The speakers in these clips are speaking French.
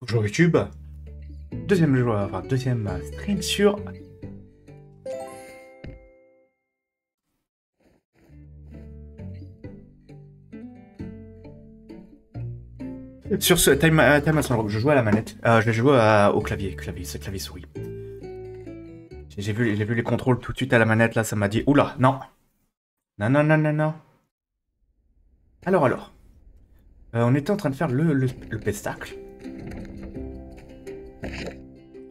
Bonjour YouTube. Deuxième joueur, enfin deuxième stream sur. Sur ce Time, euh, time je joue à la manette. Euh, je joue à- au clavier, clavier, c'est clavier souris. J'ai- vu, vu les contrôles tout de suite à la manette, là, ça m'a dit Oula, non. Non, non, non, non, non. Alors, alors. Euh, on était en train de faire le, le, le pestacle.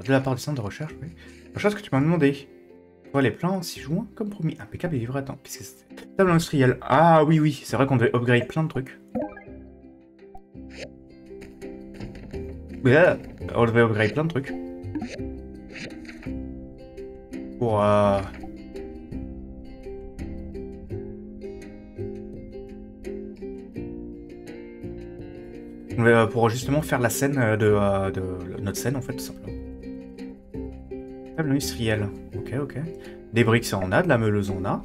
La part du centre de recherche, oui. La chose que tu m'as demandé. Pour les plans 6 juin, comme promis. Impeccable et vivre. Attends, qu'est-ce que c'était Table industrielle. Ah oui, oui, c'est vrai qu'on devait upgrade plein de trucs. Ouais, on devait upgrade plein de trucs. Pour... Euh... Euh, justement faire la scène euh, de, de notre scène en fait, tout simplement. Table industrielle. Ok, ok. Des briques, ça en a. De la meuleuse, on a.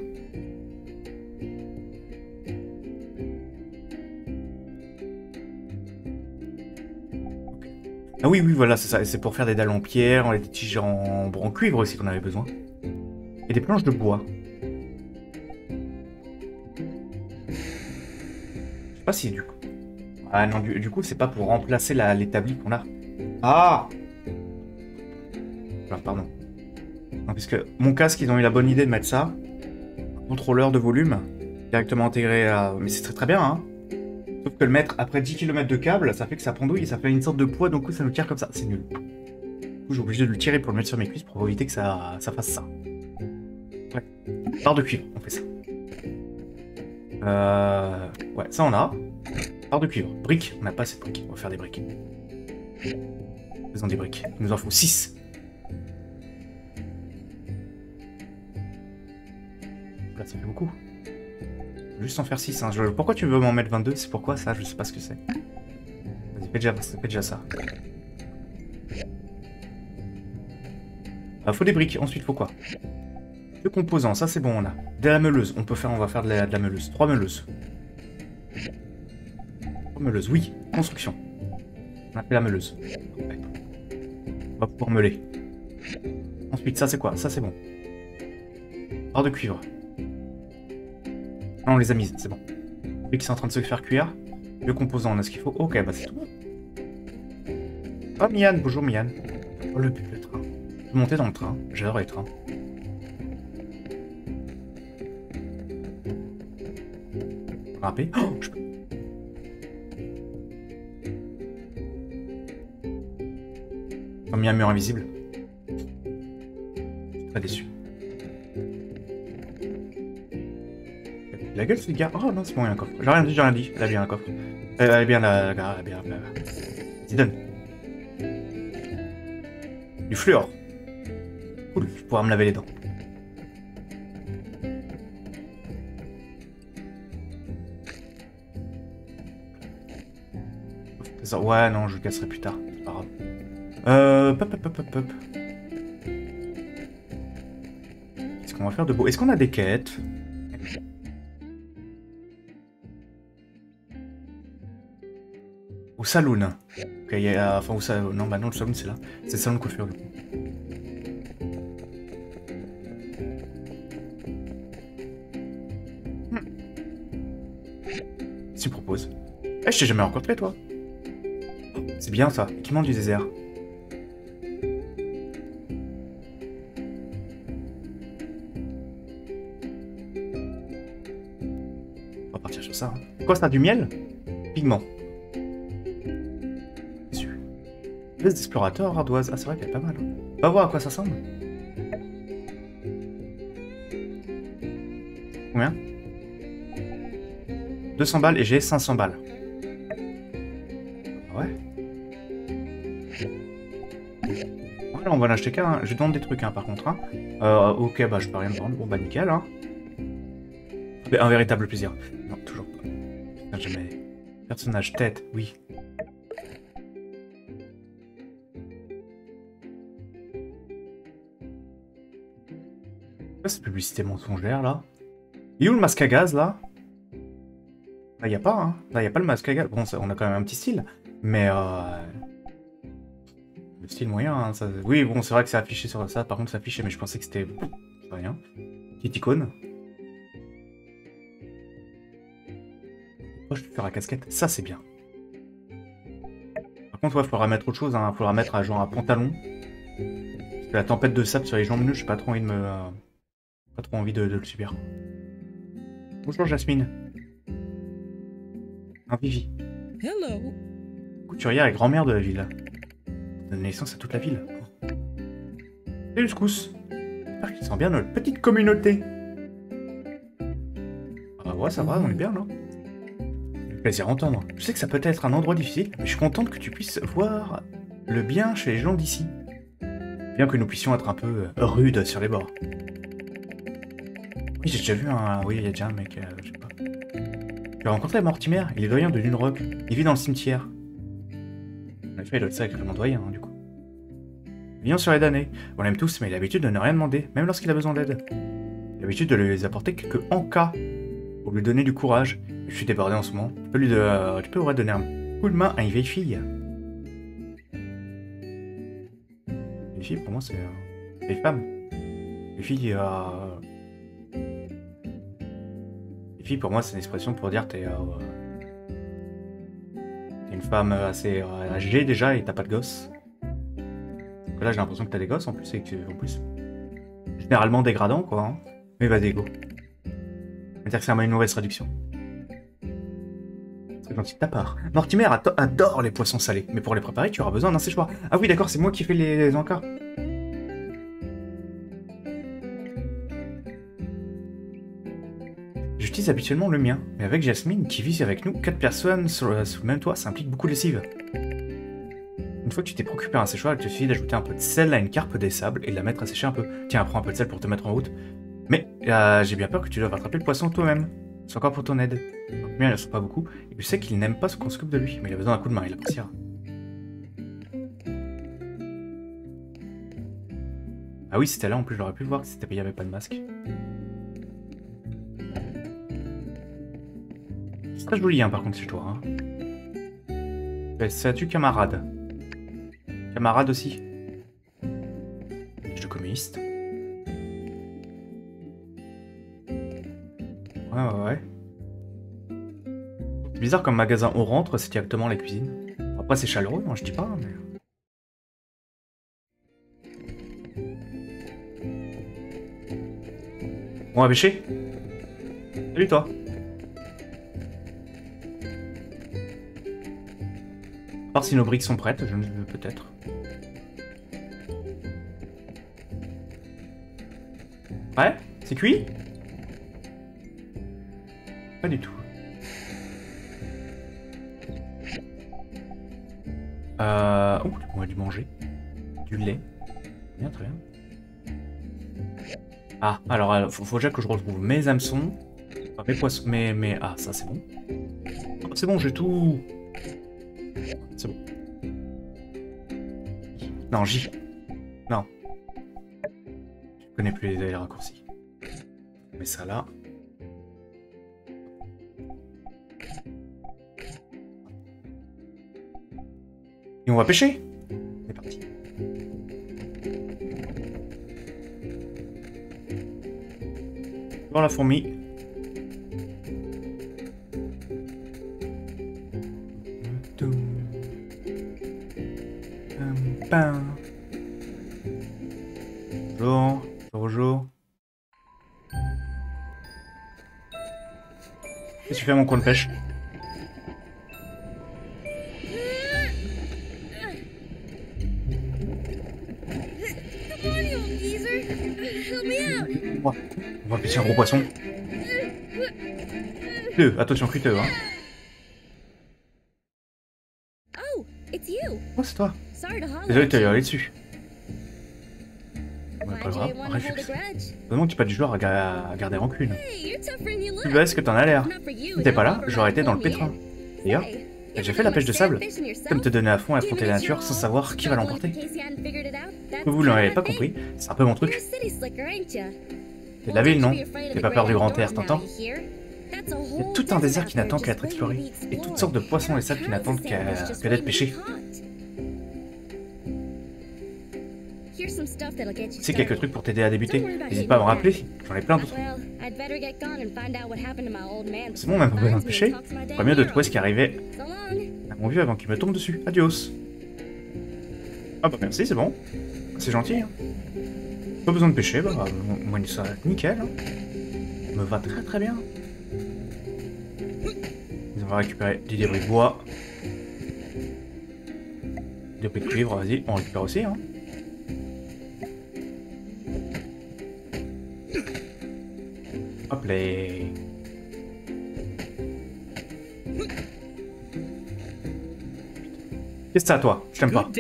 Ah oui, oui, voilà, c'est ça. C'est pour faire des dalles en pierre, des tiges en, en cuivre aussi qu'on avait besoin. Et des planches de bois. Je sais pas si du coup. Ah non, du, coup, c'est pas pour remplacer la- l'établi qu'on a. Ah Alors, pardon. Non, puisque mon casque, ils ont eu la bonne idée de mettre ça. Contrôleur de volume, directement intégré à... Mais c'est très très bien, hein Sauf que le mettre après 10 km de câble, ça fait que ça pendouille et ça fait une sorte de poids, donc ça nous tire comme ça. C'est nul. Du coup, j'ai obligé de le tirer pour le mettre sur mes cuisses pour éviter que ça, ça fasse ça. Ouais. Barre de cuivre, on fait ça. Euh... Ouais, ça on a. Barre de cuivre. Briques, on n'a pas assez de briques. On va faire des briques. Faisons des briques. Il nous en faut 6. Ça fait beaucoup. Juste en faire 6. Hein. Je- Pourquoi tu veux m'en mettre 22 C'est pourquoi ça? Je sais pas ce que c'est. Vas-y, fais déjà, ça. Ah, faut des briques. Ensuite, faut quoi? Deux composants. Ça, c'est bon, on a. De la meuleuse. On peut faire, on va faire de la, de la meuleuse. Trois meuleuses. Trois meuleuses, oui. Construction. On a fait la meuleuse. On va pouvoir meuler. Ensuite, ça, c'est quoi? Ça, c'est bon. Barre de cuivre. On les a mises, c'est bon. Vu qu'ils sont en train de se faire cuire. Le composant, on a ce qu'il faut. Ok, bah c'est tout. Oh, Mian, bonjour Mian. Oh, le, le train. Je vais monter dans le train. J'adore les trains. Grimper. Oh, je peux... Un mur invisible. Je suis très déçu. La gueule, c'est gars. Oh non, c'est bon, il y a un coffre. J'ai rien dit, j'ai rien dit. Elle a bien un coffre. Elle a bien la. Elle a bien. la- Vas-y, donne. Du fluor. Cool, je pourrai me laver les dents. Ouais, non, je le casserai plus tard. C'est pas grave. Euh. Pop, pop, pop, pop. Qu'est-ce qu'on va faire de beau? Est-ce qu'on a des quêtes? Au saloon. Ok, il y a... Enfin. Non, bah non, le saloon, c'est là. C'est le salon de coiffure. Hmm. Tu proposes? Eh, je t'ai jamais rencontré, toi. C'est bien, ça. Équipement du désert? On va partir sur ça. hein. Quoi, ça, du miel? Pigment. D'explorateur, ardoise. Ah, c'est vrai qu'elle est pas mal. hein. Va voir à quoi ça ressemble. Combien? 200 balles et j'ai 500 balles. Ah Ouais? Voilà, on va en acheter qu'un. Je demande des trucs, hein, par contre. Hein. Euh, ok, bah je peux rien me vendre. Bon, bah nickel. Hein. Un véritable plaisir. Non, toujours pas. Jamais. Personnage, tête, oui. Quoi cette publicité mensongère là Il est où le masque à gaz là? Là y a pas, hein. Là y a pas le masque à gaz. Bon, ça- on a quand même un petit style. Mais euh... Le style moyen, hein, ça... Oui, bon, c'est vrai que c'est affiché sur ça. Par contre, c'est affiché, mais je pensais que c'était... rien. Petite icône. Oh, je vais faire la casquette? Ça, c'est bien. Par contre, il faudra mettre autre chose. Hein. Faudra mettre un genre un pantalon. Parce que la tempête de sable sur les jambes nues, j'ai pas trop envie de me... Euh, pas trop envie de, de le subir. Bonjour, Jasmine. Un Vivi. Hello. Couturière et grand-mère de la ville. Donne naissance à toute la ville. Salut, Scous. J'espère qu'il sent bien notre petite communauté. Ah ouais, ça va, on est bien là. Plaisir à entendre. Je sais que ça peut être un endroit difficile, mais je suis contente que tu puisses voir le bien chez les gens d'ici. Bien que nous puissions être un peu rudes sur les bords. Oui, j'ai déjà vu un... Oui, il y a déjà un mec, euh, je sais pas. As rencontré Mortimer, il est doyen de Lune. Il vit dans le cimetière. En effet, il doit être sacrément doyen, hein, du coup. Viens sur les damnés. On l'aime tous, mais il a l'habitude de ne rien demander, même lorsqu'il a besoin d'aide. Il a l'habitude de lui apporter quelques encas pour lui donner du courage. Je suis débordé en ce moment. Tu peux lui de... tu peux donner un coup de main à une vieille fille. Une fille, pour moi, c'est euh, une vieille femme. Une fille, euh... Une fille, pour moi, c'est une expression pour dire t'es... Euh... T'es une femme assez euh, âgée déjà et t'as pas de gosse. Là, j'ai l'impression que t'as des gosses en plus, et que, en plus, généralement dégradant, quoi. Hein. Mais vas-y, go. C'est-à-dire que c'est une mauvaise traduction. C'est gentil de ta part. Mortimer adore les poissons salés, mais pour les préparer, tu auras besoin d'un séchoir. Ah oui, d'accord, c'est moi qui fais les, les encas. J'utilise habituellement le mien, mais avec Jasmine, qui vit avec nous, quatre personnes sur le, sur le même toit, ça implique beaucoup de lessive. Une fois que tu t'es procuré un séchoir, il te suffit d'ajouter un peu de sel à une carpe des sables et de la mettre à sécher un peu. Tiens, prends un peu de sel pour te mettre en route. Mais euh, j'ai bien peur que tu doives attraper le poisson toi-même. C'est encore pour ton aide. Mais il ne pas beaucoup, et tu sais qu'il n'aime pas ce qu'on s'occupe de lui, mais il a besoin d'un coup de main, il appréciera. Ah oui, c'était là, en plus j'aurais pu voir que c'était il n'y avait pas de masque. C'est très joli, hein, par contre, chez toi. Hein. C'est-tu camarade Camarade aussi. Je suis communiste. Ouais, ouais, ouais. C'est bizarre comme magasin on rentre, c'est directement la cuisine. Après, c'est chaleureux, moi je dis pas, mais... On va pêcher Salut toi À part si nos briques sont prêtes, je ne veux peut-être. Ouais C'est cuit? Pas du tout. Euh... Oh, on a dû manger. Du lait. Bien, très bien. Ah, alors, faut, faut déjà que je retrouve mes hameçons. mes poissons, mes... mes... Ah, ça c'est bon. C'est bon, j'ai tout... Non, J. Non. Je connais plus les, raccourcis. On met ça là. Et on va pêcher? C'est parti. Dans la fourmi. Bonjour, bonjour. Qu'est-ce que tu fais mon coin de pêche? On va pêcher un gros poisson. Deux, attention cuteux, hein. Oh, c'est toi. Désolé te aller dessus. Ouais, pas grave, réflexe. Vraiment, tu pas du genre à, garder rancune. Tu vois ce que t'en as l'air. Si t'es pas là, j'aurais été dans le pétrin. D'ailleurs, j'ai fait la pêche de sable, comme te donner à fond à affronter la nature sans savoir qui va l'emporter. Vous l'avez pas compris, c'est un peu mon truc. T'es de la ville, non? T'as pas peur du grand air, t'entends? Il y a tout un désert qui n'attend qu'à être exploré, et toutes sortes de poissons et sables qui n'attendent qu'à d'être pêchés. C'est quelques trucs pour t'aider à débuter. N'hésite pas à me rappeler, j'en ai plein d'autres. C'est bon, on n'a pas besoin de pêcher. Pas mieux de trouver ce qui arrivait à mon vieux avant qu'il me tombe dessus. Adios. Ah bah merci, c'est bon. C'est gentil. Hein. Pas besoin de pêcher, bah moi ça nickel. Hein. Me va très très bien. On va récupérer des débris de bois. Des débris de cuivre, vas-y, on récupère aussi. Hein. Hop là. Qu'est-ce que c'est à toi? Je t'aime pas.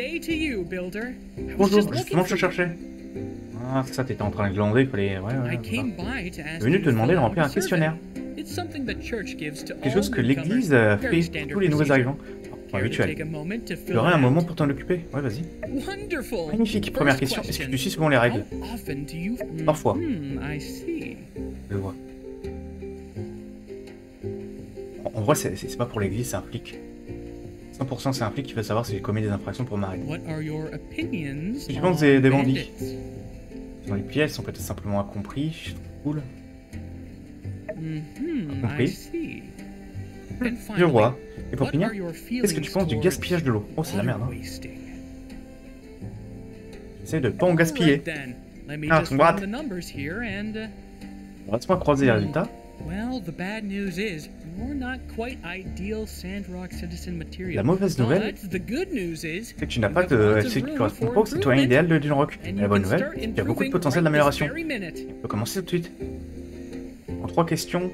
Bonjour, justement je te cherchais. Ah, c'est ça, t'étais en train de glander, il fallait... Ouais, ouais, ask Je suis venu te demander de remplir un questionnaire. Quelque chose que l'église euh, fait pour tous les nouveaux arrivants. To rituel. take a moment to Tu fill aurais it un moment pour t'en occuper Ouais, vas-y. Magnifique. Première question, est-ce que tu suis souvent les règles Parfois. Je vois. En, vrai, c'est pas pour l'église, c'est un flic. 100% c'est un flic qui veut savoir si j'ai commis des infractions pour Marie. What are your opinions Je pense des- des bandits. Dans les pieds, elles sont peut-être simplement incompris. Je trouve cool. Mhm, Je vois. Et pour finir, qu'est-ce que tu penses du gaspillage de l'eau? Oh, c'est la merde. Hein. J'essaie de pas en gaspiller. Ah, here and uh, Laisse-moi croiser les résultats. La mauvaise nouvelle, c'est que tu n'as pas de LC qui correspond pas au citoyen idéal de Dune Rock. you la bonne nouvelle, qu'il y a beaucoup de potentiel d'amélioration. On peut commencer tout de suite. En trois questions.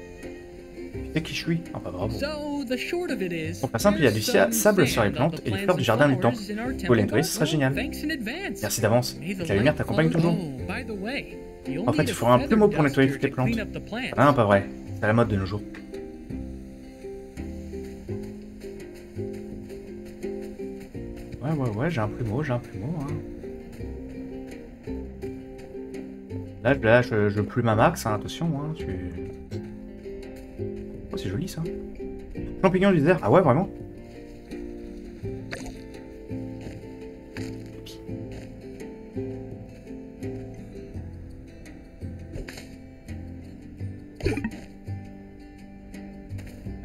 Sais qui je suis Ah bah bravo. Pour faire simple, il y a du sable sur les plantes et plants fleurs du jardin du temple. our Faut les nettoyer, ce serait garden. génial. Merci d'avance. La lumière t'accompagne toujours. En fait, il faudra un plumeau pour nettoyer toutes les plantes. Ah, pas vrai. C'est à la mode de nos jours. Ouais, ouais, ouais, j'ai un plumeau, j'ai un plumeau. Hein. Là, je- là je, je plume à max, hein, attention. Hein, tu... C'est joli ça. Champignons du désert. Ah ouais, vraiment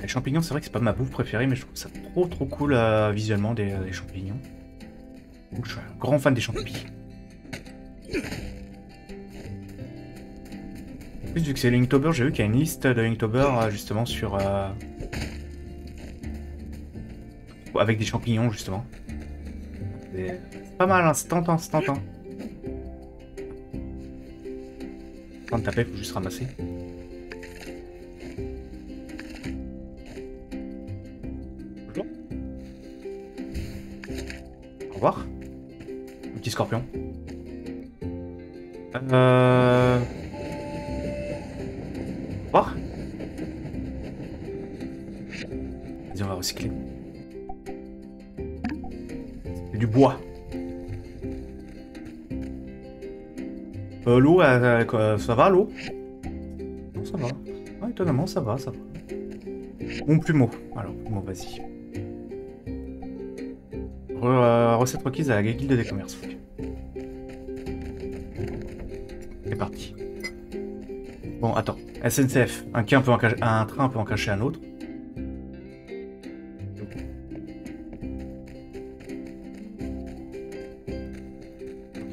Les champignons, c'est vrai que c'est pas ma bouffe préférée, mais je trouve ça trop trop cool euh, visuellement des, des champignons. Je suis un grand fan des champignons. Plus, vu que c'est le Inktober, j'ai vu qu'il y a une liste de Inktober euh, justement sur. euh, avec des champignons justement. C'est c'est pas mal, hein, c'est tentant, c'est tentant. Quand de taper, faut juste ramasser. Bonjour. Au revoir. Un petit scorpion. Euh... Vas-y, on va recycler. C'est du bois. Euh, l'eau, ça va l'eau? Non, ça va. Ah, étonnamment, ça va, ça va. Mon plumeau. Alors, plumeau, vas-y. Euh, recette requise à la guilde des commerces. C'est parti. Bon, attends. SNCF. Un, quai un, un train peut en cacher un autre.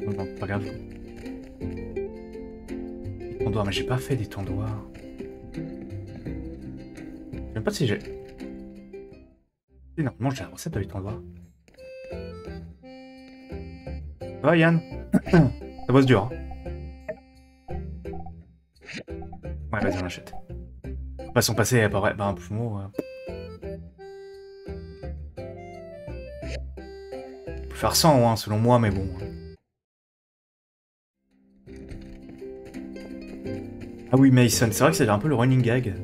Non, pas grave. Des tondoirs, mais j'ai pas fait des tondoirs. Je sais même pas si j'ai... Si, Normalement, j'ai la recette avec tondoirs. Ça va, Yann? Ça bosse dur, hein Ouais, vas-y, on achète. Pas son passé, pas vrai. Bah, un plumeau... euh. On peut faire 100, hein, selon moi, mais bon... Ah oui, Mason, c'est vrai que c'est un peu le running gag.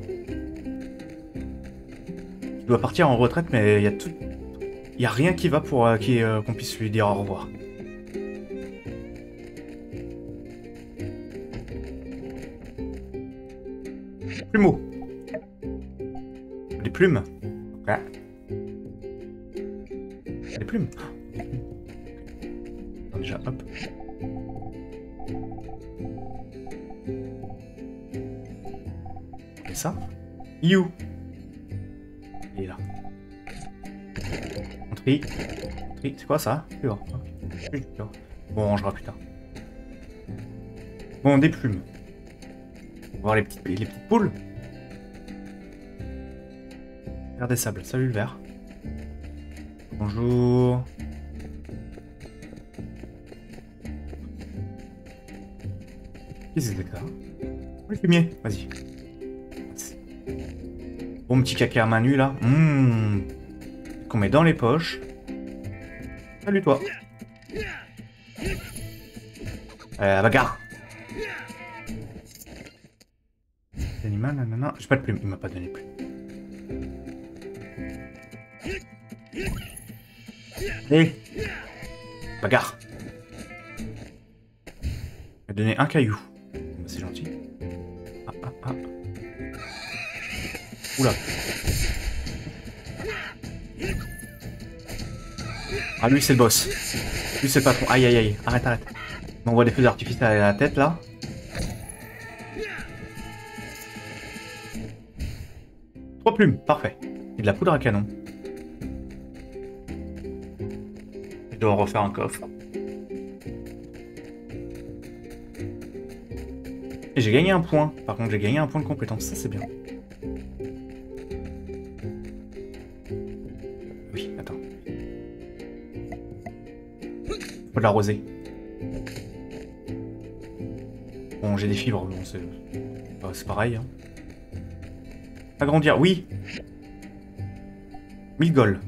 Il doit partir en retraite, mais il y a tout... Il a rien qui va pour euh, euh, qu'on puisse lui dire au revoir. Plumeau. Des plumes. Ouais. Des plumes. Ah. Déjà, hop. Et ça You. Il est là. On trie. On trie. C'est quoi ça? Pur. Okay. Hein bon, on rangera plus tard. Bon, des plumes. On va voir les petites, les petites poules. Vert des sables. Salut le vert. Bonjour. Qu'est-ce que c'est que ça Oh, le fumier. Vas-y. Bon petit caca à main nue là. Mmh. Qu'on met dans les poches. Salut toi. Euh, bagarre. Animal, nanana. J'ai pas de plume, il m'a pas donné de plume. Allez. Bagarre. Il m'a donné un caillou. Bah, C'est gentil. Ah, ah, ah. Oula. Ah, lui, c'est le boss. Lui, c'est le patron. Aïe, aïe, aïe. Arrête, arrête. On voit des feux d'artifice à la tête, là. Trois plumes, parfait. Et de la poudre à canon. Je dois en refaire un coffre. Et j'ai gagné un point. Par contre, j'ai gagné un point de compétence. Ça, c'est bien. Oui, attends. Faut de l'arroser. Bon, j'ai des fibres, bon, c'est bah, c'est pareil. Hein. Agrandir, oui 1000 gold.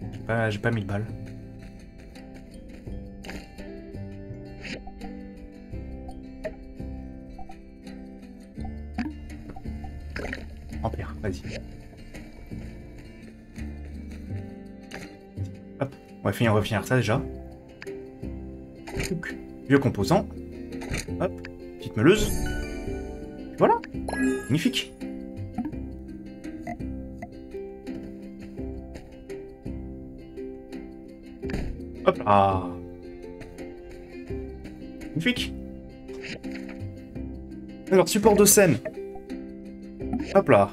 J'ai pas, j'ai pas 1000 balles. Empire, vas-y. Hop, on va finir, on va finir ça déjà. Vieux composant. Hop, petite meuleuse. Voilà, magnifique. Hop là. Magnifique. Alors, support de scène. Hop là.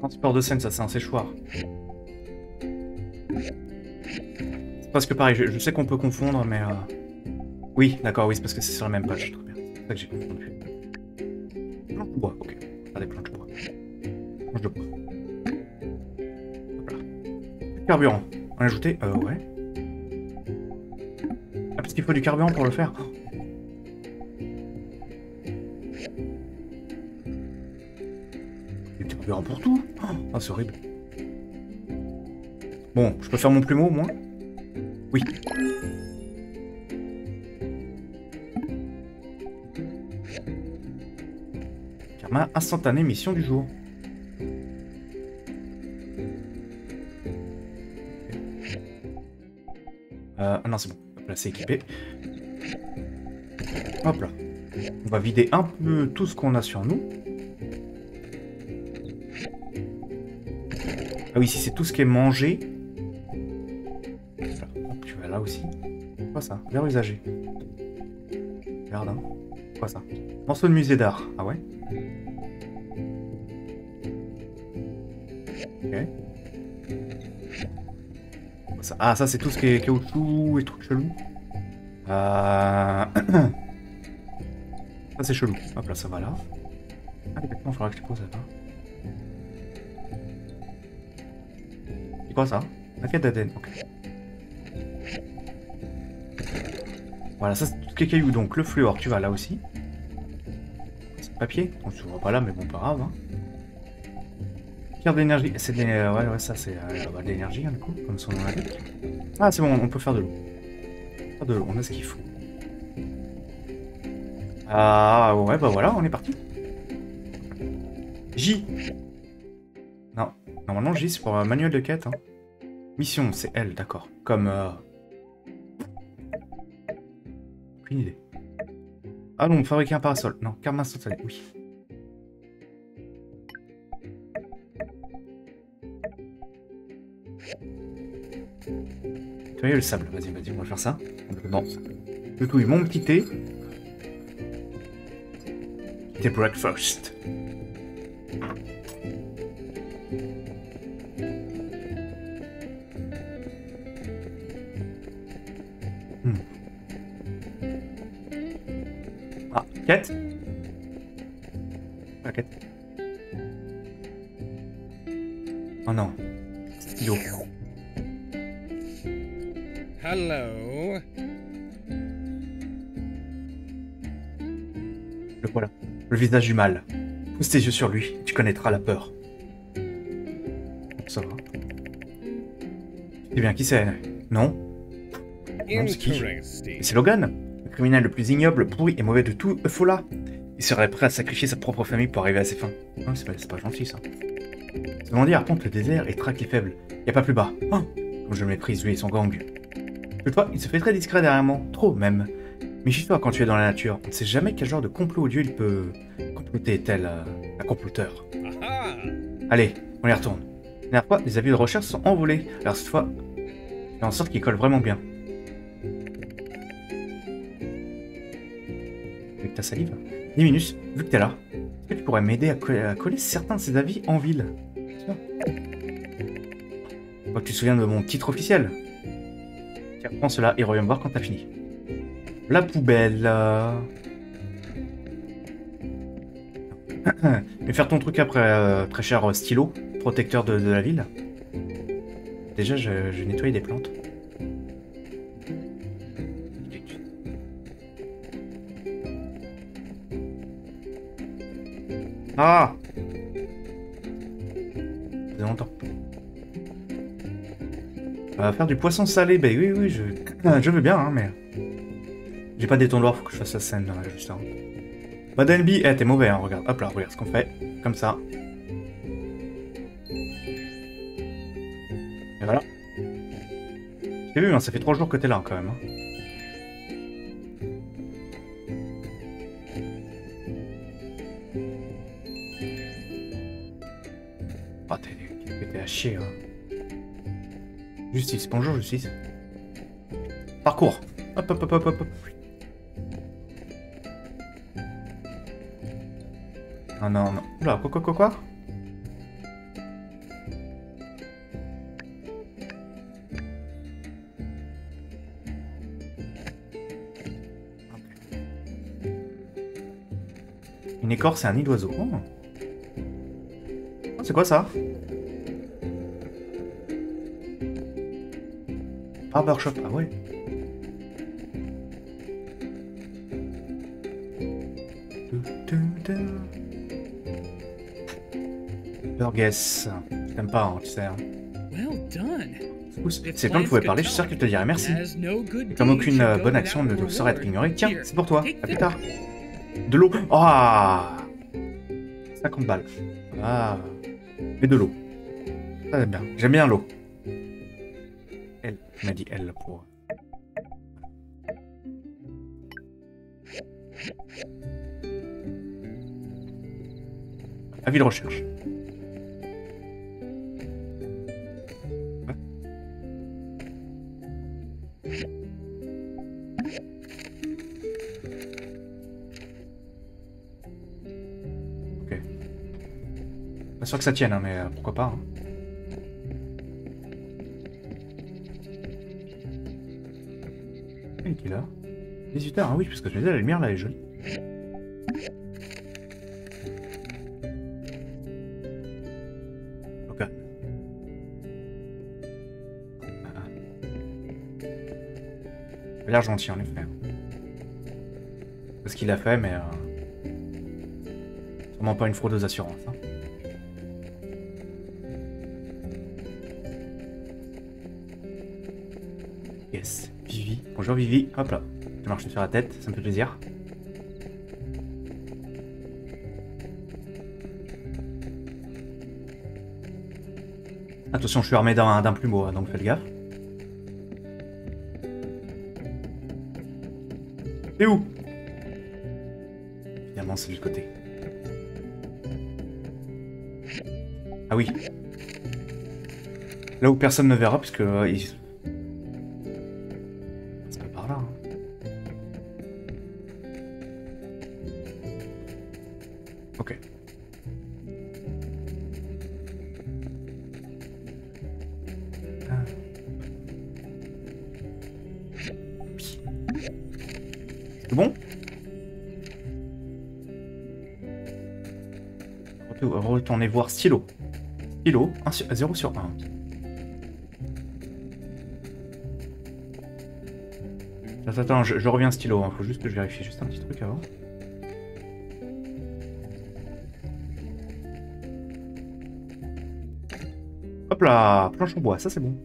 Transport de scène, ça c'est un séchoir. Parce que pareil, je, je sais qu'on peut confondre, mais... euh, Oui, d'accord, oui, c'est parce que c'est sur la même page. Très bien. C'est ça que j'ai confondu. Planche de bois, ok. Pas des planches de bois. Planche de bois. Hop là. Carburant. On a ajouté Euh, ouais. Ah, parce qu'il faut du carburant pour le faire. Du carburant pour tout Ah, c'est horrible. Bon, je peux faire mon plumeau au moins Oui. Karma instantané, mission du jour. Euh, non, c'est bon. Là, c'est équipé. Hop là. On va vider un peu tout ce qu'on a sur nous. Ah oui, si c'est tout ce qui est mangé. Tu vas là aussi. Quoi ça? Verre usagé. Hein. Quoi ça? Morceau de musée d'art. Ah ouais? Ah, ça, c'est tout ce qui est caoutchouc et trucs chelous. Euh... ça, c'est chelou. Hop là, ça va là. Ah, les vêtements, faudra que je les pose là-bas. C'est quoi ça? La quête d'Aden, ok. Voilà, ça c'est tout ce qui est caillou. Donc le fluor, tu vas là aussi. C'est papier On se voit pas là, mais bon, pas grave. Hein. D'énergie, c'est de l'énergie. Ouais, ouais, ça c'est euh, bah, de l'énergie, hein, du coup, comme son nom l'indique. Ah, c'est bon, on peut faire de l'eau. Faire de l'eau, on a ce qu'il faut. Ah, ouais, bah voilà, on est parti. J. Non, normalement J c'est pour un manuel de quête. Hein. Mission, c'est elle, d'accord. Comme... Euh... Aucune idée. Ah non, fabriquer un parasol. Non, karma instantané, oui. Nettoyer le sable, vas-y, vas-y, on va faire ça. Non. Du coup, mon petit thé. Thé breakfast. Visage du mal. Pousse tes yeux sur lui, tu connaîtras la peur. Ça va. C'est bien qui c'est? Non? Non, c'est Logan, le criminel le plus ignoble, pourri et mauvais de tout Eufola. Il serait prêt à sacrifier sa propre famille pour arriver à ses fins. Non, c'est pas, gentil ça. Bandit arpente le désert et traque les faibles. Y a pas plus bas. Oh Comme je méprise, lui et son gang. Toutefois, il se fait très discret derrière moi. Trop même. Méfie-toi quand tu es dans la nature. On ne sait jamais quel genre de complot odieux il peut comploter tel euh, un! Allez, on y retourne. La dernière fois, les avis de recherche sont envolés. Alors cette fois, fais en sorte qu'ils collent vraiment bien. Avec ta salive. Diminus, vu que t'es là, est-ce que tu pourrais m'aider à, coller, à coller certains de ces avis en ville? Tiens. Je vois que tu te souviens de mon titre officiel. Tiens, prends cela et reviens me voir quand t'as fini. La poubelle. euh. Faire ton truc après, euh, très cher euh, stylo, protecteur de, la ville. Déjà, je, je nettoyé des plantes. Ah Ça longtemps. On va faire du poisson salé, bah oui, oui, je, je veux bien, hein, mais... J'ai pas d'étendoir, faut que je fasse la scène, là, juste avant. Eh t'es mauvais, hein, regarde. Hop là, regarde ce qu'on fait. Comme ça. Et voilà. J'ai vu, hein, ça fait trois jours que t'es là, quand même. hein. Ah, hein. Justice, bonjour, justice. Parcours. Hop, hop, hop, hop, hop. Quoi, quoi. Une écorce et un nid d'oiseau. Oh. Oh, c'est quoi ça? Barbershop, ah ouais. Burgess. Je t'aime pas, hein, tu sais. hein. Well done. C'est plein de pouvait parler, je suis sûr qu'il te dirait merci. Et comme aucune euh, bonne action ne saurait être ignorée, tiens, c'est pour toi. À plus tard. De l'eau. Ah 50 balles. Ah. Mais de l'eau. Ça j'aime bien. J'aime bien l'eau. Elle. Il m'a dit elle pour. Avis de recherche. Sûr que ça tienne, hein, mais euh, pourquoi pas. hein. Il est là 18h, ah oui, parce que je me disais, la lumière là est jolie. Ok. Ah. Il a l'air gentil en effet. C'est ce qu'il a fait, mais. euh, Sûrement pas une fraude aux assurances. hein. Vivi. Hop là. Tu marches sur la tête, ça me fait plaisir. Attention, je suis armé d'un plumeau, hein, donc faites gaffe. Et où? Évidemment, c'est de l'autre côté. Ah oui. Là où personne ne verra, puisque... euh, il- Stylo. Stylo, 1 sur, 0 sur 1. Attends, attends, je, je reviens stylo, hein. faut juste que je vérifie juste un petit truc avant. Hop là, planche en bois, ça c'est bon.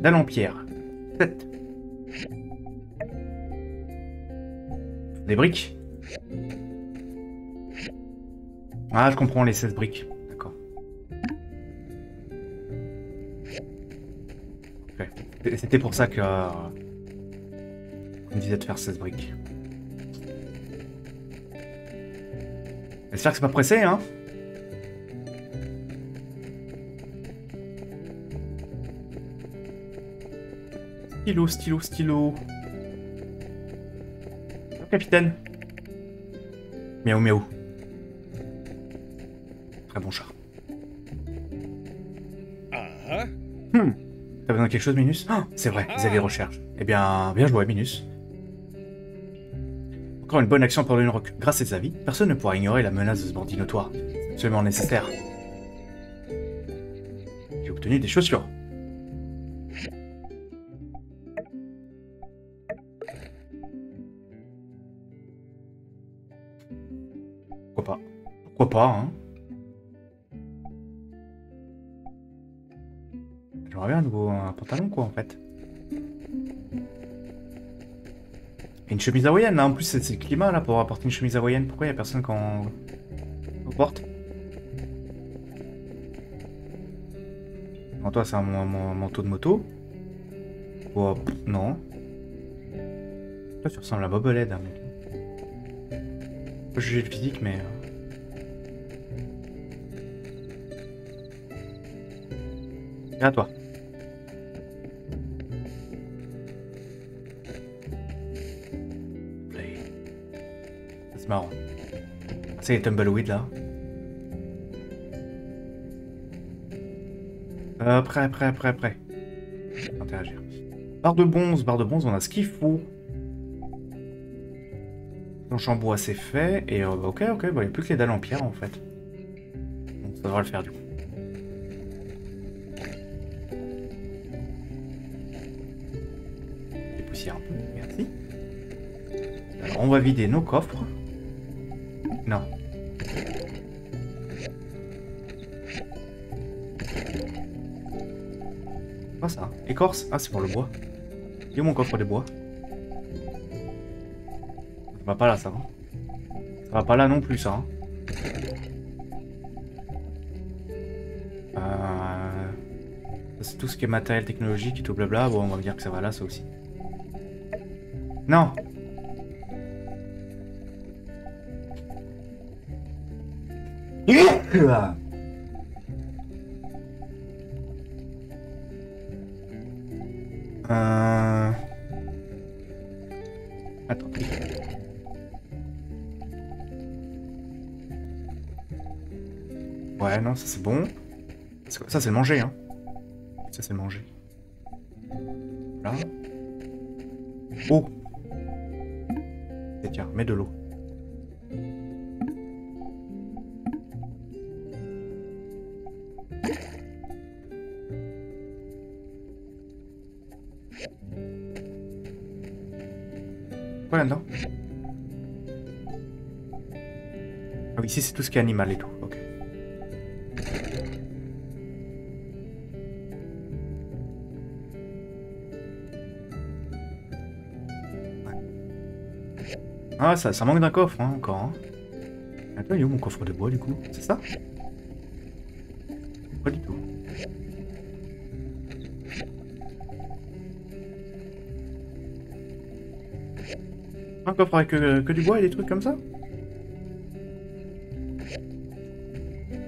Dalle en pierre. 7. Des briques. Ah, je comprends les 16 briques. D'accord. C'était- C'était pour ça que... euh, On me disait de faire 16 briques. J'espère que c'est pas pressé, hein Stylo, stylo, stylo. Oh, capitaine. Miaou, miaou. Quelque chose, Minus? Ah, C'est vrai, vous avez des recherches. Eh bien, bien joué, Minus. Encore une bonne action pour le rock. Grâce à ses avis, personne ne pourra ignorer la menace de ce bandit notoire. C'est absolument nécessaire. J'ai obtenu des chaussures. Pourquoi pas? Pourquoi pas, hein? J'aimerais bien un nouveau un pantalon, quoi, en fait. Et une chemise hawaïenne, là, en plus, c'est le climat, là, pour apporter une chemise hawaïenne. Pourquoi y a personne en en porte? Non, toi, c'est un, manteau de moto. Oh, non. Toi, tu ressembles à Bob Led, hein, mec. Pas juger le physique, mais... euh. À toi. C'est les tumbleweed là. Euh, prêt, prêt, prêt, prêt. Interagir. Barre de bronze, barre de bronze, on a ce qu'il faut. Planche en bois, c'est fait. Et euh, bah, ok, ok, il n'y a plus que les dalles en pierre en fait. Donc ça devrait le faire du coup. Dépoussière un peu, merci. Alors on va vider nos coffres. Ah c'est pour le bois. Il est où mon coffre de bois Ça va pas là ça. hein ça va pas là non plus ça. hein. Euh, C'est tout ce qui est matériel technologique et tout blabla. Bon on va dire que ça va là ça aussi. Non ça c'est bon. Ça c'est manger, hein. Ça c'est manger. Ça, manque d'un coffre, hein, encore. Hein. Attends, il est où mon coffre de bois du coup? C'est ça? Pas du tout. Un coffre avec euh, que du bois et des trucs comme ça?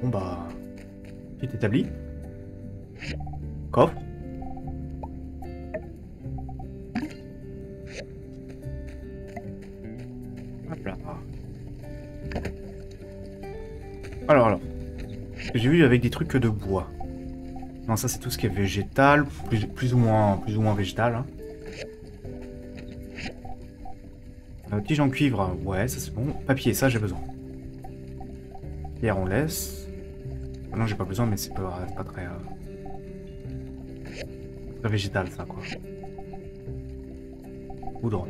Bon bah... C'est établi. des trucs de bois. Non, ça c'est tout ce qui est végétal, plus, ou, moins, plus ou moins végétal. Hein. Euh, tige en cuivre, ouais, ça c'est bon. Papier, ça j'ai besoin. Pierre, on laisse. Ah non, j'ai pas besoin, mais c'est pas, très, euh, très végétal ça quoi. Poudre.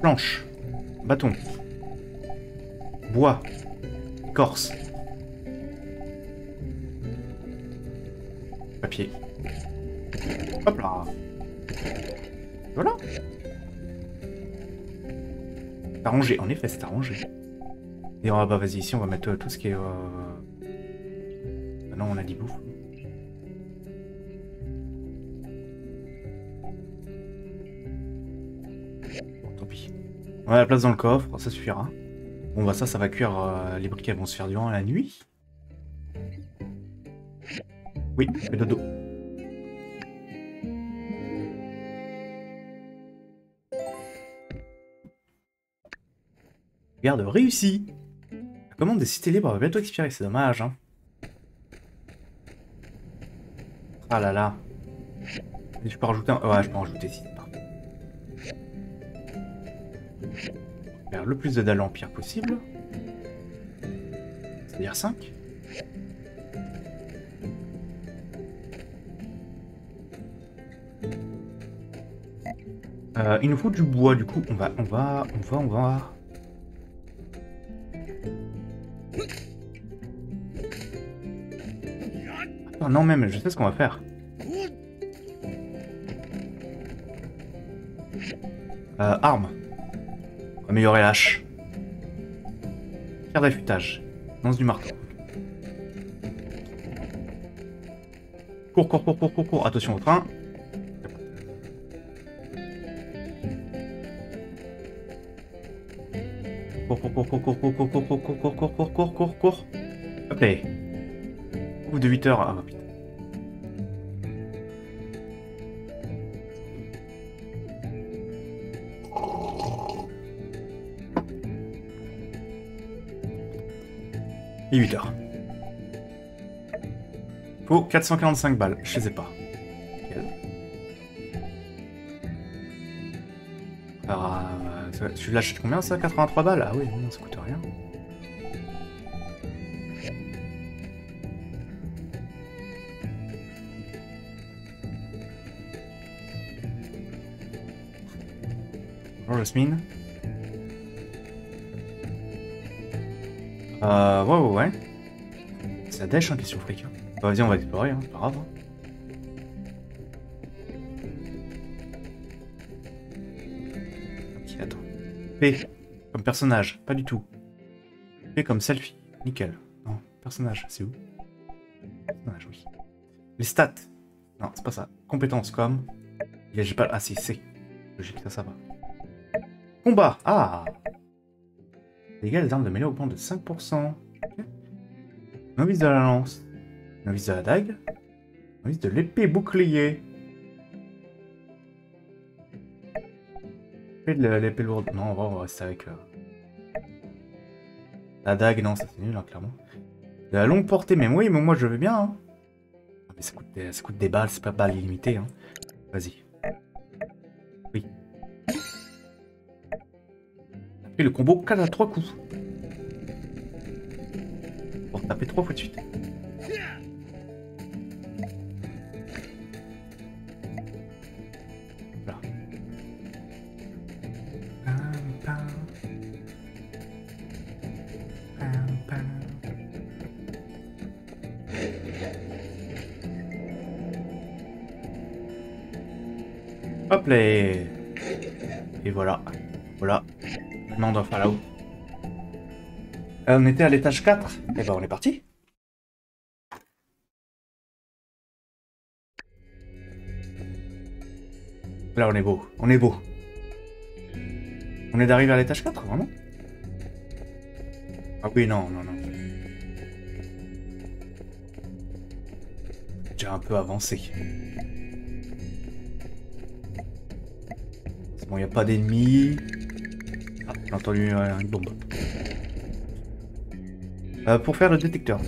Planche. Bâton. Bois. Corse. Papier. Hop là. Voilà. C'est arrangé, en effet, c'est arrangé. Et oh, bah vas-y, ici on va mettre euh, tout ce qui est... Euh... ah non, on a dit bouffe. Tant pis. On a la place dans le coffre, ça suffira. Bon bah ça, ça va cuire, euh, les briquets vont se faire durant la nuit. Oui, le dodo. Regarde, réussi La commande des cités libres va bientôt expirer, c'est dommage, hein. Ah là là. Je peux rajouter un... Ouais, je peux en rajouter si Le plus de dalles en pierre possible. C'est-à-dire 5. Euh, il nous faut du bois, du coup, on va, on va, on va, on va... Attends, non même, je sais ce qu'on va faire. Euh, arme. Améliorer l'âche. Pierre d'affûtage. Lance du marteau. Cours, cours, cours, cours, cours, cours. Attention au train. Cours, cours, cours, cours, cours, cours, cours, cours, cours, cours, cours, cours, cours, cours, cours. Hop là. Ou de 8 heures. Ah putain. Et 8 heures. Faut 445 balles, je ai pas. Alors, euh, tu l'achètes combien ça 83 balles? Ah oui, non, ça coûte rien. Bonjour Jasmine. Euh, ouais, ouais, ouais. C'est la dèche, hein, question fric. Bah, vas-y, on va explorer, hein, pas grave. hein. Ok, attends. P, comme personnage, pas du tout. P comme selfie, nickel. Non, personnage, c'est où? Personnage, oui. Les stats. Non, c'est pas ça. Compétences comme. J'ai pas. Ah, c'est. Logique, ça, ça va. Combat Ah Dégâts des armes de mêlée augmentent de 5%. Ok. Novice de la lance. Novice de la dague. Novice de l'épée bouclier. Épée de l'épée lourde. Non, on va, on va rester avec... euh, La dague, non, ça c'est nul, hein, clairement. De la longue portée, mais oui, mais moi je veux bien. Hein. Ah, Mais ça coûte, des, ça coûte des balles, c'est pas balles illimitées. Hein. Vas-y. Le combo 4 à 3 coups. Pour taper 3 fois de suite. Voilà. Hop là Et voilà. Voilà. On doit faire là-haut. On était à l'étage 4. Et ben on est parti. Là on est beau. On est beau. On est d'arriver à l'étage 4, vraiment? Ah oui, non, non, non. Déjà un peu avancé. Bon, il n'y a pas d'ennemis. J'ai entendu euh, une bombe. Euh, pour faire le détecteur.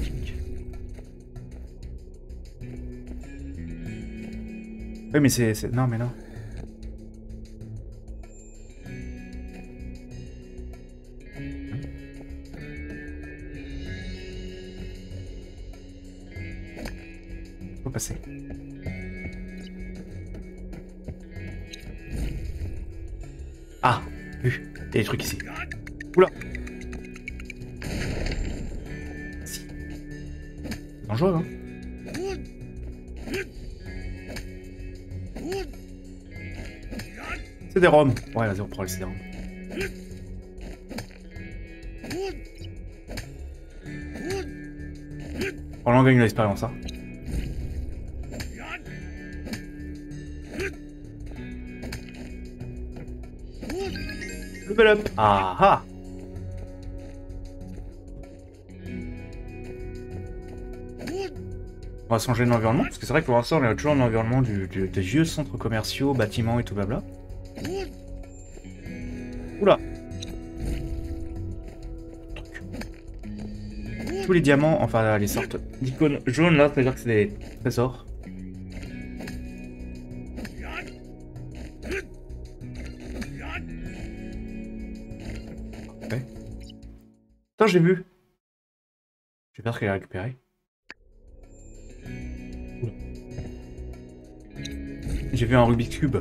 Oui, mais c'est- Non, mais non. Des trucs ici. Oula. Si. Dangereux, hein. C'est des roms. Ouais, vas-y, on prend les CD-ROM. On en gagne l'expérience, hein. Level up Ah ah On va changer d'environnement, parce que c'est vrai que pour l'instant on est toujours dans l'environnement du, des vieux centres commerciaux, bâtiments et tout blabla. Oula Tous les diamants, enfin les sortes d'icônes jaunes là, c'est-à-dire que c'est des trésors. J'ai vu. J'espère qu'elle a récupéré. J'ai vu un Rubik's Cube.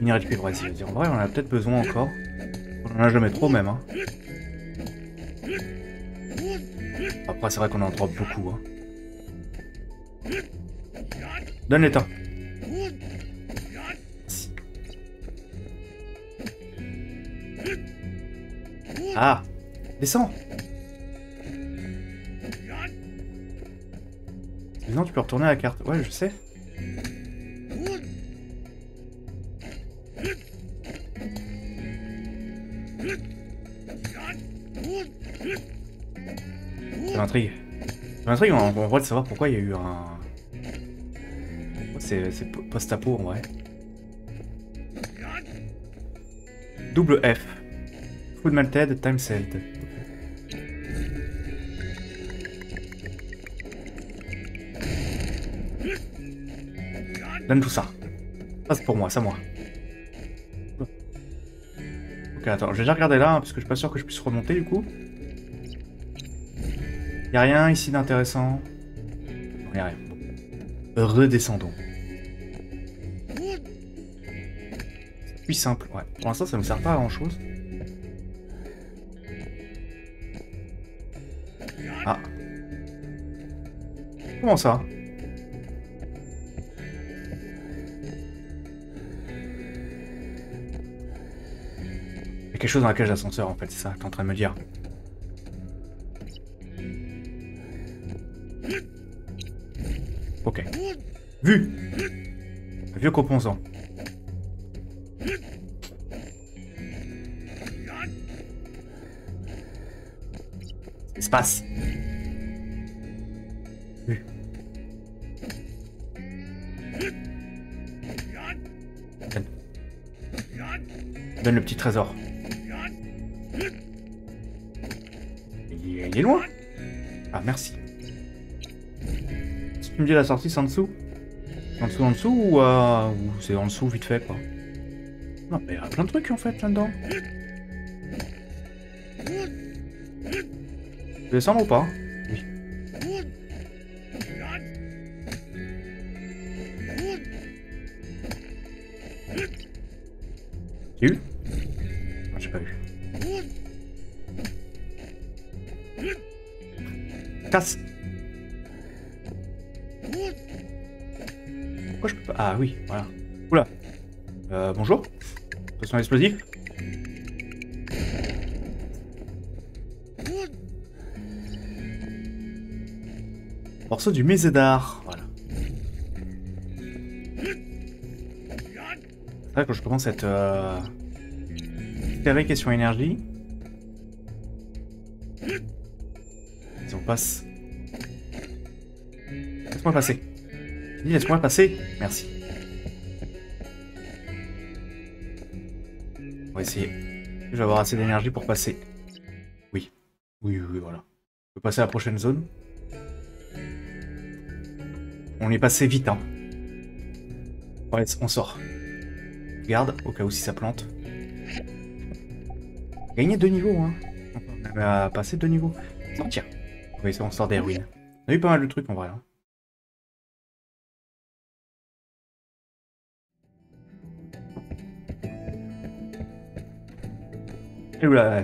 Minéralité de vas-y, vas-y. En vrai, on en a peut-être besoin encore. On en a jamais trop, même. Hein. Après, c'est vrai qu'on en drop beaucoup. Hein. Donne l'état. Ah Descends Sinon, tu peux retourner à la carte. Ouais, je sais. Ça m'intrigue. Ça m'intrigue en, en vrai de savoir pourquoi il y a eu un... C'est c'est po- post-apo en vrai. Double F. Food melted, time saved. Donne tout ça. Ça c'est pour moi, c'est moi. Ok, attends, je vais déjà regarder là, hein, parce que je suis pas sûr que je puisse remonter du coup. Y a rien ici d'intéressant. Non, y a rien. Bon. Redescendons. Puis simple, ouais. Pour l'instant, ça me sert pas à grand chose. Ça Il y a quelque chose dans la cage d'ascenseur en fait, c'est ça que en train de me dire. Ok. Vu Vieux composant. Espace. Il est, loin. Ah, merci. Si tu me dis la sortie, c'est en dessous En dessous, en dessous ou, euh, ou c'est en dessous vite fait quoi Non, mais il y a plein de trucs en fait là-dedans. Descendre ou pas? Casse Pourquoi je peux pas Ah oui, voilà. Oula. Euh, bonjour Potion explosive Morceau du Mézédar, voilà. C'est vrai que je commence à être... Euh... Question énergie. Si on passe... Laisse-moi passer. Laisse-moi passer. Merci. On va essayer. Je vais avoir assez d'énergie pour passer. Oui. Oui, oui, voilà. On peut passer à la prochaine zone. On est passé vite, hein. On sort. Garde, au cas où si ça plante. Gagner deux niveaux, hein. On a passé deux niveaux. Sortir. Oui, on sort des ruines. On a eu pas mal de trucs en vrai. Hein. Et oula.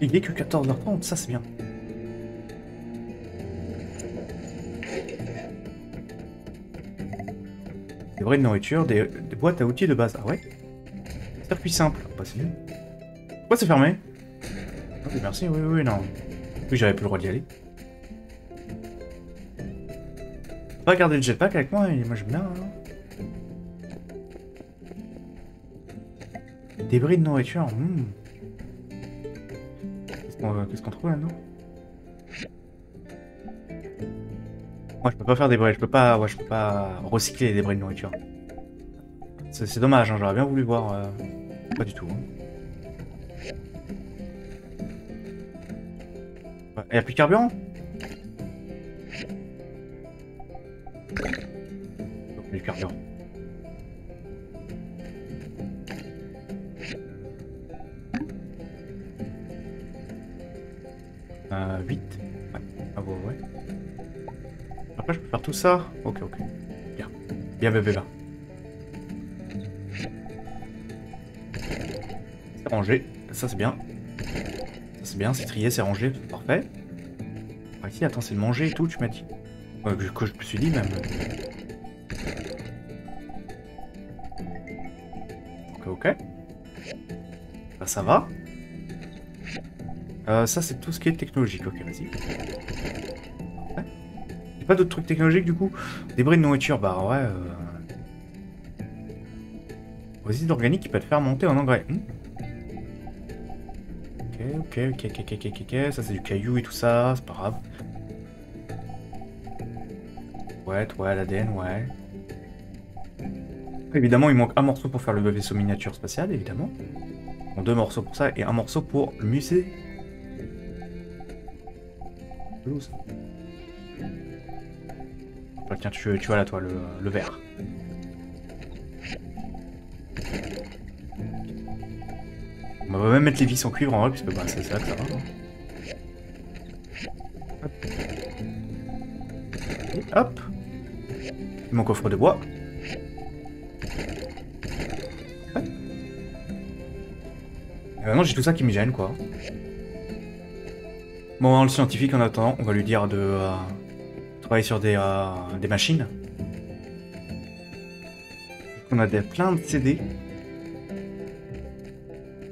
Il est que 14h30, ça c'est bien. Des vraies de nourriture, des, boîtes à outils de base. Ah ouais? Circuit simple. Bah c'est bien. Pourquoi c'est fermé? Ok, merci, oui, oui, non. Oui, j'avais plus le droit d'y aller. Pas garder le jetpack avec moi, et moi j'aime bien. Hein. Débris de nourriture, hmm. Qu'est-ce qu'on trouve là-dedans Moi je peux pas faire des débris, je peux pas, ouais, je peux pas recycler les débris de nourriture. C'est dommage, hein, j'aurais bien voulu voir. Euh, pas du tout. Hein. Il n'y a plus de carburant? Du carburant. Euh, 8 Ouais. Ah bon, ouais. Après, je peux faire tout ça Ok, ok. Bien. Bien, bébé, là. C'est rangé. Ça, c'est bien. Ça, c'est bien. C'est trié, c'est rangé. Parfait. Ah, ici, attends, c'est de manger et tout, tu m'as dit. Que je me suis dit, même. Ok, ok. Bah, ça va. Euh, ça, c'est tout ce qui est technologique. Ok, vas-y. Ouais. Y'a pas d'autres trucs technologiques, du coup? Débris de nourriture, bah ouais. Euh... Réside organique qui peut te faire monter en engrais. Hmm. Ok, ok, ok, ok, ok, ok, ça c'est du caillou et tout ça, c'est pas grave. Ouais, ouais, l'ADN, ouais. Évidemment, il manque un morceau pour faire le vaisseau miniature spatial, évidemment. Bon, deux morceaux pour ça et un morceau pour le musée. Bah, tiens, tu, tu vois là, toi, le, le vert. On va même mettre les vis en cuivre en vrai, puisque bah, c'est là que ça va. Hein. Hop. Mon coffre de bois. Et maintenant j'ai tout ça qui me gêne quoi. Bon, le scientifique en attendant, on va lui dire de euh, travailler sur des, euh, machines. On a des, plein de CD.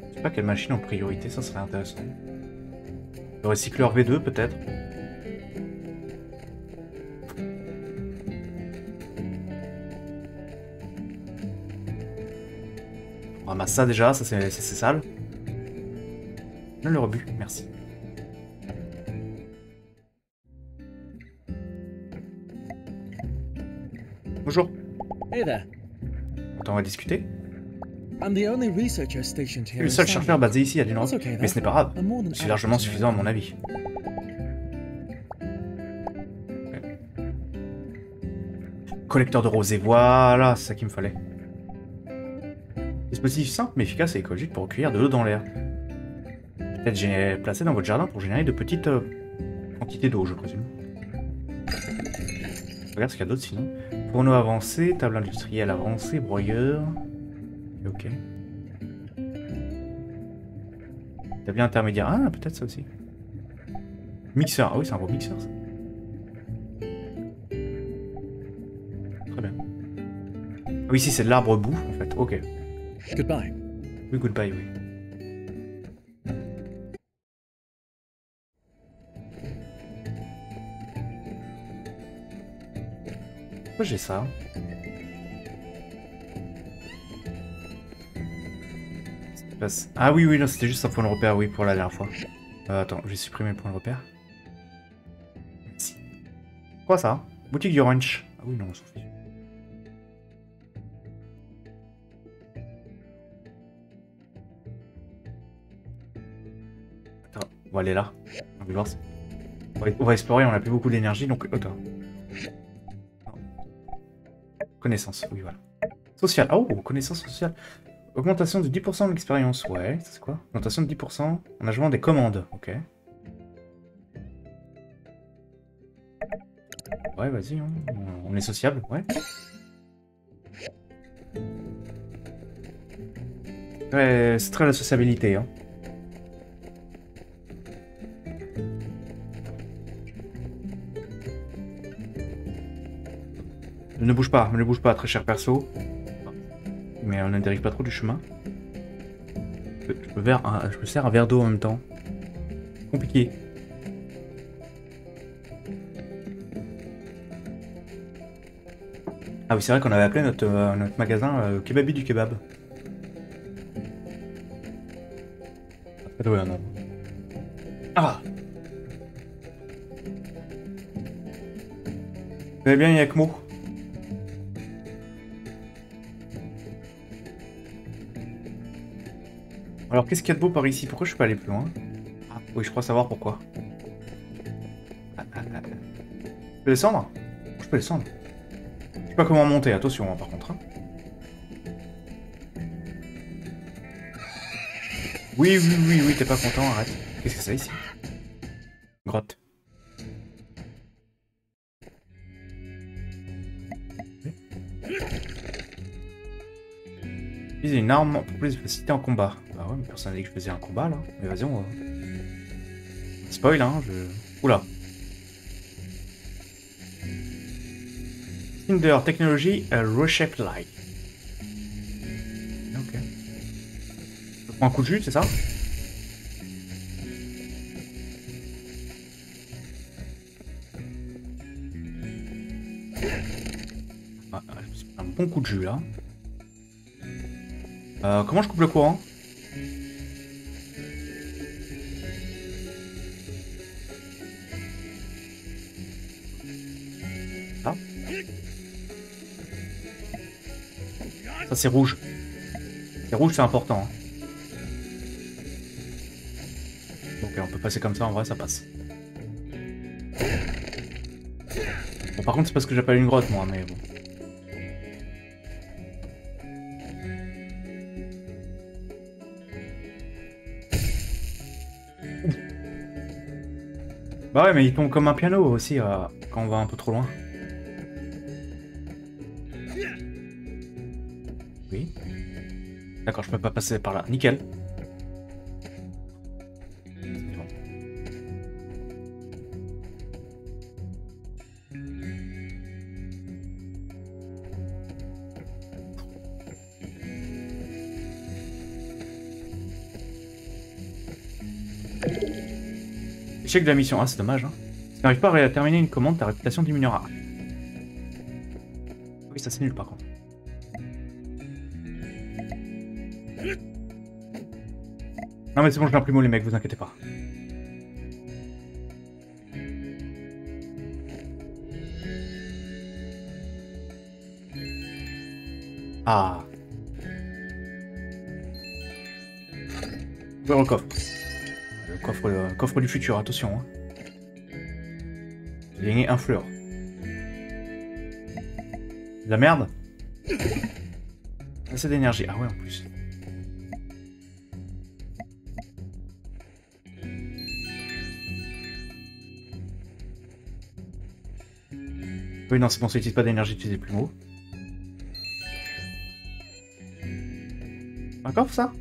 Je sais pas quelle machine en priorité, ça serait intéressant. Le recycleur V2 peut-être. On ramasse ça déjà, ça c'est sale. Le rebut, merci. On va discuter? Je suis le seul chercheur basé ici à Dunlop, mais ce n'est pas grave. Suis largement suffisant à mon avis. Collecteur de rosée, voilà, c'est ça qu'il me fallait. Dispositif simple mais efficace et écologique pour recueillir de l'eau dans l'air. Peut-être j'ai placé dans votre jardin pour générer de petites euh, quantités d'eau, je présume. Regarde ce qu'il y a d'autre sinon. Fourneau avancé, table industrielle avancée, broyeur. Ok. Tablier intermédiaire. Ah, peut-être ça aussi. Mixeur. Ah oui, c'est un gros mixeur ça. Très bien. Ah oui, ici c'est de l'arbre bout en fait. Ok. Goodbye. Oui, goodbye, oui. J'ai ça Ah oui, oui, non, c'était juste un point de repère, oui, pour la dernière fois. Euh, attends, je vais supprimer le point de repère. Quoi ça? Boutique du ranch. Ah oui, non, on s'en fiche. va aller là. On va voir. si- On va, explorer, on a plus beaucoup d'énergie, donc... Attends. Connaissance, oui, voilà. Social. Oh, connaissance sociale. Augmentation de 10% de l'expérience. Ouais, c'est quoi? Augmentation de 10% en ajoutant des commandes. Ok. Ouais, vas-y, hein. on est sociable, ouais. Ouais, c'est très la sociabilité, hein. Ne bouge pas, ne bouge pas, très cher perso. Mais on ne dérive pas trop du chemin. Je, me, sers un verre d'eau en même temps. Compliqué. Ah oui, c'est vrai qu'on avait appelé notre, euh, magasin euh, Kebabi du kebab. Pas doué, non. Ah Vous bien, Yakmo? Alors, qu'est-ce qu'il y a de beau par ici? Pourquoi je suis pas allé plus loin? Ah, oui, je crois savoir pourquoi. Ah, ah, ah. Je peux descendre? Je peux descendre. Je sais pas comment monter, attention hein, par contre. hein. Oui, oui, oui, oui, t'es pas content, arrête. Qu'est-ce que c'est ici? Grotte. Utiliser une arme pour plus de facilité en combat. Personne n'a dit que je faisais un combat là. Mais vas-y, on va. Spoil, hein, je. Oula. Cinder Technology uh, Reshape Light. Ok. Je prends un coup de jus, c'est ça? Ah, un bon coup de jus là. Euh, comment je coupe le courant? C'est rouge. C'est rouge, c'est important. hein. Ok, on peut passer comme ça, en vrai ça passe. Bon, par contre, c'est pas ce que j'appelle une grotte, moi, mais bon. Bah ouais, mais il tombe comme un piano aussi euh, quand on va un peu trop loin. Peux pas passer par là. Nickel. Échec de la mission. Ah, c'est dommage. Hein. Si tu n'arrives pas à terminer une commande, ta réputation diminuera. Oui, ça c'est nul par contre. Non mais c'est bon, je l'imprime les mecs, vous inquiétez pas. Ah. Ouvrir le coffre. Le coffre, le coffre du futur, attention. Hein. Un fleur. De la merde Assez d'énergie. Ah ouais, en plus. Oui, non, c'est bon, ça utilise pas d'énergie, utiliser plus plumeaux. Un coffre, ça?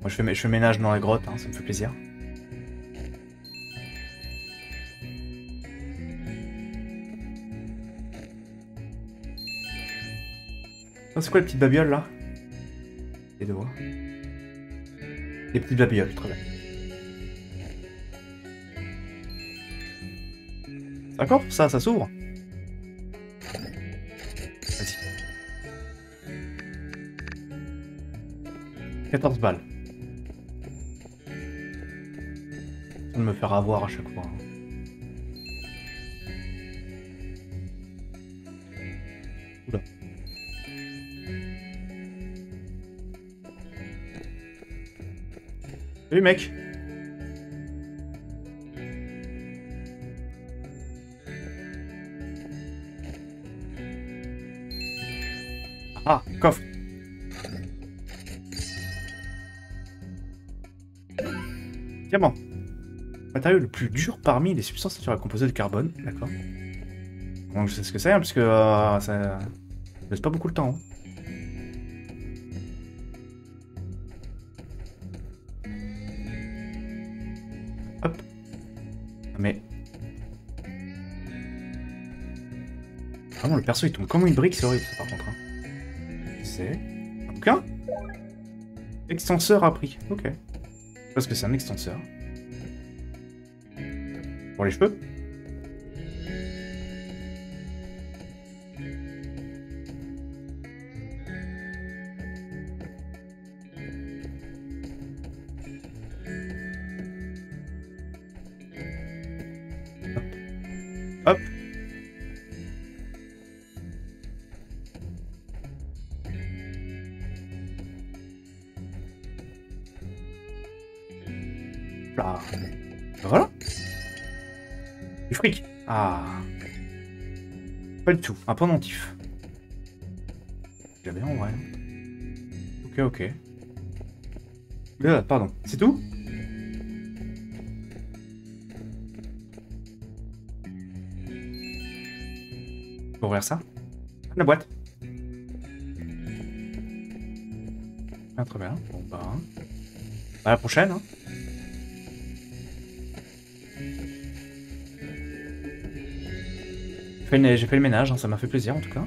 Moi, je fais, je fais ménage dans la grotte, hein, ça me fait plaisir. C'est quoi les petites babioles là? Les deux. Les petites babioles, très bien. D'accord Ça, ça s'ouvre Vas-y. 14 balles. De me faire avoir à chaque fois. Oula. Salut mec Le plus dur parmi les substances naturelles composées de carbone, d'accord? Donc je sais ce que c'est, hein, puisque euh, ça laisse pas beaucoup le temps. hein. Hop. Mais... Vraiment, le perso il tombe comme une brique, c'est horrible par contre. Hein. C'est... Un bouquin? Extenseur appris, ok. Parce que c'est un extenseur. Pour les cheveux Un pendentif. J'ai bien en vrai. Ok, ok. Euh, pardon. C'est tout? Faut ouvrir ça? La boîte. Ah, très bien. Bon, bah. À la prochaine. Hein. J'ai fait le ménage, hein, ça m'a fait plaisir en tout cas.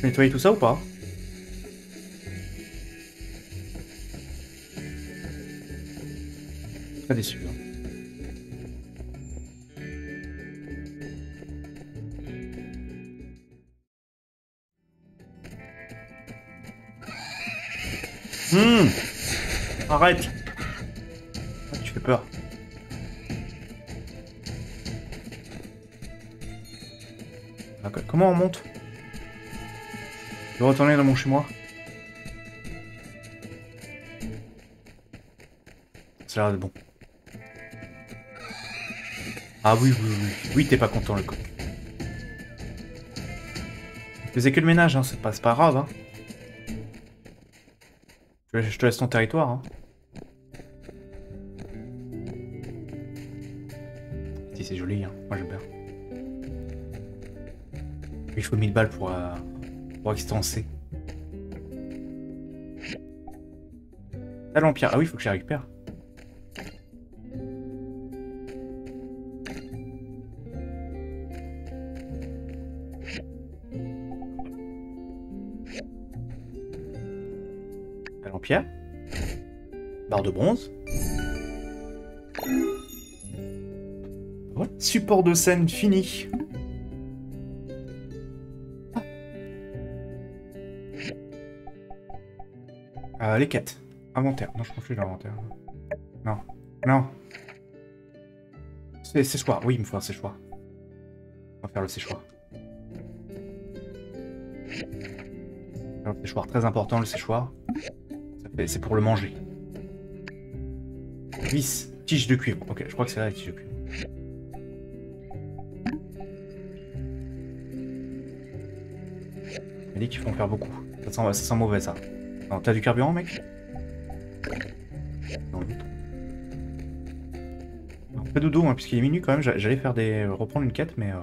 J'ai nettoyé tout ça ou pas? Très déçu. hein. Chez moi. Ça a l'air d'être bon. Ah oui, oui, oui. Oui, t'es pas content, le coq. Je faisais que le ménage, hein. c'est pas, pas grave. Hein. Je, je te laisse ton territoire. Hein. Si, c'est joli, hein. moi j'aime bien. Il faut 1000 balles pour, euh, pour extenser. Talent pierre. Ah oui, il faut que je les récupère. Talent pierre. Barre de bronze. Voilà. Support de scène fini. Euh, les quêtes. Inventaire. Non, je plus l'inventaire. Non. Non. C'est séchoir. Oui, il me faut un séchoir. On va faire le séchoir. Un séchoir très important, le séchoir. C'est pour le manger. Vis. Tige de cuivre. Ok, je crois que c'est là la tige de cuivre. Il dit qu'il faut en faire beaucoup. Ça sent, ça sent mauvais ça. T'as du carburant, mec? Dodo, hein, puisqu'il est minuit quand même. j'a- J'allais faire des reprendre une quête, mais. euh,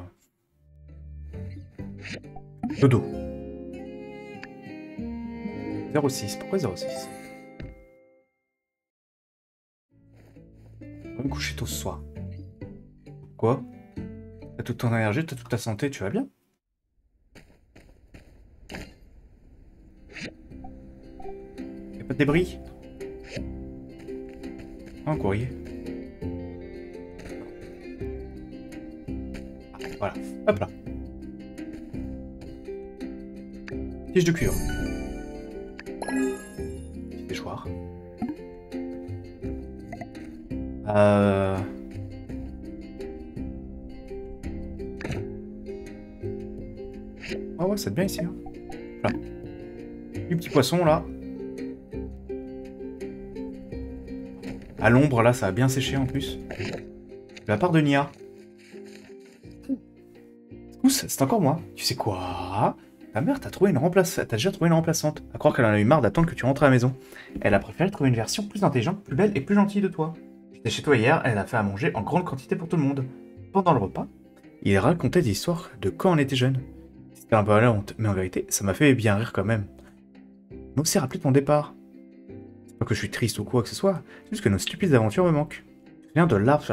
Dodo. 06. Pourquoi 06 Je vais me coucher tôt ce soir. Quoi? T'as toute ton énergie, t'as toute ta santé, tu vas bien? Y'a pas de débris? Un courrier. Hop là. Tige de cuivre. Petit déchoir. Euh... Ah ouais, c'est bien ici. Hein. Du petit poisson là. À l'ombre, là, ça a bien séché en plus. La part de Nia. C'est encore moi. Tu sais quoi? Ta mère t'a trouvé une remplaçante. T'as déjà trouvé une remplaçante. À croire qu'elle en a eu marre d'attendre que tu rentres à la maison. Elle a préféré trouver une version plus intelligente, plus belle et plus gentille de toi. J'étais chez toi hier, elle a fait à manger en grande quantité pour tout le monde. Pendant le repas, il racontait des histoires de quand on était jeune. C'était un peu à la honte, mais en vérité, ça m'a fait bien rire quand même. M'a aussi rappelé ton départ. C'est pas que je suis triste ou quoi que ce soit, c'est juste que nos stupides aventures me manquent. Souviens de l'arbre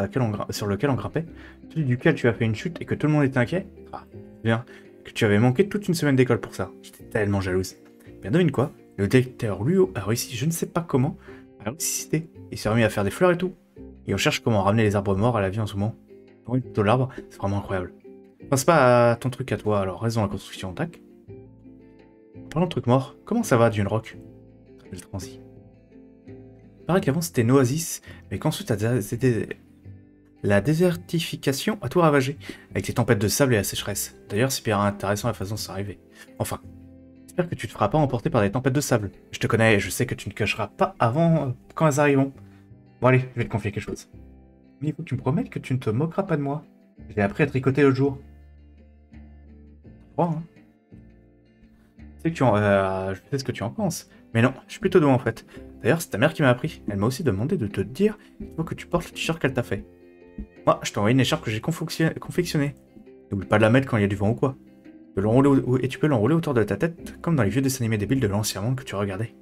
sur, lequel on grimpait Celui duquel tu as fait une chute et que tout le monde était inquiet Ah, bien. Que tu avais manqué toute une semaine d'école pour ça. J'étais tellement jalouse. Bien devine quoi? Le directeur Luo a réussi, je ne sais pas comment, à. Il s'est remis à faire des fleurs et tout. Et on cherche comment ramener les arbres morts à la vie en ce moment. Pour de l'arbre, c'est vraiment incroyable. Pense pas à ton truc à toi, alors raison la construction, tac. Parlons de trucs morts, comment ça va, Dune Rock? Très transi. Paraît qu'avant c'était une oasis, mais qu'ensuite c'était la désertification a tout ravagé, avec les tempêtes de sable et la sécheresse. D'ailleurs, c'est bien intéressant la façon ça arrivait. Enfin, j'espère que tu te feras pas emporter par des tempêtes de sable. Je te connais et je sais que tu ne cacheras pas avant euh, quand elles arriveront. Bon allez, je vais te confier quelque chose. Mais il faut que tu me promettes que tu ne te moqueras pas de moi. J'ai appris à tricoter l'autre jour. Crois, hein. Je sais, que tu en- euh, je sais ce que tu en penses. Mais non, je suis plutôt doué en fait. D'ailleurs, c'est ta mère qui m'a appris. Elle m'a aussi demandé de te dire faut que tu portes le t-shirt qu'elle t'a fait. Moi, je t'ai envoyé une écharpe que j'ai confectionné- confectionnée. N'oublie pas de la mettre quand il y a du vent ou quoi. Et tu peux l'enrouler autour de ta tête, comme dans les vieux dessins animés débiles de l'ancien monde que tu regardais.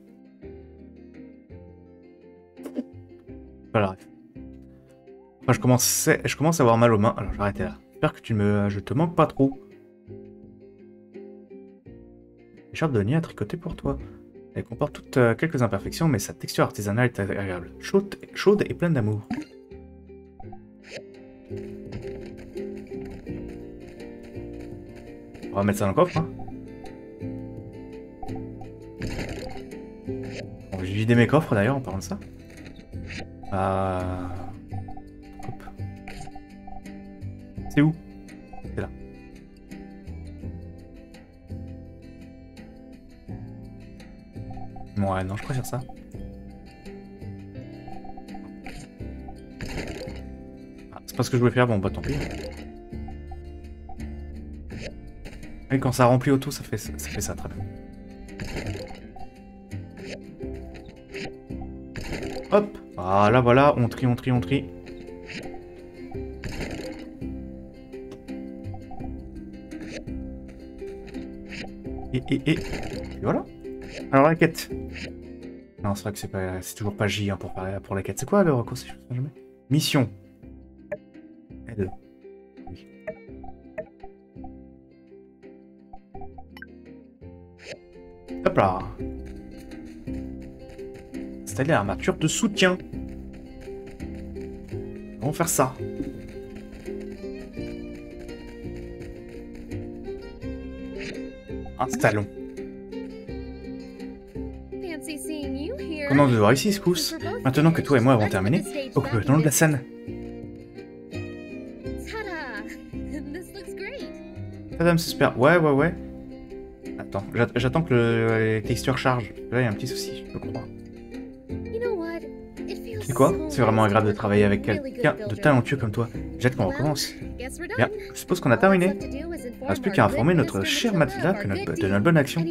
Voilà. Enfin, je commence, à avoir mal aux mains, alors j'arrête là. J'espère que tu me, je te manque pas trop. L'écharpe de Nia a tricoté pour toi. Elle comporte toutes euh, quelques imperfections, mais sa texture artisanale est agréable. Chaude, et pleine d'amour. On va mettre ça dans le coffre. Hein. J'ai vidé mes coffres d'ailleurs en parlant de ça. Hop. C'est où? Ouais, non, je préfère ça. Ah, c'est pas ce que je voulais faire, bon bah tant pis. Et quand ça remplit auto, ça fait ça, fait ça très bien. Hop Voilà, voilà, on trie, on trie, on trie. Et, et, et, et voilà. Alors la quête. Non, c'est vrai que c'est pas, toujours pas J hein, pour, pour la quête. C'est quoi le recours Mission. Oui. Hop là. Installer l'armature de soutien. On va faire ça. Installons. De te voir ici, Scous. Maintenant que toi et moi avons terminé, occupons-nous de la scène. Ta-da! C'est super. Ouais, ouais, ouais. Attends, j'at- j'attends que le- les textures chargent. Là, il y a un petit souci, je? It feels C'est quoi C'est vraiment agréable de travailler avec quelqu'un de talentueux comme toi. J'ai qu'on recommence. Bien, je suppose qu'on a terminé. Il ne reste plus qu'à informer notre chère Matilda que notre, de notre bonne action.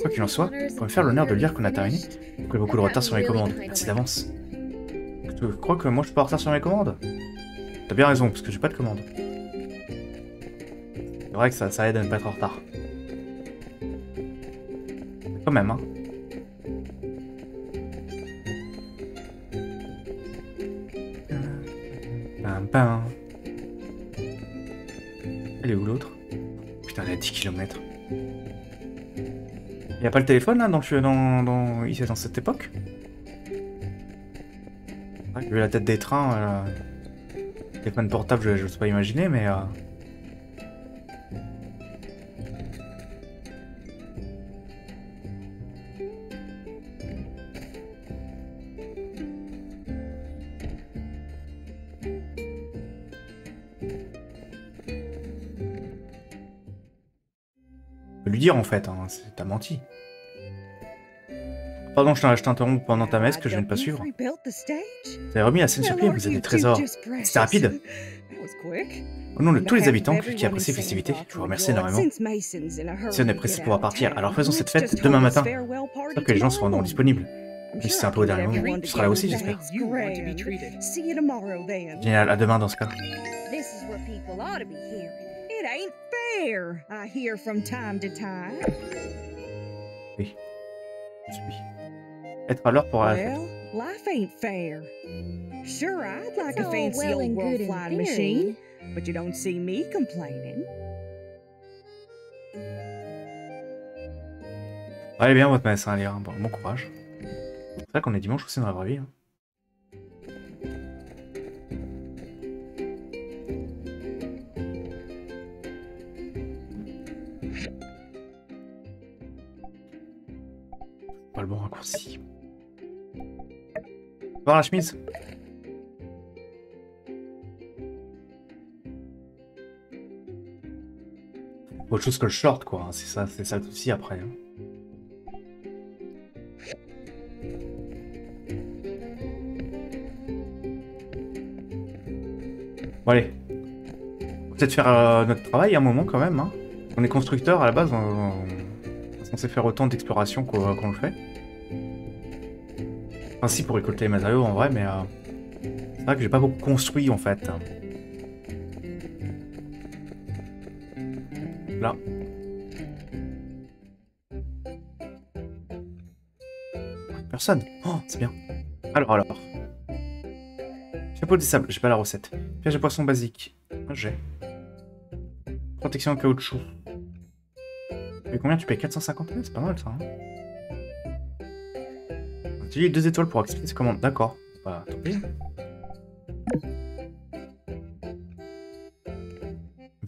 Quoi qu'il en soit, va me faire l'honneur de we're qu'on a terminé. J'ai pris beaucoup de retard sur mes commandes. Merci d'avance. Tu crois que moi je suis pas en retard sur mes commandes? T'as bien raison, parce que j'ai pas de commande. C'est vrai que ça, aide à ne pas être en retard. Quand même, hein. Pam, pam. Elle est où l'autre? Putain, elle est à 10 km. Y a pas le téléphone là dans, le- dans, dans, dans cette époque? Ouais, Vu la tête des trains, euh, téléphone portable, je n'ose pas imaginer, mais. euh, peux lui dire en fait, hein, t'as menti. Pardon, je t'in- je t'interromps pendant ta messe que je viens de pas suivre. Vous avez remis la scène sur pied, vous avez des trésors. C'était rapide. Au nom de tous les habitants qui apprécient les festivités, je vous remercie énormément. Si on est pressé de pouvoir partir, alors faisons cette fête demain matin. J'espère que les gens se rendront disponibles. Puis c'est un peu au dernier moment. Tu seras là aussi, j'espère. Génial, à demain dans ce cas. It ain't fair. I hear from time to time. Je suis. Être à l'heure pour. Well, life ain't fair. Sure, I'd like It's a fancy well old world flying machine, but you don't see me complaining. Allez bien votre hein, allez, hein, bon, bon courage. C'est vrai qu'on est dimanche aussi dans la vraie vie. hein. Pas le bon raccourci. Voir la chemise Autre chose que le short, quoi. hein, C'est ça, c'est ça le souci après. hein. Bon allez. On Peut-être faire euh, notre travail un moment quand même. Hein. On est constructeur à la base, on, on est censé faire autant d'exploration qu'on le fait. Pour récolter les matériaux en vrai, mais euh, c'est vrai que j'ai pas beaucoup construit en fait. Là. Personne. Oh, c'est bien. Alors alors. Chapeau des sables, j'ai pas la recette. Piège à poisson basique. J'ai. Protection en caoutchouc. Payes combien Tu payes? 450 000 C'est pas mal ça. Hein Utiliser deux étoiles pour activer ses commandes. D'accord. Bah, tant pis.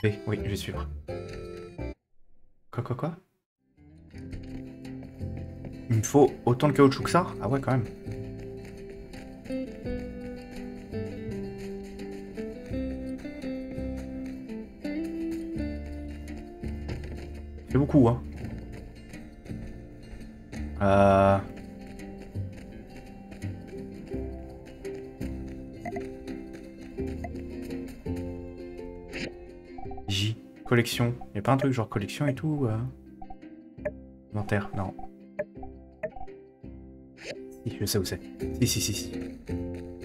B, oui, je vais suivre. Quoi, quoi, quoi Il me faut autant de caoutchouc que ça? Ah ouais, quand même. C'est beaucoup, hein. Euh... Collection. Y'a pas un truc genre collection et tout euh... Inventaire, non. Si, je sais où c'est. Si, si, si, si.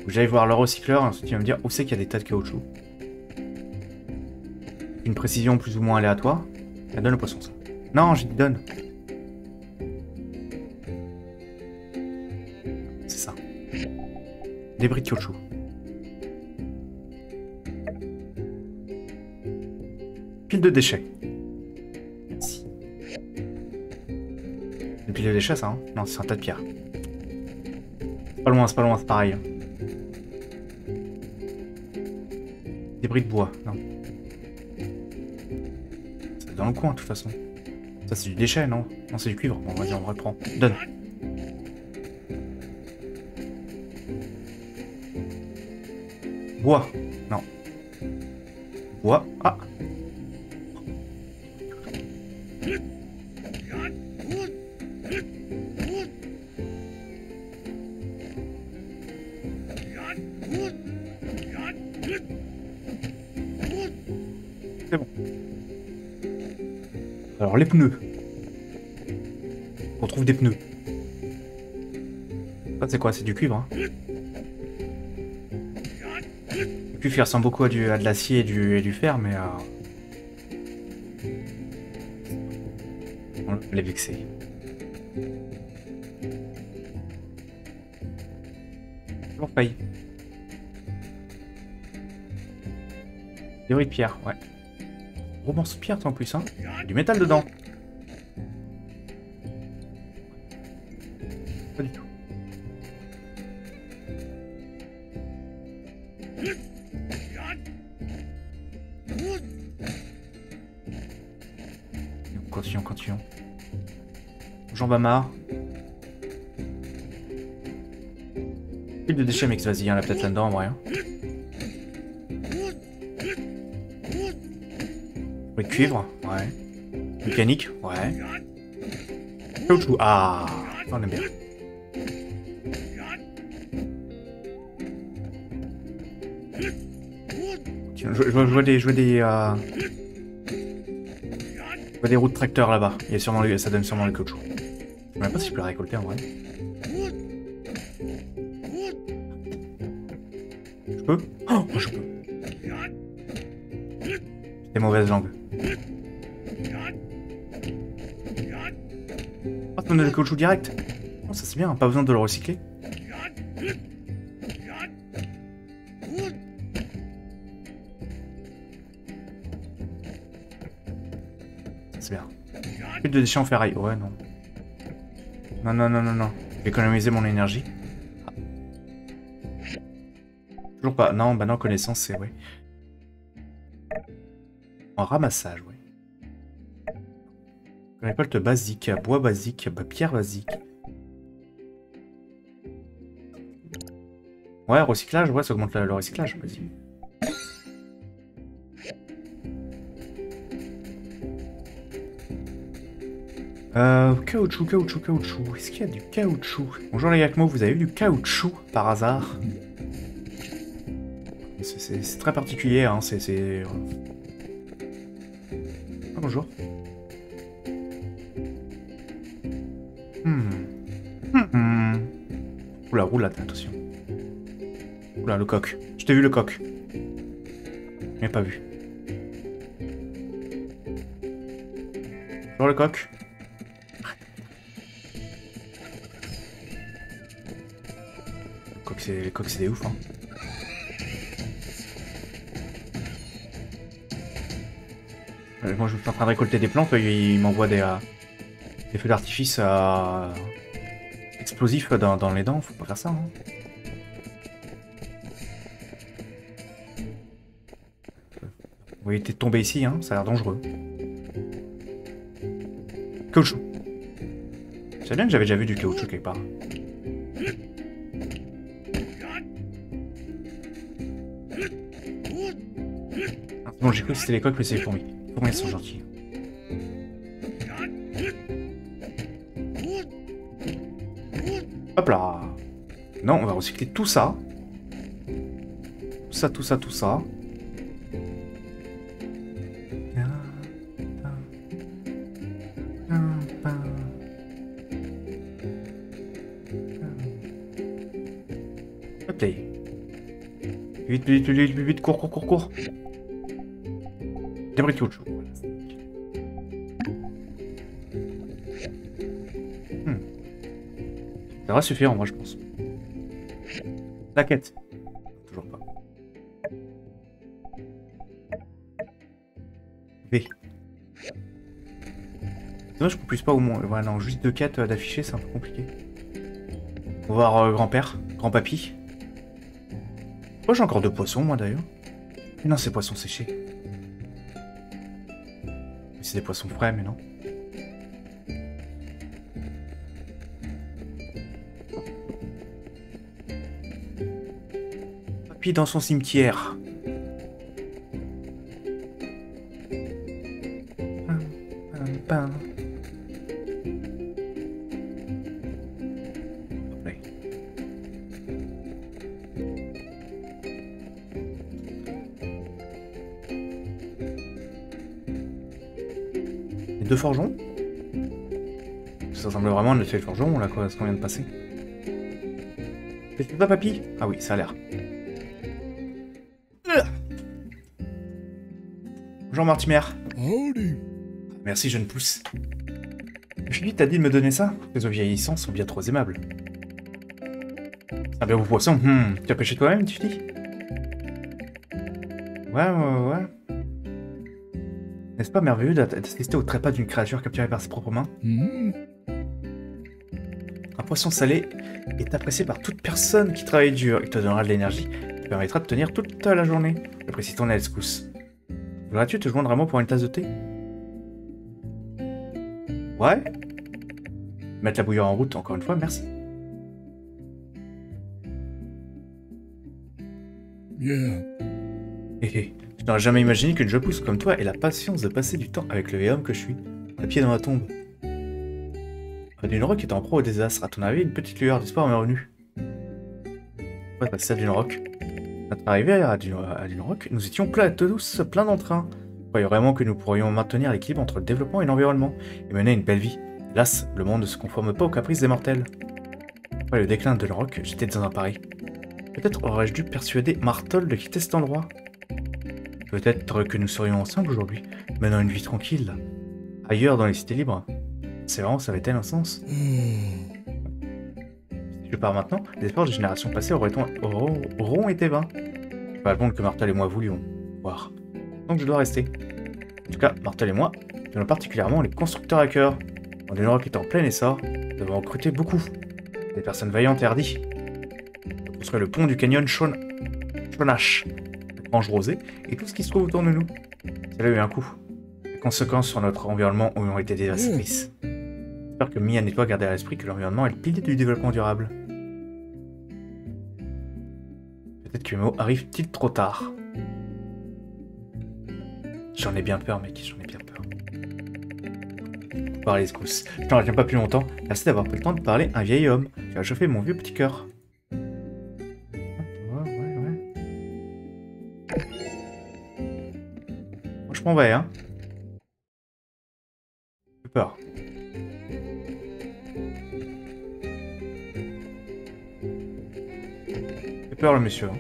J'aille voir le recycleur ensuite il va me dire où c'est qu'il y a des tas de caoutchouc. Une précision plus ou moins aléatoire. Ah, donne le poisson, ça. Non, j'ai dit donne. C'est ça. Débris de caoutchouc. De déchets. Merci. Une pile de déchets, ça, hein Non, c'est un tas de pierres. C'est pas loin, c'est pas loin, c'est pareil. Débris de bois, non. C'est dans le coin, de toute façon. Ça, c'est du déchet, non? Non, c'est du cuivre. Bon, vas-y, on reprend. Donne. Bois. Alors, les pneus. On trouve des pneus. C'est quoi? C'est du cuivre, hein Le cuivre, ressemble beaucoup à, du, à de l'acier et du, et du fer, mais... Euh... On l'est vexé. Toujours paye. Théorie de pierre, ouais. Gros morceau pierre, toi, en plus, hein. Du métal dedans. Pas du tout. Continuons, continuons. Jean Bamar. Pile de déchets, mec, vas-y, hein, la peut-être là-dedans, en vrai. hein. Cuivre, ouais. Mécanique, ouais. Caoutchouc, ah, on aime bien. Tiens, Je, je vois, des, je vois des, euh, je vois des roues de là-bas. Il y a sûrement, le- ça donne sûrement le caoutchouc. Je sais même pas si je peux la récolter en vrai. Je peux? Oh, je peux. Des mauvaises langues. Oh, ça me donne le caoutchouc direct. Oh, ça c'est bien, pas besoin de le recycler. C'est bien. Plus de déchets en ferraille. Ouais, non. Non, non, non, non, non. Économiser mon énergie. Toujours pas. Non, bah non, connaissance, c'est... Ouais. En ramassage, ouais. Basique, bois basique, bah, pierre basique. Ouais, recyclage, ouais, ça augmente le, recyclage, vas-y. Euh, caoutchouc, caoutchouc, caoutchouc. Est-ce qu'il y a du caoutchouc? Bonjour les Yakmo, vous avez eu du caoutchouc par hasard? C'est très particulier, hein, c'est... Attention. Oula, le coq. Je t'ai vu le coq. Je pas vu. Bonjour le coq. Le coq, c'est c'est des ouf, hein. Euh, Moi, je suis en train de récolter des plantes, il, m'envoie des, euh, des feux d'artifice euh, explosifs dans, dans les dents, faut pas faire ça. Hein. Vous voyez, t'es tombé ici, hein, ça a l'air dangereux. Caoutchouc. C'est bien que j'avais déjà vu du caoutchouc quelque part. Ah, Bon, j'ai cru que c'était les coques, mais c'est les fourmis. Les fourmis, elles sont gentilles. Recycler tout ça. Tout ça, tout ça, tout ça. Là. Vite, vite, vite, vite, cours, cours, cours, cours. Débris nickel. Hmm. Ça va suffire, moi, je pense. Toujours pas. V. Dommage qu'on puisse pas au moins. Voilà, non, juste deux quêtes euh, d'afficher, c'est un peu compliqué. On va voir euh, grand-père, grand-papy. Oh, j'ai encore deux poissons, moi, d'ailleurs? Mais non, c'est poissons séchés. C'est des poissons frais, mais non. Dans son cimetière. Les deux forgerons Ça semble vraiment être fait le forgeron, là, quoi, ce qu'on vient de passer. Qu'est-ce papy? Ah oui, ça a l'air. Bonjour, Mortimer. Howdy. Merci, jeune pousse. Philippe t'a dit de me donner ça Les eaux vieillissantes sont bien trop aimables. Ah bien vos poissons, hmm, tu as pêché toi-même, tu dis? Ouais, ouais, ouais. N'est-ce pas merveilleux d'assister au trépas d'une créature capturée par ses propres mains? Hmm. Un poisson salé est apprécié par toute personne qui travaille dur. Il te donnera de l'énergie qui te permettra de tenir toute la journée. J'apprécie ton aide. Voudrais-tu te joindre à moi pour une tasse de thé? Ouais Mettre la bouilloire en route, encore une fois, merci. Yeah. Hé hé, je n'aurais jamais imaginé qu'une jeune pousse comme toi ait la patience de passer du temps avec le vieil homme que je suis, à pied dans la tombe. Dune Rock est en proie au désastre. À ton avis, une petite lueur d'espoir m'est revenue. Ouais, bah, c'est à Dune Rock. Notre arrivée à Dune, à Dune Rock, nous étions plein, tous plein d'entrain. Croyez vraiment que nous pourrions maintenir l'équilibre entre le développement et l'environnement et mener une belle vie. Hélas, le monde ne se conforme pas aux caprices des mortels. Après le déclin de Dune Rock, j'étais dans un pari. Peut-être aurais-je dû persuader Martol de quitter cet endroit. Peut-être que nous serions ensemble aujourd'hui, menant une vie tranquille. Ailleurs dans les cités libres. C'est vraiment, ça avait-elle un sens Si je pars maintenant, les espoirs des générations passées auront, auront été vains. Pas le monde que Martel et moi voulions voir. Donc je dois rester. En tout cas, Martel et moi, tenons particulièrement les constructeurs à cœur. Quand une rock est en plein essor, nous devons recruter beaucoup. Des personnes vaillantes et hardies. Pour construire le pont du canyon Shon... Shonash, la branche rosée, et tout ce qui se trouve autour de nous. Ça a eu un coup. Les conséquences sur notre environnement ont été dévastatrices. J'espère que Mian et toi gardez à l'esprit que l'environnement est le pilier du développement durable. Peut-être arrive-t-il trop tard? J'en ai bien peur, mec, j'en ai bien peur. Parler secousses. Je n'en retiens pas plus longtemps. Merci d'avoir pris le temps de parler à un vieil homme. Tu as chauffé mon vieux petit cœur. Ouais, ouais, ouais. Franchement, ouais, hein. J'ai peur. Le monsieur. hein.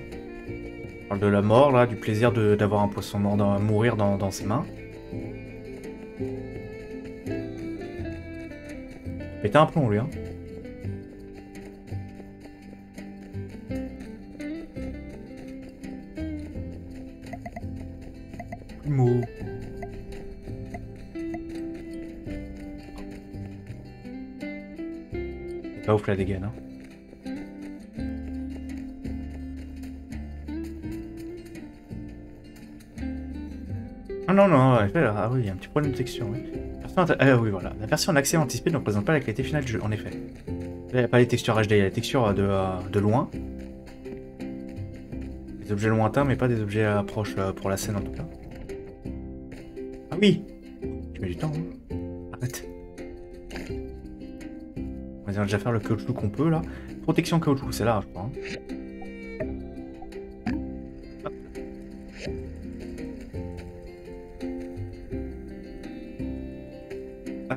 Parle de la mort, là, du plaisir d'avoir un poisson mort dans- mourir dans, ses mains. Péter un plomb, lui, hein. C'est Pas ouf la dégaine, hein. Ah oui, il y a un petit problème de texture, oui. Ah oui, voilà. La version en accès anticipé ne représente pas la qualité finale du jeu, en effet. Il n'y a pas les textures HD, il y a les textures de, euh, de loin. Des objets lointains, mais pas des objets proches euh, pour la scène en tout cas. Ah oui Tu mets du temps, hein Arrête. On va déjà faire le caoutchouc qu'on peut là. Protection caoutchouc, c'est là, je crois.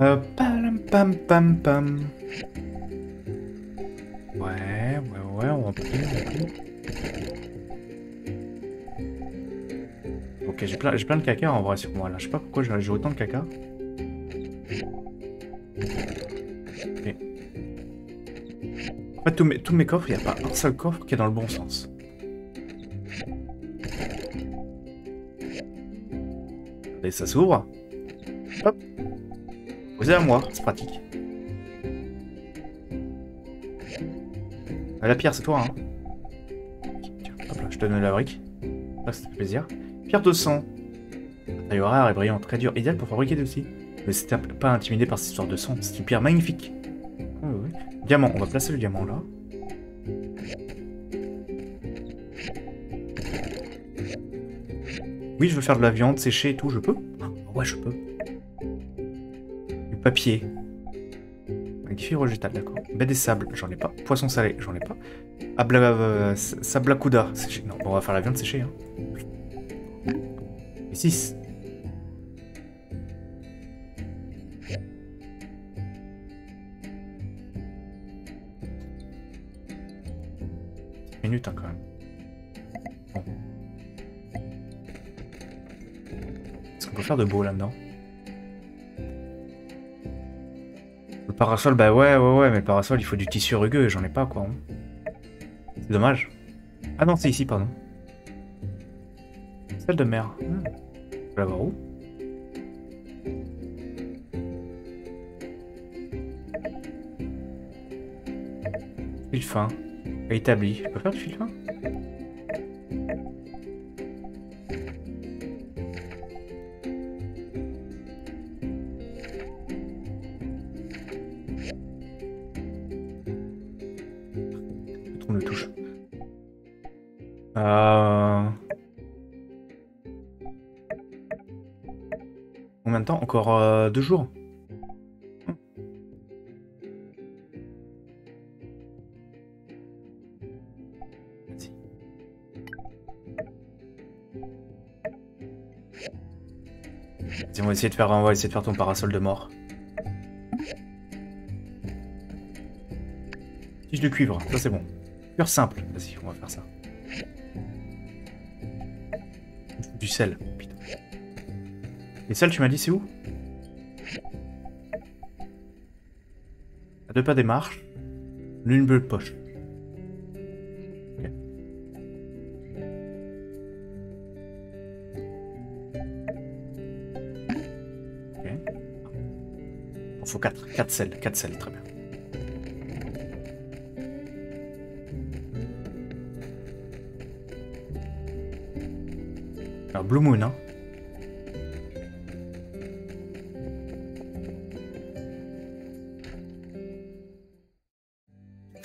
Euh, pam pam pam pam. Ouais, ouais, ouais, on remplit. Ok, j'ai plein, plein de caca en vrai sur moi là. Je sais pas pourquoi j'ai autant de caca. Ok. En fait, tous mes, tous mes coffres, il n'y a pas un seul coffre qui est dans le bon sens. Et ça s'ouvre. À moi, c'est pratique. Ah, la pierre, c'est toi, hein. Hop là, je te donne la brique. Ça, plaisir. Pierre de sang. Taille rare et brillante, très dur, idéal pour fabriquer aussi. Mais c'était pas intimidé par cette histoire de sang, c'est une pierre magnifique. Oui. Diamant, on va placer le diamant là. Oui, je veux faire de la viande séchée et tout, je peux Ah, Ouais, je peux. Papier. Fibres végétales, d'accord. Baie des sables, j'en ai pas. Poisson salé, j'en ai pas. Euh, sablacuda, séché. Non, bon, on va faire la viande séchée. Hein. Et 6. minutes hein, quand même. Bon. Est-ce qu'on peut faire de beau là-dedans? Parasol, bah ouais, ouais, ouais, mais le parasol, il faut du tissu rugueux et j'en ai pas, quoi. hein. C'est dommage. Ah non, c'est ici, pardon. Salle de mer. Je peux l'avoir où? Fil fin. Établi. Je peux faire du fil fin? Encore euh, deux jours. Vas-y, on va essayer de faire, on va essayer de faire ton parasol de mort. Tige de cuivre, ça c'est bon. Cuir simple, vas-y, on va faire ça. Du sel, putain. Et sel, tu m'as dit c'est où? Deux pas des marches, l'une bleue poche. Ok. Ok. Il faut 4, 4 sels, 4 sels, très bien. Alors, Blue Moon, hein.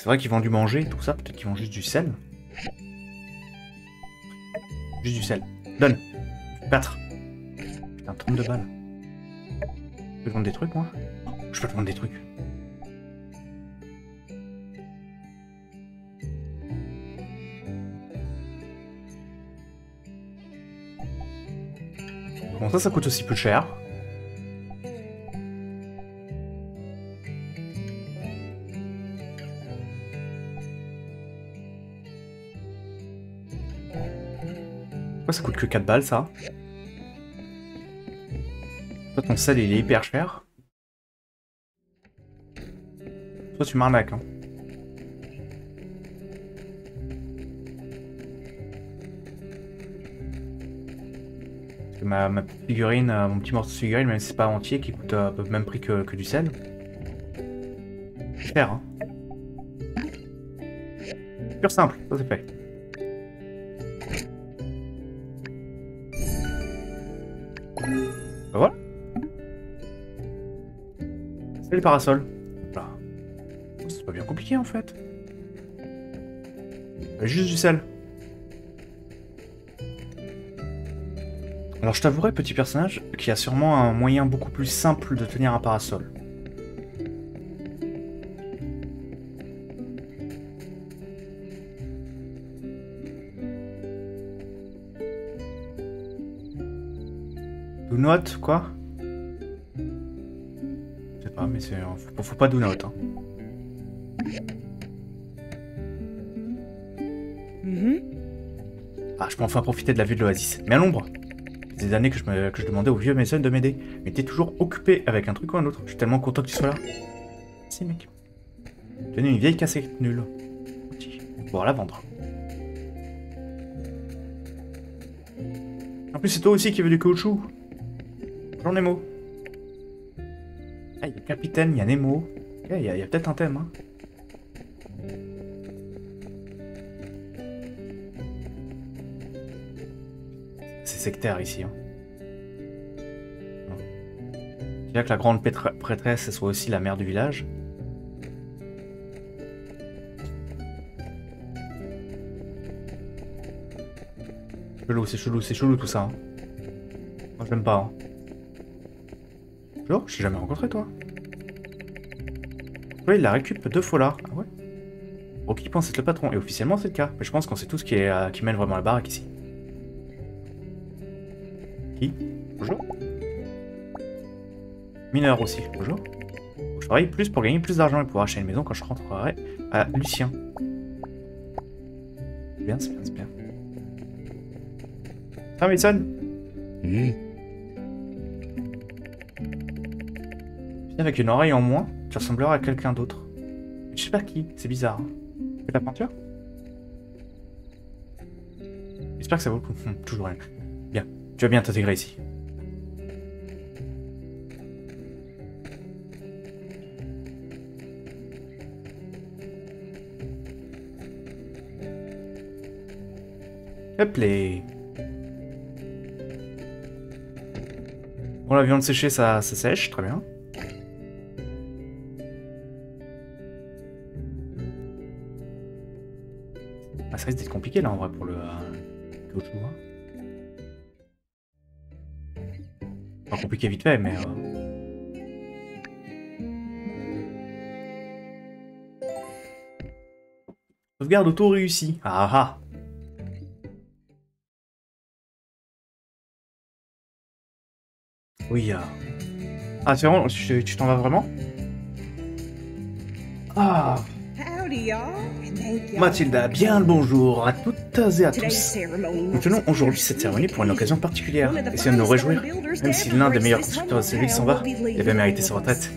C'est vrai qu'ils vendent du manger, tout ça, peut-être qu'ils vendent juste du sel. Juste du sel. Donne 4 Putain, 32 balles. Je peux te vendre des trucs, moi? Je peux te vendre des trucs. Bon, ça, ça coûte aussi peu cher. Que 4 balles, ça Toi, ton sel, il est hyper cher. Toi, tu m'arnaques, hein. Parce que ma, figurine, euh, mon petit morceau de figurine, même si c'est pas entier, qui coûte euh, à peu même prix que, que du sel. Cher, hein. Pur simple, ça c'est fait. Là. C'est pas bien compliqué en fait. Euh, Juste du sel. Alors je t'avouerai, petit personnage, qu'il y a sûrement un moyen beaucoup plus simple de tenir un parasol. Do not, quoi? Faut, faut pas do not, hein. Mm-hmm. Ah, je peux enfin profiter de la vue de l'oasis. Mais à l'ombre C'est des années que je, me- que je demandais au vieux Mason de m'aider. Mais t'es toujours occupé avec un truc ou un autre. Je suis tellement content que tu sois là. Merci, mec. Tenez une vieille cassette nulle. Bon, la vendre. En plus, c'est toi aussi qui veux du caoutchouc. Bonjour Nemo. Ah, il y a Capitaine, il y a Nemo. Ok, il y a, peut-être un thème, hein. C'est sectaire ici. Hein. Que la grande prêtresse soit aussi la mère du village. Chelou, c'est chelou, c'est chelou tout ça. hein. Moi j'aime pas. Hein. Genre, je t'ai jamais rencontré toi. Ouais, il la récup deux fois là. Ah ouais qui pense être le patron Et officiellement c'est le cas. Mais je pense qu'on sait tous qui, est, euh, qui mène vraiment la baraque ici. Qui? Bonjour. Mineur aussi. Bonjour. Je travaille plus pour gagner plus d'argent et pouvoir acheter une maison quand je rentrerai à Lucien. C'est bien, c'est bien, c'est bien. Ah, Mason. Viens avec une oreille en moins, tu ressembleras à quelqu'un d'autre. Je sais pas qui, c'est bizarre. Hein. Fais la peinture? J'espère que ça vaut le coup. Hum, toujours rien. Bien, tu vas bien t'intégrer ici. Hop. Bon, la viande séchée, ça, ça sèche, très bien. Là en vrai pour le euh. Pas compliqué vite fait, mais. euh, Sauvegarde auto réussi. Ah ah. Oui. euh. Ah, c'est vraiment. Tu t'en vas vraiment? Ah, Mathilda, bien le bonjour à toutes et à tous. Nous tenons aujourd'hui cette cérémonie pour une occasion particulière. Essayons de nous réjouir. Même si l'un des meilleurs constructeurs de celui s'en va, avait mérité in sa retraite.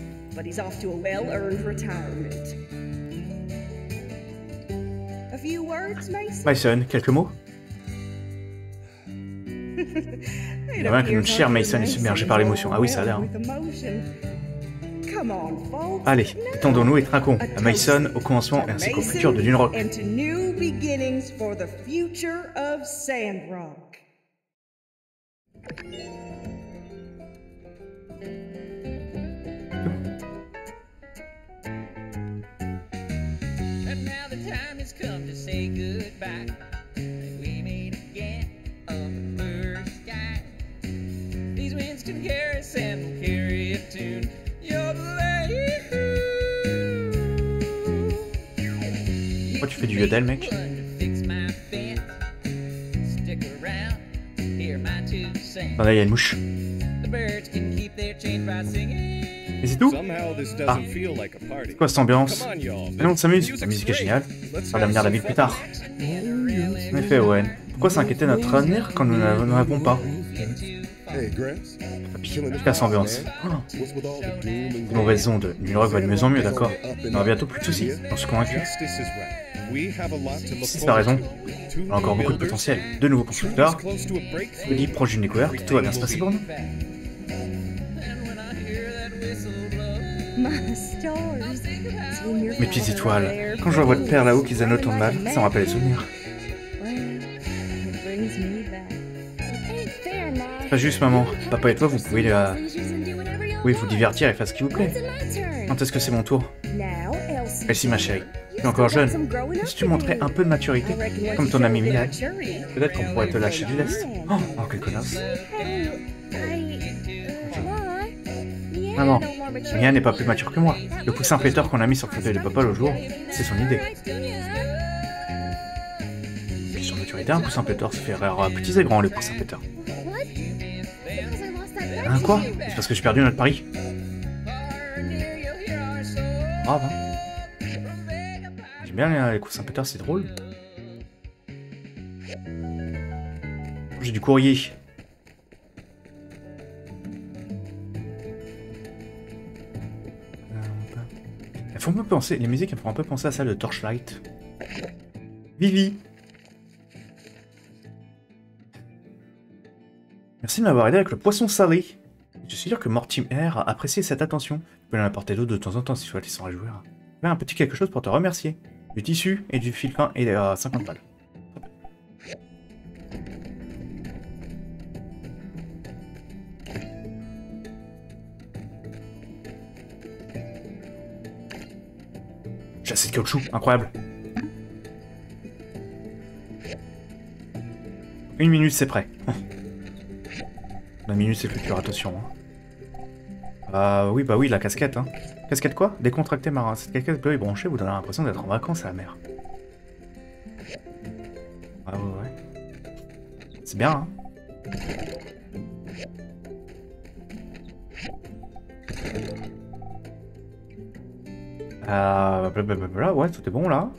Mason? Quelques mots? Il y a rien qu'une chère Mason est submergée par l'émotion. Ah oui, ça a l'air, hein. Allez, détendons-nous et trinquons. À Mason, au commencement ainsi qu'au futur de Dune Rock. My two cents. Ah là, il y a une mouche. Et c'est tout Ah. quoi cette ambiance? Come on, on s'amuse. La musique est géniale. Ça va devenir la vie plus tard. En effet, Owen. Pourquoi s'inquiéter notre avenir quand nous n'en avons pas? Casse ambiance. mauvaise onde. Dune Rock va de mieux en mieux, d'accord On aura bientôt plus de soucis. J'en suis convaincu. Si t'as raison, on a encore beaucoup de potentiel. De nouveaux constructeurs. dis proche d'une découverte, tout va bien se passer pour nous. Mes petites étoiles. Quand je vois votre père là-haut qui zanote running mal, ça me rappelle les souvenirs. Pas juste, maman. Papa et toi, vous pouvez euh, oui, vous divertir et faire ce qui vous plaît. Quand est-ce que c'est mon tour? Elsie, ma chérie. Tu es encore jeune. Si tu montrais un peu de maturité, comme ton ami a bit of Miak, maturity, peut-être qu'on pourrait te lâcher du lest. Oh, oh quelle connasse. Maman, mature Mia n'est pas plus mature que moi. Le coussin fêteur qu'on a mis sur le fauteuil de papa l'autre jour, c'est son idée. Question de maturité, un coussin fêteur, ça fait rire à petits et grands, I lost that Hein, quoi? C'est parce que j'ai perdu notre pari. Grave, hein Bien les, coussins péteurs, c'est drôle. J'ai du courrier. Elles font un peu penser, les musiques elles font un peu penser à celle de Torchlight. Vivi Merci de m'avoir aidé avec le poisson salé. Je suis sûr que Mortimer a apprécié cette attention. Tu peux lui apporter d'autres de temps en temps si tu souhaites s'en réjouir. Un petit quelque chose pour te remercier. Du tissu et du fil fin et à 50 balles. J'ai assez de caoutchouc, incroyable. Une minute, c'est prêt. La minute, c'est futur, attention. hein. Ah oui, bah oui, la casquette. Hein. Casquette quoi Décontracté marin. Cette casquette bleue et branchée vous donne l'impression d'être en vacances à la mer. Ah ouais, ouais. C'est bien, hein Euh, blablabla, ouais, tout est bon là.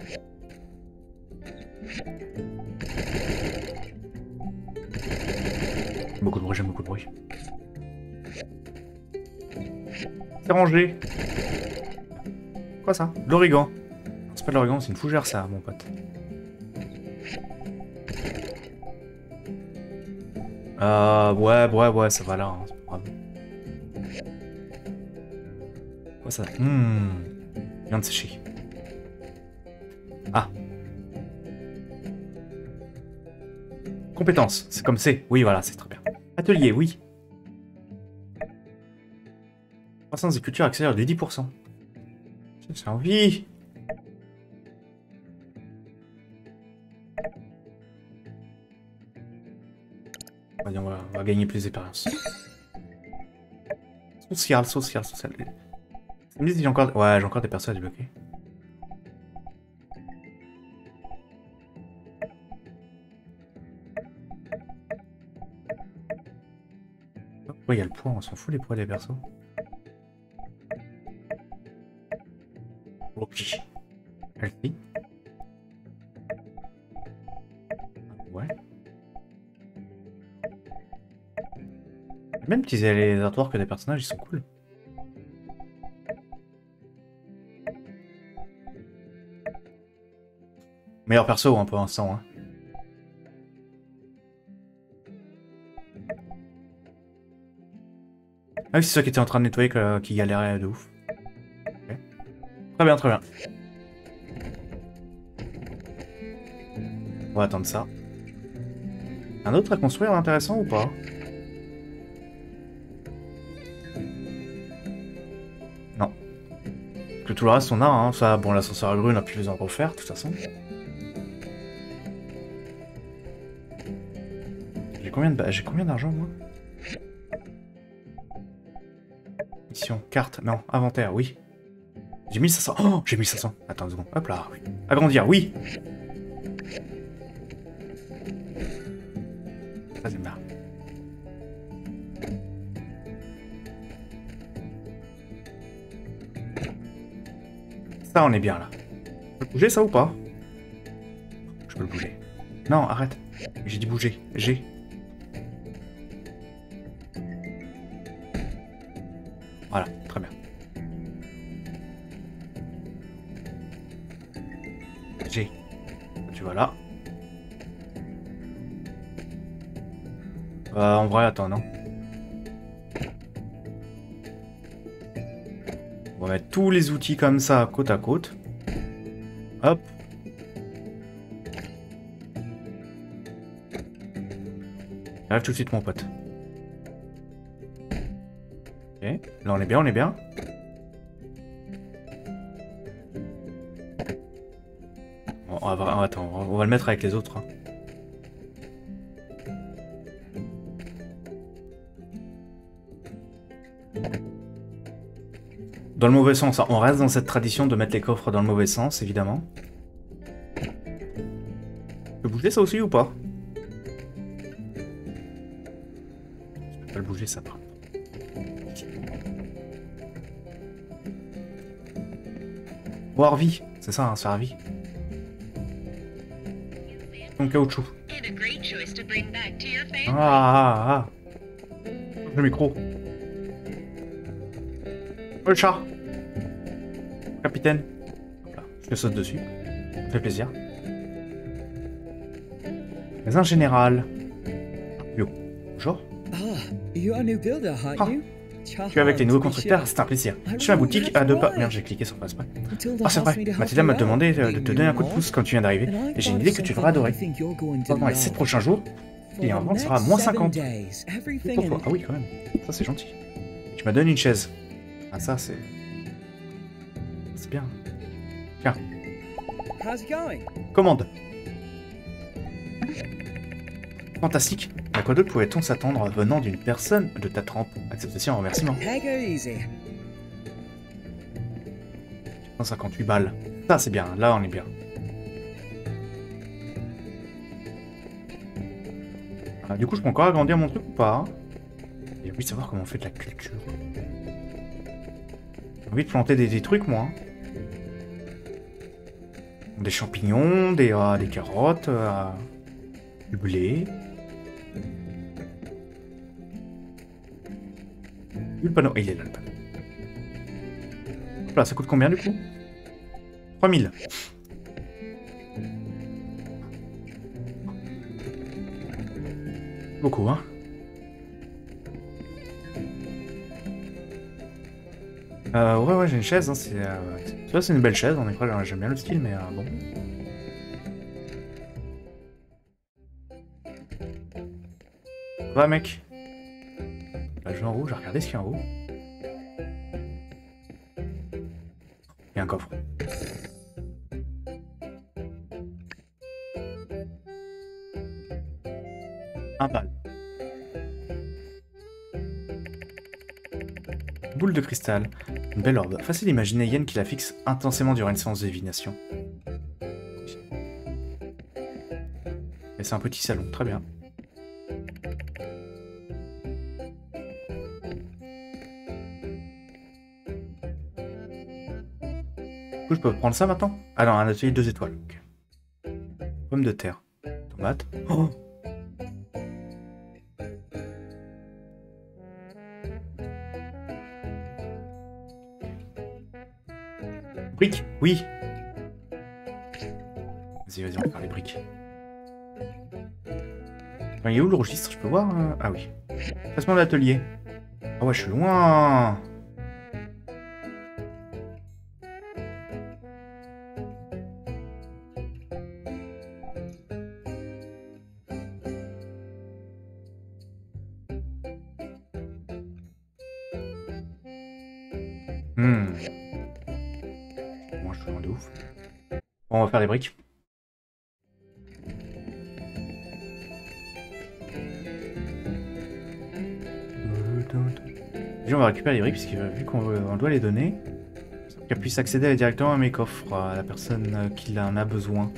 Beaucoup de bruit, j'aime beaucoup de bruit. C'est rangé. Quoi ça L'origan. C'est pas de l'origan, c'est une fougère ça, mon pote. Euh, ouais, ouais, ouais, ça va là, hein, c'est pas grave. Quoi ça Hmm. Il vient de sécher. Ah. Compétences, c'est comme c'est. Oui, voilà, c'est très bien. Atelier, oui. Croissance des cultures accélère de 10%. J'ai envie. On va, on va gagner plus d'expérience. Social, social, social. J'ai encore... Ouais, j'ai encore des personnes à débloquer. Ouais, il y a le poids, on s'en fout les poids des persos. Ok. Healthy. Ouais. Même utiliser les artworks des personnages, ils sont cool. Meilleur perso, hein, pour l'instant. Hein. Ah oui, c'est ça qui était en train de nettoyer que- qui galérait de ouf. Très bien, très bien. On va attendre ça. Un autre à construire intéressant ou pas? Non. Que tout le reste on a, hein. Ça, bon, l'ascenseur à grue, on a plus besoin de refaire, de toute façon. J'ai combien j'ai combien d'argent moi? Mission, carte, non, inventaire, oui. J'ai 1500. Oh, j'ai 1500. Attends une seconde. Hop là, oui. Agrandir, oui. Ça c'est marrant. Ça, on est bien là. Je peux le bouger ça ou pas? Je peux le bouger. Non, arrête. J'ai dit bouger. J'ai. J'ai. Tu vois là. Euh, en vrai, attends, non. On va mettre tous les outils comme ça, côte à côte. Hop. Arrive tout de suite, mon pote. Ok. Là, on est bien, on est bien. On va, le mettre avec les autres. hein. Dans le mauvais sens, hein. on reste dans cette tradition de mettre les coffres dans le mauvais sens, évidemment. Je peux bouger ça aussi ou pas? Je peux pas le bouger ça par vie, c'est ça, hein, se. En caoutchouc. Ah, ah, ah. Le micro. Oh, le chat. Capitaine. Hop là, je le saute dessus. Ça fait plaisir. Mais un général. Yo. Bonjour. Ah, you're a new builder, aren't Ah. you? Tu es avec les nouveaux constructeurs, c'est un plaisir. Je suis à la boutique à deux pas. Merde, j'ai cliqué sur passe pas. Ah, c'est vrai. Mathilda m'a demandé de, de te donner un coup de pouce quand tu viens d'arriver. Et j'ai une idée que tu devras adorer. Pendant les 7 prochains jours, et un vent sera à moins 50. Pourquoi Ah oui, quand même. Ça, c'est gentil. Tu m'as donné une chaise. Ah, ça, c'est. C'est bien. Tiens, commande. Fantastique. À quoi d'autre pouvait-on s'attendre venant d'une personne de ta trempe? Acceptation en remerciement. Take it easy. 158 balles. Ça, c'est bien. Là, on est bien. Ah, du coup, je peux encore agrandir mon truc ou pas? J'ai envie de savoir comment on fait de la culture. J'ai envie de planter des, des trucs, moi. Des champignons, des, euh, des carottes, euh, du blé. Du panneau. Il est là, le panneau. Hop là, ça coûte combien, du coup? 3000. Beaucoup, hein? Euh, ouais, ouais, j'ai une chaise, hein, c'est... Euh, c'est une belle chaise, en effet, j'aime bien le style, mais euh, bon... Va, mec Je vais en haut, je vais regarder ce qu'il y a en haut. Il y a un coffre. Un bal. Boule de cristal. Belle orbe. Facile d'imaginer Yen qui la fixe intensément durant une séance de divination. Et c'est un petit salon, très bien. Du coup, je peux prendre ça maintenant? Ah non, un atelier 2 étoiles. ok. Pomme de terre. Tomate. Oh Briques? Oui Vas-y, vas-y, on va faire les briques. Il est où le registre? Je peux voir euh Ah oui. Classement de l'atelier. Ah ouais, je suis loin Briques. On va récupérer les briques, puisque vu qu'on on doit les donner, qu'elle puisse accéder directement à mes coffres, à la personne qui en a besoin.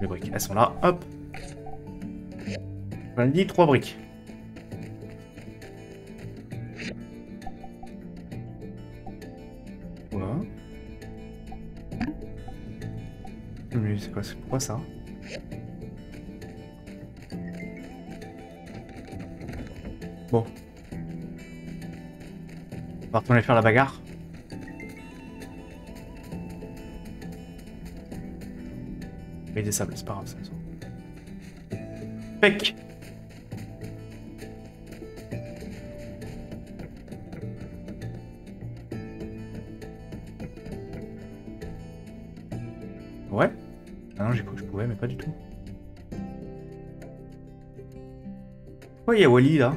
Les briques, elles sont là, hop On dit trois briques. Quoi, ça Bon. On va retourner faire la bagarre. Mais des sables, c'est pas grave ça. Pec Pourquoi il y a Wally là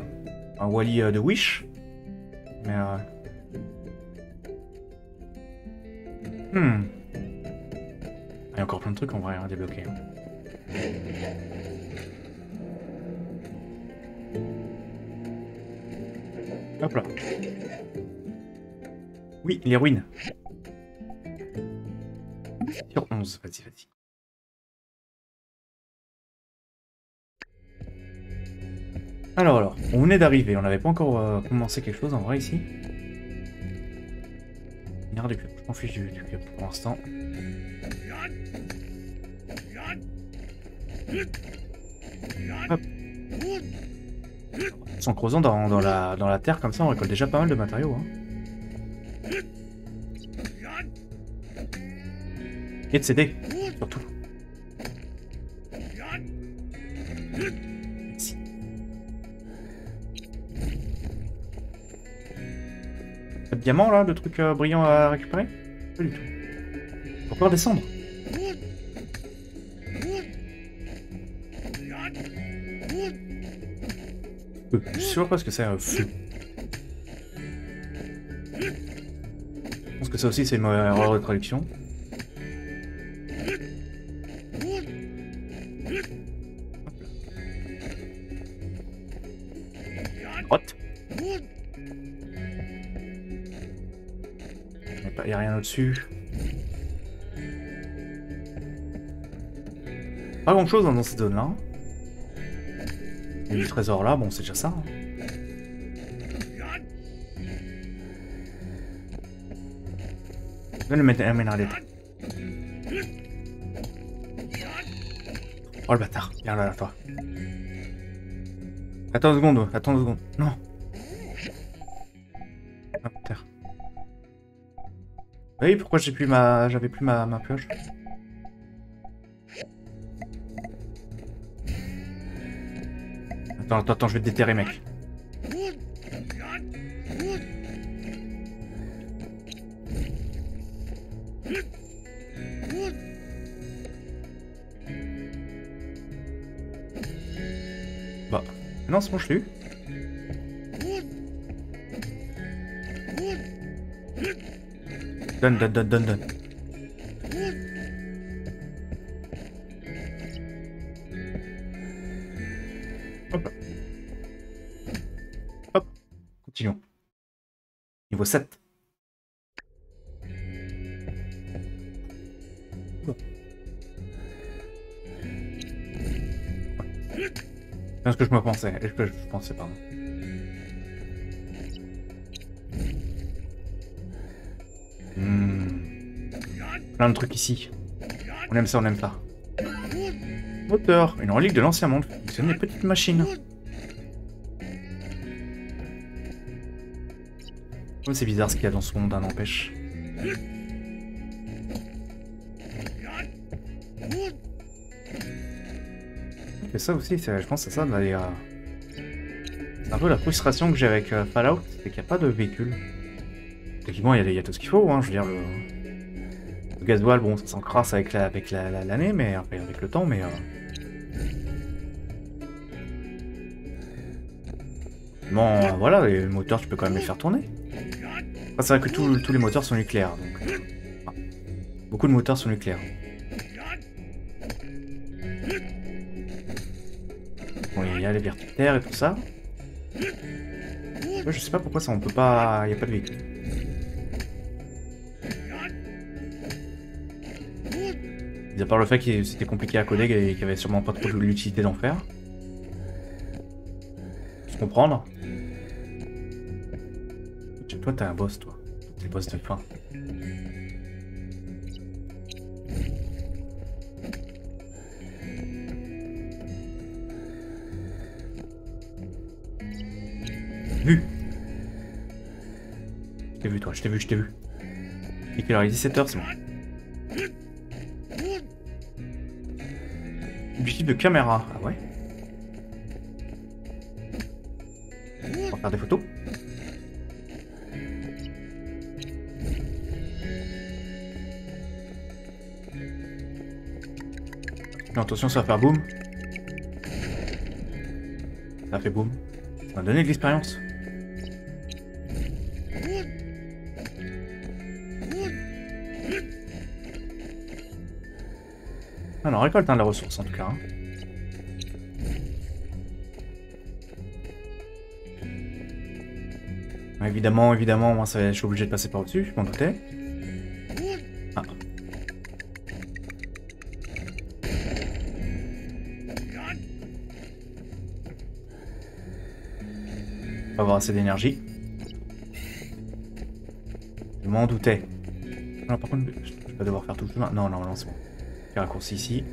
Un Wally euh, de Wish Mais euh... Hmm. Il y a encore plein de trucs en vrai à débloquer. Hop là. Oui, les ruines. Sur 11, vas-y, vas-y. Alors, alors, on venait d'arriver, on n'avait pas encore euh, commencé quelque chose en vrai ici. Cube, je m'en fiche du, du pour l'instant. Hop. En creusant dans, dans la, dans la terre comme ça, on récolte déjà pas mal de matériaux. Hein. Et de CD, surtout. Diamant là, de trucs euh, brillants à récupérer? Pas du tout. Encore descendre. Je suis sûr pas ce que c'est un feu. Je pense que ça aussi c'est une erreur de traduction. Pas grand chose dans cette zone là. A du trésor là, bon c'est déjà ça. hein. Le mettre la mineralité. Oh le bâtard, viens là, là toi. Attends deux secondes, attends deux secondes. Non. Oui, pourquoi j'ai plus ma. j'avais plus ma, ma pioche Attends, attends, attends, je vais te déterrer, mec. Bah, non, c'est bon, je l'ai eu. Donne, donne, donne. Hop. Hop. Continuons. Niveau 7. Oula. C'est ce que je me pensais? Est-ce que je pensais. Plein de trucs ici. On aime ça, on aime ça. Moteur, une relique de l'ancien monde. C'est des petites machines. Oh, c'est bizarre ce qu'il y a dans ce monde, hein, n'empêche. Et ça aussi, je pense c'est ça, d'ailleurs. C'est un peu la frustration que j'ai avec euh, Fallout, c'est qu'il n'y a pas de véhicule. Effectivement, il y, y a tout ce qu'il faut, hein, je veux dire, le, le gasoil, bon, ça s'encrasse avec l'année, la, avec la- la- mais avec le temps, mais... euh, Bon, voilà, les moteurs, tu peux quand même les faire tourner. Enfin, c'est vrai que tous- tous les moteurs sont nucléaires, donc... euh, beaucoup de moteurs sont nucléaires. Bon, il y a les vertitaires et tout ça. Je sais pas pourquoi ça on peut pas. Il y a pas de véhicule. Mis à part le fait que c'était compliqué à coder et qu'il y avait sûrement pas trop de l'utilité d'en faire. Je comprendre. Toi t'es un boss toi. T'es le boss de fin. Vu. Je t'ai vu toi, je t'ai vu, je t'ai vu. Et quelle heure est 17h, c'est bon. De caméra, ah ouais. On va faire des photos. Attention, ça va faire boum. Ça fait boum. Ça m'a donné de l'expérience. Ah non, récolte hein, la ressource en tout cas. hein. Évidemment, évidemment, moi ça, je suis obligé de passer par au-dessus, je m'en doutais. Ah. Pas avoir assez d'énergie. Je m'en doutais. Non, par contre, je vais pas devoir faire tout le chemin. Non, non, non, c'est bon. Faire un raccourci ici.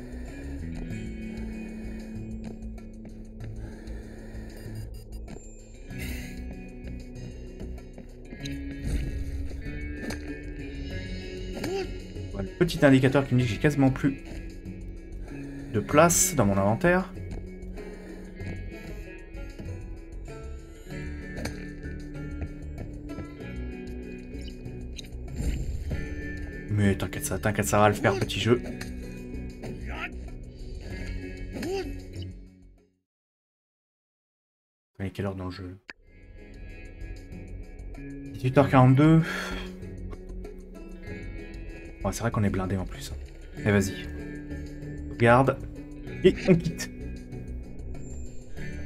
Petit indicateur qui me dit que j'ai quasiment plus de place dans mon inventaire. Mais t'inquiète ça, t'inquiète ça va le faire petit jeu. Il est quelle heure dans le jeu? 18h42. C'est vrai qu'on est blindé en plus. Et vas-y. Regarde. Et on quitte.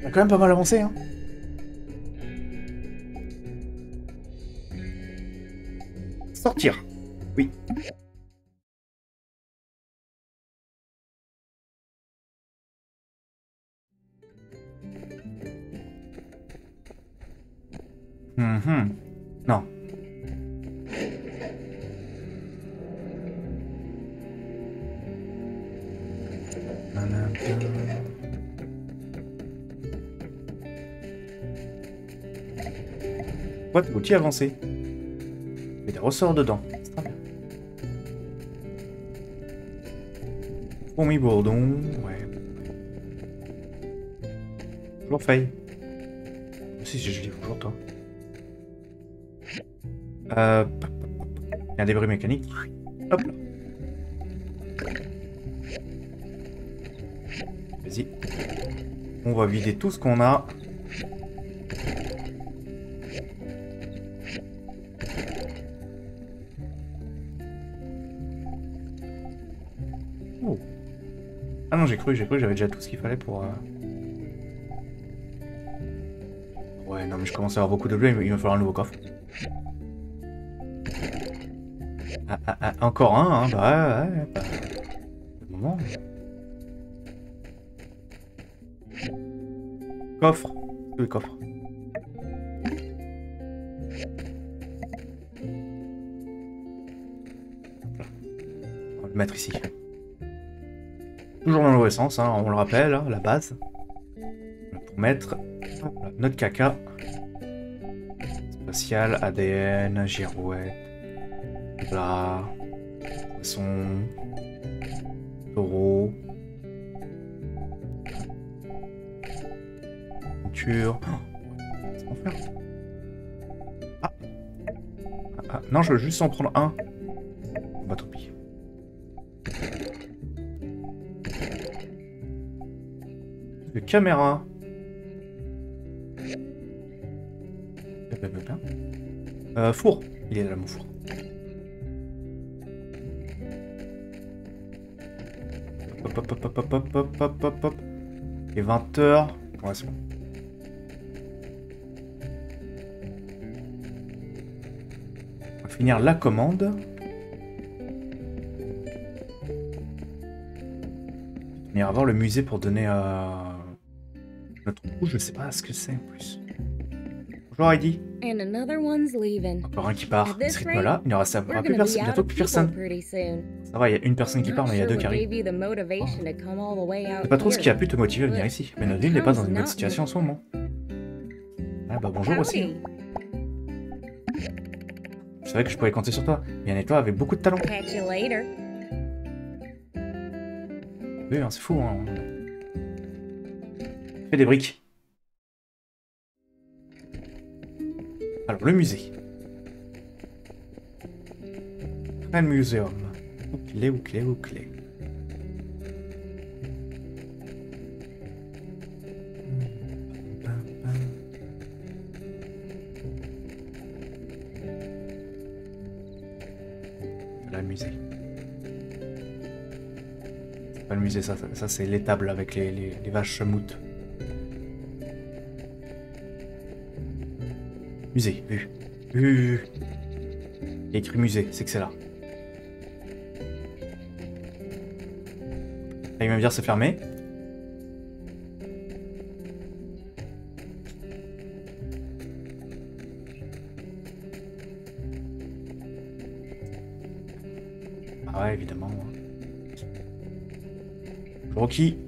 On a quand même pas mal avancé, hein. Sortir. Oui. Mhm. Non. Outil avancé. A des ressorts dedans. C'est très bien. Fourmi bourdon, ouais. Faille. Si, je dis toujours toi. Euh... Il y a un débris mécanique. Hop là. Vas-y. On va vider tout ce qu'on a. j'ai cru que j'avais déjà tout ce qu'il fallait pour... euh, Ouais, non, mais je commence à avoir beaucoup de blé, il va falloir un nouveau coffre. Ah, ah, ah, encore un, hein, bah ouais, Hein, on le rappelle, hein, la base. Pour mettre notre caca. Spatial, ADN, girouette. Là. Poisson. Taureau. Peinture. Oh. Ah. Ah, ah, Non, je veux juste en prendre un. caméra. Euh, four. Il est là, mon four. Hop, hop, hop, hop, hop, hop, hop, hop. Et 20h. On va finir la commande. On ira voir le musée pour donner à trou, je sais pas ce que c'est en plus. Bonjour Heidi. And another one's leaving. Encore un qui part. This Ce rythme-là, il n'y aura ça plus personne, bientôt plus personne. Ça va, il y a une personne qui part, mais il y a deux qui arrivent. out sais pas trop ce qui a pu te motiver à venir ici, mais notre ville n'est pas dans une bonne situation en ce moment. Ah bah bonjour aussi. Je savais que je pouvais compter sur toi. Bien et toi avec beaucoup de talent. Oui, hein, c'est fou. Hein. Fais des briques. Le musée. Un muséum. Où est, où est, où. Là, le musée. Pas le musée, ça, ça, ça, c'est l'étable avec les, les vaches moutes. Musée, vu. Vu. Il y a écrit musée, c'est que c'est là. Il va me dire c'est fermé. Ah ouais, évidemment. Rocky.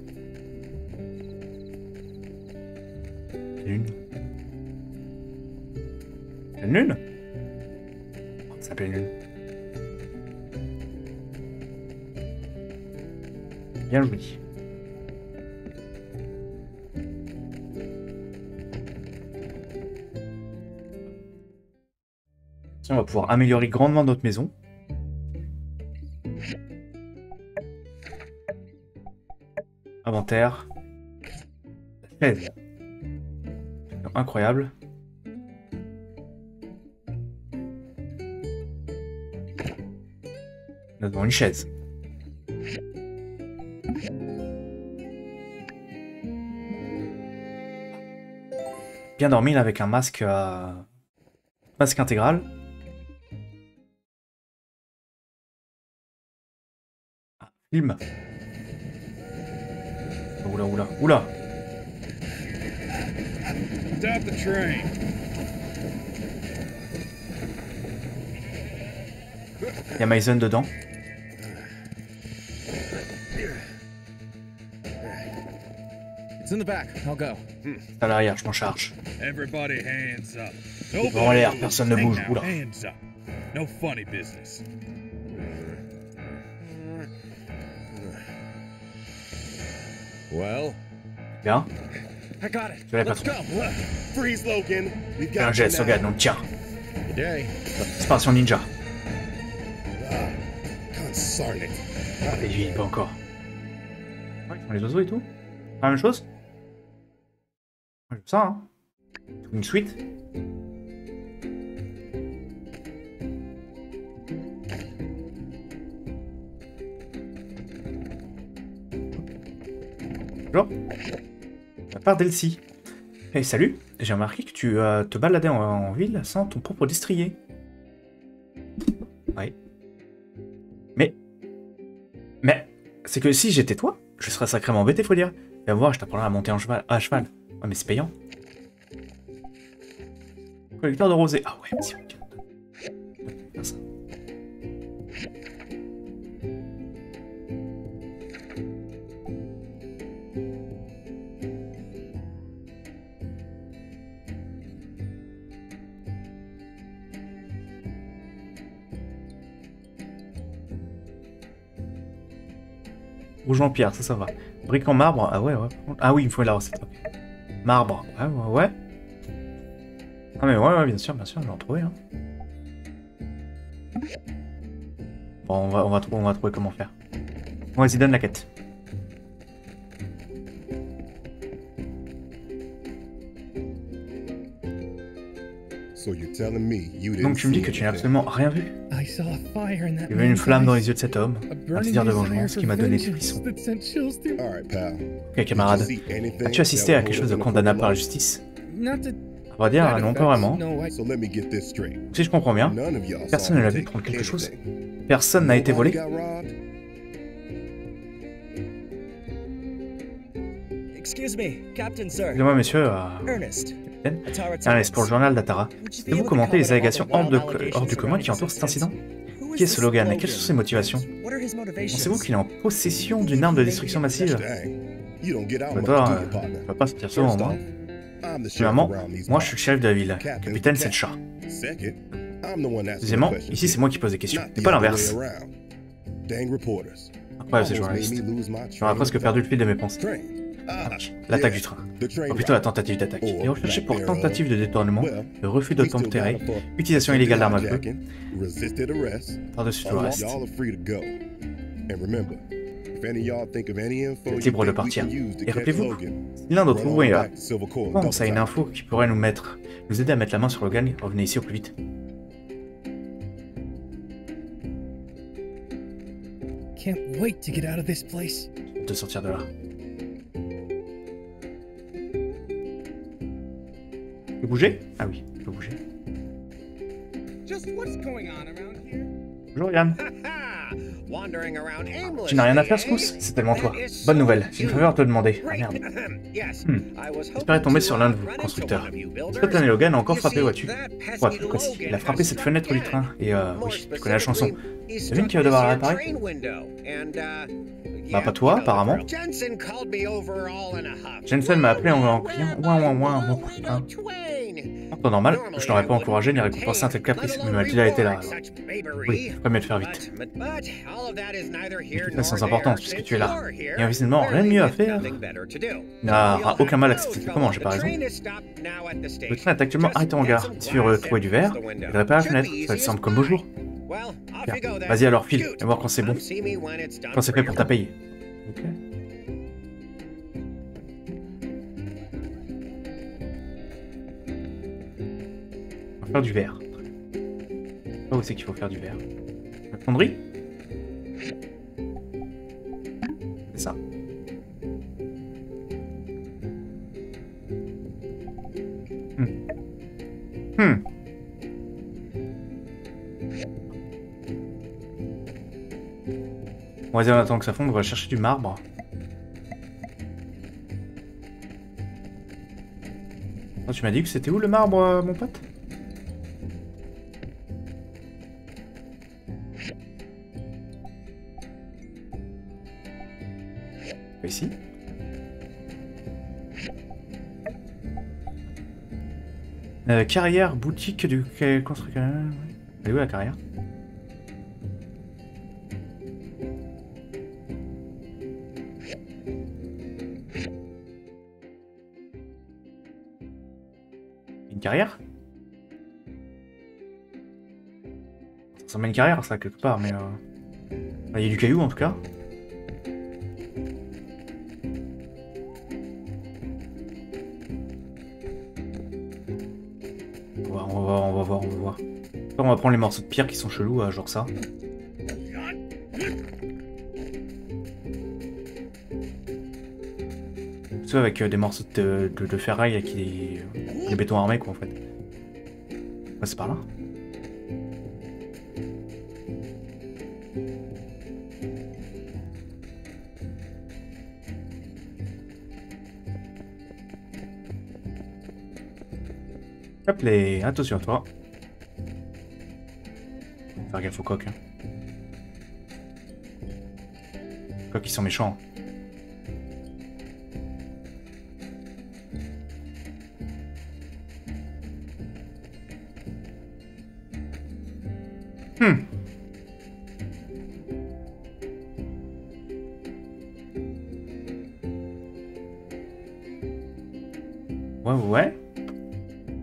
Améliorer grandement notre maison. Inventaire. Chaise. Incroyable. Nous avons une chaise. Bien dormi avec un masque euh, masque intégral. Film. Oula oula oula. Stop the train. Il y a Mason dedans. It's in the back. I'll go. À l'arrière, je m'en charge. Everybody hands up. En l'air, personne ne bouge. Oula. Hands up. No funny business. Bien. Je l'avais pas trop. Fais un geste, Logan, donc tiens. Expansion ninja. Et j'y ai pas encore. Ouais, ils font les oiseaux et tout. Pas la même chose ça, hein. Une suite À part d'Elsie. Hey, salut. J'ai remarqué que tu euh, te baladais en, ville sans ton propre destrier. Ouais. Mais mais c'est que si j'étais toi, je serais sacrément embêté, faut dire. Viens voir, je t'apprendrai à monter en cheval, à cheval. Ouais, mais c'est payant. Collecteur de rosée. Ah ouais, tiens. Faire Rouge en pierre, ça, ça va. Brique en marbre, ah ouais, ouais. Ah oui, il me faut la recette. ok. Marbre, ouais, ouais, ouais. Ah mais ouais, ouais, bien sûr, bien sûr, je vais en trouver. Hein. Bon, on va, on, va, trou- on va trouver comment faire. Bon, vas-y, donne la quête. So you're telling me you didn't Donc tu me dis que tu n'as absolument rien vu. I saw a fire in that Il y avait une flamme dans les yeux de cet homme. A Un burning désir de desire vengeance for qui m'a donné des frissons. Ok, camarade. As-tu assisté à quelque chose de condamnable par la justice? On va dire, non, pas vraiment. Si je comprends bien, Personne ne l'a vu prendre quelque chose. personne n'a été volé. Excusez-moi, monsieur. Euh... Ernest. Pour le journal d'Atara. Pouvez-vous commenter les allégations the hors, de, hors du allegations commun qui entourent cet incident? Qui est ce Logan? Quelles sont ses motivations? Pensez-vous qu'il est en possession d'une arme de destruction massive euh, partner? tu vas pas sortir souvent, First moi. Premièrement, moi je suis le shérif de la ville. Capitaine, c'est le chat. Deuxièmement, ici c'est moi qui pose des questions, et pas l'inverse. Incroyable ces journalistes. J'aurais presque perdu le fil de mes pensées. L'attaque du train. Ou plutôt la tentative d'attaque. Il est Or recherché pour tentative de détournement, de refus d'obtempérer, utilisation illégale d'armes à feu, par-dessus tout le reste. y'all are free to go. And remember, if any of y'all think of any info Vous êtes libre de partir. Et rappelez-vous, l'un d'entre vous on est là, pense à une info qui pourrait nous mettre, nous aider à mettre la main sur Logan, revenez ici au plus vite. can't wait to get out of this place. De sortir de là. Je peux bouger Ah oui, je peux bouger. Just what's going on around here? Bonjour Yann. Wandering around Tu n'as rien à faire, Scousse? C'est tellement toi. Bonne nouvelle, j'ai une faveur à te demander. Ah merde. Hmm. J'espérais tomber to, sur l'un de vous, Cette builders? année, Logan a encore frappé, vois-tu? that Pour pesky être plus précis, Logan il a frappé cette fenêtre du train. Et euh, oui, tu connais la chanson. Vu qui va devoir réparer uh, Bah, pas toi, apparemment. Jensen m'a appelé en, en criant Ouin ouin ouin, mon cousin. En temps normal, je n'aurais pas encouragé ni récompensé un tel caprice, mais m'a déjà été là. alors. Oui, ferait mieux de faire vite. C'est sans importance, puisque tu es là. Et invisiblement, rien de mieux à faire. N'a aucun mal à accepter tes commandes, j'ai pas raison. Le train est actuellement arrêté en gare. Il suffit de trouver du verre et de réparer la fenêtre. Ça te semble comme beau jour. Vas-y alors, file, et voir quand c'est bon. Quand c'est fait pour ta paye. Ok. On va faire du verre. Pas où c'est qu'il faut faire du verre. La fonderie? C'est ça. Hmm. Hmm. On va dire en attendant que ça fonde, on va chercher du marbre. Tu m'as dit que c'était où le marbre, euh, mon pote? Ici? Euh, carrière, boutique du constructeur. Elle où la carrière? Carrière Ça à une carrière, ça, quelque part, mais... euh, Il y a du caillou, en tout cas. On va, on va voir, on va voir, on va voir. On va prendre les morceaux de pierre qui sont chelous, euh, genre ça. Avec euh, des morceaux de, ferraille avec des, bétons armés, quoi, en fait. C'est par là. Hop les... Attention à toi. Faire gaffe aux coques. Hein. Coques, ils sont méchants. Hmm.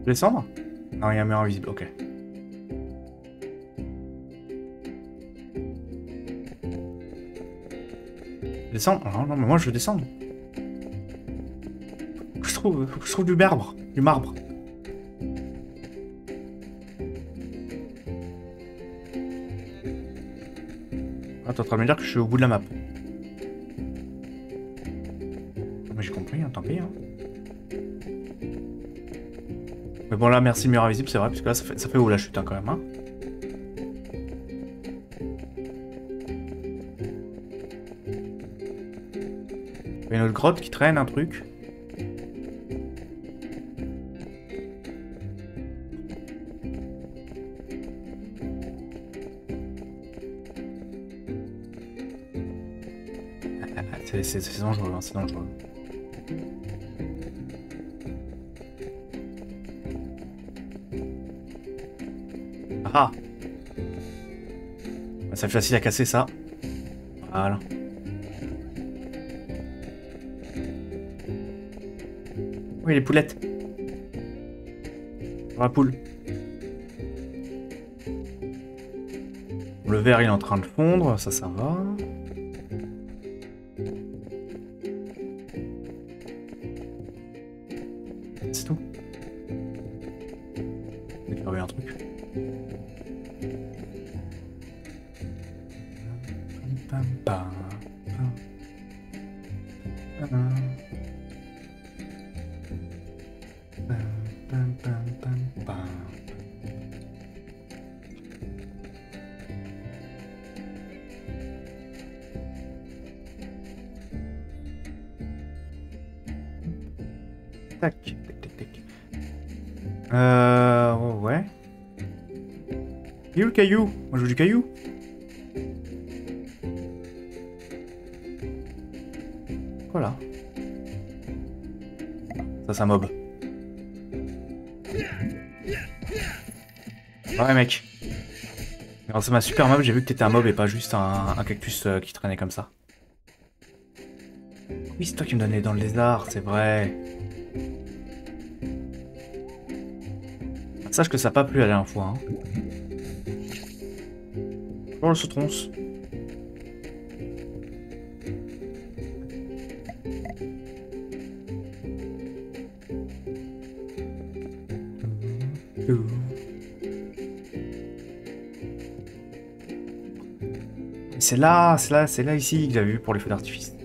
Descendre Non, il y a un mur invisible, ok. Descendre Non, non, mais moi je veux descendre. Faut que je trouve, je trouve du marbre. Du marbre. Ah, t'es en train de me dire que je suis au bout de la map. Bon là, merci mur invisible, c'est vrai, parce que là, ça fait, ça la chute hein, quand même. Hein. Il y a une autre grotte qui traîne, un truc. Ah, ah, c'est- c'est dangereux, hein, c'est dangereux. Ça fait facile à casser ça. Voilà. Oui, les poulettes. La poule. Le verre il est en train de fondre, ça ça va. Caillou Moi je veux du caillou. Voilà. Ça c'est un mob. Ouais mec. Grâce à ma super mob, j'ai vu que t'étais un mob et pas juste un, un cactus euh, qui traînait comme ça. Oui, c'est toi qui me donnais dans le lézard, c'est vrai. Sache que ça n'a pas plu la dernière fois. Hein. Pour le sautronce. C'est là, c'est là, c'est là ici que j'avais vu pour les feux d'artifice.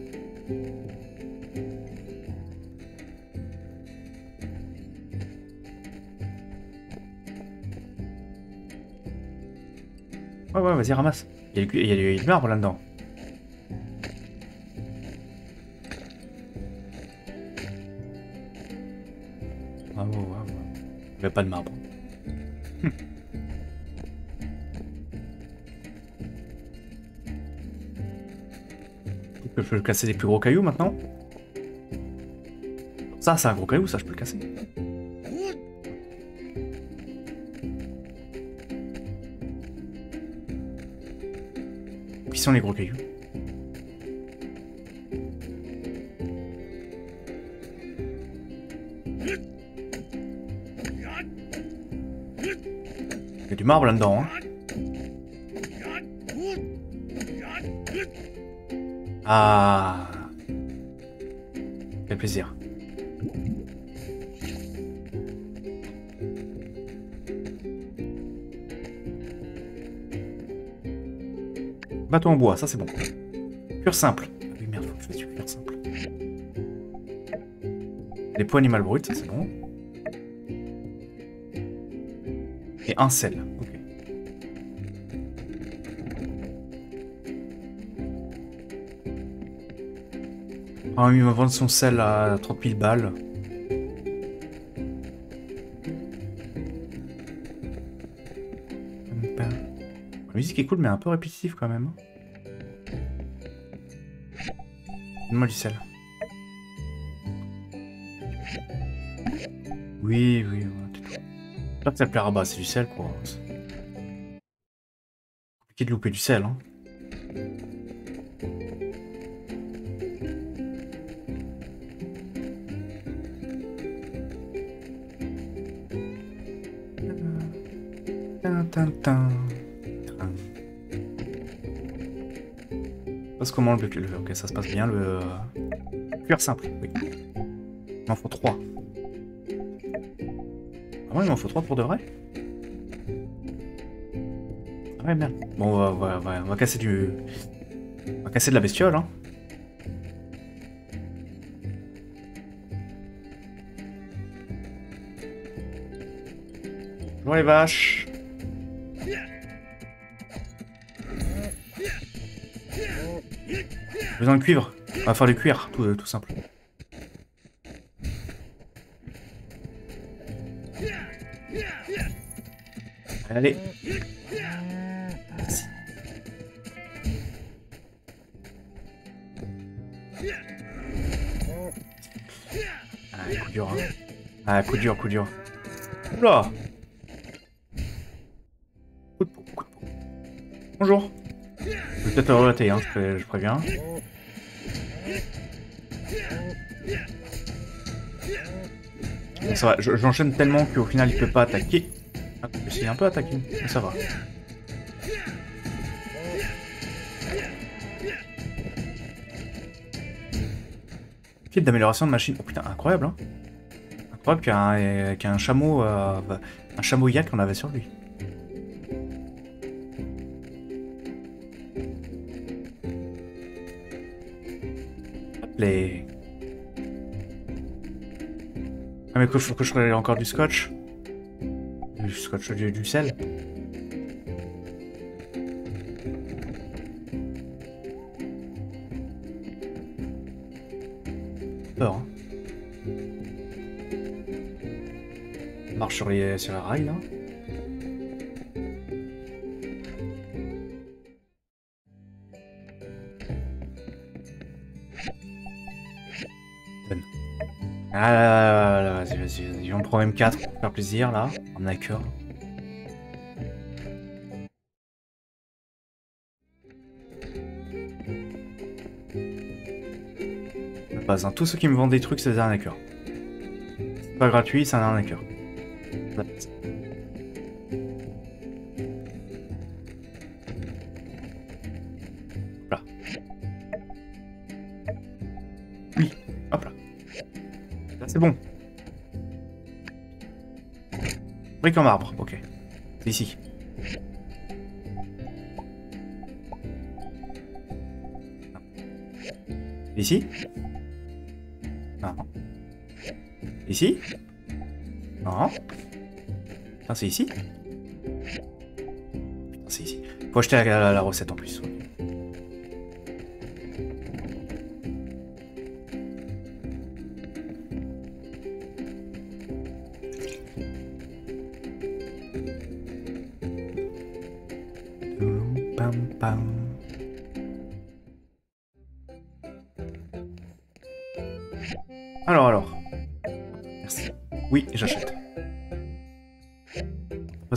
Vas-y, ramasse. Il y a, du- a a marbre là-dedans. Ouais, ouais. Il n'y avait pas de marbre. Hum. Je peux casser des plus gros cailloux maintenant? Ça, c'est un gros caillou, ça, je peux le casser. Sont les gros cailloux Il y a du marbre là-dedans. Hein. Ah Quel plaisir. Bateau en bois, ça c'est bon. Cuir simple. Ah oui, merde, faut que je fasse du cuir simple. Les poids animal brut, ça c'est bon. Et un sel, ok. Ah oui, il va vendre son sel à 30 000 balles. musique est cool, mais un peu répétitive quand même. Hein. Donne-moi du sel. Oui, oui, voilà. J'espère que ça plaira. Bah, c'est du sel, quoi. Compliqué de louper du sel, hein. Tintin. Comment le le- Ok, ça se passe bien. Le cuir simple, oui. Il m'en faut 3. Ah ouais, il m'en faut 3 pour de vrai? Ah Ouais, merde. Bon, on va- on va casser du... On va casser de la bestiole, hein. Bonjour les vaches. Besoin de cuivre. On va faire du cuir, tout, tout simple. Allez. Merci. Ah, coup dur. hein. Ah, coup dur, coup dur. Oula Coup de peau, coup de peau. Bonjour. Je vais peut-être relater, hein, je préviens. Ça va, je- j'enchaîne tellement qu'au final il peut pas attaquer. Ah, un peu attaqué, mais ça va. Kit d'amélioration de machine. Oh putain, incroyable, hein. Incroyable qu'un euh, chameau, euh, un chameau yak on avait sur lui. Les... mais que faut que je fasse encore du scotch. Du scotch, du, du sel. Peur, hein. Marche sur les, sur les rails, là. Même 4 pour faire plaisir, là. On a. Pas, hein. Tous ceux qui me vendent des trucs, c'est des arnaqueurs. C'est pas gratuit, c'est un arnaqueur. Ici Non. Ici Non. C'est ici c'est ici. Faut acheter la, recette en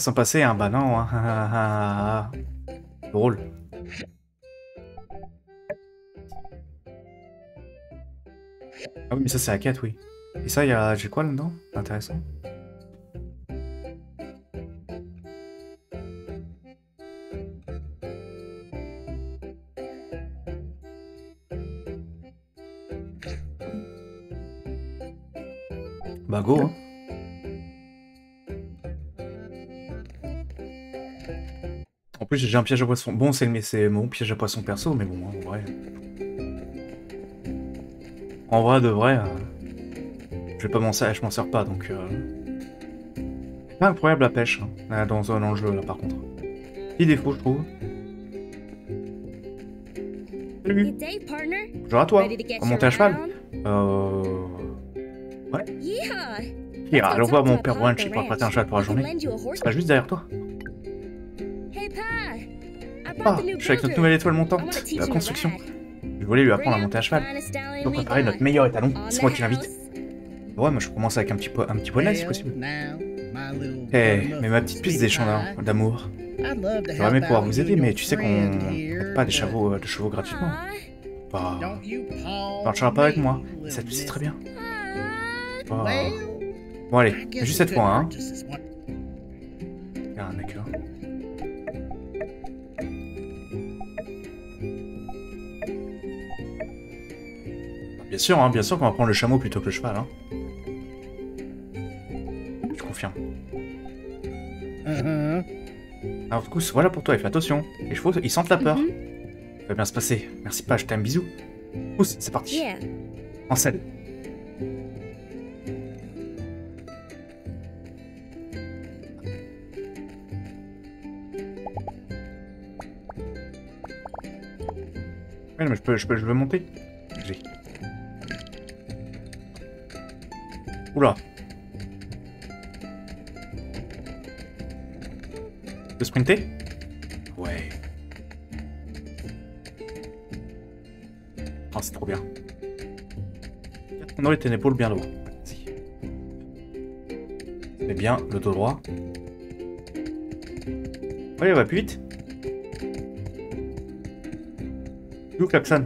s'en passer, hein Bah non, hein. Drôle. Ah oui, mais ça, c'est la quête, oui. Et ça, y a... J'ai quoi là-dedans? Intéressant. Bah go, hein. Plus, j'ai un piège à poisson. Bon, c'est mon piège à poisson perso, mais bon, en vrai. En vrai, de vrai, euh, je vais pas m'en je m'en sers pas, donc. Euh... Pas incroyable la pêche hein, dans, dans le jeu, là, par contre. Petit défaut, je trouve. Salut, bonjour à toi. On monter à you cheval? Euh. Hier, Let's allons voir mon père my pa at Ranch the pour prêter un cheval pour la journée. C'est pas juste derrière toi. Ah, new je suis avec notre nouvelle étoile montante, teach la construction. Je voulais lui apprendre à monter à cheval. we préparer notre meilleur étalon. On C'est moi qui l'invite. Ouais, moi je commence avec un petit, po- un petit poney si possible. Eh, Eh, mais ma petite piste des champs d'a- d'amour. J'aurais aimé pouvoir vous aider, mais tu sais qu'on n'a pas des chevaux, euh, de chevaux gratuitement. Bah, Ne marchera pas avec moi. Ça tu sais très bien. Bah, Bon allez, juste cette fois, hein. Ah, d'accord. Bien sûr, hein, bien sûr qu'on va prendre le chameau plutôt que le cheval. Hein. Je confirme. Alors du coup, voilà pour toi, et fais attention. Les chevaux, ils sentent la peur. Mhm. Ça va bien se passer. Merci pas, je t'aime, bisous. Pousse, c'est parti. Yeah. En selle. Ouais, mais je peux, je peux, je veux monter. Oula. Peux sprinter Ouais. Oh, c'est trop bien. On aurait une épaule bien droit. Vas-y. C'est bien, le dos droit. Ouais, va plus vite. Où klaxon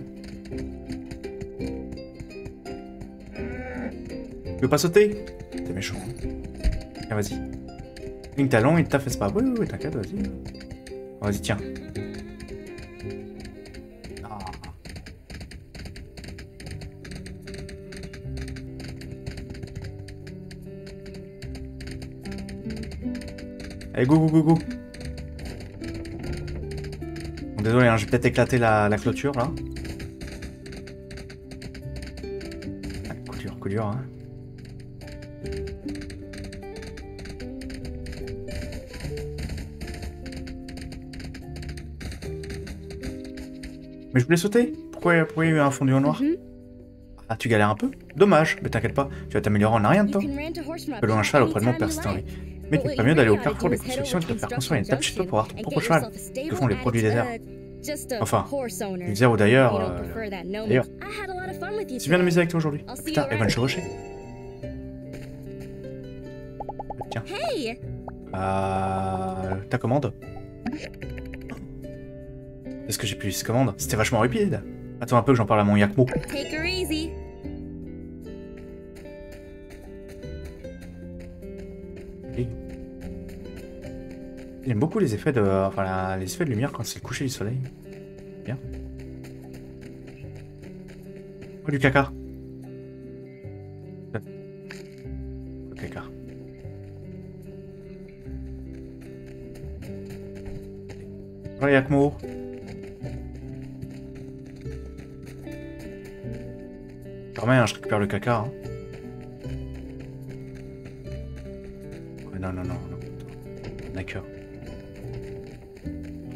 Tu veux pas sauter? T'es méchant. Tiens, vas-y. Ligne talon, il t'affaisse pas. Oui, oui, t'inquiète, vas-y. Vas-y, tiens. Ah. Allez, go, go, go, go. Bon, désolé, hein, j'ai peut-être éclaté la, la clôture, là. Coup dur, coup dur, hein. Mais je voulais sauter. Pourquoi, pourquoi il y a eu un fondu en noir Mhm. Ah, tu galères un peu Dommage, mais t'inquiète pas, tu vas t'améliorer en rien de Tu peux louer un cheval auprès de mon père si. Mais pas you mieux d'aller au carrefour des constructions et over te faire construire une étape chez toi pour avoir ton propre cheval. Que font les produits a Enfin. Du désert ou d'ailleurs. Euh, d'ailleurs. C'est bien amusé avec toi aujourd'hui. See Putain, et bonne chevauchée. Tiens. Euh, ta commande Est-ce que j'ai pu cette commande? C'était vachement rapide. Attends un peu que j'en parle à mon Yakmo. take her easy. J'aime beaucoup les effets de, enfin, la- les effets de lumière quand c'est le coucher du soleil. Bien. Oh, du caca. Le caca? Oh, Yakmo. Hein, je récupère le caca. hein. Ouais, non, non, non, non. D'accord.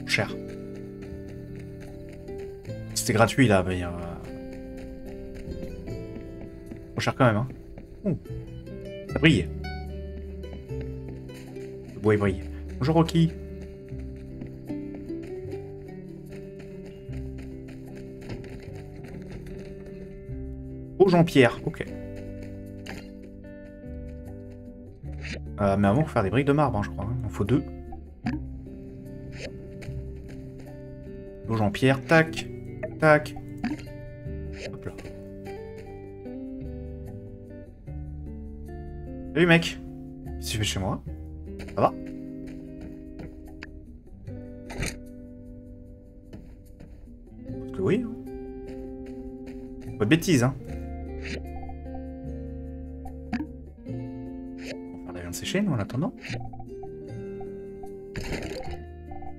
Cher. C'était gratuit là, mais. Euh... Trop cher quand même, hein. Ça brille. Le bois il brille. Bonjour Rocky. Jean-Pierre, ok. Euh, mais avant, faut faire des briques de marbre, hein, je crois. hein. Il en faut deux. Jean-Pierre, tac, tac. Hop là. Salut mec. Qu'est-ce que tu fais chez moi? Ça va? Parce que oui. hein. Pas de bêtises, hein. En attendant.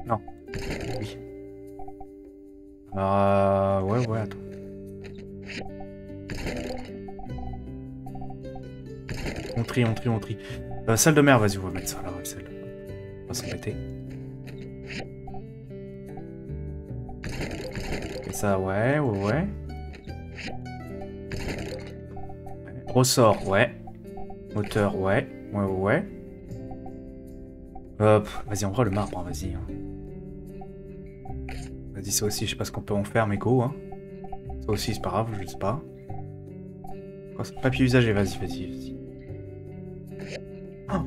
Non. Oui. Euh... Ouais, ouais, attends. On trie, on trie, on trie. Euh, salle de mer, vas-y, on va mettre ça là, celle. On va s'embêter. Ça, ouais, ouais. Ouais. Ressort, ouais. Moteur, ouais. Ouais, ouais. Hop, vas-y, on voit le marbre, hein, vas-y. hein. Vas-y, ça aussi, je sais pas ce qu'on peut en faire, mais go, hein. Ça aussi, c'est pas grave, je sais pas. C'est papier usagé, vas-y, vas-y, vas-y. Oh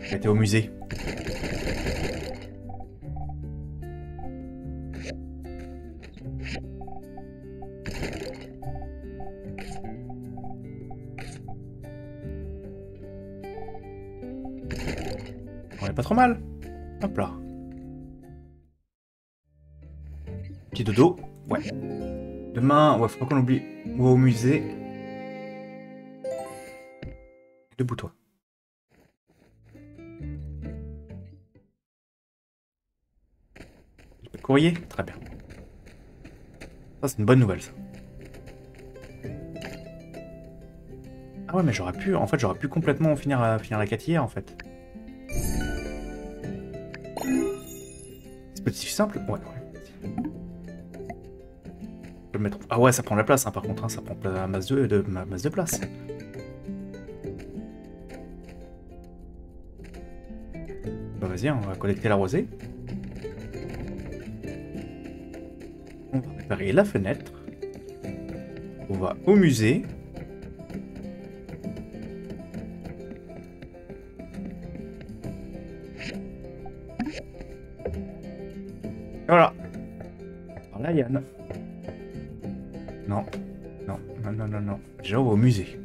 J'étais au musée. Pas trop mal. Hop là. Petit dodo. Ouais. Demain, ouais, faut pas qu'on oublie. On va au musée. Debout-toi. Le courrier Très bien. Ça, c'est une bonne nouvelle, ça. Ah ouais, mais j'aurais pu... En fait, j'aurais pu complètement finir, euh, finir la quatrième, en fait. Simple Ouais, ouais. Ah ouais, ça prend la place, hein, par contre. hein, ça prend pla- masse de, ma- masse de place. Bah vas-y, on va collecter la rosée. On va réparer la fenêtre. On va au musée. Yann. Non. Non, non, non, non, non. Déjà, au musée.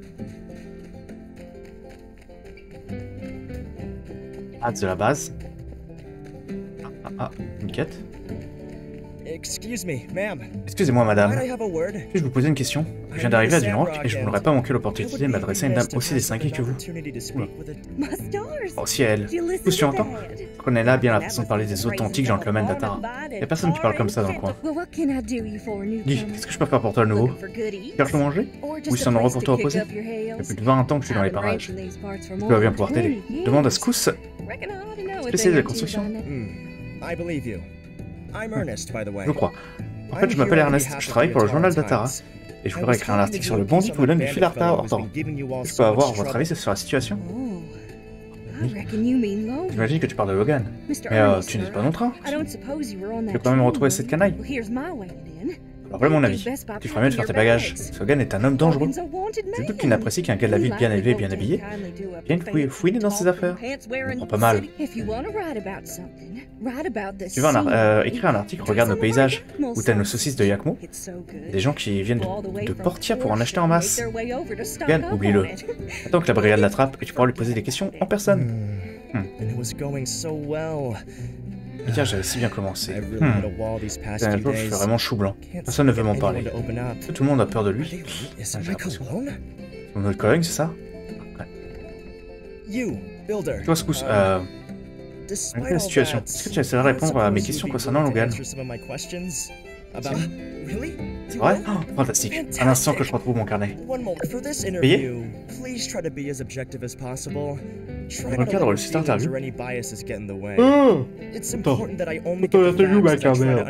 Ah, de la base? Ah, ah, ah, une quête? Excuse me, ma'am. Excusez-moi, madame. Might I have a word? Puis-je vous poser une question? Je viens d'arriver à Duranc et je ne voudrais pas manquer l'opportunité de m'adresser à une dame aussi distinguée que vous. Aussi à elle. Tous tu to entends that? Connais-la bien la façon de parler des authentiques gentlemen d'Atara. Y a personne qui parle comme ça dans le coin. Newcomer? qu'est-ce que je peux faire pour toi de nouveau? Goodies? Quelque manger a c'est un endroit pour to te reposer? Ça fait heels? plus de 20 ans que je suis dans les parages. more peux bien pouvoir t'aider. 20 years. Demande à Scous. A Spécialiste de la construction? Hmm. Je crois. En fait, je m'appelle Ernest, je travaille pour le journal Atara d'Atara. Et je voudrais écrire un article sur le bandit donne du fil à Je peux avoir votre avis sur la situation Oh, I reckon you mean Logan. J'imagine que tu parles de Logan. Mais euh, tu n'es pas le train. Tu peux quand même retrouver cette canaille. Voilà mon avis. Tu ferais mieux de faire tes bagages. Ce Logan est un homme dangereux. Je doute qu'il n'apprécie qu'un gars de la ville bien élevé et bien habillé. fouiller- fouiner dans ses affaires. Oh, pas mal. Tu veux un euh, écrire un article, regarde nos paysages. Ou t'as nos saucisses de Yakmo. Des gens qui viennent de, de Portia pour en acheter en masse. up oublie-le. on it. Attends que la brigade l'attrape et tu pourras lui poser des questions en personne. Hmm. Tiens, j'avais si bien commencé. Hmm. few jour, je suis vraiment chou blanc. Personne ne veut m'en parler. Tout le monde a peur de lui. Cologne? Notre collègue, c'est ça? Builder. Toi, Scous, Uh, euh, despite quelle est la situation Est-ce que tu essaierais de répondre à mes questions concernant Logan? You vrai will? Oh, Fantastique. Un instant que je retrouve mon carnet. Payé? Interview, Dans le cadre de cette interview. Oh It's Attends. important that I only Attends, get the l'interview, ma persona.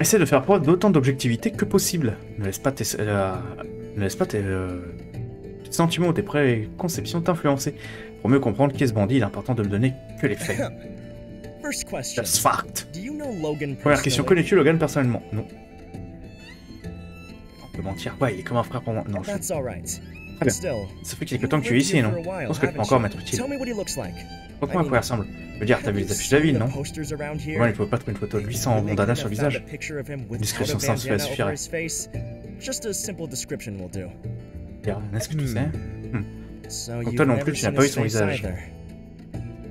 Essaie de faire preuve d'autant d'objectivité que possible. Ne laisse pas tes, euh, ne laisse pas tes, euh, tes sentiments ou tes préconceptions t'influencer. Pour mieux comprendre qui est ce bandit, il est important de me donner que les faits. First question. That's fact. Do you know Logan Première question, personally? connais-tu Logan personnellement? Non. On peut mentir. Ouais, il est comme un frère pour moi. Non, je... That's alright. Très bien. Still, Ça fait quelque temps que tu es ici, non? Je pense que tu peux encore m'être utile. Tell me what he looks like. Montre-moi à quoi il ressemble. Je veux dire, t'as vu les affiches de la ville, non? Posters around here? Comment il ne faut pas trouver une photo de lui sans bandana sur le visage Une description simple suffirait. Just a simple description will do. Regarde, Est-ce que tu sais? So Donc toi non plus, tu n'as pas vu son visage.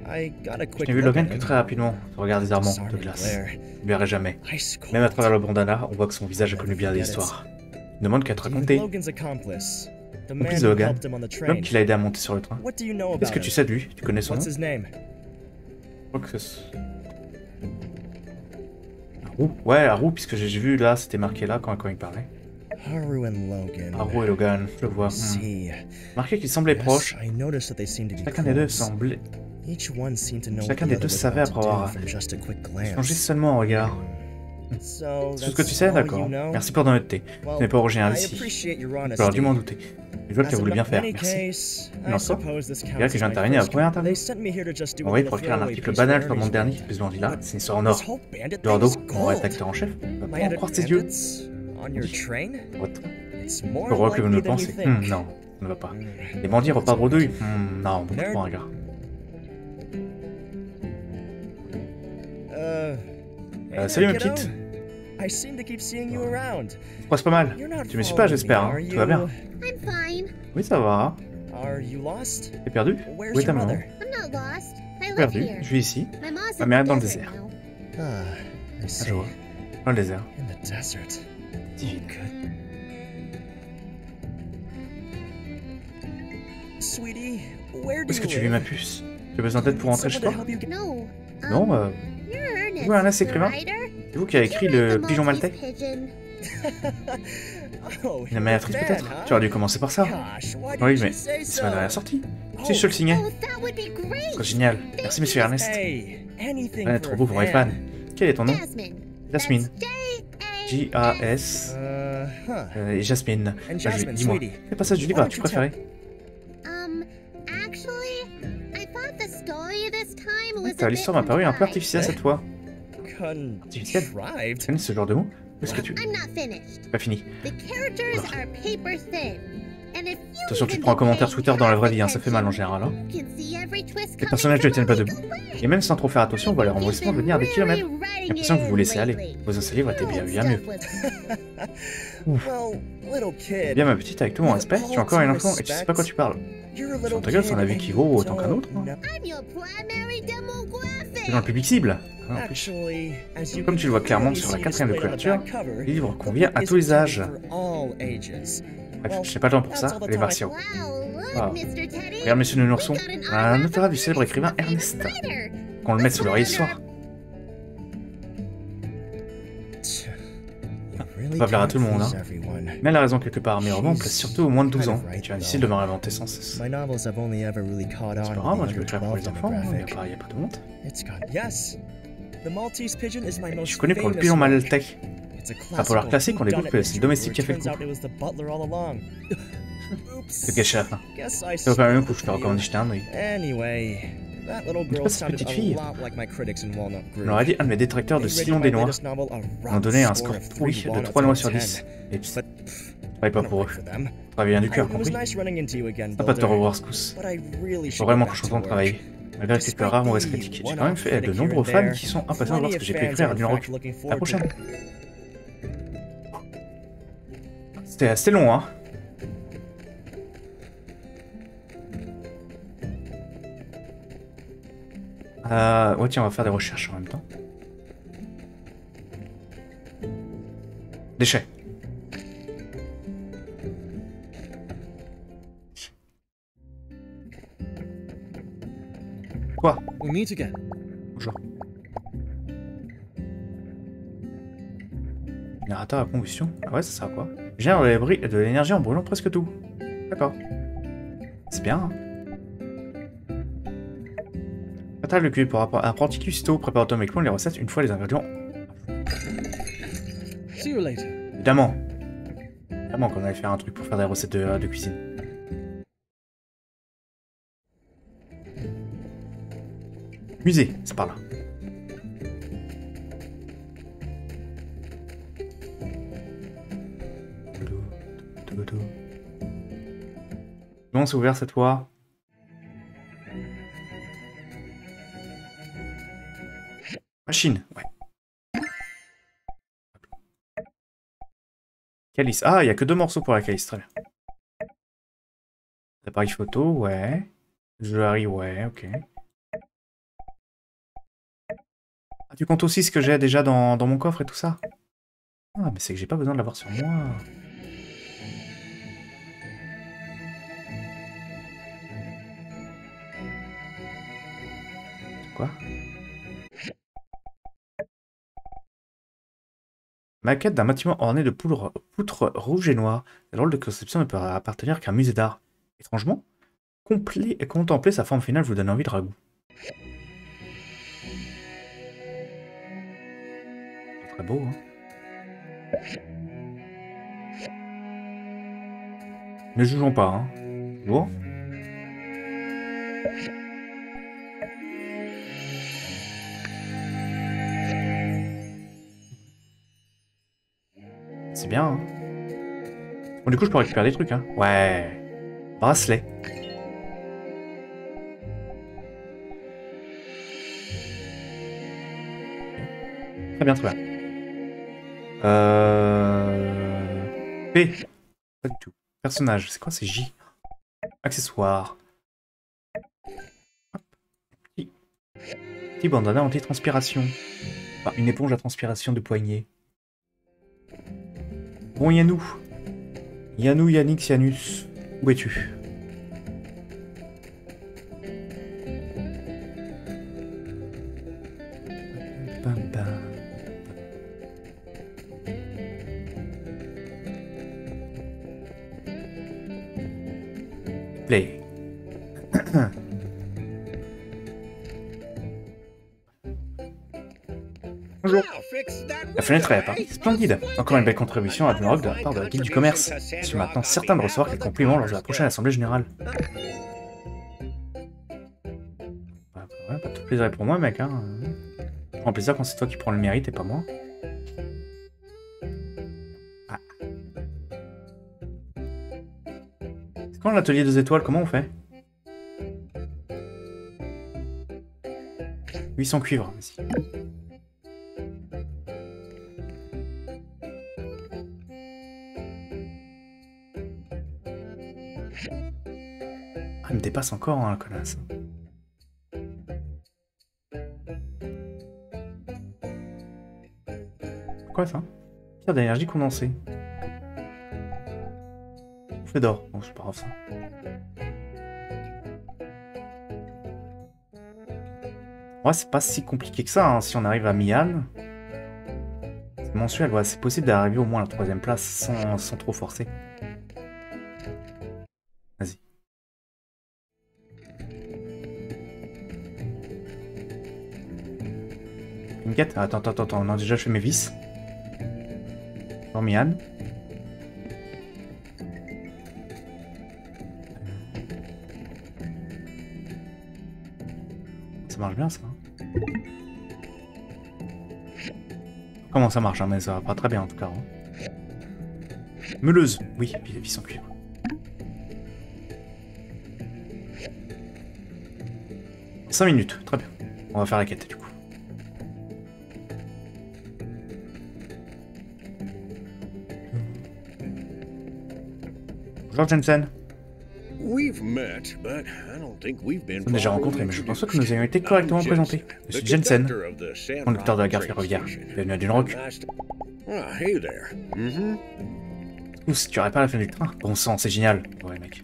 Either. I got a Je quick n'ai vu Logan que très rapidement. Des armants Sorry de glace. Je ne verrai jamais. Même à travers le bandana, on voit que son visage a connu bien des histoires. Il demande qu'à te raconter. Complice de Logan. L'homme qui l'a aidé à monter sur le train. Qu'est-ce que tu sais de lui? Tu connais son nom? What's his name? Je crois que c'est... Haru? Ouais, Haru, puisque j'ai j'ai vu là, c'était marqué là quand, quand il parlait. Haru et Logan, je le vois. Hmm. Marqué qu'ils semblaient proches. Chacun des deux semblait Each one seemed to know Chacun what des deux savait après avoir changé seulement un regard. C'est tout ce que tu sais, d'accord. Merci pour ton honnêteté. Well, Tu n'es pas original ici. J'aurais dû m'en douter. Je vois que tu as voulu bien faire, merci. case, I Non, ça. suppose this Regarde counts que j'ai intervenu à la première interview. Envoyé pour écrire un article banal comme mon dernier, plus bandit là, c'est une histoire en or. is mon rédacteur en chef, va pas en croire ses yeux. It's more heureux que vous ne le pensez. Hmm, non, ça ne va pas. Les bandits repas bredouilles Hmm, non, beaucoup trop un gars. Euh, Euh, salut, ma petite. I seem to keep seeing you around. Je passe pas mal. Tu me suis pas, j'espère, hein. Tout va bien. you? I'm fine. Oui, ça va. Are you lost? T'es perdu? Où est ta maman mother? I'm not lost. I live Perdu. Je vis ici. Ma mère est dans le désert. Ah, Ah, je vois. Dans le désert. In the desert. Divine. Sweetie, where Où do est-ce que you tu vis ma puce? Tu as besoin d'aide pour rentrer chez toi? No. Um, Non, euh, Vous, Ernest, écrivain c'est vous qui avez écrit le pigeon maltais oh, Une you're animatrice a fan, peut-être? Tu aurais dû commencer par ça. Oui, mais c'est ma dernière sortie. Oh. Si, je te le signais. Oh. C'est génial. Merci, monsieur Ernest. For trop beau pour mes fan. fans. Quel est ton nom? Jasmine. J-A-S. Uh. Euh, et Jasmine. Jasmine, dis-moi. Quel passage du livre as-tu préféré l'histoire m'a paru un peu artificielle cette fois. Contrived? Tu ce genre de mot Où est-ce que tu... I'm not finished. Pas fini. Attention, tu prends un commentaire Twitter dans la vraie vie, hein, ça fait mal en général. Hein. Les personnages ne tiennent pas debout. Et même sans trop faire attention, on va leur envoyer You've souvent been venir des kilomètres. l'impression que vous vous laissez aller. anciens livres étaient bien, bien mieux. Kid. Bien ma petite, avec tout mon respect, tu es encore un enfant et tu sais pas quoi tu parles. Sur ta gueule, c'est un avis qui vaut autant qu'un autre. hein. C'est dans le public cible. You Comme tu le vois clairement sur la quatrième de couverture, le livre convient à tous les âges. Bref, je n'ai pas le temps pour ça, les martiaux. Wow, Ah. Regarde, monsieur le We nourson, got an un autograph autographe du célèbre écrivain Ernest. Qu'on le mette sous l'oreiller ce soir. Really va plaire à tout le monde, hein. Mais elle a raison quelque part, mes romans She's plaisent surtout aux moins de 12 ans. right, Tu as difficile de though. me réinventer sans cesse. C'est pas grave, moi, tu peux under écrire pour 12 les enfants, il n'y a, pas- y a pas de honte. Je suis connu pour le pigeon maltais. Enfin, pour leur classique, on les whodunit boucle, c'est le domestique qui a it fait le turns coup. out it was the butler all along. C'est gâché à la fin. C'est le même coup, je te recommande d'y jeter un œil. Pas petite fille. On aurait dit un de mes détracteurs de Sillon des On rotten donnait un score pourri de walnuts 3 noix sur of 10. 10. Et pff, travaille pas pour eux. Travaille bien du cœur, compris Sympa de te revoir, Scous. Faut vraiment que je retourne to travailler. Malgré quelques rares mauvaises critiques, j'ai quand même fait de nombreux fans qui sont impatients de voir ce que j'ai pu écrire à du recul. À la prochaine. C'était assez long, hein. Euh, ouais, tiens, on va faire des recherches en même temps. Déchets. Quoi? We meet again. Bonjour. Générateur à combustion? Ah ouais, ça sert à quoi? Génère de l'énergie en brûlant presque tout. D'accord. C'est bien, hein? Le cuivre pour appre- apprenti cuistot prépare automatiquement les recettes une fois les ingrédients. See you later. Évidemment. Évidemment qu'on allait faire un truc pour faire des recettes de, de cuisine. Musée, c'est par là. Bon, c'est ouvert cette fois? Machine, ouais. Calice. Ah, il y a que deux morceaux pour la calice, très bien. Appareil photo, ouais. Joaillerie, ouais, ok. Ah, tu comptes aussi ce que j'ai déjà dans, dans mon coffre et tout ça? Ah, mais c'est que j'ai pas besoin de l'avoir sur moi. Quoi? Maquette d'un bâtiment orné de poudre- poutres rouges et noires. La drôle de conception ne peut appartenir qu'à un musée d'art. Étrangement, complet et contempler sa forme finale vous donne envie de ragoût. Très beau, hein Ne jugeons pas, hein. Bien, hein. Du coup, je peux récupérer des trucs, hein. Ouais. Bracelet. Très bien, très bien. Euh... P. Personnage. C'est quoi, c'est J? Accessoires. Petit, bandana anti-transpiration. Enfin, une éponge à transpiration de poignet. Bon Yanou. Yanou, Yannick, Yanus. Où es-tu? Fenêtre est apparue. Splendide. Encore une belle contribution à Dunrock de la part de la Guilde du Commerce. Je suis maintenant certain de recevoir quelques compliments lors de la prochaine Assemblée Générale. Bah, ouais, pas de plaisir pour moi, mec. Hein. Prends plaisir quand c'est toi qui prends le mérite et pas moi. Ah. C'est quand l'atelier deux étoiles? Comment on fait? 800 cuivres. Encore, hein, la connasse. Quoi ça? Pierre d'énergie condensée. Fait d'or. Bon, c'est pas grave ça. Ouais, c'est pas si compliqué que ça, hein, si on arrive à Mian. C'est mensuel, c'est possible d'arriver au moins à la troisième place sans, sans trop forcer. Attends, attends, attends, on a déjà fait mes vis. Mian. Ça marche bien ça. Comment ça marche, hein, mais ça va pas très bien en tout cas. hein. Meuleuse, oui, puis les vis en cuivre. Cinq minutes, très bien. On va faire la quête du coup. Been Nous avons déjà rencontré, mais je pense que nous ayons été correctement présentés. Je suis Jensen, conducteur de la gare ferroviaire. Bienvenue à Dunrock. Hey there. Ouh, si tu répares la fenêtre du train Bon sang, c'est génial. Ouais, mec.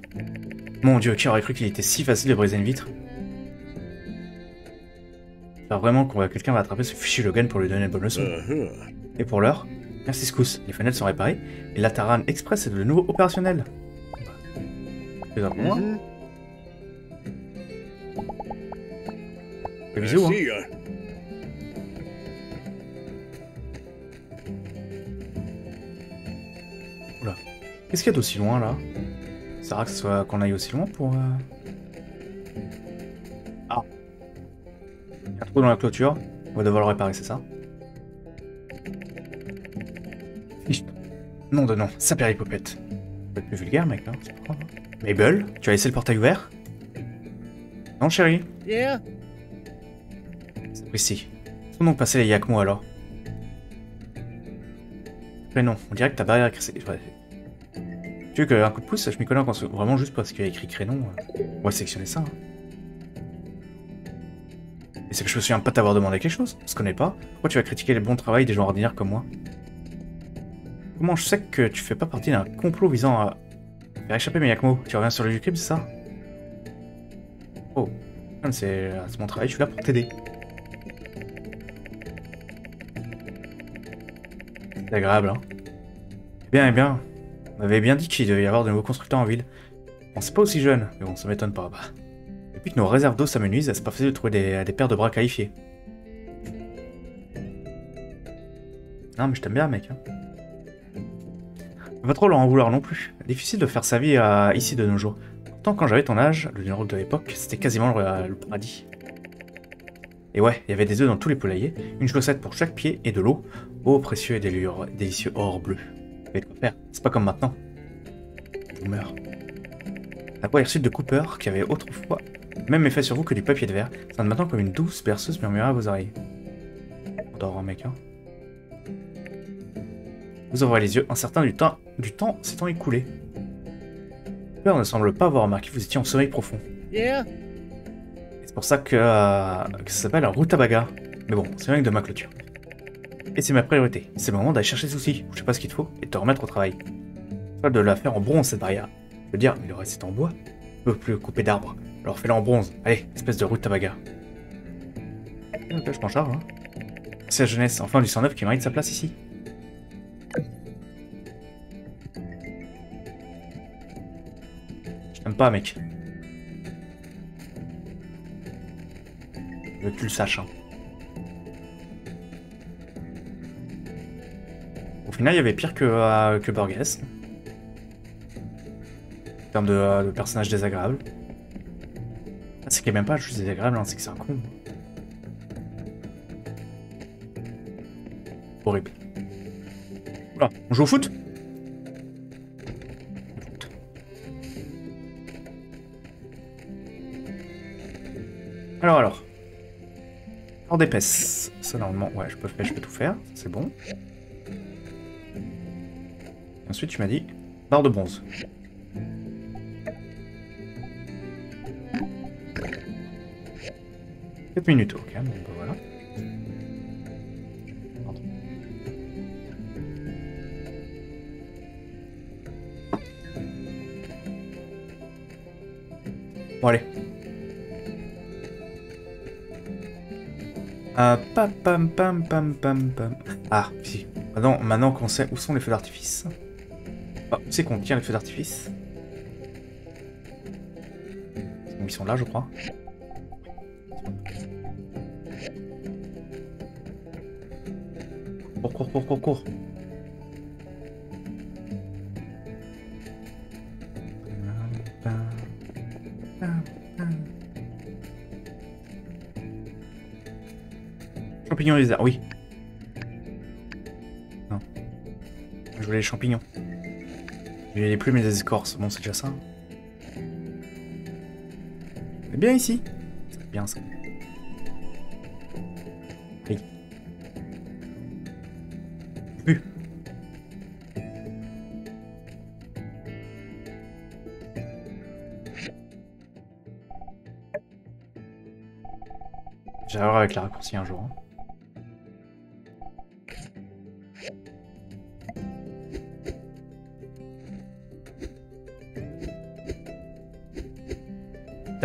Mon dieu, qui aurait cru qu'il était si facile de briser une vitre? J'espère vraiment qu'on va quelqu'un va attraper ce fichu Logan pour lui donner une bonne leçon. Et pour l'heure, merci Scous, les fenêtres sont réparées et la Taran Express est de nouveau opérationnel. C'est ça pour moi. Mhm. Fais bisous, hein. Ya. Oula. Qu'est-ce qu'il y a d'aussi loin là? Ça rare que ce soit qu'on aille aussi loin pour. euh, Ah. Il y a un trou dans la clôture. On va devoir le réparer, c'est ça? Nom de nom, ça péripopette. Faut être plus vulgaire, mec, hein, c'est pas grave. hein. Mabel, tu as laissé le portail ouvert? Non, chérie Yeah? C'est. Sont donc passés les Yakmo alors? Mais non, on dirait que ta barrière est. Ouais. Tu veux qu'un coup de pouce, je m'y connais en construction. Vraiment juste parce qu'il y a écrit crénon. euh, On va sélectionner ça. hein. Et c'est que je me souviens pas t'avoir demandé quelque chose. On se connaît pas. Pourquoi tu vas critiquer les bons travail des gens ordinaires comme moi? Comment je sais que tu fais pas partie d'un complot visant à faire échapper mes Yakmo Tu reviens sur le crime, c'est ça Oh. C'est c'est mon travail, je suis là pour t'aider. C'est agréable, hein. Bien, eh bien. On avait bien dit qu'il devait y avoir de nouveaux constructeurs en ville. Bon, c'est pas aussi jeune, mais bon, ça m'étonne pas. Bah. Depuis que nos réserves d'eau s'amenuisent, c'est pas facile de trouver des, des paires de bras qualifiés. Non, mais je t'aime bien, mec. Hein. Pas trop leur en vouloir non plus. Difficile de faire sa vie à- ici de nos jours. Pourtant, quand j'avais ton âge, le Dunrock de l'époque, c'était quasiment le, le paradis. Et ouais, il y avait des œufs dans tous les poulaillers, une chaussette pour chaque pied et de l'eau. Oh, précieux et délicieux or bleu. De quoi faire? C'est pas comme maintenant. Boomer. La voix reçue de Cooper, qui avait autrefois même effet sur vous que du papier de verre, sonne maintenant comme une douce berceuse murmurée à vos oreilles. On dort, hein, mec, hein. Vous ouvrez les yeux, incertain du temps, du temps s'étant écoulé. père ne semble pas avoir remarqué que vous étiez en sommeil profond. C'est pour ça que, euh, que ça s'appelle un rutabaga. Mais bon, c'est rien que de ma clôture. Et c'est ma priorité. C'est le moment d'aller chercher souci, ou je sais pas ce qu'il te faut, et de te remettre au travail. Pas de la faire en bronze cette barrière. Je veux dire, mais le reste c'est en bois. Je peux plus couper d'arbres. Alors fais-la en bronze. Allez, espèce de rutabaga. Ok, je m'en charge, hein. C'est la jeunesse, enfin du 109 qui mérite sa place ici. T'aime pas, mec. Que tu le saches, hein. Au final, il y avait pire que, euh, que Burgess. En termes de, euh, de personnages désagréables. Ah, C'est qu'il même pas juste désagréable, hein, c'est que c'est un con. Horrible. Oula, on joue au Foot? Alors, alors. Hors d'épaisse. Ça, normalement, ouais, je peux, tout faire. C'est bon. Ensuite, tu m'as dit barre de bronze. Quatre minutes, ok, bon, bah voilà. Bon, allez. Ah, pam pam pam pam pam pam. Ah, si. Maintenant, maintenant qu'on sait où sont les feux d'artifice. Ah, où c'est qu'on tient les feux d'artifice? Ils sont là, je crois. Cours, cours, cours, cours, cours. Champignons lézards, oui. Non. Je voulais les champignons. Voulais les plumes et les écorces. Bon, c'est déjà ça. C'est bien ici. C'est bien ça. Oui. Vu. J'ai avec la raccourci un jour. hein.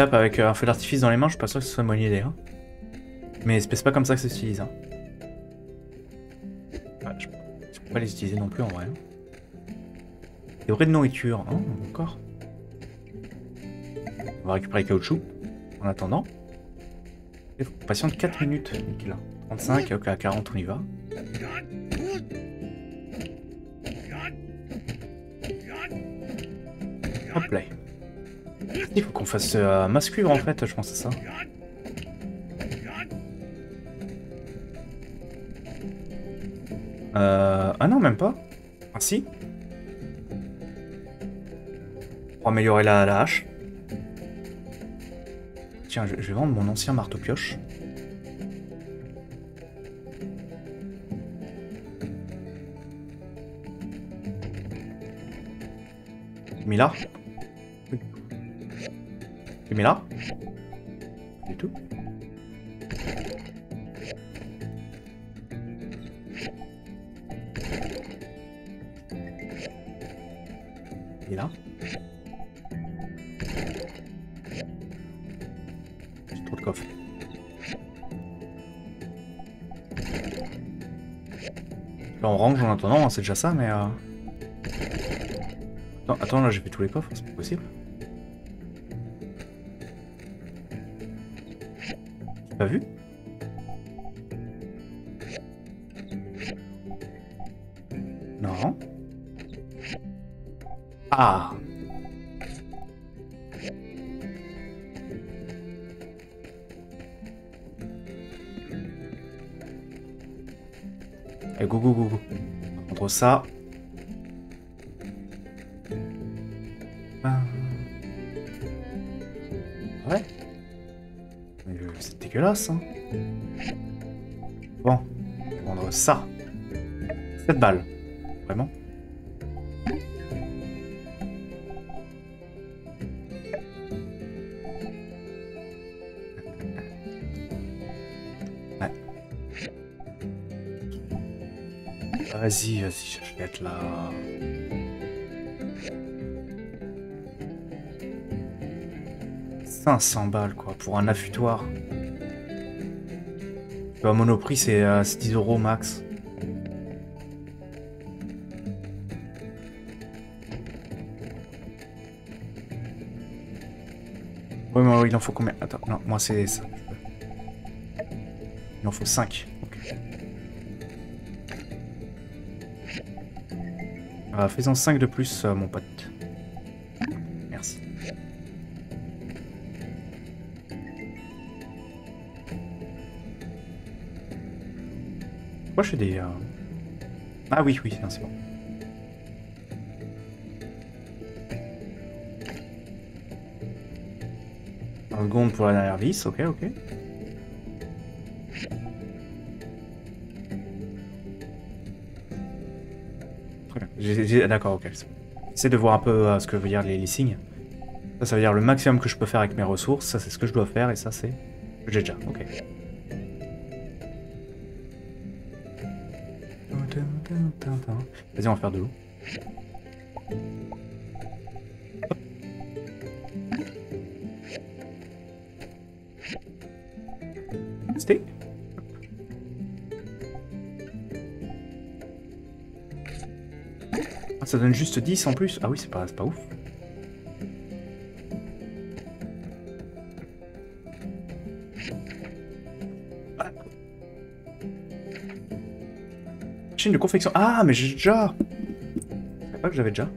Avec euh, un feu d'artifice dans les mains, je suis pas sûr que ce soit une bonne idée. Hein. Mais c'est pas comme ça que ça s'utilise. Hein. Je... peux pas les utiliser non plus en vrai. hein. Des vraies de nourriture, hein, encore. On va récupérer le caoutchouc en attendant. Il faut qu'on patiente 4 minutes, Nicolas. 35, ok, à 40 on y va. Hop là. Il faut qu'on fasse euh, cuivre en fait, je pense à ça. Euh... Ah non, même pas. Ah si. Pour améliorer la, la hache. Tiens, je, je vais vendre mon ancien marteau-pioche. Mis mets là Du tout. Et là J'ai trop de coffres. Là on range en attendant, hein, c'est déjà ça, mais... Euh... Attends, attends, là j'ai fait tous les coffres, c'est pas possible. Ah Allez, go go go go. Contre ça. Ah. Ouais. C'est dégueulasse, hein. Bon, vendre ça. 7 balles. 500 balles, quoi, pour un affûtoir. Tu vois, Monoprix, c'est euh, c'est 10 euros max. Ouais, mais il en faut combien? Attends, non, moi c'est ça. Il en faut 5. Ah, Fais-en 5 de plus, euh, mon pote. Des... euh, Ah oui, oui, c'est bon. Un seconde pour la dernière vis, ok, ok. D'accord, ok. J'essaie de voir un peu euh, ce que veut dire les, les signes. Ça, veut dire le maximum que je peux faire avec mes ressources. Ça, c'est ce que je dois faire. Et ça, c'est... J'ai déjà, ok. Vas-y, on va faire de l'eau. C'était Ah, ça donne juste 10 en plus Ah oui, c'est pas, c'est pas ouf. De confection. Ah, mais j'ai déjà Je savais pas que j'avais déjà.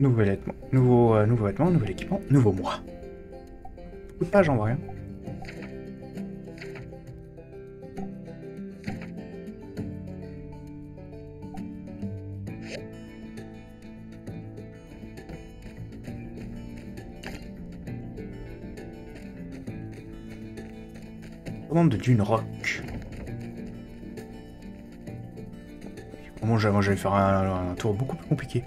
Nouveau vêtement, nouveau, euh, nouveau vêtement, nouvel équipement, nouveau mois. Beaucoup de pages en vrai. hein. Dune Rock. Moi j'allais faire un, tour beaucoup plus compliqué.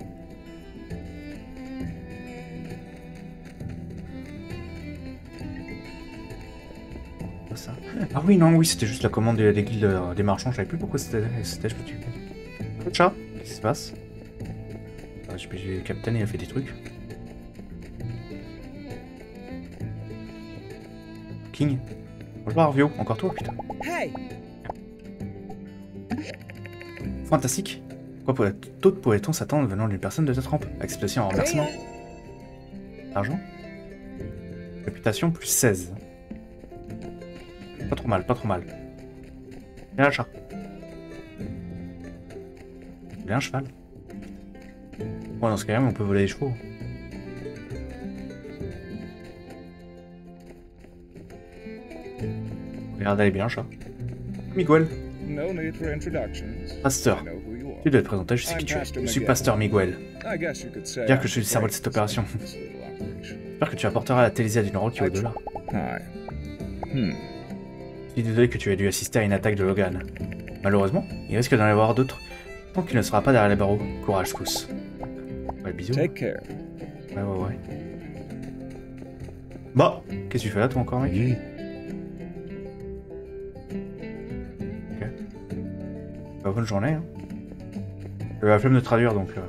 Ça Ah oui, non, oui, c'était juste la commande des, des guildes euh, des marchands. Je savais plus pourquoi c'était. Je me. Chat Qu'est-ce qui se passe? Ah, je- Le capitaine il a fait des trucs. King Bonjour Arvio, encore toi putain. Fantastique. Quoi pour d'autres pourrait-on s'attendre venant d'une personne de ta trempe Acceptation en remerciement. Argent Réputation plus 16. Pas trop mal, pas trop mal. Et un chat. Voulez un cheval Bon, dans ce cas-là, on peut voler les chevaux. Regarde, elle est bien, chat. Miguel. No need for introductions. Pasteur. Tu dois te présenter, je sais qui tu es. Je suis Pasteur Miguel. Dire que je suis le cerveau de cette opération. J'espère que tu apporteras la Télésia du Nord qui est au-delà. Hmm. Je suis désolé que tu aies dû assister à une attaque de Logan. Malheureusement, il risque d'en avoir d'autres. Tant qu'il ne sera pas derrière les barreaux. Courage, Scous. Ouais, bisous. Take care. Ouais, ouais, ouais. Bah, qu'est-ce que tu fais là, toi, encore, mec? Journée, hein. J'ai la flemme de traduire, donc... Euh...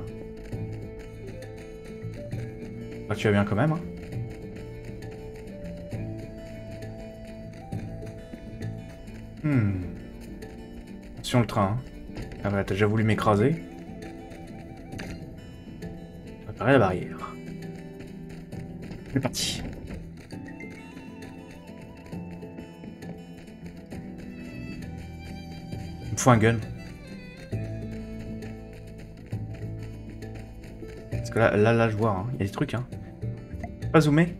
Bah, tu vas bien quand même, hein. Hmm. Attention le train, hein. Ah bah, t'as déjà voulu m'écraser. Préparer la barrière. C'est parti. Il me faut un gun. Là, là, là, je vois, hein. il y a des trucs. Hein. Pas zoomer.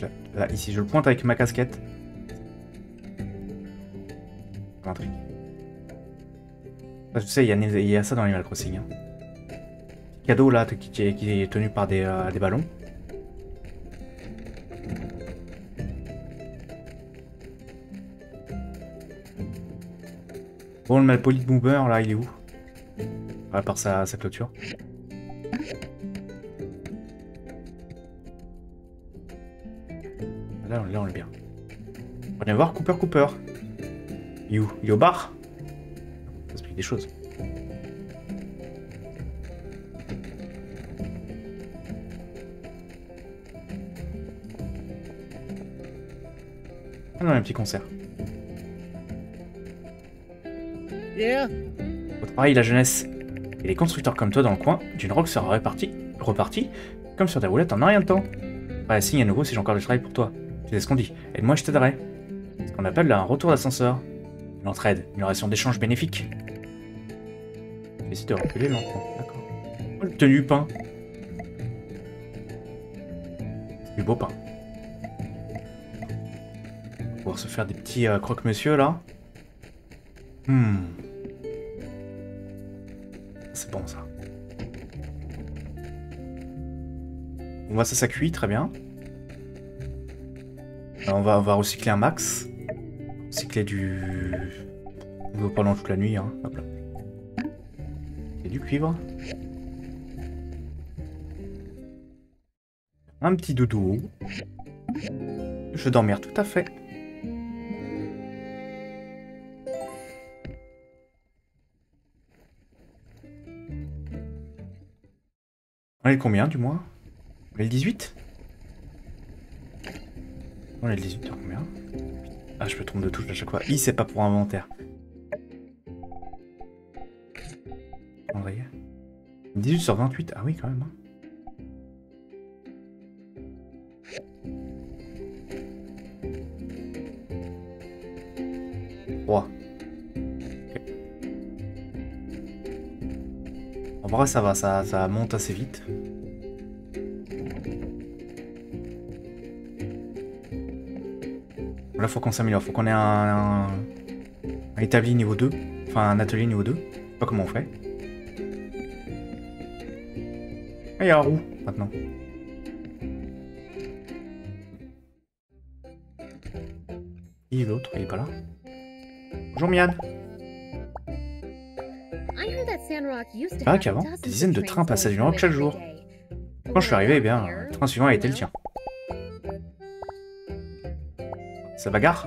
Là, là, ici, je le pointe avec ma casquette. Un truc. Ah, tu sais, il y, a- ça dans Animal Crossing. Hein. Cadeau là, qui, est, tenu par des, euh, des ballons. Bon, le malpoli de Boomer, là, il est où? À part sa, sa clôture. Là, on- là, on est bien. On va voir Cooper Cooper. Où? Il est au bar? Des choses. Ah non, un petit concert. Yeah. Au travail, la jeunesse. Les constructeurs comme toi dans le coin, d'une rock sera reparti, reparti, comme sur des roulettes en un rien de temps. Ouais, signe à nouveau si j'ai encore du travail pour toi. Tu sais ce qu'on dit. Et moi, je t'aiderai. Ce qu'on appelle un retour d'ascenseur. Une entraide, une relation d'échange bénéfique. J'essaie de reculer lentement. D'accord. Oh, le tenu pain. Du beau pain. On pouvoir se faire des petits euh, croque-monsieur là. Hmm. Bah ça, ça cuit, très bien. Alors, on, va, on va recycler un max. Recycler du... Pendant toute la nuit, hein. Hop là. Et du cuivre. Un petit doudou. Je dormir tout à fait. On est combien du moins? On est le 18 On est le 18, on combien Ah, je me trompe de touche à chaque fois. I, c'est pas pour inventaire. Calendrier. 18 sur 28, ah oui, quand même. hein. En vrai, ça va, ça, ça monte assez vite. Là, faut qu'on s'améliore. Faut qu'on ait un, un, un établi niveau 2. Enfin, un atelier niveau 2. Je sais pas comment on fait. Ah, il y a la roue, maintenant. Et l'autre, il est pas là. Bonjour Mian. I heard that Sandrock used to Ah, have qu'avant, des dizaines de trains passaient d'une rock chaque jour. Quand je suis arrivé, eh bien, le train suivant a été le tien. Ça bagarre?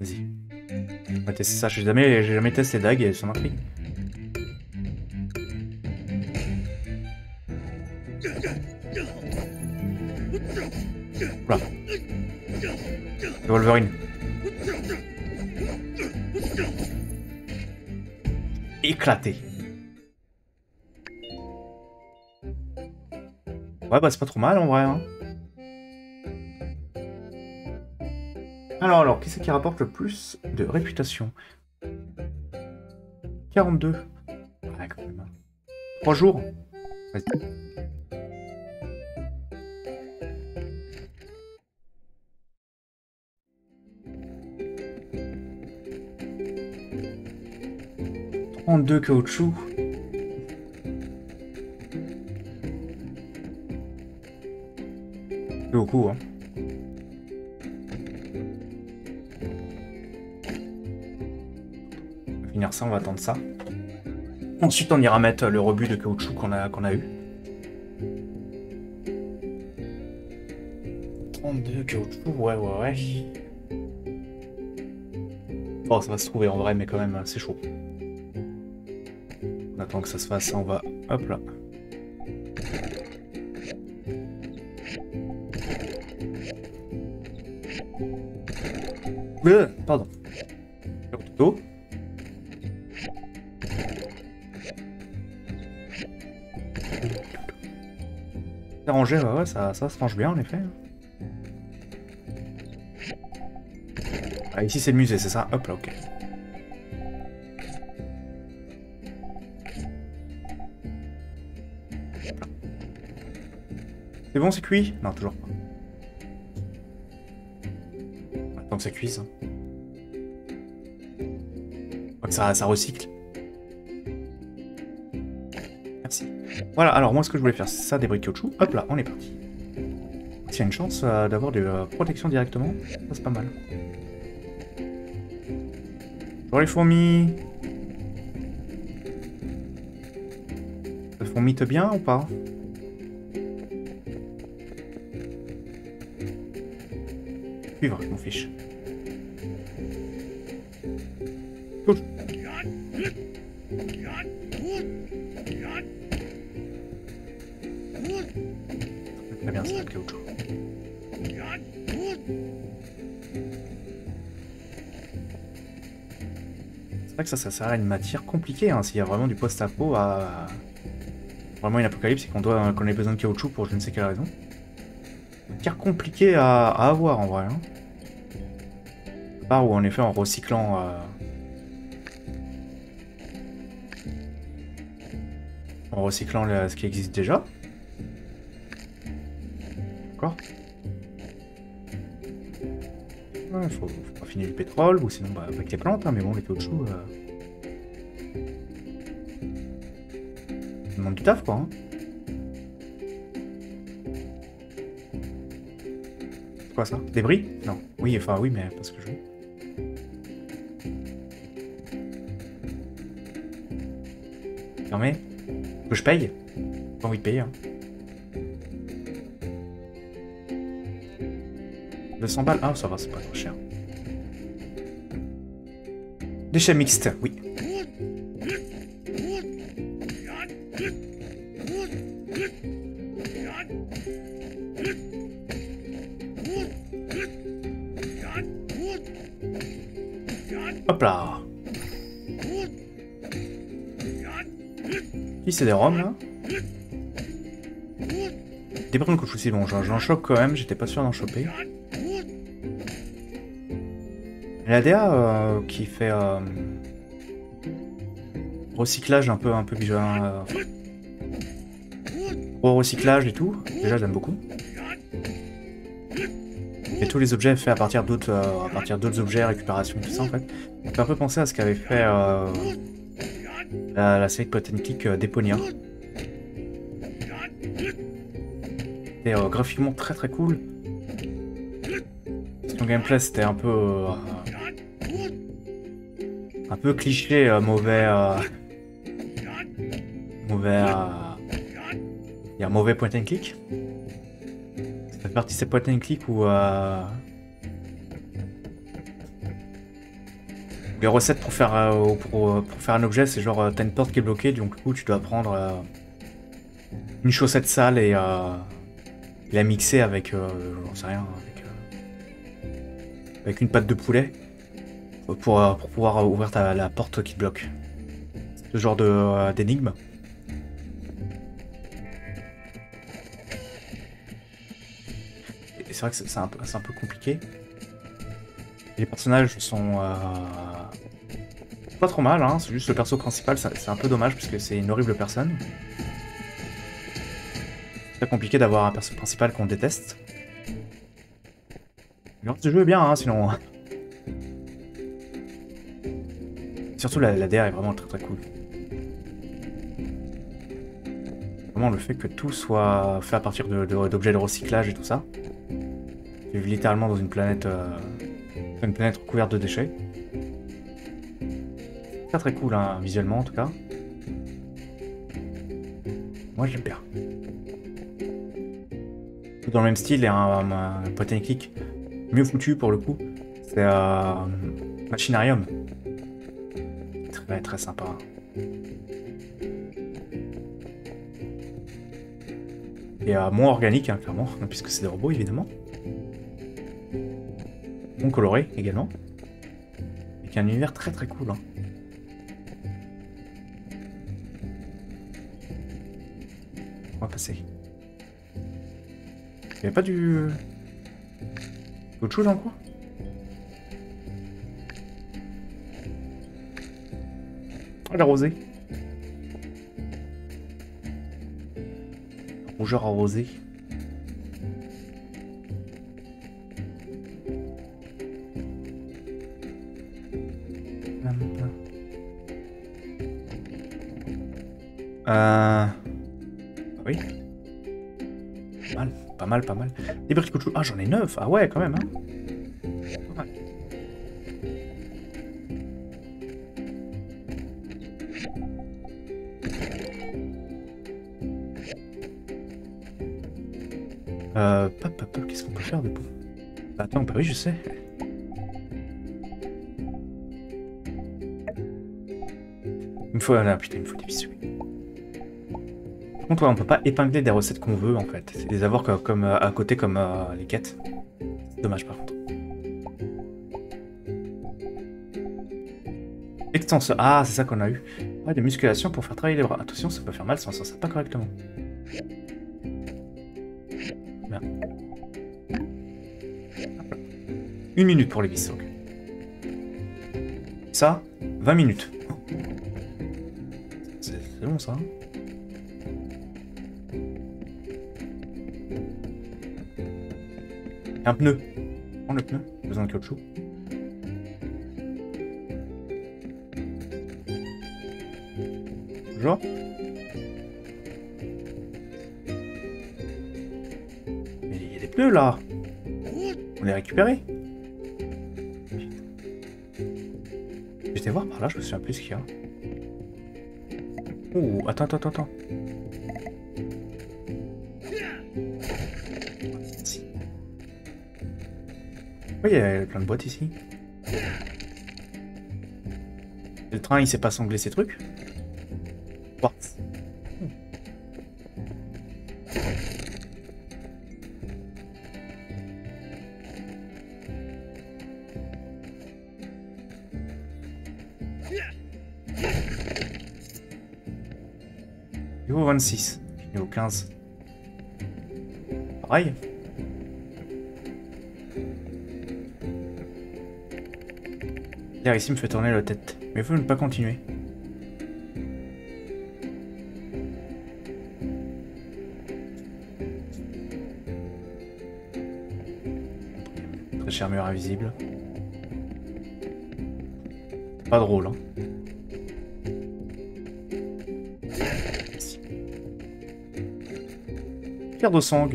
Vas-y. On va tester ça. J'ai jamais, jamais testé Dag et ça m'a Éclaté. Ouais, bah c'est pas trop mal en vrai. Hein. Alors, alors, qui c'est qui rapporte le plus de réputation? 42. Ouais, quand même. 3 jours. Vas-y. Deux caoutchouc. C'est beaucoup, hein. On va finir ça, on va attendre ça. Ensuite, on ira mettre le rebut de caoutchouc qu'on a, qu'on a eu. 32 caoutchouc, ouais, ouais, ouais. Oh, ça va se trouver en vrai, mais quand même, c'est chaud. Que ça se fasse, on va... Hop là. Euh, pardon. C'est rangé, ouais, ouais, ça, ça se range bien en effet. Ah, ici c'est le musée, c'est ça? Hop là, ok. C'est bon, c'est cuit? Non, toujours pas. Attends que ça cuise. hein. Que ça, recycle. Merci. Voilà, alors moi ce que je voulais faire, c'est ça, des briques caoutchouc. Hop là, on est parti. S'il y a une chance euh, d'avoir de la protection directement, ça c'est pas mal. Bonjour les fourmis. Ça fourmite bien ou pas? Suivre, je m'en fiche. Touche. Très bien, ça le caoutchouc. C'est vrai que ça, ça sert à une matière compliquée, hein, s'il y a vraiment du post-apo à... Vraiment une apocalypse et qu'on doit ait besoin de caoutchouc pour je ne sais quelle raison. Une matière compliquée à, à avoir en vrai. Hein. Part où en effet en recyclant... euh, En recyclant ce qui existe déjà. D'accord Ouais, faut, faut du pétrole, ou sinon bah, avec les plantes, hein, mais bon, les caoutchoucs... Euh... Demande du taf, quoi. Hein. Quoi ça? Débris Non. Oui, enfin oui, mais parce que je... Que je paye Pas envie de payer, hein. 200 balles Ah, ça va, c'est pas trop cher. Déchets mixtes, oui. Hop là C'est des roms là Des brins de couche aussi, bon j'en chope quand même, j'étais pas sûr d'en choper. La DA euh, qui fait euh, recyclage un peu un peu visuel, euh, enfin, gros recyclage et tout, déjà j'aime beaucoup. Et tous les objets faits à partir d'autres euh, à partir d'autres objets, récupération tout ça en fait. Ça fait un peu penser à ce qu'avait fait euh, la, série de Pot and Click Deponia. C'était euh, graphiquement très très cool. Son gameplay c'était un peu euh, un peu cliché, euh, mauvais mauvais il y a un mauvais point and click. Ça fait partie de ces point and click où les recettes pour faire euh, pour, pour faire un objet c'est genre euh, t'as une porte qui est bloquée donc du coup tu dois prendre euh, une chaussette sale et euh, la mixer avec euh, j'en sais rien avec, euh, une pâte de poulet pour, euh, pour pouvoir ouvrir la porte qui te bloque. Ce genre euh, d'énigme. C'est vrai que c'est un, un peu compliqué. Les personnages sont euh, pas trop mal, hein. c'est juste le perso principal, c'est un peu dommage parce que c'est une horrible personne. C'est très compliqué d'avoir un perso principal qu'on déteste. Le jeu est bien, hein, sinon. Surtout la, DA est vraiment très très cool. Vraiment le fait que tout soit fait à partir de- de- d'objets de, recyclage et tout ça. Vis littéralement dans une planète, euh, une planète recouverte de déchets. Très très cool hein, visuellement en tout cas. Moi j'aime bien. Tout dans le même style et un, un, un mieux foutu pour le coup. C'est euh, Machinarium. Très très sympa. Et euh, moins organique, hein, clairement, puisque c'est des robots évidemment. Coloré également. Avec un univers très très cool. hein. On va passer. Il n'y avait pas du. Autre chose en cours? Ah, la rosée. Rougeur arrosée. Euh... Oui. Pas mal, pas mal, pas mal. Des briques de Ah, j'en ai neuf. Ah ouais, quand même, hein. Pas mal. Euh, pop, pop, pop, qu'est-ce qu'on peut faire de bon Attends, bah oui, je sais. Il me faut... Ah, putain, il me faut contre, ouais, on peut pas épingler des recettes qu'on veut, en fait. C'est les avoir comme, à côté comme euh, les quêtes. Dommage, par contre. Extenseur. Ah, c'est ça qu'on a eu. Ouais, des musculations pour faire travailler les bras. Attention, ça peut faire mal si on s'en sert pas correctement. Une minute pour les vis. Ça, 20 minutes. C'est long ça. hein Un pneu. Prends le pneu. Besoin de caoutchouc. Bonjour. Mais il y a des pneus là. On les récupérés. J'étais voir par là, je me souviens plus ce qu'il y a. Oh, attends, attends, attends, Oui, il y a plein de boîtes ici. Le train, il sait pas sangler ses trucs Quartz. Niveau 26. Niveau 15. Pareil. L'air ici me fait tourner la tête. Mais faut ne pas continuer. Très cher mur invisible. Pas drôle, hein. Pierre de sang.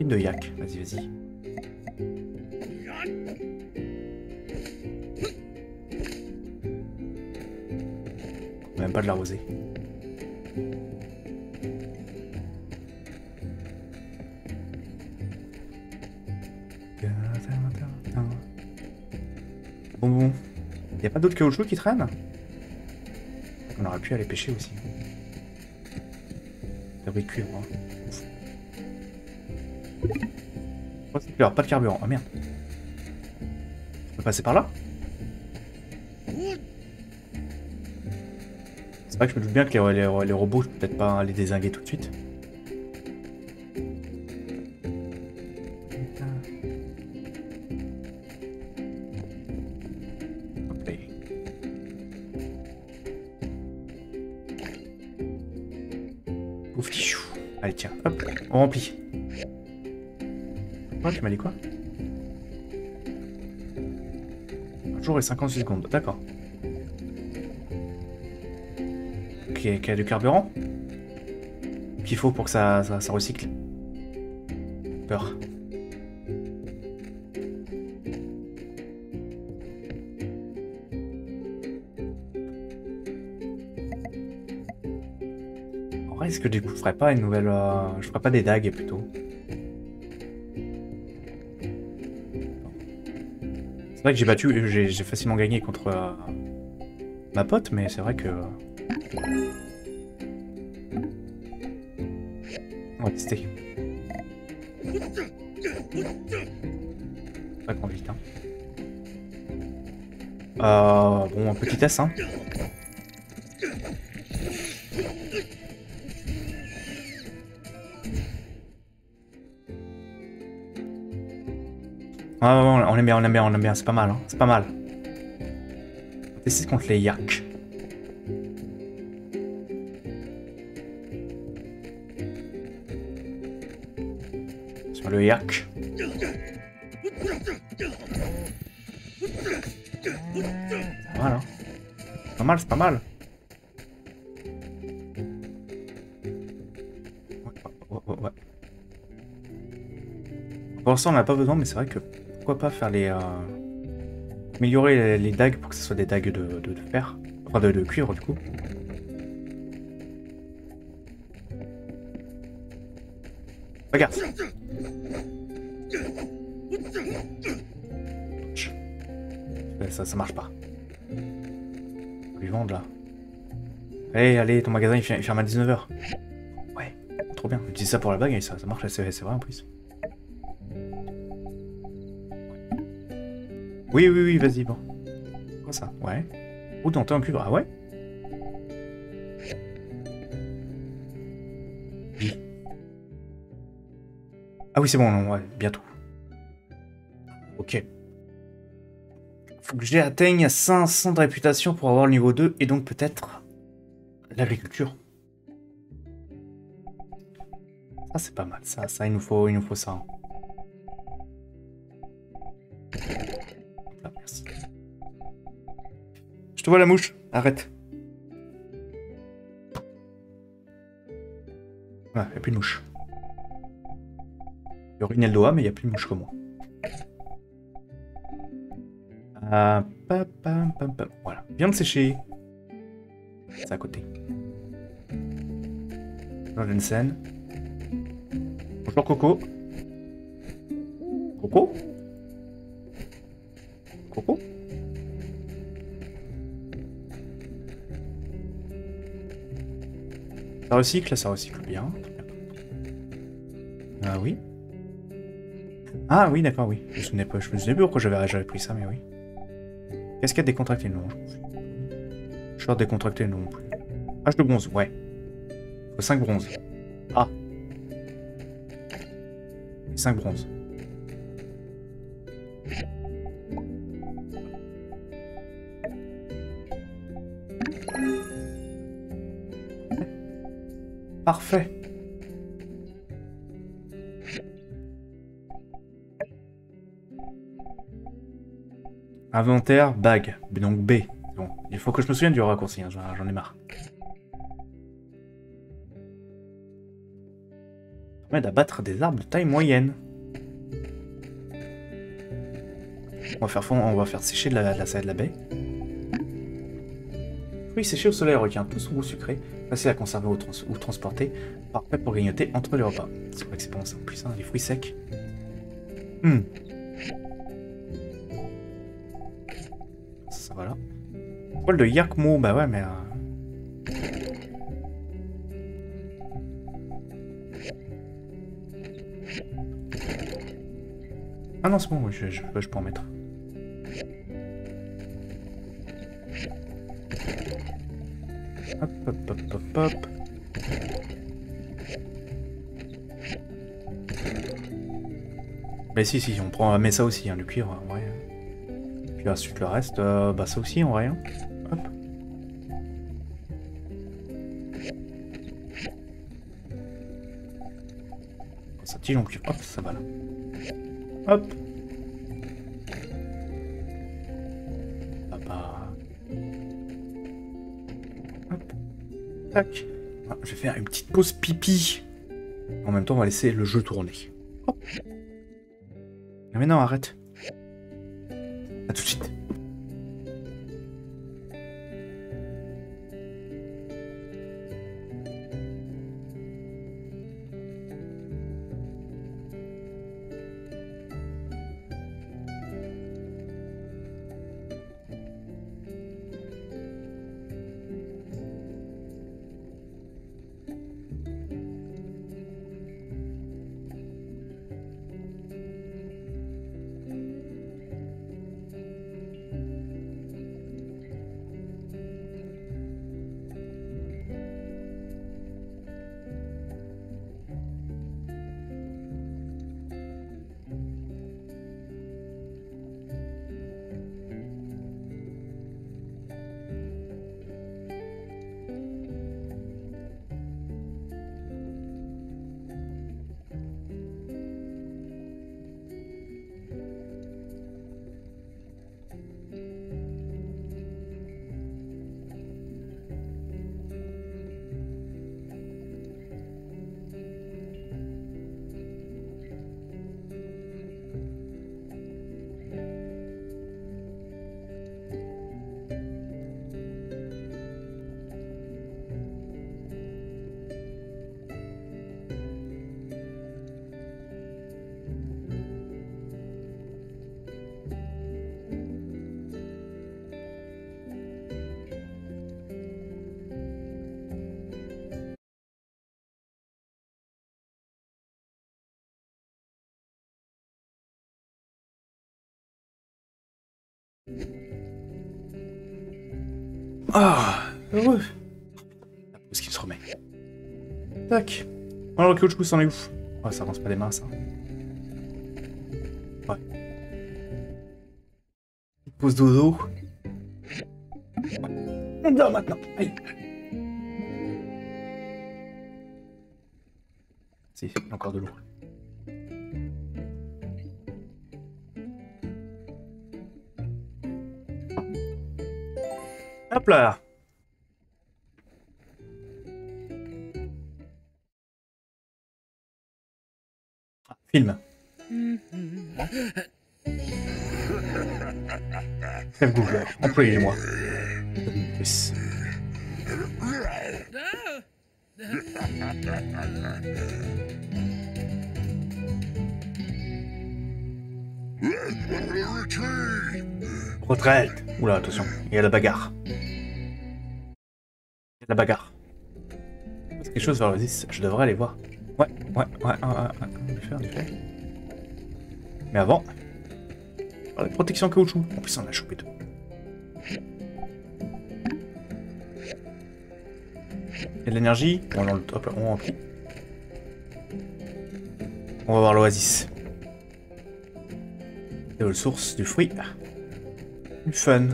Une de yak. Vas-y, vas-y. Pas de la rosée. Bon, bon. Y a pas d'autres caoutchouc qui traînent On aurait pu aller pêcher aussi. C'est clair, pas de carburant. Oh merde. Je peux passer par là? Je me doute bien que les, robots, je peux peut-être pas les désinguer tout de suite. Allez, tiens, hop, on remplit. Quoi, tu m'as dit quoi? Un jour et 56 secondes, d'accord. Y a du carburant Qu'il faut pour que ça, recycle Peur. Est-ce que du coup, je ferais pas une nouvelle... euh, je ferais pas des dagues plutôt? C'est vrai que j'ai battu, j'ai j'ai facilement gagné contre euh, ma pote, mais c'est vrai que... Euh, bon, un petit test, hein. Ah, on aime bien, on aime bien, on aime bien, c'est pas mal, hein. c'est pas mal. Tester contre les yaks. Sur le yak. C'est pas mal. Pour l'instant, on n'a pas besoin, mais c'est vrai que pourquoi pas faire les. euh, Améliorer les, dagues pour que ce soit des dagues de, de, de fer. Enfin, de, de cuivre, du coup. Allez, ton magasin il fer- il ferme à 19h. Ouais, trop bien. Utilise ça pour la bague et ça, ça marche, c'est vrai en plus. Oui, oui, oui, vas-y, bon. Quoi ça? Ouais. Ou dentée en cuivre, ah ouais? Ah oui, c'est bon, non, ouais, bientôt. Ok. Faut que j'atteigne 500 de réputation pour avoir le niveau 2 et donc peut-être l'agriculture. Ça c'est pas mal, ça, ça il nous faut, il nous faut ça. Ah, merci. Je te vois la mouche, arrête. Ouais, y a plus de mouche. Il y a Rinaldoa, mais il y a plus de mouche comme moi. Ah, pa, pam, pam, pam. Voilà, viens de sécher. C'est à côté. Bonjour Jensen. Bonjour Coco. Coco Coco Ça recycle, ça recycle bien. Ah oui. Ah oui, d'accord, oui. Je me souvenais pas, je me souvenais plus pourquoi j'avais pris ça, mais oui. Casquette décontractée, non. Short décontracté, non plus. H de bronze, ouais. Faut 5 bronzes. Ah. 5 bronzes. Parfait. Inventaire, bague. Donc B. Bon, il faut que je me souvienne du raccourci, hein, j'en ai marre. Permet d'abattre des arbres de taille moyenne. On va faire, on va faire sécher de la, de la salade de la baie. Fruits séchés au soleil retient tout son goût sucré, facile à conserver ou, trans- ou transporter, parfait pour grignoter entre les repas. C'est vrai que c'est bon ça en plus, hein, les fruits secs. Hmm. Ça, ça Poil de Yakmo, bah ouais, mais. euh, Ah non, c'est bon, je, je, peux en mettre. Hop, hop, hop, hop, hop. Mais si, si, on prend, met ça aussi, hein, du cuivre, en vrai. Puis ensuite le reste, euh, bah ça aussi en vrai. hein. Cuivre, hop, ça va là. Hop. Papa. Hop. Tac. Ah, je vais faire une petite pause pipi. En même temps, on va laisser le jeu tourner. Ah, mais non, arrête. A tout de suite. Ah, heureux. Est-ce qu'il se remet Tac. Alors le caoutchouc, c'en est où Ouais, ça avance pas des mains, ça. Ouais. Pose dodo. On dort maintenant. Aïe. Si, il y a encore de l'eau. Hop là Ah, Film. Chef Google, employez-moi. Retraite Oula, attention, il y a la bagarre. La bagarre. Quelque chose vers le 10, je devrais aller voir. Ouais, ouais, ouais, ouais, ouais, ouais. Mais avant... Ah, la protection caoutchouc. En plus, on a chopé y a de l'énergie. On, on. On va voir l'oasis. C'est la source du fruit. Du fun.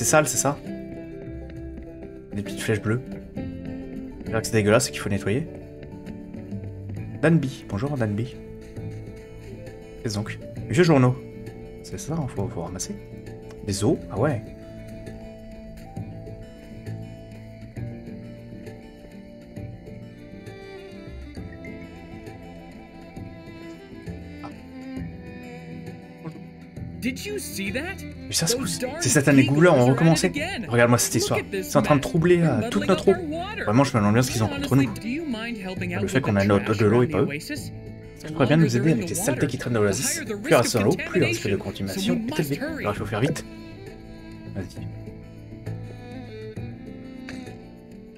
C'est sale, c'est ça Des petites flèches bleues. Vrai que c'est dégueulasse qu'il faut nettoyer. Danby. Bonjour Danby. Qu'est-ce donc vieux journaux. C'est ça, hein, faut, faut ramasser. Des os Ah ouais. Did you see that? Mais ça se pousse. cette année Googlers ont recommencé. Regarde-moi cette histoire. C'est en train de troubler euh, toute notre eau. Vraiment, je me demande bien ce qu'ils ont contre nous. Le fait qu'on a notre de l'eau et pas eux. Ça pourrait bien nous aider avec les saletés qui traînent dans l'oasis. Plus il reste dans l'eau, plus le risque de contamination est élevé. Alors il faut faire vite. Vas-y.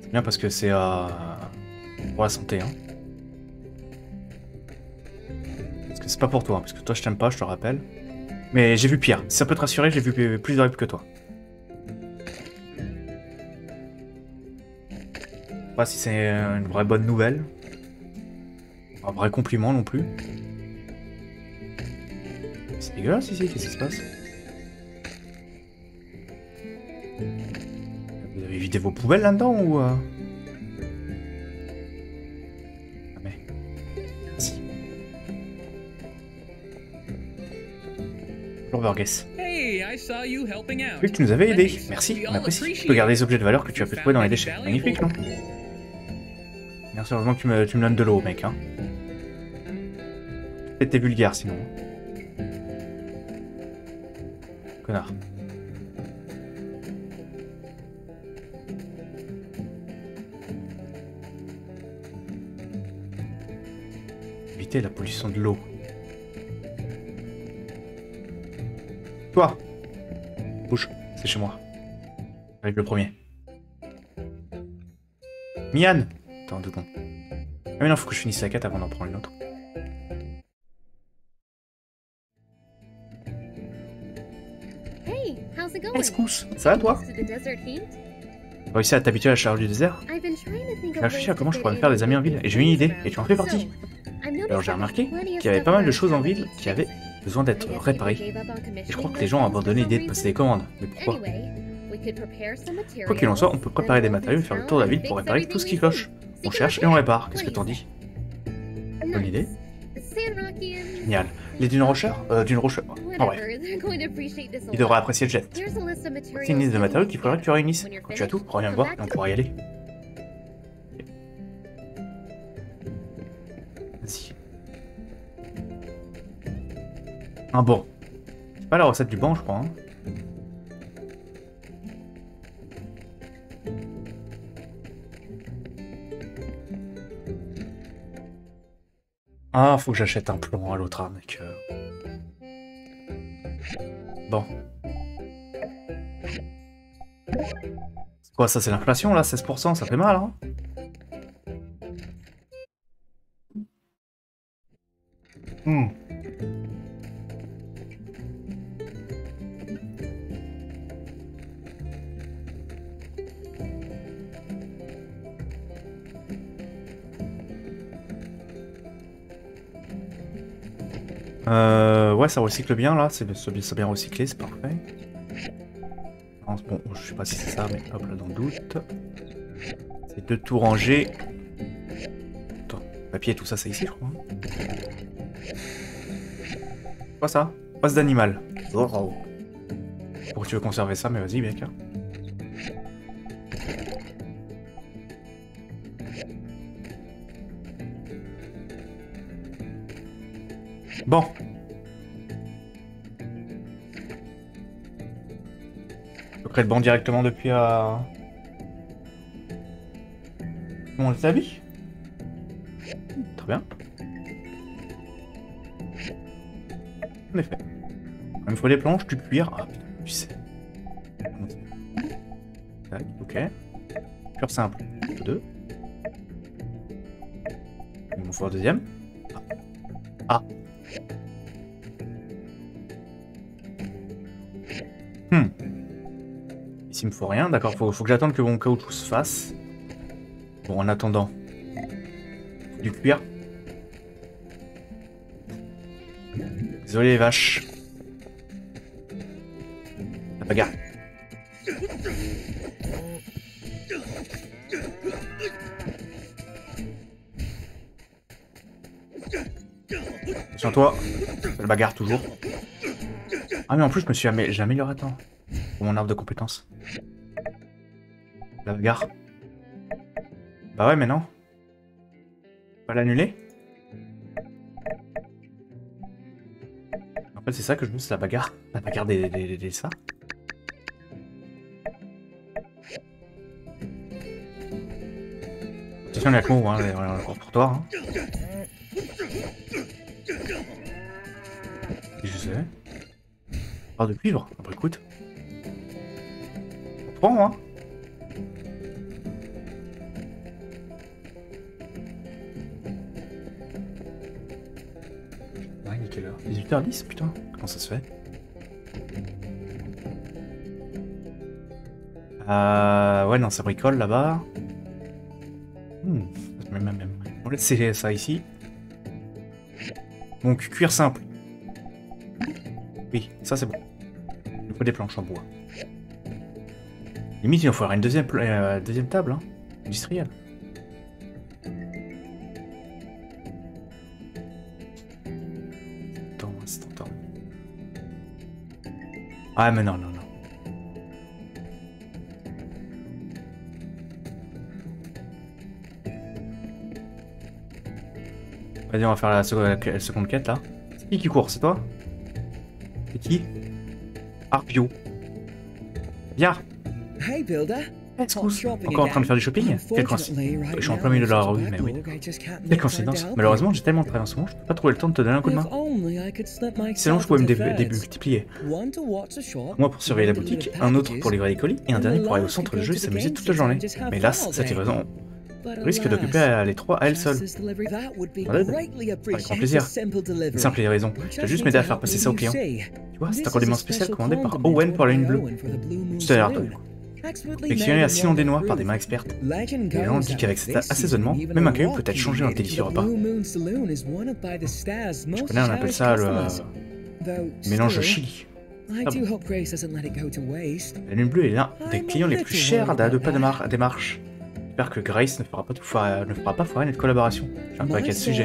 C'est bien parce que c'est euh, pour la santé. Hein. Parce que c'est pas pour toi, hein, parce que toi je t'aime pas, je te rappelle. Mais j'ai vu pire. Si ça peut te rassurer, j'ai vu plus rip que toi. Je sais pas si c'est une vraie bonne nouvelle. Un vrai compliment non plus. C'est dégueulasse ici, qu'est-ce qui se passe? Vous avez vidé vos poubelles là-dedans ou... euh? Burgess. Out. Oui, tu nous avais aidé. Thanks. Merci, on apprécie. Tu peux garder les objets de valeur que tu as pu trouver dans les déchets. Magnifique, non Merci, heureusement que tu me, tu me donnes de l'eau, mec. Hein. Peut-être t'es vulgaire sinon. Connard. Éviter la pollution de l'eau. Toi Bouge, c'est chez moi. Avec le premier. Mian Attends deux secondes. Ah mais non, faut que je finisse la quête avant d'en prendre une autre. Hey, how's it going? Escousse, ça va toi? Réussi à t'habituer à la chaleur du désert? J'ai réfléchi à comment je pourrais me faire des amis en ville, et j'ai eu une idée, et tu en fais partie. Alors j'ai remarqué qu'il y avait pas mal de choses en ville qui avaient. Besoin d'être on Et je crois que les gens ont abandonné l'idée de passer des commandes. Mais pourquoi? Quoi qu'il en soit, on peut préparer des matériaux et faire le tour de la ville pour réparer tout ce qui cloche. On cherche et on répare, qu'est-ce que t'en dis? Bonne idée Génial. Les dunes rocheurs Euh, dunes rocheurs. En vrai. devraient lot. apprécier le materials C'est une liste de matériaux qu'il faudrait que tu réunisses. Quand tu as tout, reviens me voir et on pourra y aller. Ah bon. C'est pas la recette du banc, je crois. hein. Ah, faut que j'achète un plomb à l'autre arme, mec. Bon. Quoi ça, c'est l'inflation là 16%, ça fait mal, hein Hmm. Euh, ouais, ça recycle bien là, c'est bien, bien recyclé, c'est parfait. Bon, je sais pas si c'est ça, mais hop là dans le doute. C'est de tout ranger. Attends, papier, tout ça, c'est ici, je crois. Quoi ça? Passe d'animal. Oh, oh. Pourquoi tu veux conserver ça Mais vas-y, mec. hein. Bon. Je peux le banc directement depuis euh... Mon établi Très bien. En effet. Il me faut des planches, du cuir. Ah putain, tu sais. Tac, ok. Cuir simple, deux. Il me faut un deuxième. Ah. Hmm. Ici, il me faut rien. D'accord, faut, faut que j'attende que mon caoutchouc se fasse. Bon, en attendant. Du cuir. Désolé les vaches. La bagarre. Attention toi. La bagarre toujours. Ah mais en plus je me suis amé- amélioré attends. Pour mon arbre de compétences. La bagarre. Bah ouais mais non. Pas l'annuler En fait c'est ça que je veux, c'est la bagarre. La bagarre des, des, des- ça. Attention que moi, hein, on est encore pour toi. Hein. Je sais. Pas de cuivre Ah bah écoute. On prend, hein Ouais, il est quelle heure 18h10, putain. Comment ça se fait? Euh... Ouais, non, ça bricole là-bas. Hmm, même. On ça ici. Donc, cuir simple. Oui, ça c'est bon. Il faut des planches en bois. Limite, il en faudra une deuxième, euh, deuxième table, hein, industrielle. Attends, attends, attends. Ah, mais non, non, Vas-y, on va faire la seconde, la seconde quête là. C'est qui qui court C'est toi C'est qui Arpio. Viens Hey, Builder. Encore en train de faire du shopping Quelle coïncidence Je suis en plein milieu de la rue, mais oui. Quelle coïncidence Malheureusement, j'ai tellement de travail en ce moment, je peux pas trouver le temps de te donner un coup de main. Sinon, je pouvais me dé- démultiplier. Moi pour surveiller la boutique, un autre pour livrer les colis, et un dernier pour aller au centre de jeu et s'amuser toute la journée. Mais hélas, cette livraison risque d'occuper euh, les trois à elle seule. Avec grand plaisir. Une simple livraison. Je dois juste m'aider à faire passer ça au client. Tu vois, c'est un condiment spécial commandé par Owen pour la lune bleue. Tout à l'heure, Confectionné à Sinon des Noirs par des mains expertes. Les gens disent qu'avec cet assaisonnement, même un caillou peut être changé en délicieux repas. Je connais, on appelle ça le euh, mélange chili. Ah bon. La lune bleue est l'un des clients les plus chers à de pas de mar- démarche. J'espère que Grace ne fera pas, tout foirer- ne fera pas foirer notre collaboration. J'ai un paquet de sujets.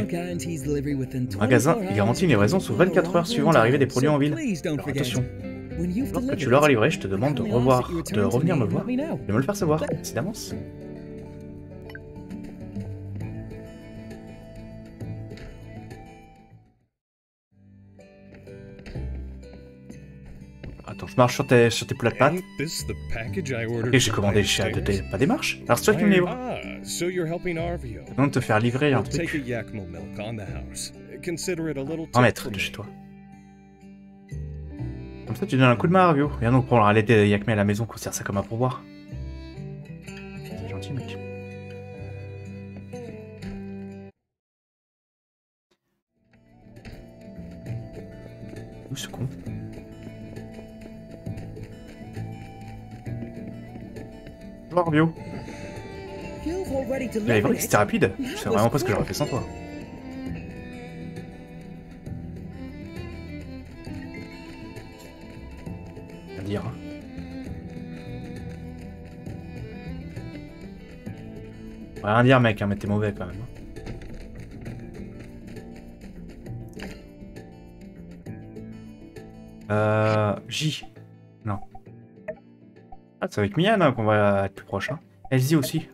Le magasin garantit une livraison sous 24 heures suivant l'arrivée des produits en ville. Alors attention, lorsque tu l'auras livré, je te demande de revoir, de revenir me voir et de me le faire savoir, c'est d'avance. Attends, je marche sur tes, sur tes plates pattes. Et j'ai commandé chez tes... pas des marches. Alors c'est toi qui me livres. Ah. Je demande de te faire livrer un truc. Tip mètre de chez toi. Comme ça, tu donnes un coup de main à Arvio. Viens donc prendre l'aide de Yakme à la maison, considère ça comme un pourboire. C'est gentil, mec. Où ce con? Bio. Il vrai que c'était rapide. Je sais vraiment pas ce que j'aurais fait sans toi. À dire. Rien dire, mec, hein, mais t'es mauvais quand même. Euh. J. Ah, c'est avec Mian hein, qu'on va être plus proche. Hein. Elsie aussi.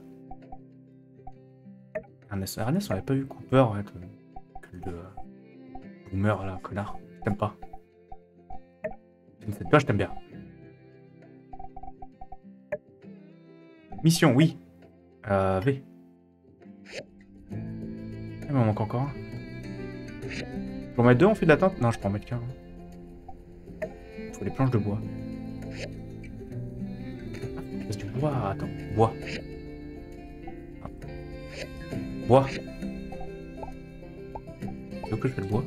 Ernest, on l'avait pas vu. Cooper, ouais. Que, le. Boomer là, connard. Je t'aime pas. Cette page, je t'aime bien. Mission, oui. Euh, V. Ah, il m'en manque encore un. Je peux en mettre deux en fil d'attente Non, je peux en mettre qu'un. Il faut des planches de bois. Ah, c'est du bois. Attends, bois. Bois. C'est où que je bois?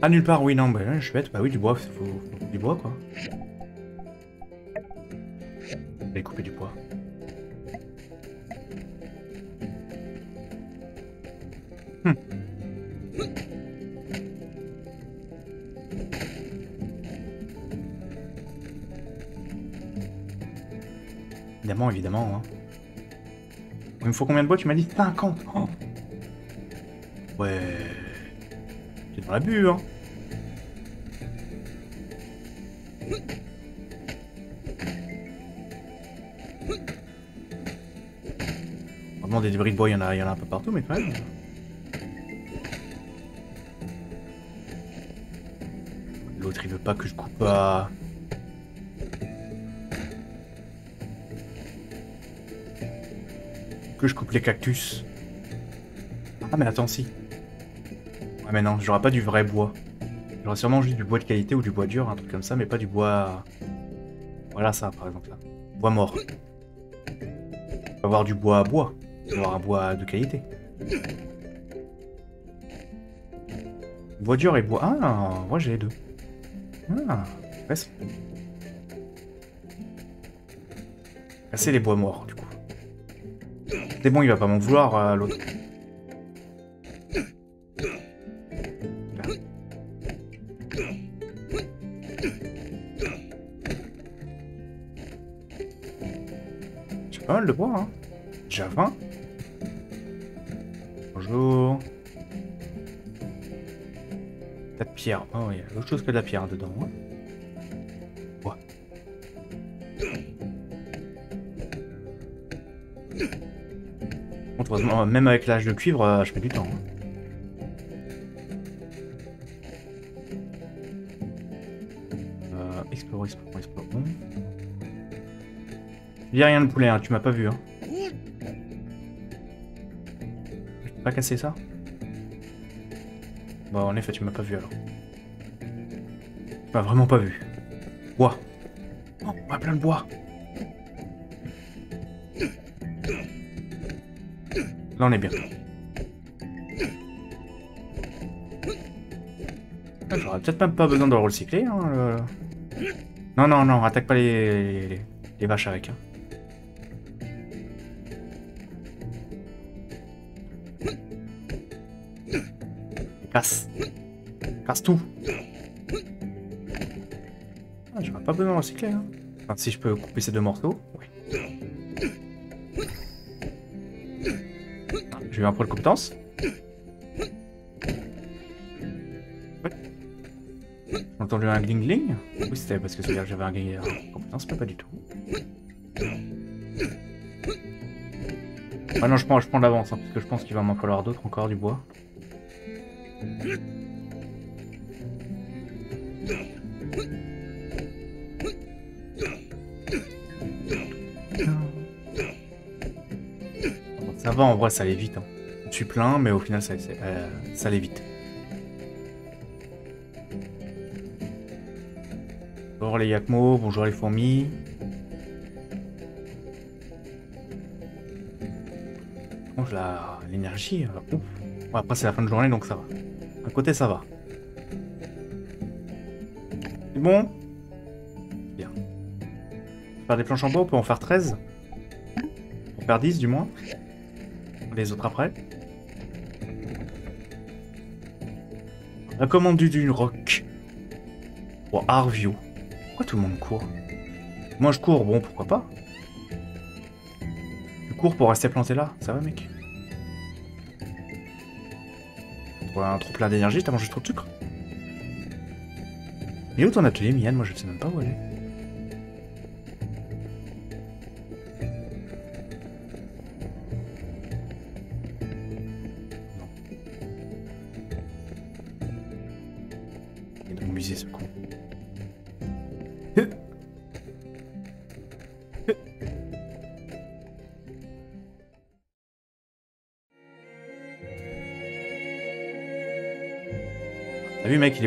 Ah, nulle part, oui, non, bah, je suis bête. Bah oui, du bois, faut, faut du bois, quoi. Je vais couper du bois. Hmm. Évidemment, évidemment. Hein. Il me faut combien de bois Tu m'as dit? 50 oh. Ouais. T'es dans l'abus, hein. Vraiment, des débris de bois, il y, en a, il y en a un peu partout, mais quand même. L'autre, il veut pas que je coupe à... Que je coupe les cactus. Ah, mais attends, si. Ouais, mais non, j'aurai pas du vrai bois. J'aurai sûrement juste du bois de qualité ou du bois dur, un truc comme ça, mais pas du bois... Voilà ça, par exemple, là. Bois mort. On va avoir du bois à bois. On va avoir un bois de qualité. Bois dur et bois... Ah, moi j'ai les deux. Ah, Casser les bois morts, du coup. C'est bon, il va pas m'en vouloir, euh, l'autre. J'ai pas mal de bois, hein. Déjà 20. Bonjour. De pierre. Oh, il y a autre chose que de la pierre dedans. hein. Heureusement, même avec l'âge de cuivre, euh, je mets du temps. hein. Euh, explore, explore, explore. Je dis rien le poulet, hein, tu m'as pas vu. Hein. Je peux pas casser ça? Bon, en effet, tu m'as pas vu alors. Tu m'as vraiment pas vu. Bois. Oh, on a plein de bois. On est bien. J'aurais peut-être même pas besoin de recycler. Hein, le- Non, non, non, attaque pas les, vaches avec. Hein. Casse. Casse tout. Ah, J'aurais pas besoin de recycler. Hein. Enfin, si je peux couper ces deux morceaux. Eu un point de compétence. J'ai entendu un gling gling. Oui, c'était parce que ça veut dire que j'avais un gling en compétence, pas du tout. Ah non, je prends, je prends l'avance, hein, parce que je pense qu'il va m'en falloir d'autres encore du bois. Ça va, en vrai, ça allait vite. Hein. Je suis plein, mais au final, ça, euh, allait vite. Bonjour les Yakmo, bonjour les fourmis. Bon, l'énergie. euh, après, c'est la fin de journée, donc ça va. À côté, ça va. C'est bon? Bien. Faire des planches en bois, on peut en faire 13 Pour faire 10 du moins? Les autres après. La commande du Dune Rock. Pour Arvio. Pourquoi tout le monde court? Moi je cours, bon pourquoi pas? Tu cours pour rester planté là, ça va mec? Un trop plein d'énergie, t'as mangé trop de sucre? Mais où ton atelier Mian? Moi je sais même pas où elle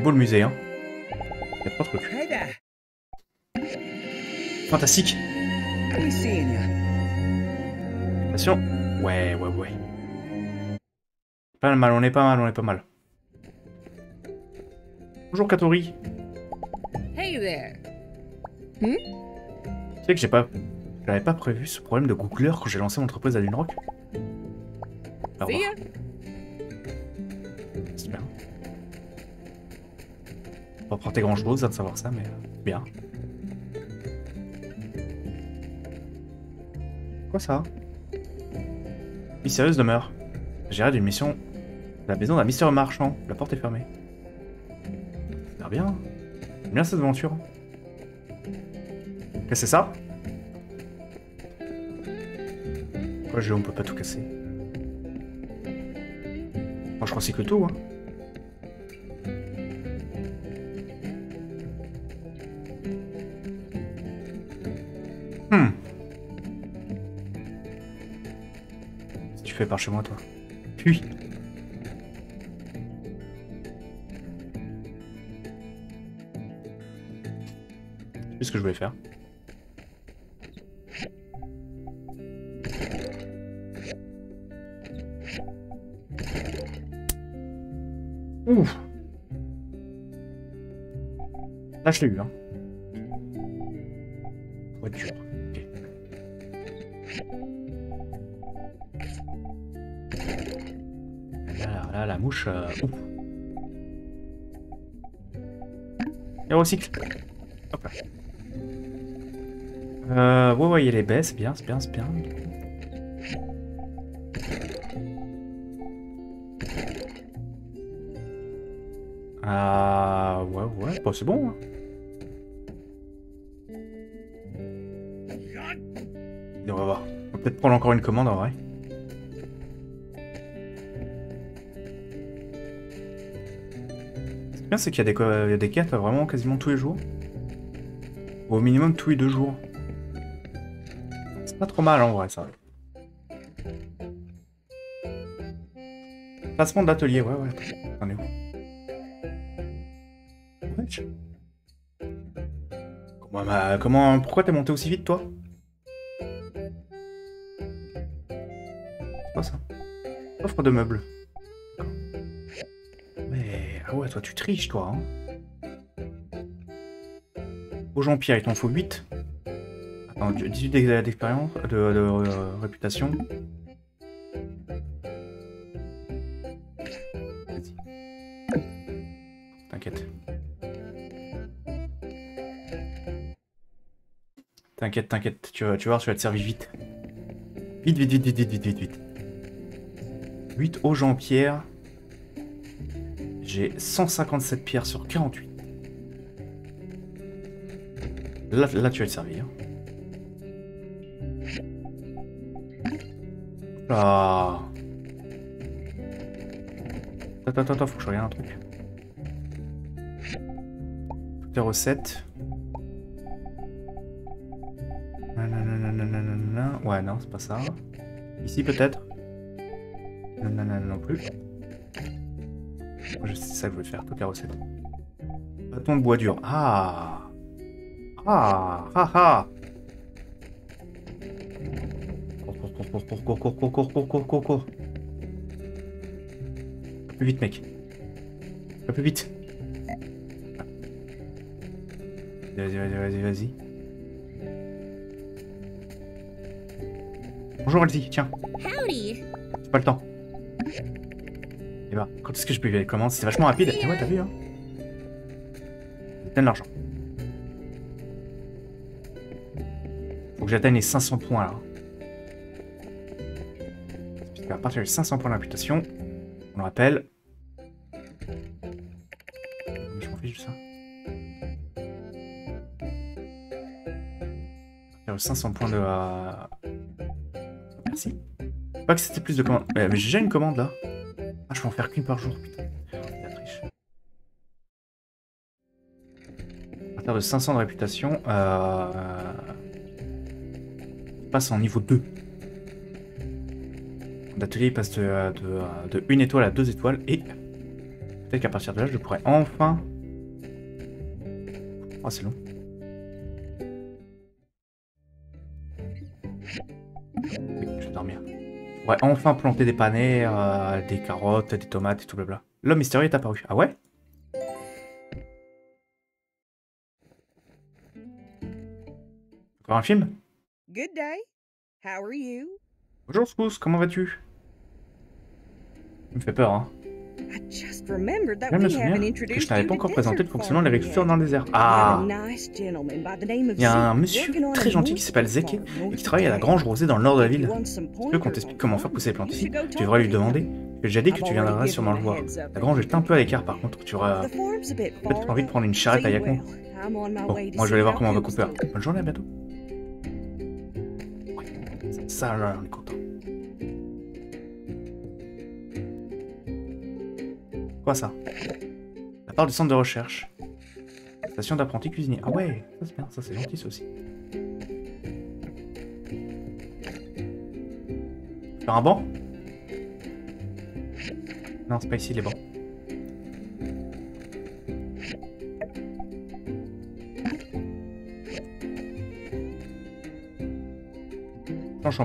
beau le musée hein Y'a trois trucs. Hey there. Fantastique. Attention Ouais, ouais, ouais. Pas mal, on est pas mal, on est pas mal. Bonjour Katori. Hey there. Tu sais que j'ai pas... J'avais pas prévu ce problème de Googler quand j'ai lancé mon entreprise à Dune Rock. Au revoir. Pas porter grand chose de savoir ça, mais bien. Quoi ça? Mystérieuse demeure. Gérée d'une mission la maison d'un mystérieux marchand. La porte est fermée. Ça bien. J'aime bien cette aventure. Que c'est ça? Quoi, jeu, on peut pas tout casser. Moi, je recycle tout, hein. Fais par chez moi, toi Puis. Je sais ce que je voulais faire. Ouf. Là, je l'ai eu, hein. Euh... Et recycle. Hop là. Euh, ouais, ouais, les baies, c'est bien, c'est bien, c'est bien. Ah, ouais, ouais, bah, c'est bon. Hein. On va voir. On va peut-être prendre encore une commande en vrai. C'est qu'il y a des, quêtes vraiment quasiment tous les jours. Ou au minimum tous les deux jours. C'est pas trop mal en vrai ça. Placement d'atelier, ouais, ouais. On. Comment, ma- comment, pourquoi t'es monté aussi vite toi? C'est quoi ça Offre de meubles. Tu triches toi. Hein. Au Jean-Pierre, il t'en faut 8. Attends, 18 d'ex- d'expérience, de, de, euh, réputation. T'inquiète. T'inquiète, t'inquiète, tu vas, tu vas voir, tu vas te servir vite. Vite, vite, vite, vite, vite, vite, vite, vite. 8 au Jean-Pierre. J'ai 157 pierres sur 48. Là, tu vas te servir. Ah. Attends, attends, attends, faut que je regarde un truc. Les recettes. Ouais, non, c'est pas ça. Ici peut-être. Non plus. Moi, je- C'est ça que je voulais faire, toutes les recettes. Bâton de bois dur. Ah Ah Ah ah Cours, cours, cours, cours, cours, cours, cours, cours, cours, cours, plus vite, mec. Peu plus vite. Vas-y, vas-y, vas-y, vas-y. Bonjour Elsie, tiens, Howdy. c'est pas le temps. Et bah, quand est-ce que je peux aller Comment? C'était vachement rapide. Et ouais, t'as vu, hein plein d'argent. Faut que j'atteigne les 500 points, là. Qu'à partir de 500 points de réputation, on le rappelle... Je m'en fiche de ça. À de 500 points de... euh, Merci. Pas que c'était plus de commandes. Mais j'ai déjà une commande là. Je peux en faire qu'une par jour, putain. La triche. À partir de 500 de réputation, euh... passe en niveau 2. L'atelier passe de, de, de 1 étoile à 2 étoiles et peut-être qu'à partir de là, je pourrais enfin. Oh, c'est long. Je pourrais enfin planter des panais, euh, des carottes, des tomates et tout blabla. L'homme mystérieux est apparu. Ah ouais? Encore un film? Good day. How are you? Bonjour Spous, comment vas-tu? Il me fait peur, hein. De me souvenir que je t'avais pas encore présenté le fonctionnement de l'agriculture dans le désert. Ah Il y a un monsieur très gentil qui s'appelle Zeke et qui travaille à la grange rosée dans le nord de la ville. Tu veux qu'on t'explique comment faire pousser les plantes ici? Tu devrais lui demander. J'ai déjà dit que tu viendras sûrement le voir. La grange est un peu à l'écart par contre. Tu auras peut-être envie de prendre une charrette à. Yacon. Bon, moi je vais aller voir comment on va couper. Bonne journée, à bientôt. Ouais, ça là, on est content. Quoi ça? La part du centre de recherche. Station d'apprenti cuisinier. Ah ouais, ça c'est bien, ça c'est gentil ça aussi. Faire un banc? Non, c'est pas ici les bancs.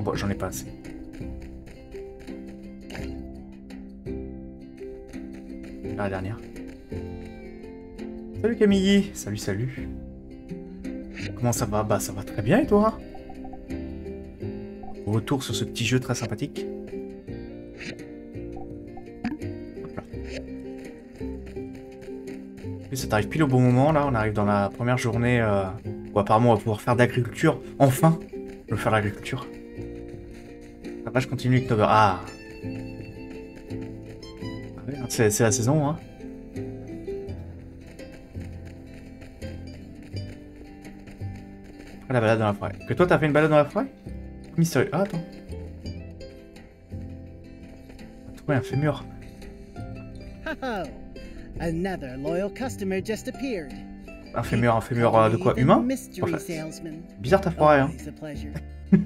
Bois, j'en ai pas assez. La dernière. Salut Camille Salut, salut Comment ça va? Bah ça va très bien et toi? Retour sur ce petit jeu très sympathique. Ça t'arrive pile au bon moment là, on arrive dans la première journée euh, où apparemment on va pouvoir faire d'agriculture. Enfin Je faire l'agriculture. La vache continue avec October. Ah C'est la saison hein Après la balade dans la forêt. Que toi t'as fait une balade dans la forêt? Mystérieux. Ah attends. On a trouvé un fémur. Oh, another loyal customer just appeared. Un fémur, un fémur euh, de quoi? Humain? Enfin, salesman. Bizarre ta forêt hein.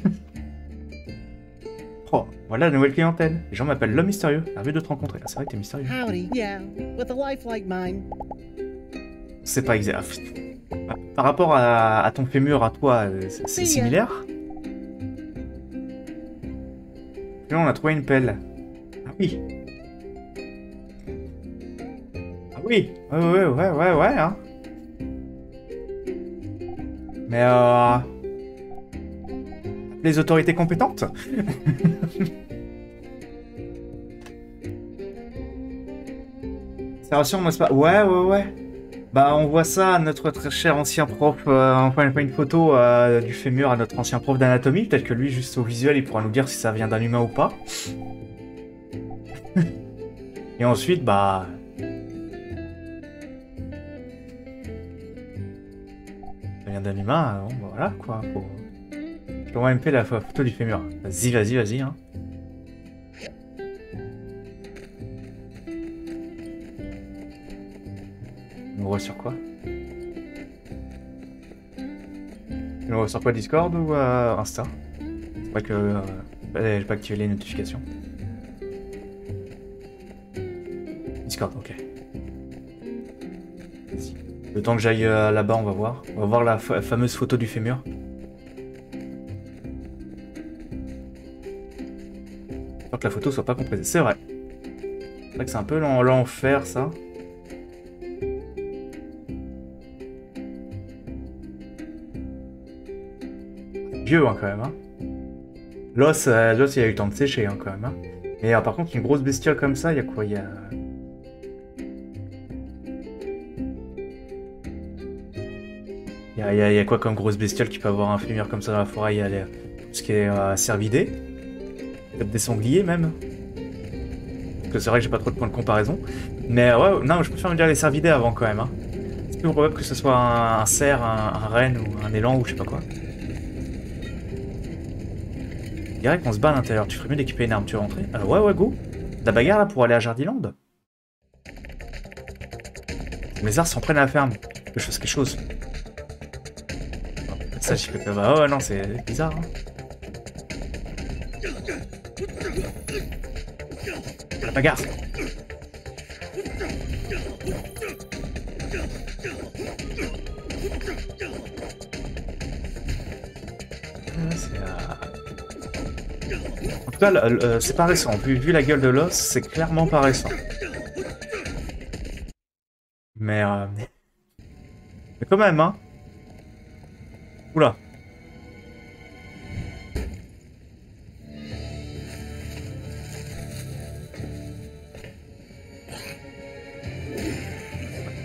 Oh, voilà la nouvelle clientèle. Les gens m'appellent l'homme mystérieux. Ravi de te rencontrer. Ah, c'est vrai que t'es mystérieux. Howdy. Yeah, with a life like mine. C'est pas exact. Par rapport à, à ton fémur, à toi, euh, c'est similaire. Là, on a trouvé une pelle. Ah oui. Ah oui. Ouais, ouais, ouais, ouais, ouais, hein. Mais euh... Les autorités compétentes C'est rassurant, n'est-ce pas? Ouais, ouais, ouais. Bah, on voit ça à notre très cher ancien prof. Euh, pas une photo euh, du fémur à notre ancien prof d'anatomie. Peut-être que lui, juste au visuel, il pourra nous dire si ça vient d'un humain ou pas. Et ensuite, bah. Ça vient d'un humain, bon, bah, voilà quoi. T'envoie MP la pho- photo du fémur. Vas-y, vas-y, vas-y. Hein. On le voit sur quoi? On le voit sur quoi Discord ou euh, Insta? C'est vrai que euh, j'ai pas activé les notifications. Discord, ok. Le temps que j'aille euh, là-bas, on va voir. On va voir la fa- fameuse photo du fémur. Que la photo soit pas comprise. C'est vrai. C'est vrai que c'est un peu l'en- l'enfer, ça. Vieux, hein, quand même. Hein. L'os, euh, l'os, il a eu le temps de sécher, hein, quand même. Hein. Et euh, par contre, une grosse bestiole comme ça, il y a quoi Il y a. Il y a, quoi comme grosse bestiole qui peut avoir un fémur comme ça dans la forêt? Il y a les- ce qui est euh, cervidé. Peut-être des sangliers même. Parce que c'est vrai que j'ai pas trop de points de comparaison. Mais euh, ouais, non, je préfère me dire les cervidés avant quand même. Hein. C'est plus probable que ce soit un, cerf, un, renne ou un élan ou je sais pas quoi. Dirais qu'on se bat à l'intérieur. Tu ferais mieux d'équiper une arme. Tu veux rentrer? Euh, Ouais, ouais, go. La bagarre là pour aller à Jardiland. Les arts s'en prennent à la ferme. Quelque chose, quelque chose. Ça, je peux pas. Oh ouais, non, c'est bizarre. Hein. Bagarre. Ah, euh, En tout cas, le- c'est pas récent. Vu, vu la gueule de l'os, c'est clairement pas récent. Mais, euh... Mais quand même, hein. Oula.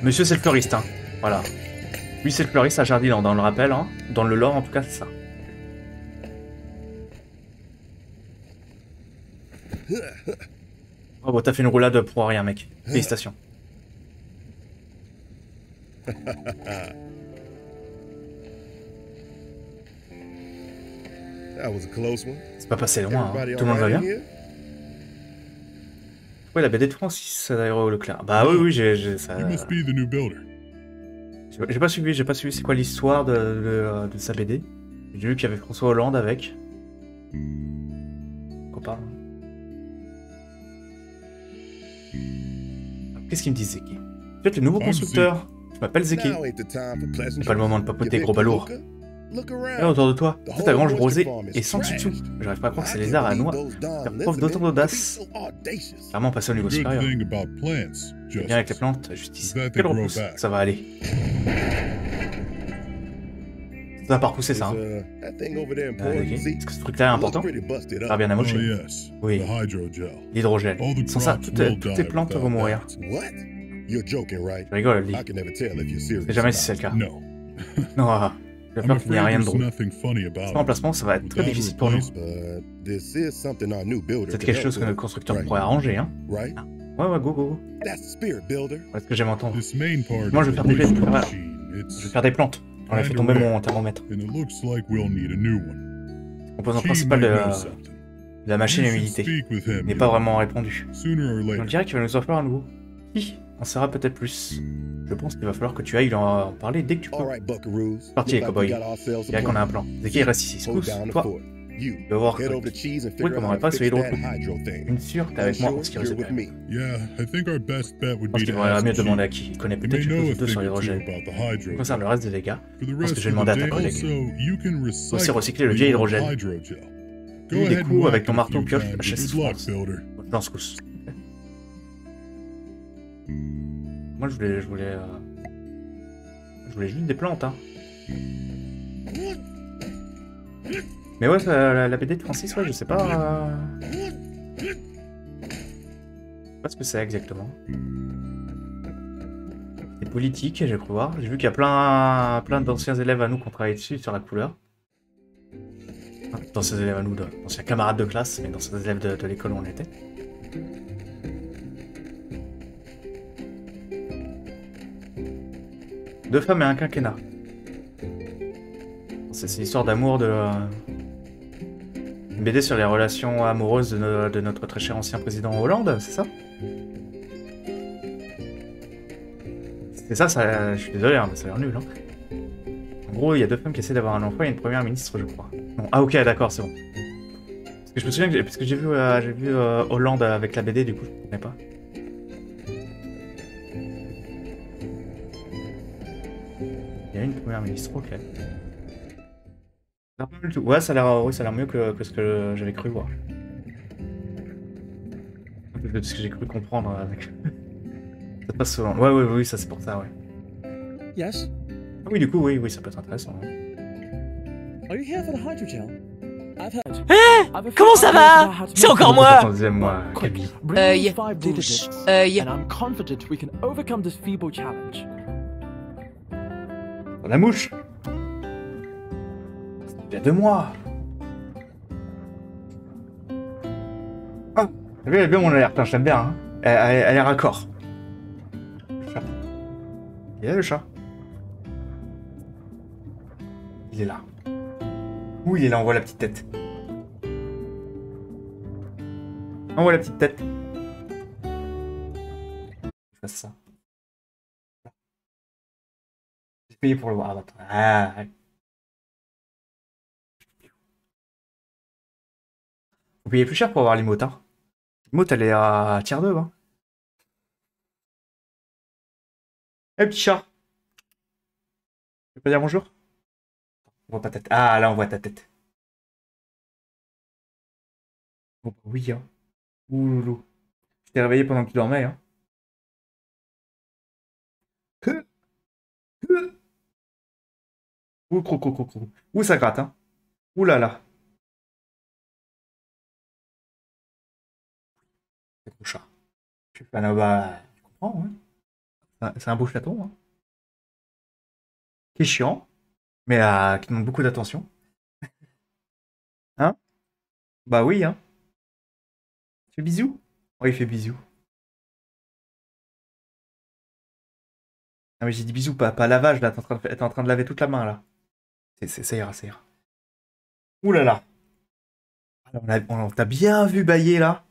Monsieur, c'est le fleuriste, hein. Voilà. Lui, c'est le fleuriste à Jardiland, on le rappelle, hein. Dans le lore, en tout cas, c'est ça. Oh, bon, t'as fait une roulade pour rien, mec. Félicitations. C'est pas passé loin, hein. Tout le monde va bien? La BD de Francis d'ailleurs Leclerc? Bah oui, oui, j'ai ça. You must be the new builder. J'ai pas suivi, j'ai pas suivi c'est quoi l'histoire de, de, de sa BD? J'ai vu qu'il y avait François Hollande avec. Qu'on parle. Qu'est-ce qu'il me dit, Zeki Tu es le nouveau constructeur. Je m'appelle Zeki. Pleasantries. Pas le moment de papoter, gros balourd. Hookah? Look around. Regarde autour de toi, toute ta whole grange rosée et sans dessous. J'arrive pas à croire que c'est I les can't arts à noix. Faire preuve d'autant d'audace. Vraiment passer au niveau supérieur. Bien avec les plantes, justice. Quelle repousse? Ça va aller. Ça va pas repousser ça. Hein. uh, Ah? Est-ce que ce truc-là est important? up. bien Oh yes, Oui. the Sans ça, crops toutes, les plantes vont mourir. that. What? You're joking, right? Je rigole, Lee. I can never tell if you're serious. Je sais jamais si c'est le cas. No, Non, ah, j'ai peur qu'il n'y ait rien de drôle. Ce it. remplacement, ça va être très difficile pour nous. builder C'est quelque chose que le constructeur pourrait arranger, hein. right? Ouais, ouais, go, go, go. Builder. Est-ce que j'aime entendre Moi, je vais faire des plantes, voilà. Je vais faire des plantes. On a fait tomber mon thermomètre. one. Composant principal de know la, something. de la machine à humidité. n'est pas vraiment répondu. On dirait qu'il va nous en falloir un nouveau. Hi, on saura peut-être plus. Je pense qu'il va falloir que tu ailles en en parler dès que tu peux. Parti, les cowboys. Il y a qu'on a un plan. Zeki reste ici. Hold Scous, down the toi, tu vas voir. Oui, comment on pas l'hydro hydro thing. Une sûre, t'es avec moi pour Unsure, sécuriser you're ta with vie. me. Yeah, I think our best bet would Je pense qu'il vaudrait mieux demander à qui. Il connaît peut-être quelque chose de sur l'hydrogène. En concerne le reste des dégâts, rest que je vais demander à ta collègue. recycle recycler le vieil hydrogène. Lui, des coups avec ton marteau pioche à chasse luck, France. Moi, je voulais, je voulais, euh, je voulais juste des plantes, hein. Mais ouais, la, BD de Francis, ouais, je sais pas. euh, Je sais pas ce que c'est exactement. C'est politique, j'ai cru voir. J'ai vu qu'il y a plein, plein d'anciens élèves à nous qui ont travaillé dessus sur la couleur. D'anciens élèves à nous, d'anciens camarades de classe, mais d'anciens élèves de l'école où on était. Deux femmes et un quinquennat. C'est c'est l'histoire d'amour de. euh, Une BD sur les relations amoureuses de, de notre très cher ancien président Hollande, c'est ça? C'est ça, ça, je suis désolé, hein, mais ça a l'air nul. Hein. En gros, il y a deux femmes qui essaient d'avoir un enfant et une première ministre, je crois. Ah ok, d'accord, c'est bon. Parce que je me souviens que j'ai- parce que j'ai vu, euh, vu euh, Hollande avec la BD, du coup, je ne connais pas. Il y a une première ministre, ok. Ouais, ça a l'air, oui, ça a l'air mieux que, que ce que j'avais cru voir. De ce que j'ai cru comprendre avec. ça passe souvent. Ouais, ouais, oui, ça c'est pour ça, ouais. Yes? Ah oui, du coup, oui, oui, ça peut être intéressant. hein. Are you here for the hydrogel? I Eh Comment ça va? C'est encore moi La mouche y a deux mois Ah elle est bien mon alerte, hein, je l'aime bien. Hein. Elle, elle- elle est raccord. Le chat. Il est le chat Il est là. Où il est là On voit la petite tête. On voit la petite tête. Je fasse ça. Payé pour le voir. Ah, attends. Vous payez plus cher pour avoir l'emote, hein. L'emote, elle est à tiers 2, hein. Eh, petit chat. Tu veux pas dire bonjour? On voit pas ta tête. Ah, là, on voit ta tête. Bah oui, hein. Ouh, loulou. Je t'ai réveillé pendant que tu dormais, hein. Ouh, cro, cro, cro, cro. Ouh, ça gratte, hein. Ouh là là. C'est gros chat. Je suis fan, je comprends, ouais. C'est un- beau chaton, hein. Qui est chiant, mais euh, qui demande beaucoup d'attention. Hein? Bah oui, hein. Tu fais bisous? Oui, il fait bisous. Ah mais j'ai dit bisous, pas, pas lavage, là. T'es en, train de en train de laver toute la main, là. C'est- ça ira, ça ira. Ouh là là. On, t'a bien vu bailler, là.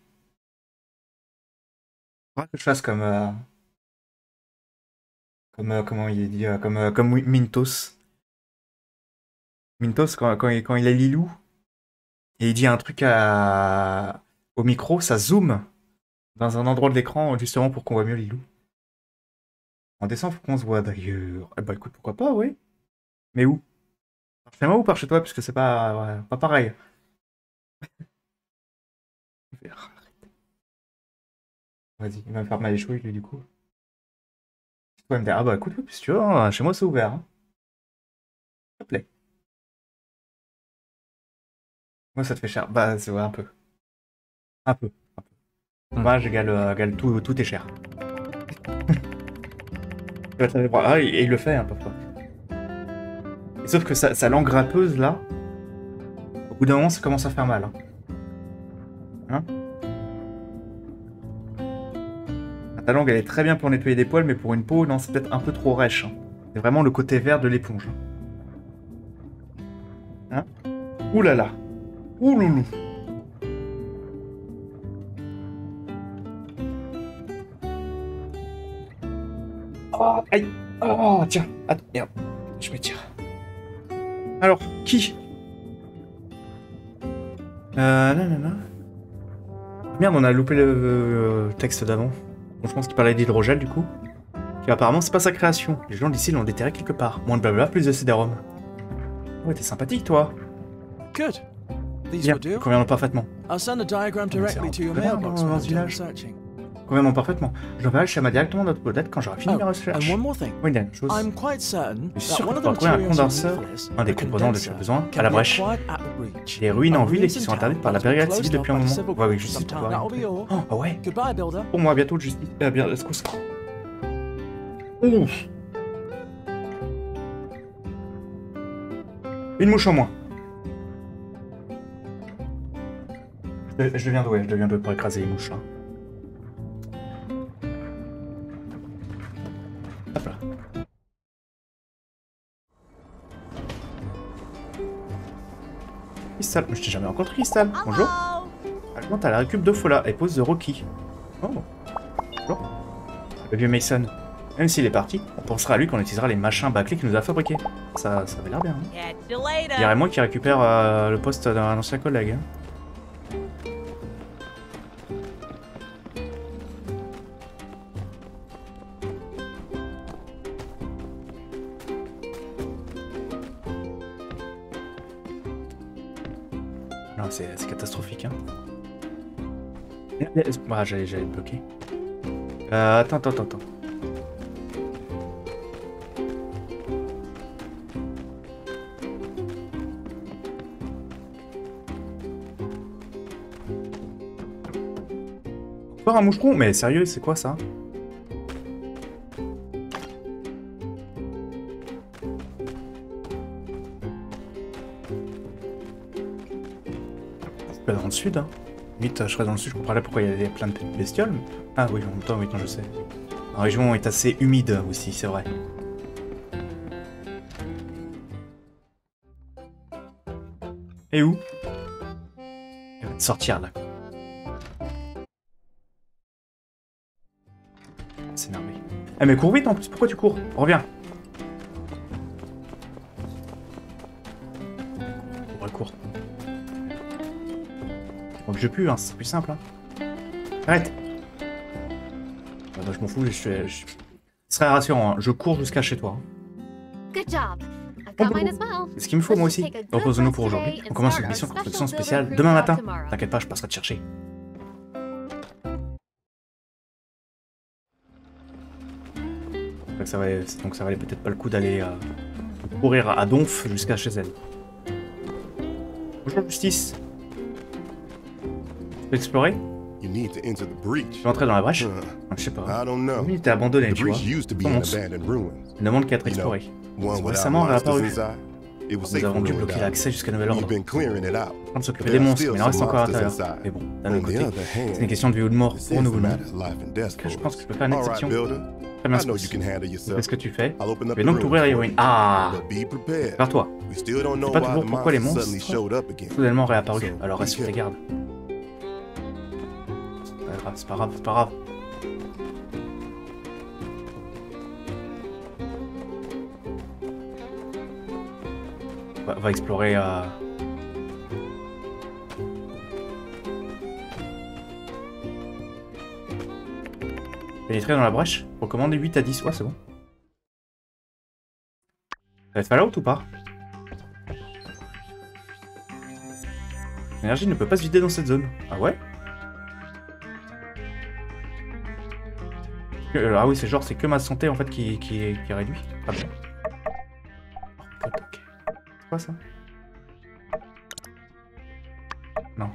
Faudra que je fasse comme... euh, Comme, euh, comment il dit, euh, comme, comme Mintos. Mintos, quand, quand, il, quand il est Lilou, et il dit un truc au micro, ça zoome dans un endroit de l'écran, justement pour qu'on voit mieux Lilou. En descend, faut qu'on se voit d'ailleurs. Eh bah écoute, pourquoi pas, oui. Mais où? Chez moi ou par chez toi, puisque c'est pas, ouais, pas pareil. Vas-y, il va me faire mal les cheveux, lui, du coup. Tu pourrais me dire, ah bah écoute, oui, si tu veux, hein, chez moi c'est ouvert. Hein. S'il te plaît. Moi ça te fait cher. Bah c'est ouais, un peu. Un peu. Un peu. Moi j'égale euh, tout, tout est cher. Ah, et il le fait hein, parfois. Sauf que sa, langue râpeuse là, au bout d'un moment ça commence à faire mal. Hein. Hein? Ta langue, elle est très bien pour nettoyer des poils, mais pour une peau, non, c'est peut-être un peu trop rêche. hein. C'est vraiment le côté vert de l'éponge. Hein Ouh là là. Ouh. Oh, aïe. Oh, tiens. Attends. Je m'étire. Alors, qui? Euh, non, non, non. Merde, on a loupé le texte d'avant. Bon, je pense qu'il parlait d'hydrogel, du coup. Qui apparemment, c'est pas sa création. Les gens d'ici l'ont déterré quelque part. Moins de blabla, plus de CD-ROM. Ouais, t'es sympathique, toi. Good. Bien, conviendront parfaitement. I'll send a diagram directly to your mailbox when I'm village. searching. Conviendront parfaitement. J'enverrai le schéma directement dans notre boulette quand j'aurai fini Oh, mes recherches. Oui, dernière chose. I'm quite certain Je suis sûr que pour trouver un condenseur, un des composants as condenser, besoin, à la brèche. Des ruines en ville et qui sont interdites par la brigade civile depuis un moment. Ouais, oui, justice. all. Oh, ah ouais. Pour moi, bientôt, justice. Euh, bien, excuse. Ouf. Une mouche en moins. Je, je deviens doué, je deviens doué pour écraser les mouches. hein. Crystal, mais je t'ai jamais rencontré Crystal. Bonjour. Augmente à la récup de Fola et pose The Rocky. Oh. Bonjour. Le vieux Mason. Même s'il est parti, on pensera à lui quand on utilisera les machins bâclés qu'il nous a fabriqués. Ça, ça avait l'air bien. hein. Il y aurait moi qui récupère euh, le poste d'un ancien collègue. hein. c'est catastrophique. Hein. Ah, j'allais bloquer. Euh, attends, attends, attends. Encore un moucheron? Mais sérieux, c'est quoi ça? Pas dans le sud, hein. Vite, je serais dans le sud, je comprendrais pourquoi il y a plein de bestioles. mais- Ah oui, en même temps, oui, non, je sais. La région est assez humide aussi, c'est vrai. Et où? Elle va te sortir là. C'est énervé. Eh mais cours vite en plus, pourquoi tu cours? Reviens. Que je pue, hein, c'est plus simple. Hein. Arrête Je m'en fous, je suis... Je... Ce serait rassurant, hein. je cours jusqu'à chez toi. hein. Bon. C'est ce qu'il me faut moi aussi. rest pour aujourd'hui. On commence une mission de builder spéciale demain matin. T'inquiète pas, je passerai te chercher. Donc ça valait, donc ça valait peut-être pas le coup d'aller euh, courir à Donf jusqu'à chez elle. Bonjour Justice. Explorer You need to enter the breach. Entrer dans la brèche? Huh. Je sais pas. Il était abandonné, tu vois. breach used to be Dans an mon sou- abandoned ruin. Il ne demande qu'à être You know, exploré. One C'est without récemment inside. It was Nous avons débloqué without. l'accès jusqu'à nouvel ordre. De s'occuper des monstres, mais il en reste encore à l'intérieur. Mais bon, d'un On autre côté, c'est une question de vie ou de mort pour nous a Ok, je pense que je peux faire une exception. Très bien. Qu'est-ce que tu fais Je vais donc t'ouvrir l'héroïne. Ah still don't know sais pas toujours pourquoi les monstres soudainement réapparus. Alors reste sur tes gardes. C'est pas grave, c'est pas grave, va, va explorer. Euh... Pénétrer dans la brèche Recommandez 8 à 10. Ouais, c'est bon. Ça va être Fallout ou pas? L'énergie ne peut pas se vider dans cette zone. Ah ouais? Que- Ah oui, c'est genre, c'est que ma santé en fait qui, est, qui réduite. Très bien. Oh. C'est quoi ça? Non.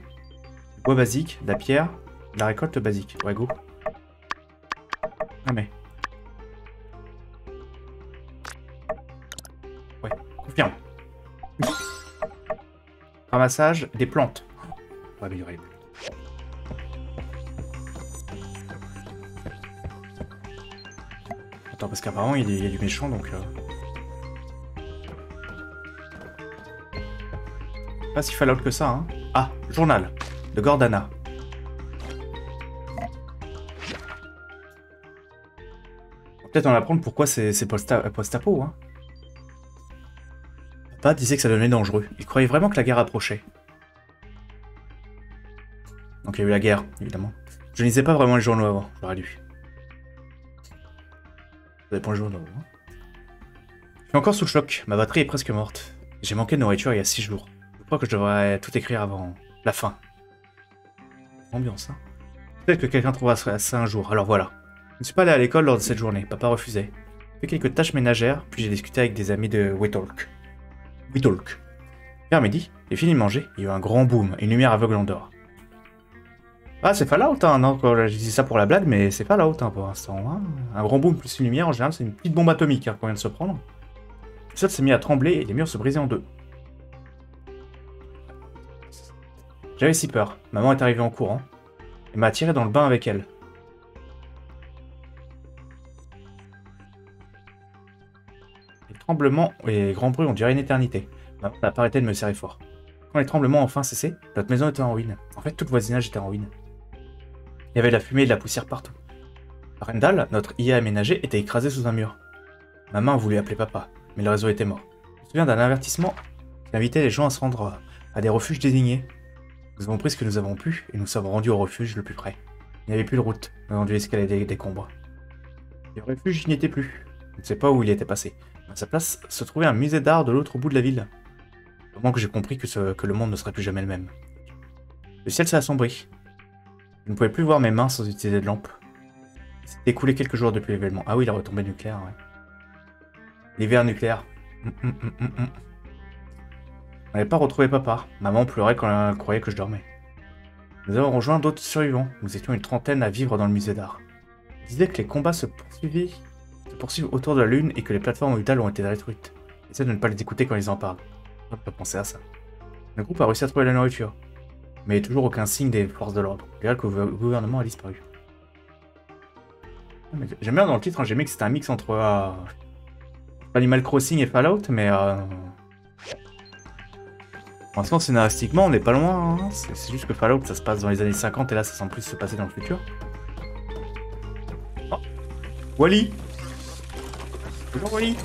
Bois basique, la pierre, la récolte basique. Ouais, go. Ah mais. Ouais, confirme. Ramassage des plantes. On va améliorer les plantes. Parce qu'apparemment il y a- il a du méchant donc. euh. Pas si Fallout que ça, hein. Ah, journal de Gordana. Peut-être en apprendre pourquoi c'est c'est post-a- post-apo, hein. Papa disait que ça devenait dangereux. Il croyait vraiment que la guerre approchait. Donc il y a eu la guerre, évidemment. Je ne lisais pas vraiment les journaux avant, j'aurais dû. Dépend les journaux. hein. Je suis encore sous le choc, ma batterie est presque morte. J'ai manqué de nourriture il y a 6 jours. Je crois que je devrais tout écrire avant la fin. Ambiance, hein. Peut-être que quelqu'un trouvera ça un jour, alors voilà. Je ne suis pas allé à l'école lors de cette journée, papa refusait. J'ai fait quelques tâches ménagères, puis j'ai discuté avec des amis de Wetalk. Wetalk. Vers midi, les filles mangeaient, il y a eu un grand boom, une lumière aveuglante dehors. Ah, c'est Fallout, hein, non, quoi, je dis ça pour la blague, mais c'est Fallout, hein, pour l'instant. hein. Un grand boom plus une lumière, en général, c'est une petite bombe atomique hein, qu'on vient de se prendre. Le sol s'est mis à trembler et les murs se brisaient en deux. J'avais si peur. Maman est arrivée en courant et m'a attiré dans le bain avec elle. Les tremblements et les grands bruits ont duré une éternité. Maman n'a pas arrêté de me serrer fort. Quand les tremblements ont enfin cessé, notre maison était en ruine. En fait, tout le voisinage était en ruine. Il y avait de la fumée et de la poussière partout. Rendal, notre IA aménagé, était écrasé sous un mur. Maman a voulu appeler papa, mais le réseau était mort. Je me souviens d'un avertissement qui invitait les gens à se rendre à des refuges désignés. Nous avons pris ce que nous avons pu et nous sommes rendus au refuge le plus près. Il n'y avait plus de route, nous avons dû escalader des décombres. Le refuge n'y était plus. Je ne sais pas où il était passé. À sa place se trouvait un musée d'art de l'autre bout de la ville. Au moment que j'ai compris que, ce- que le monde ne serait plus jamais le même. Le ciel s'est assombri. Je ne pouvais plus voir mes mains sans utiliser de lampe. Il s'est écoulé quelques jours depuis l'événement. Ah oui, la retombée nucléaire, ouais. L'hiver nucléaire. Hum, hum, hum. On n'avait pas retrouvé papa. Maman pleurait quand elle croyait que je dormais. Nous avons rejoint d'autres survivants. Nous étions une trentaine à vivre dans le musée d'art. Ils disaient que les combats se poursuivaient, autour de la Lune et que les plateformes orbitales ont été détruites. Essaie de ne pas les écouter quand ils en parlent. On peut penser à ça. Le groupe a réussi à trouver la nourriture, mais toujours aucun signe des forces de l'ordre. Il que le gouvernement a disparu. Ah, J'aime bien dans le titre, hein, j'ai aimé que c'était un mix entre euh, Animal Crossing et Fallout, mais euh, pour l'instant, scénaristiquement, on n'est pas loin. hein. C'est juste que Fallout, ça se passe dans les années 50 et là, ça semble plus se passer dans le futur. Oh. Wally Bonjour Wally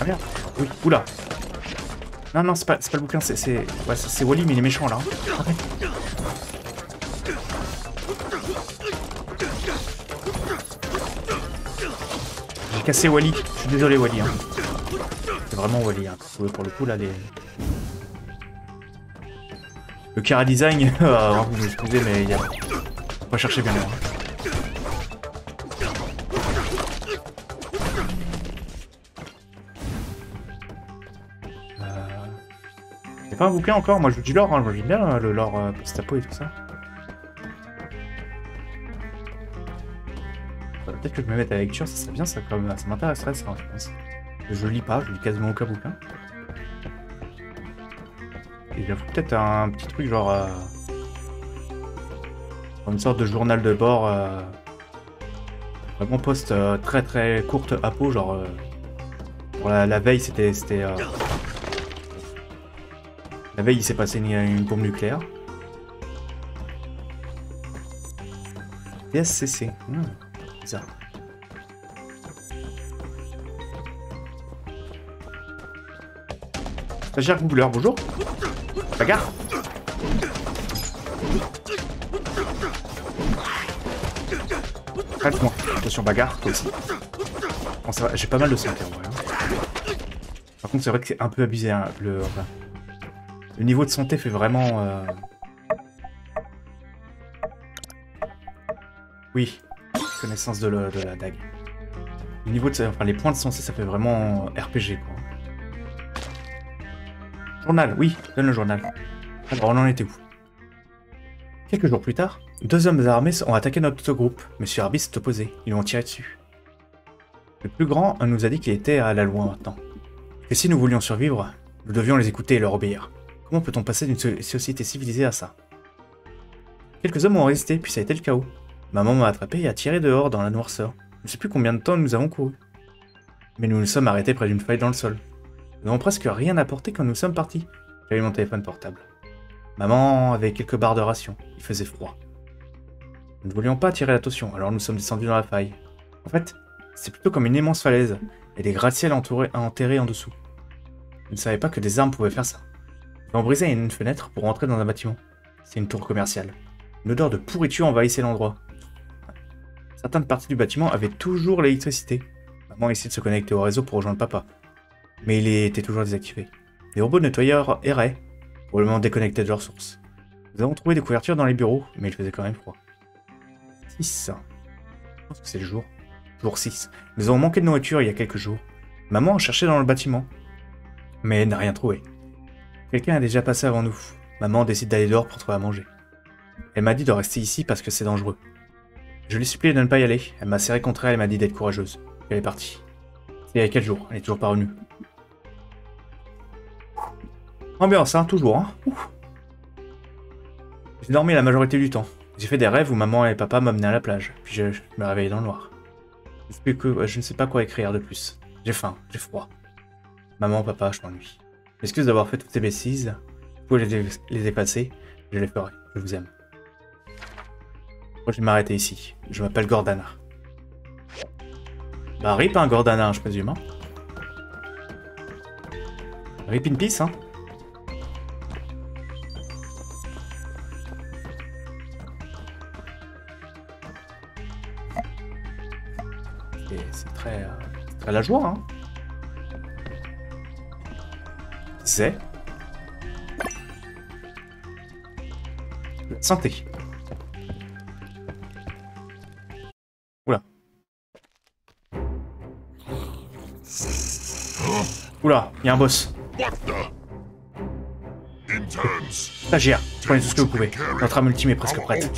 Ah merde oula Non, non, c'est pas, pas le bouquin, c'est... c'est- Wally, mais il est méchant, là. J'ai cassé Wally. Je suis désolé, Wally. hein. C'est vraiment Wally. Hein. Pour, le- coup, là, les... Le Cara Design, euh, vous m'excusez, mais il y a... Pas chercher bien loin. C'est pas un bouquin encore Moi, je vous dis lore, hein. vous dis bien euh, le lore euh, post-apo et tout ça. Peut-être que je me mette à la lecture, ça serait bien, ça, ça m'intéresserait, ça, je pense. Je lis pas, je lis quasiment aucun bouquin. Et j'avoue peut-être un petit truc genre... euh, une sorte de journal de bord... euh, vraiment post euh, très très courte apo, genre... euh, pour la, la veille, c'était... c'était La veille, il s'est passé une, une bombe nucléaire. TSCC. Hmm, bizarre. Stagiaire Googler, bonjour. Bagarre. Calme-moi. Attention, bagarre, toi aussi. Bon, j'ai pas mal de santé en vrai. Par contre, c'est vrai que c'est un peu abusé. hein, le, le niveau de santé fait vraiment. euh, Oui, connaissance de, la dague. Le niveau de, les points de santé, ça fait vraiment RPG quoi. Journal, oui, donne le journal. On en était où? Quelques jours plus tard, deux hommes armés ont attaqué notre groupe. Monsieur Arbis s'est opposé. Ils lui ont tiré dessus. Le plus grand nous a dit qu'il était à la loi maintenant. Que si nous voulions survivre, nous devions les écouter et leur obéir. Comment peut-on passer d'une so- société civilisée à ça Quelques hommes ont résisté, puis ça a été le chaos. Maman m'a attrapé et a tiré dehors dans la noirceur. Je ne sais plus combien de temps nous avons couru. Mais nous nous sommes arrêtés près d'une faille dans le sol. Nous n'avons presque rien apporté quand nous sommes partis. J'avais mon téléphone portable. Maman avait quelques barres de ration. Il faisait froid. Nous ne voulions pas tirer l'attention, alors nous sommes descendus dans la faille. En fait, c'est plutôt comme une immense falaise, et des gratte-ciels enterrés en dessous. Je ne savais pas que des armes pouvaient faire ça. Avons brisé une fenêtre pour entrer dans un bâtiment. C'est une tour commerciale. Une odeur de pourriture envahissait l'endroit. Certaines parties du bâtiment avaient toujours l'électricité. Maman essayait de se connecter au réseau pour rejoindre papa. Mais il était toujours désactivé. Les robots nettoyeurs erraient, probablement déconnectés de leur source. Nous avons trouvé des couvertures dans les bureaux, mais il faisait quand même froid. 6. Je pense que c'est le jour. Jour 6. Nous avons manqué de nourriture il y a quelques jours. Maman a cherché dans le bâtiment, mais n'a rien trouvé. Quelqu'un a déjà passé avant nous. Maman décide d'aller dehors pour trouver à manger. Elle m'a dit de rester ici parce que c'est dangereux. Je lui supplié de ne pas y aller. Elle m'a serré contre elle et m'a dit d'être courageuse. Elle est partie. C'est il y a 4 jours. Elle est toujours pas revenue. Ambiance, hein, toujours, hein. J'ai dormi la majorité du temps. J'ai fait des rêves où maman et papa m'amenaient à la plage, puis je, me réveillais dans le noir. Je, que, je ne sais pas quoi écrire de plus. J'ai faim, j'ai froid. Maman, papa, je m'ennuie. M'excuse d'avoir fait toutes ces bêtises. Vous pouvez les, effacer, je les ferai. Je vous aime. Je vais m'arrêter ici. Je m'appelle Gordana. Bah, rip, hein, Gordana, je présume. Hein. Rip in peace, hein. C'est très, euh, très la joie, hein. C'est santé. Oula. Oula, il y a un boss. Stagiaire, prenez tout ce que vous pouvez. Notre arme ultime est presque prête.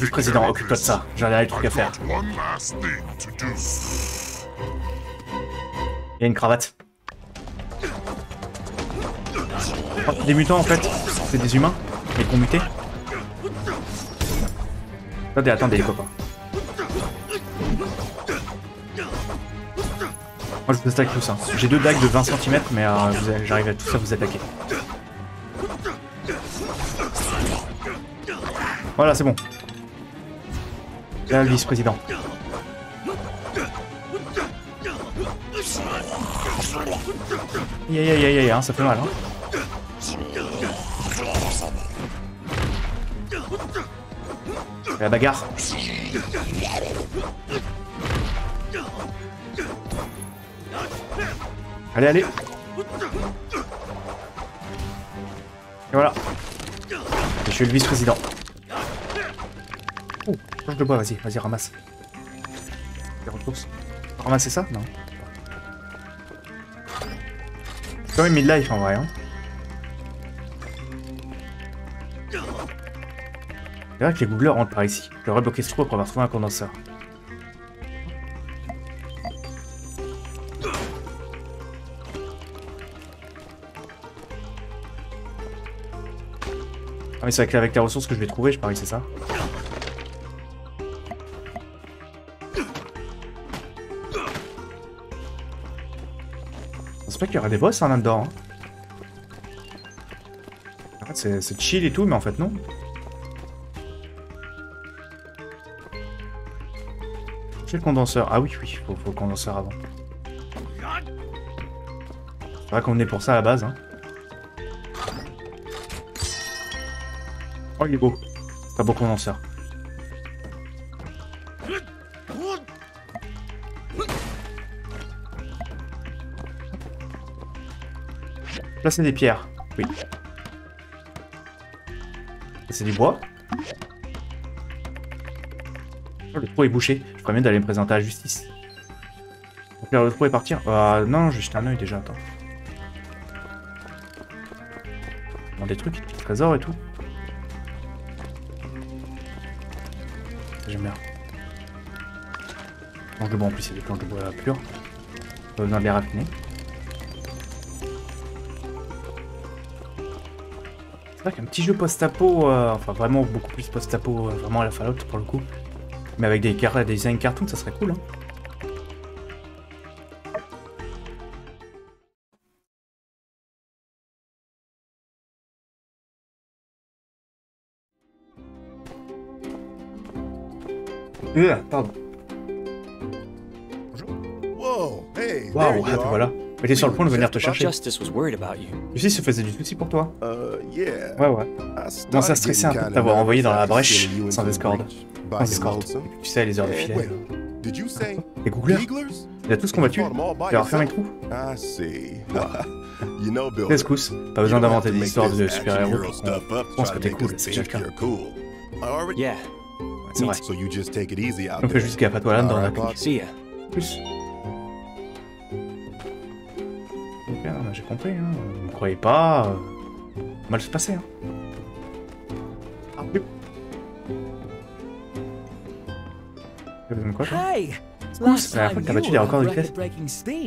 Vice-président, occupe-toi de ça. J'ai des trucs à faire. Il y a une cravate. Oh, des mutants en fait. C'est des humains, mais qu'on muté. Attendez, attendez les copains. Moi je vous attaque tous. Hein. J'ai deux dagues de 20 cm, mais euh, j'arrive à tous à vous attaquer. Voilà, c'est bon. Là, le vice-président. Aïe aïe aïe aïe hein, ça fait mal. Hein. La bagarre. Allez, allez. Et voilà. Je suis le vice-président. Oh, planche de bois, vas-y, vas-y, ramasse. Les ressources. Ramasser ça? Non. Quand même mid-life en vrai. Hein. C'est vrai que les googleurs rentrent par ici. Je devrais bloquer ce trou pour avoir trouvé un condenseur. Ah mais c'est avec, avec les ressources que je vais trouver, je parie c'est ça? Pas qu'il y aura des boss hein, là-dedans. hein. En fait, c'est- c'est chill et tout, mais en fait non. J'ai le condenseur. Ah oui, oui, faut, faut le condenseur avant. C'est vrai qu'on est pour ça à la base. Hein. Oh, il est beau. Pas beau condenseur. Là, c'est des pierres. Oui. C'est du bois. Oh, le trou est bouché. Je ferais mieux d'aller me présenter à la justice. Remplir le trou et partir. Euh, non, j'ai jeté un œil déjà, attends. Bon, des trucs, des trésors et tout. J'aime bien. Planche de bois en plus, il y a des planches de bois pures. Pas besoin de les raffiner. C'est vrai qu'un petit jeu post-apo, euh, enfin vraiment beaucoup plus post-apo, euh, vraiment à la Fallout pour le coup. Mais avec des, car- des designs cartoon, ça serait cool. Hein. Euh, pardon. Whoa, hey, you ah, voilà. J'étais sur le point de venir te chercher. Justice was worried about you. Lucie se faisait du souci pour toi. Uh, yeah. Ouais, ouais. Commence à stresser un peu de t'avoir envoyé dans la brèche sans escorte. Sans escorte. Tu sais, les heures de filet. wait, did you say Les googlers? Il a tous combattu. Il leur fermé le trou. I see. you know, Bill. Rescousse. Pas besoin d'inventer des histoires de super-héros Je pense que t'es cool, c'est déjà le cas. C'est vrai. So you just take it easy out Donc fais there. juste gaffe à toi là-dedans. D'accord. Plus. J'ai compris. Hein. Vous me croyez pas. euh, Mal se passer. Hein. Ah, oui. T'as besoin de quoi, toi? Hey! Secousse, la dernière fois que t'as battu des records de vitesse.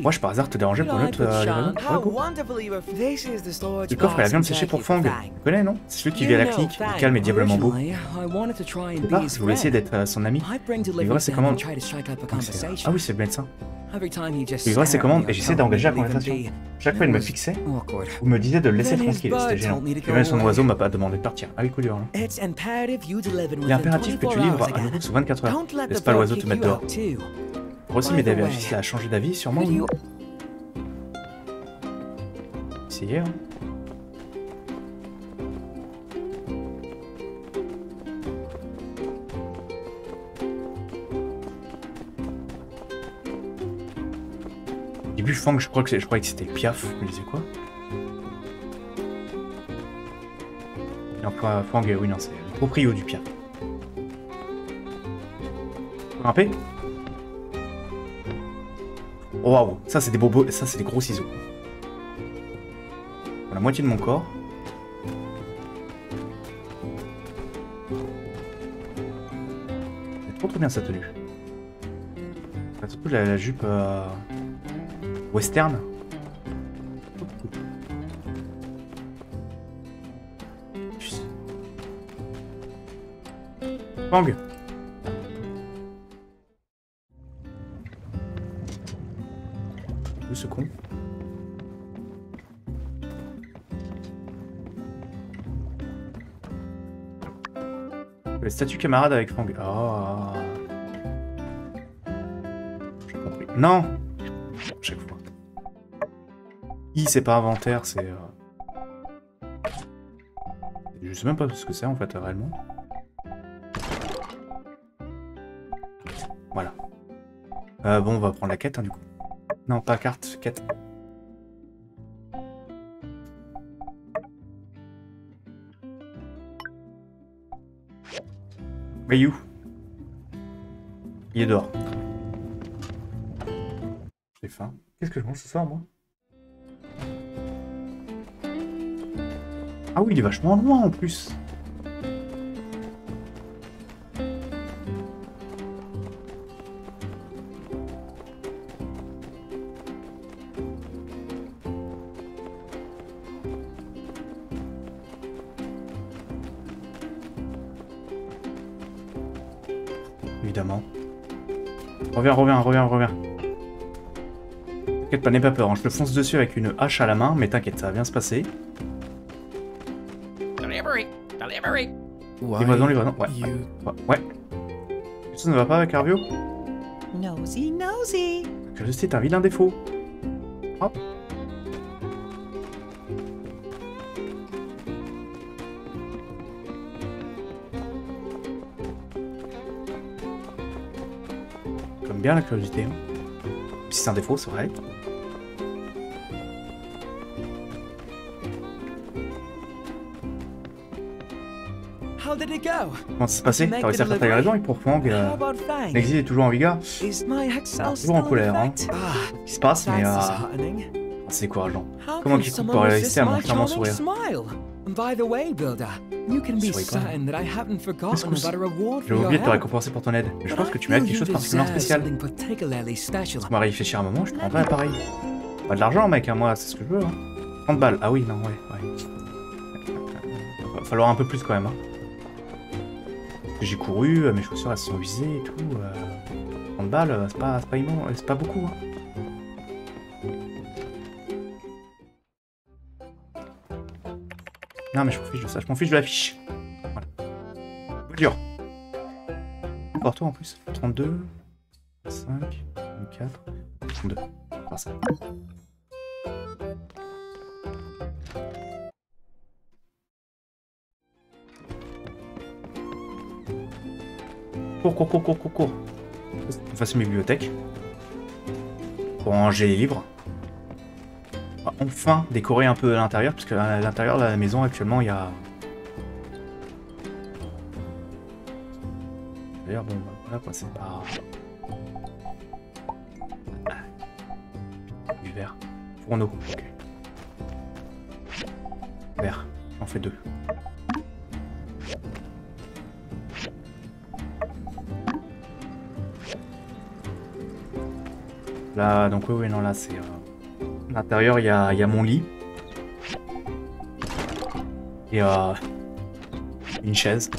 Moi, je par hasard te dérangeais pour une autre euh. Le coffre, elle vient de sécher pour Fang. Tu connais, non? C'est celui qui vit à la clinique, il est calme et diablement beau. Je sais pas, je voulais essayer d'être euh, son ami? Commandes. Donc, c'est- Ah oui, c'est le médecin. Je livrais ses commandes et j'essaie d'engager la conversation. Chaque fois, il me fixait ou me disait de le laisser tranquille, c'était gênant. Puis même son oiseau m'a pas demandé de partir. Ah oui, cool, hein. Il est impératif que tu livres à nouveau sous 24 heures. Laisse pas l'oiseau te mettre dehors. À réussir à changer d'avis sur moi ou non Essayez, hein. Au début, Fang, je crois que c'est- je croyais que c'était Piaf. Me disais quoi? Pas Fang, euh, oui, non, c'est le proprio du Piaf. Grimper? Waouh, ça c'est des bobos, ça c'est des gros ciseaux. Pour la moitié de mon corps. C'est trop trop bien sa tenue. Enfin, surtout la, la jupe euh, western. Bang Où ce con Les statuts camarades avec Fang. Oh. J'ai compris. Non Chaque fois. I, c'est pas inventaire, c'est... euh, Je sais même pas ce que c'est en fait, réellement. Voilà. Euh, bon, on va prendre la quête, hein, du coup. Non, pas carte, quête. Mais you Il est dehors. J'ai faim. Qu'est-ce que je mange ce soir, moi? Ah oui, il est vachement loin, en plus. Reviens, reviens, reviens, reviens. T'inquiète pas, n'aie pas peur. hein. Je te fonce dessus avec une hache à la main, mais t'inquiète, ça va bien se passer. Delivery! Delivery! Livraison, livraison. Ouais. Ouais. ouais. Ça ne va pas avec Arvio Nosy, nosy. La curiosité est un vilain défaut. Hop. Bien la curiosité. hein. Si c'est un défaut, c'est vrai. How did it go? Comment ça s'est passé? T'as réussi à faire ta livraison et pour Fang, euh, Fang? l'exil est toujours en vigueur? Toujours en colère, hein. Ah, qui se passe, mais euh, c'est décourageant. Comment someone pourrait résister à mon charmant sourire? By the way, Builder, you can be certain that I haven't forgotten about a reward for J'ai your oublié de te help. récompenser pour ton aide. Mais je pense que tu mérites quelque chose de particulièrement spécial. special. On va réfléchir un moment, je prendrai l'appareil. Pas de l'argent, mec, hein, moi, c'est ce que je veux. Hein. 30 balles. Ah oui, non, ouais, ouais. Va falloir un peu plus quand même. Hein. J'ai couru, euh, mes chaussures elles se sont usées et tout. euh, 30 balles, euh, c'est pas, pas, immense, c'est pas beaucoup. Hein. Non, mais je m'en fiche de ça, je m'en fiche de la fiche. Voilà. Dur. Pour en plus. 32, 5, 24, 32. On va faire ça. Cours, cours, cours, cours, cours, cours. Fasse une bibliothèque. Pour ranger les livres. Enfin décorer un peu l'intérieur, parce qu'à l'intérieur de la maison actuellement il y a. D'ailleurs, bon, bah, voilà quoi, c'est pas. Du verre. Fourneau, ok. Verre, j'en fais deux. Là, donc oui, oui, non, là c'est. euh, à l'intérieur, il y a, mon lit. Et euh, une chaise.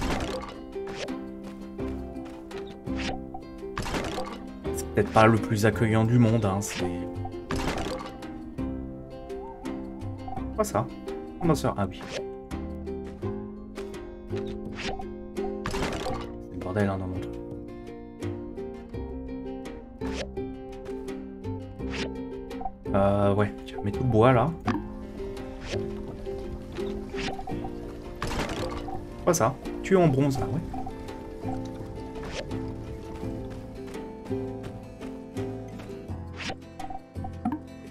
C'est peut-être pas le plus accueillant du monde, hein, c'est. Quoi ça? Comment ça? Ah oui. Tu es en bronze, ah ouais.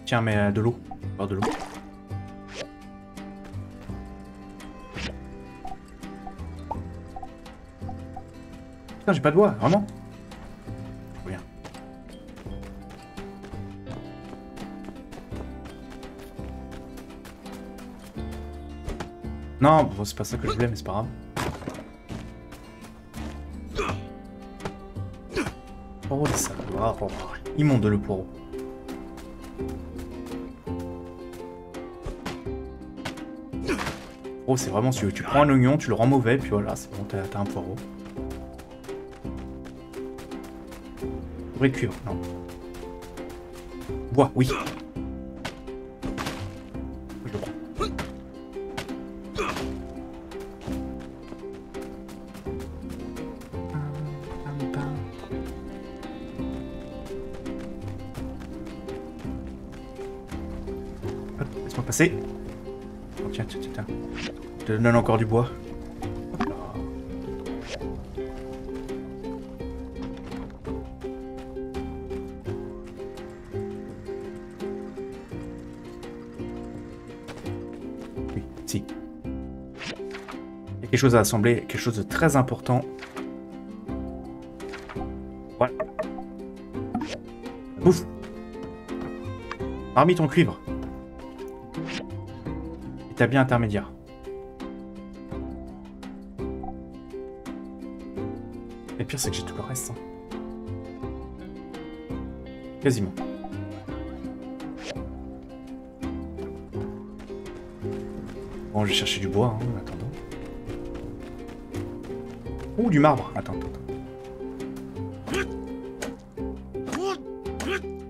Tiens, mais euh, de l'eau. De l'eau. J'ai pas de bois, vraiment Rien. Non, bon, c'est pas ça que je voulais, mais c'est pas grave. Immonde le poireau. Oh, c'est vraiment si tu prends un oignon, tu le rends mauvais, puis voilà, c'est bon, t'as un poireau. Faudrait cuire, non. Bois, oui. Je te donne encore du bois. Oui, si. Il y a quelque chose à assembler, quelque chose de très important. Voilà. Ouf Parmi ton cuivre. Établi intermédiaire. Le pire, c'est que j'ai tout le reste. hein. Quasiment. Bon, je vais chercher du bois, hein, en attendant. Ouh, du marbre. Attends, attends.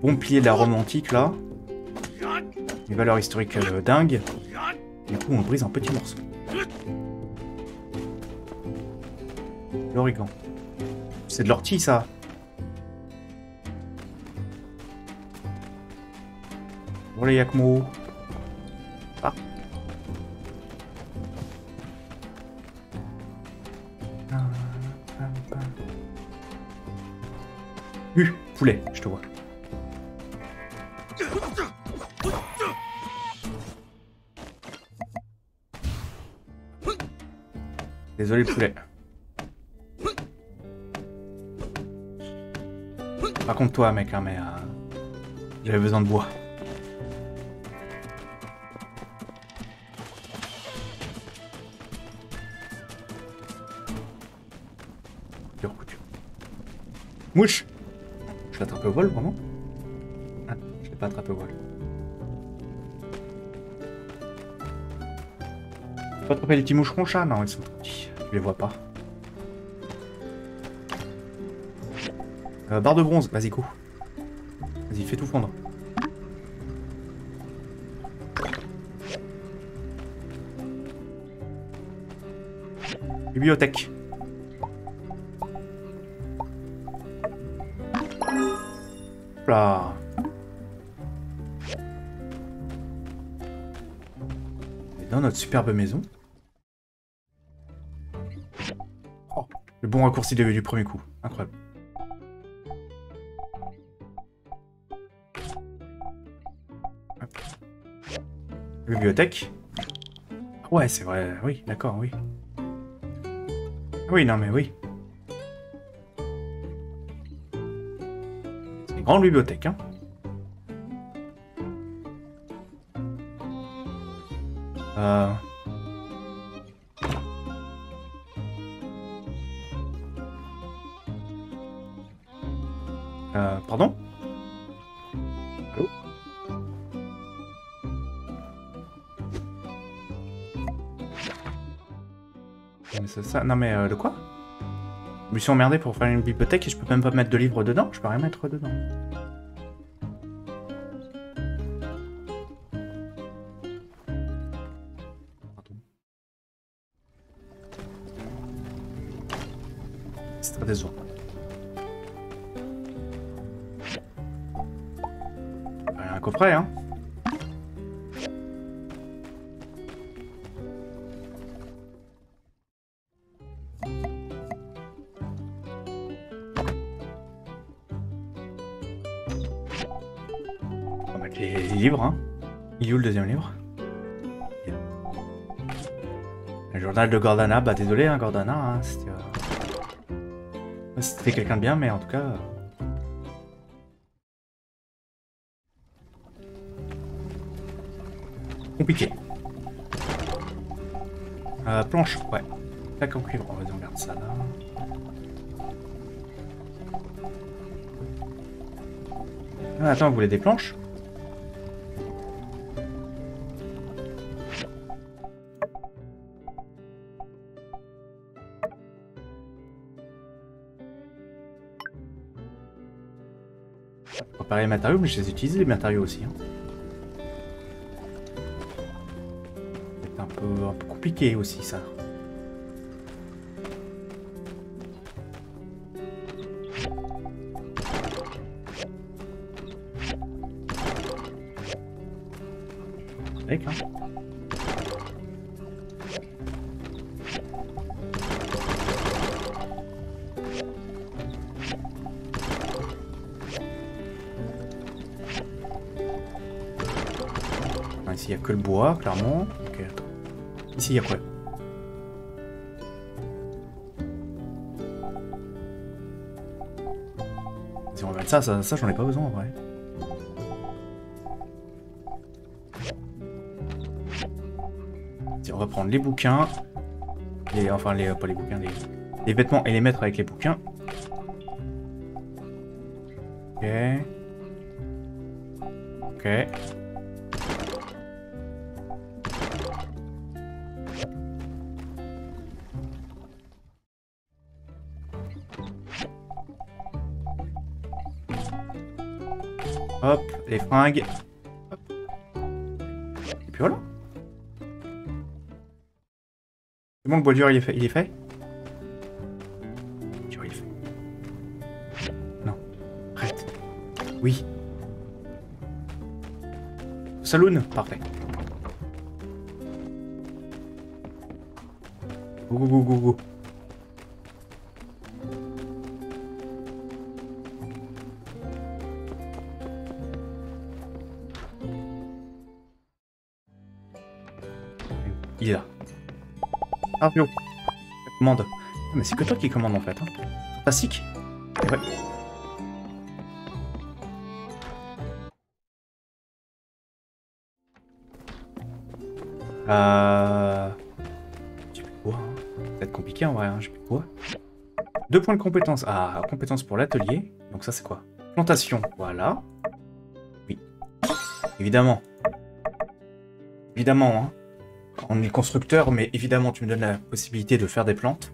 Bon plié de la Rome antique, là. Une valeur historique euh, dingue. Du coup, on brise en petits morceaux. L'origan. C'est de l'ortie, ça. Bon, les Yakmo. Ah. Uh, poulet, je te vois. Désolé, poulet. Toi, mec, hein, mais euh, j'avais besoin de bois. Mouche Je l'ai attrapé au vol, vraiment? Ah, je l'ai pas attrapé au vol. Faut attraper les petits moucherons chats? Non, ils sont petits. Tu les vois pas. Euh, barre de bronze, vas-y, go. Vas-y, fais tout fondre. Bibliothèque. Là. Et dans notre superbe maison. Oh, le bon raccourci de du premier coup. Bibliothèque. Ouais, c'est vrai. Oui, d'accord, oui. Oui, non, mais oui. C'est une grande bibliothèque, hein. Euh, Non mais euh, de quoi? Je me suis emmerdé pour faire une bibliothèque et je peux même pas mettre de livres dedans. Je peux rien mettre dedans. De Gordana, bah désolé, hein, Gordana, hein, c'était... euh, C'était quelqu'un de bien, mais en tout cas... euh, Compliqué. Euh, planche, ouais. Plaque en cuivre, on va dire, on garde ça là. Ah, attends, vous voulez des planches? Les matériaux, mais je les utilise les matériaux aussi. Hein. C'est un peu, un peu compliqué aussi ça. Ça, ça, j'en ai pas besoin en vrai. On va prendre les bouquins. Les, enfin, les, pas les bouquins, les vêtements et les mettre avec les bouquins. Fringues. Et puis voilà. C'est bon, le bois dur, il est fait. Il est fait Dur, il est fait. Non. Arrête. Oui. Saloon Parfait. Go, go, go, go, go. Il est là. Arvio. Commande. Ah, Mais c'est que toi qui commande en fait. Hein. Fantastique. Ouais. Euh... J'ai plus de bois. Hein. Ça va être compliqué en vrai, hein. j'ai plus de bois. Deux points de compétence. Ah, compétence pour l'atelier. Donc ça c'est quoi? Plantation. Voilà. Oui. Évidemment. Évidemment, hein. On est constructeur, mais évidemment, tu me donnes la possibilité de faire des plantes.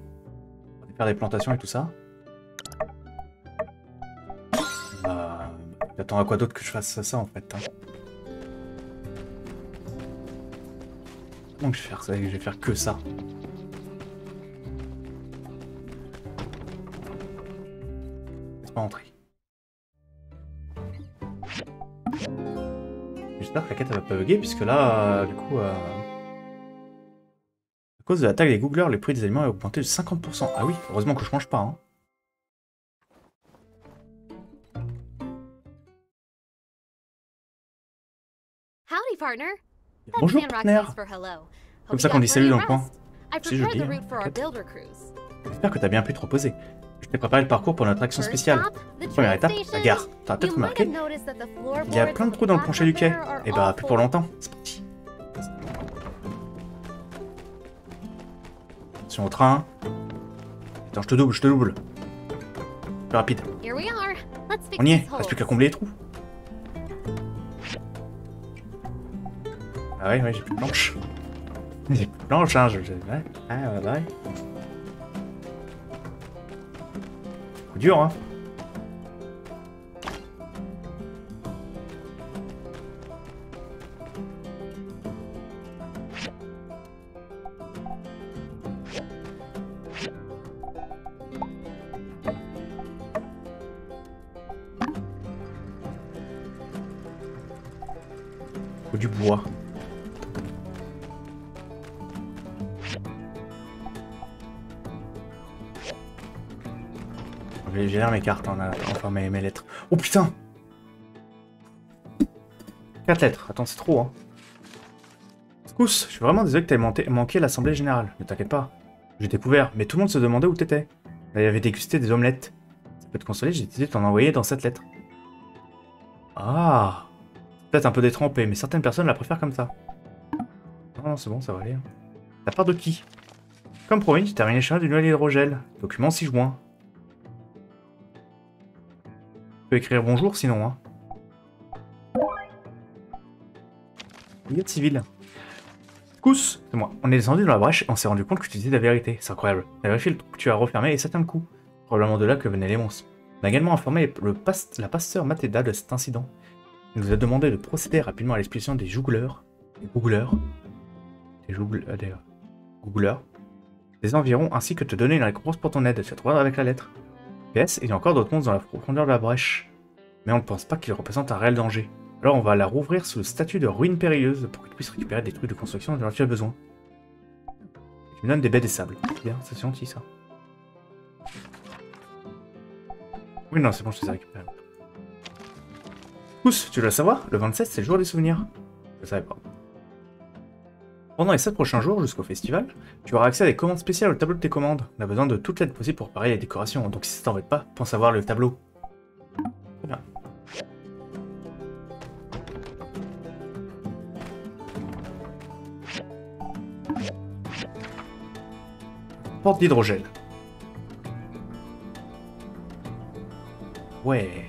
De faire des plantations et tout ça. Bah, J'attends à quoi d'autre que je fasse ça, en fait. Hein. Donc je vais faire ça, je vais faire que ça. C'est pas entré. J'espère que la quête elle va pas bugger, puisque là, euh, du coup... euh, cause de l'attaque des googlers, le prix des aliments a augmenté de 50%. Ah oui, heureusement que je mange pas. Hein. Howdy, partner. Bonjour, hello. Comme ça qu'on dit salut dans le coin. C'est joli, hein. J'espère que t'as bien pu te reposer. Je t'ai préparé le parcours pour notre action spéciale. Première étape, la gare. T'as peut-être remarqué, il y a plein de trous dans le plancher du quai. Et bah, all plus pour longtemps. C'est parti. Attention au train. Attends, je te double, je te double. Plus rapide. On y est, reste plus qu'à combler les trous. Ah ouais, ouais, j'ai plus de planches. J'ai plus de planches, hein, je... je- Ouais, ah, ouais, ouais. Coup dur, hein. J'ai j'ai cartes, hein, là. enfin mes, mes lettres. Oh putain 4 lettres, attends c'est trop hein. Scous, je suis vraiment désolé que t'aies manqué, manqué l'assemblée générale, ne t'inquiète pas. J'ai découvert, mais tout le monde se demandait où t'étais. Il avait dégusté des omelettes. Ça peut te consoler, j'ai décidé de t'en envoyer dans cette lettre. Ah Peut-être un peu détrempé, mais certaines personnes la préfèrent comme ça. Non, c'est bon, ça va aller. hein. La part de qui? Comme promis, tu termines les schémas du nouvel hydrogel. Document 6 juin. Peux écrire bonjour sinon, hein. Brigade civile. Cous, c'est moi. On est descendu dans la brèche et on s'est rendu compte que tu disais la vérité. C'est incroyable. On a vérifié que tu as refermé et ça tient coup. Probablement de là que venaient les monstres. On a également informé le la pasteur Mathilda de cet incident. Il nous a demandé de procéder rapidement à l'expulsion des jougleurs. Des googleurs. Des jougleurs. euh, Des googleurs. Des environs ainsi que te donner une récompense pour ton aide. Tu vas te rendre avec la lettre. PS, il y a encore d'autres monstres dans la profondeur de la brèche. Mais on ne pense pas qu'ils représentent un réel danger. Alors on va la rouvrir sous le statut de ruine périlleuse pour que tu puisses récupérer des trucs de construction dont tu as besoin. Tu me donnes des baies des sables. Bien, c'est gentil ça. Oui, non, c'est bon, je les ai récupérés. Pousse, tu dois le savoir, le 27 c'est le jour des souvenirs. Je savais pas. Pendant les 7 prochains jours jusqu'au festival, tu auras accès à des commandes spéciales au tableau de tes commandes. On a besoin de toute l'aide possible pour préparer les décorations, donc si ça t'embête pas, pense à voir le tableau. Bien. Porte d'hydrogel. Ouais.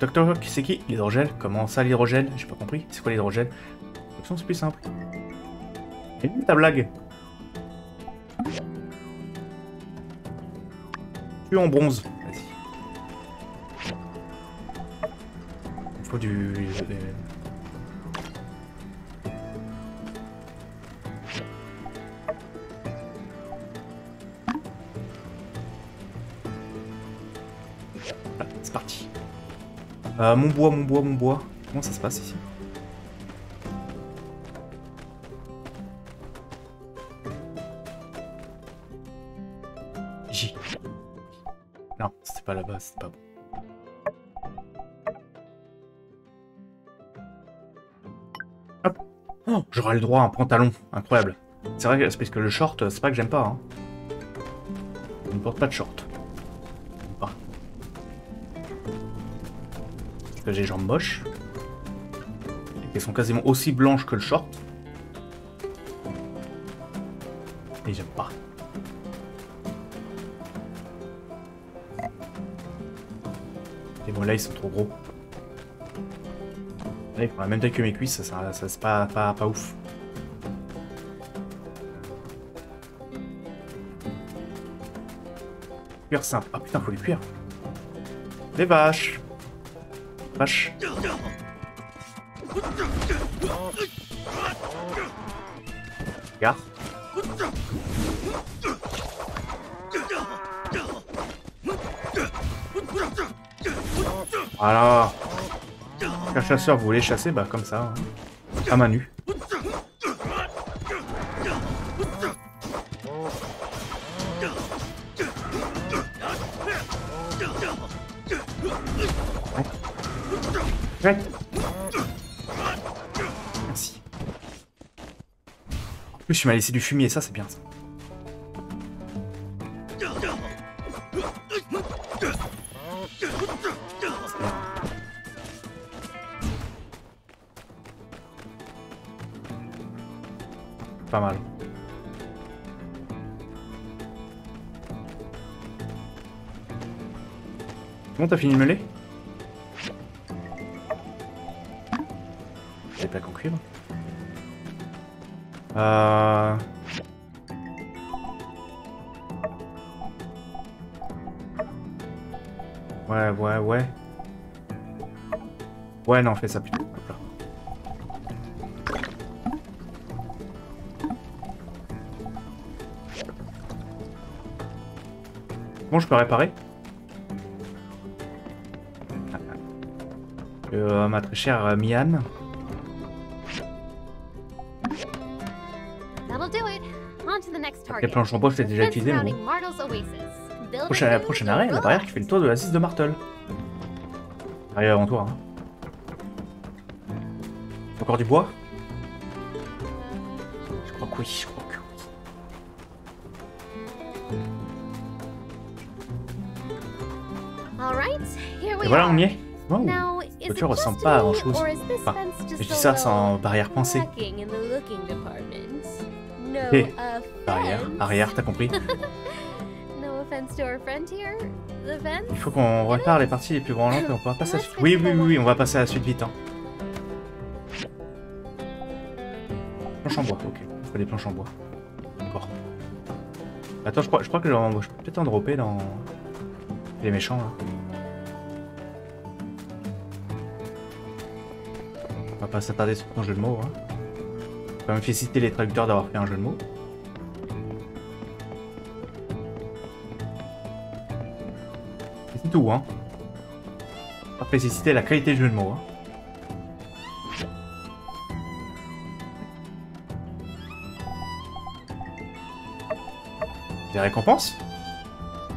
Docteur, qui c'est qui L'hydrogel? Comment ça l'hydrogel? J'ai pas compris. C'est quoi l'hydrogel? C'est plus simple. Et ta blague Tu en bronze. Vas-y. Il faut du... euh, Voilà, c'est parti. Euh, mon bois, mon bois, mon bois. Comment ça se passe ici? Hop. Oh, j'aurai le droit à un pantalon. Incroyable. C'est vrai que parce que le short, c'est pas que j'aime pas. Hein. Je ne porte pas de short. Que j'ai les jambes moches. Et qu'elles sont quasiment aussi blanches que le short. Et j'aime pas. Les mollets ils sont trop gros. Là, même taille que mes cuisses, ça, c'est pas, pas, ouf. Cuir simple. Ah putain, faut les cuire. Les vaches. Vaches. Voilà. Un chasseur, vous voulez chasser Bah comme ça. hein. À main nue. Merci. En plus, tu m'as laissé du fumier, ça c'est bien ça. Bon, t'as fini de meuler J'ai pas compris. moi. Euh... Ouais, ouais, ouais. Ouais, non, fais ça. Hop là. Bon, je peux réparer? Next Quel target. planche en bois t'as déjà Fence utilisé, mais surrounding bon. Martle's Oasis. Build Prochain, a la new prochaine arrêt, la barrière qui fait le tour de la 6 de Martel. Arrive avant toi. Hein. Encore du bois? Je crois que oui, je crois que oui. Et voilà, on y est. Wow. Voiture ressemble pas à grand chose. Enfin, je dis ça sans barrière pensée. lacking in the looking department? No Hé, a arrière, t'as compris No offense to our friend here. The fence. Il faut qu'on répare les parties les plus branlantes et on pourra passer à la suite. Oui, oui, oui, oui, on va passer à la suite vite. Hein. Planche en bois, ok. Il faut des planches en bois. Encore. Attends, je crois, je crois que je je peux peut-être en dropper dans les méchants là. Pas s'attarder sur ton jeu de mots. Hein. Faut quand même féliciter les traducteurs d'avoir fait un jeu de mots. C'est tout, hein. Pas féliciter la qualité du jeu de mots. Hein. Des récompenses?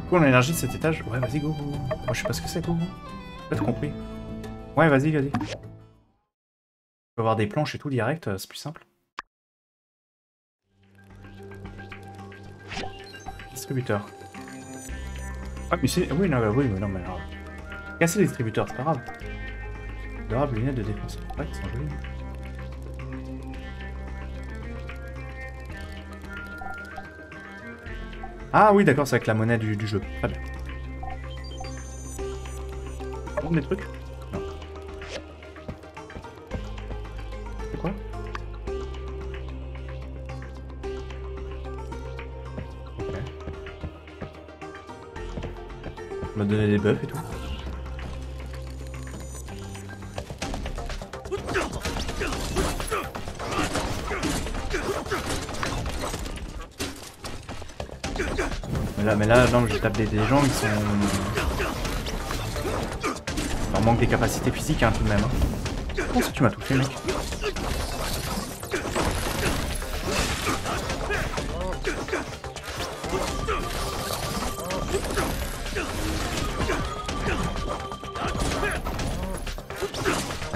Quoi, l'énergie de cet étage? Ouais, vas-y, go, go. go. Moi, je sais pas ce que c'est, go, go. J'ai pas tout compris. Ouais, vas-y, vas-y. Avoir des planches et tout direct, euh, c'est plus simple. Distributeur. Ah, mais c'est. Oui, non, bah, oui, mais non, mais alors. Casser les distributeurs, c'est pas grave. Lunettes de défense. Ah oui, d'accord, c'est avec la monnaie du, du jeu. Très bien. On des trucs? Et tout. Mais là, mais là, je tape des, gens qui sont... On manque des capacités physiques, hein, tout de même. Hein. Tu m'as touché, mec?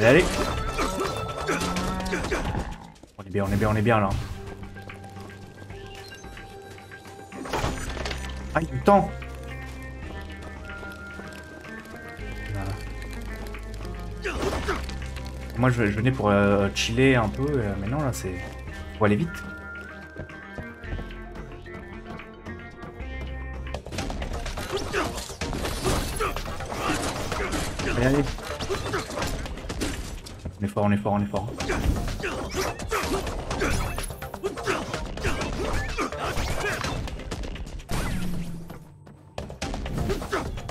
Allez, allez On est bien, on est bien, on est bien, là. Ah, du temps Voilà. Moi, je, je venais pour euh, chiller un peu, euh, mais non, là, c'est... Faut aller vite. On est fort, on est fort.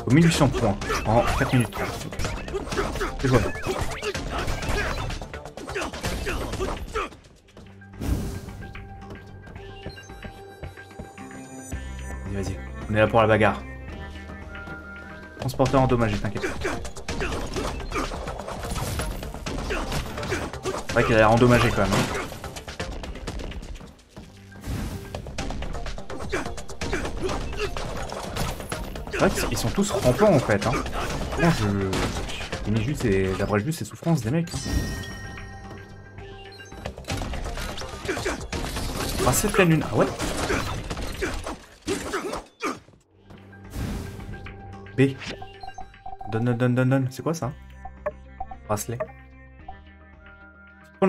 Au 1800 points en 4 minutes 30. C'est. Vas-y, vas-y. On est là pour la bagarre. Transporteur endommagé, t'inquiète. Vrai qu'il a l'air endommagé quand même. hein. C'est vrai qu'ils sont tous rampants en fait. Hein. Je. Finis juste et j'abrège juste des mecs. Hein. Bracelet pleine lune. Ah ouais B. Donne, donne, donne, donne. C'est quoi ça? Bracelet.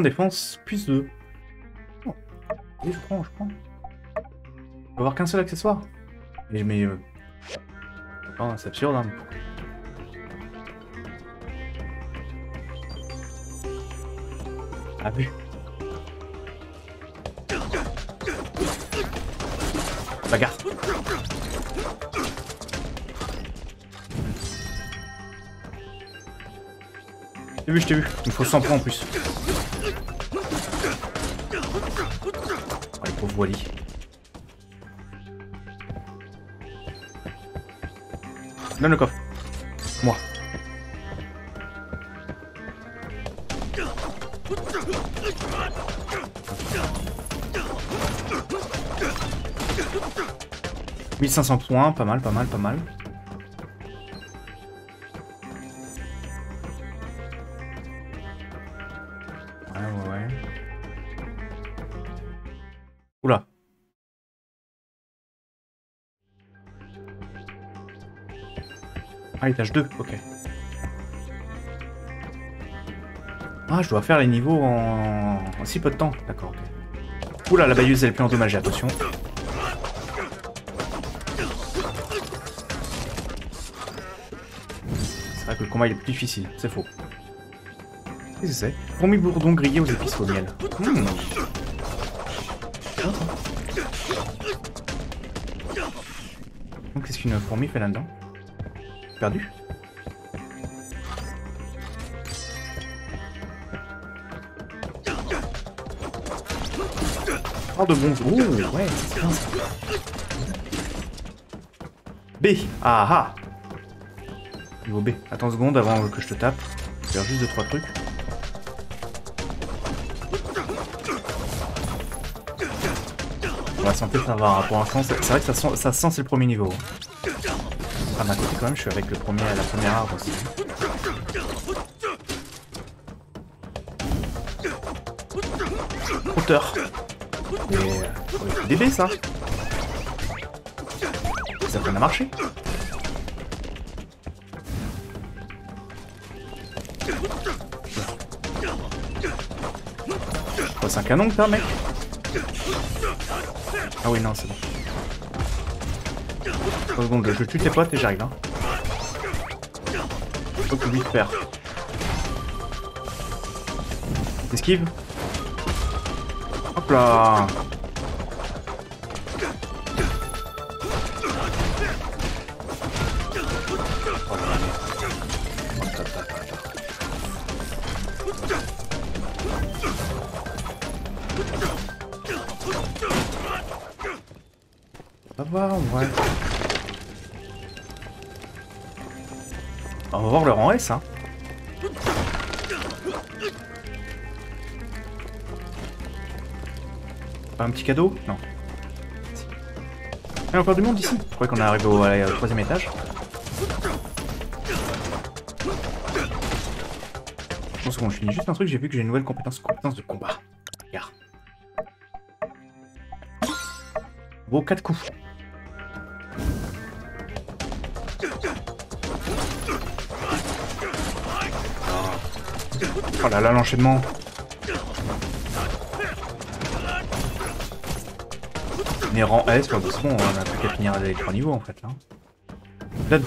De défense, plus 2. Oh. Oui, je prends, je prends. On va avoir qu'un seul accessoire. Mais, mais euh, Oh, c'est absurde, hein. Ah oui. Bagarre. Je t'ai vu, je t'ai vu. Il me faut 100 points en plus. Donne le coffre. Moi. « 1500 points, pas mal, pas mal, pas mal. Étage 2, ok. Ah, je dois faire les niveaux en, si peu de temps. D'accord. Oula, la bailleuse elle est plus endommagée, attention. C'est vrai que le combat il est plus difficile, c'est faux. Qu'est-ce que c'est? Fourmi bourdon grillé aux épices au miel. Mmh. Donc qu'est-ce qu'une fourmi fait là-dedans? Perdu Oh de bons... Ouh, ouais. B Ah ah Niveau B. Attends une seconde avant que je te tape. Je vais faire juste 2-3 trucs. La santé, ça va. hein. Pour l'instant, c'est c'est vrai que ça sent, ça sent c'est le premier niveau. Ah, côté, quand même, je suis avec le premier, la première arbre aussi. Hauteur. Mais euh, ça Ça à marcher. Quoi, c'est un canon que t'as, mec Ah oui, non, c'est bon. Trois secondes, je tue tes potes et j'arrive, hein. Faut que lui faire. Esquive. Hop là petit cadeau Non. Il y a encore du monde ici. Je crois qu'on au, allez, au troisième étage. Bon, c'est bon, je finis juste un truc, j'ai vu que j'ai une nouvelle compétence, compétence de combat. Regarde. Beau 4 coups. Oh là là, l'enchaînement. Rang S, c'est bon, on a plus qu'à finir les trois niveaux en fait là. Là.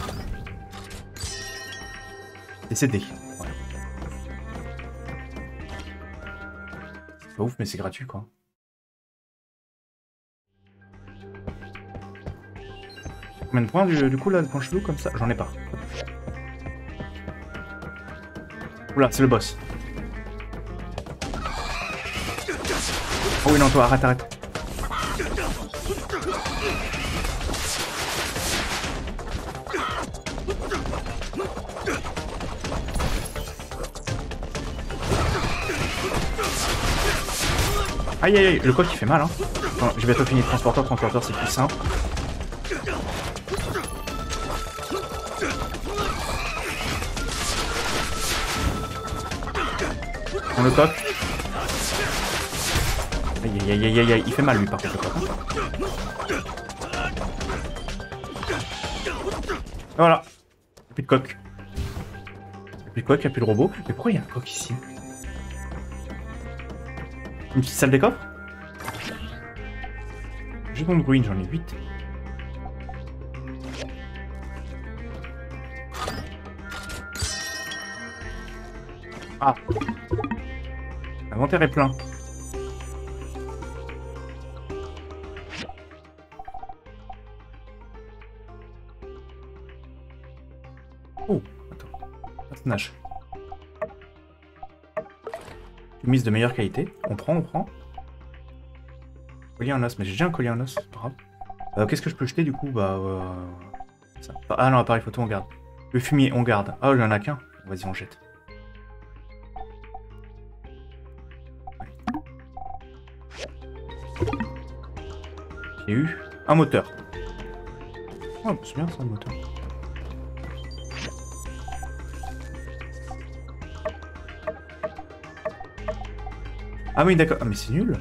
Et c'est D. C'est pas ouf, mais c'est gratuit quoi. Combien de points du, du coup là, de points chelou comme ça J'en ai pas. Oula, c'est le boss. Oh oui, non, toi, arrête, arrête. Aïe aïe aïe, le coq il fait mal hein. Attends, j'ai bientôt fini transporteur, transporteur c'est plus simple. Prends le coq. Aïe aïe aïe aïe aïe, il fait mal lui par contre le coq. hein. Voilà. Plus de coq. Plus de coq, y'a plus de robot. Mais pourquoi il y a un coq ici? Une petite salle des coffres J'ai bon de ruine, j'en ai 8. Ah L'inventaire est plein. De meilleure qualité. On prend, on prend. Collier en os, mais j'ai déjà un collier en os, pas grave. Euh, Qu'est-ce que je peux jeter du coup? Bah. Euh... Ah non, appareil photo, on garde. Le fumier, on garde. Ah, il y en a qu'un. Vas-y, on jette. J'ai eu un moteur. Oh, c'est bien ça, un moteur. Ah oui, d'accord. Ah, mais c'est nul.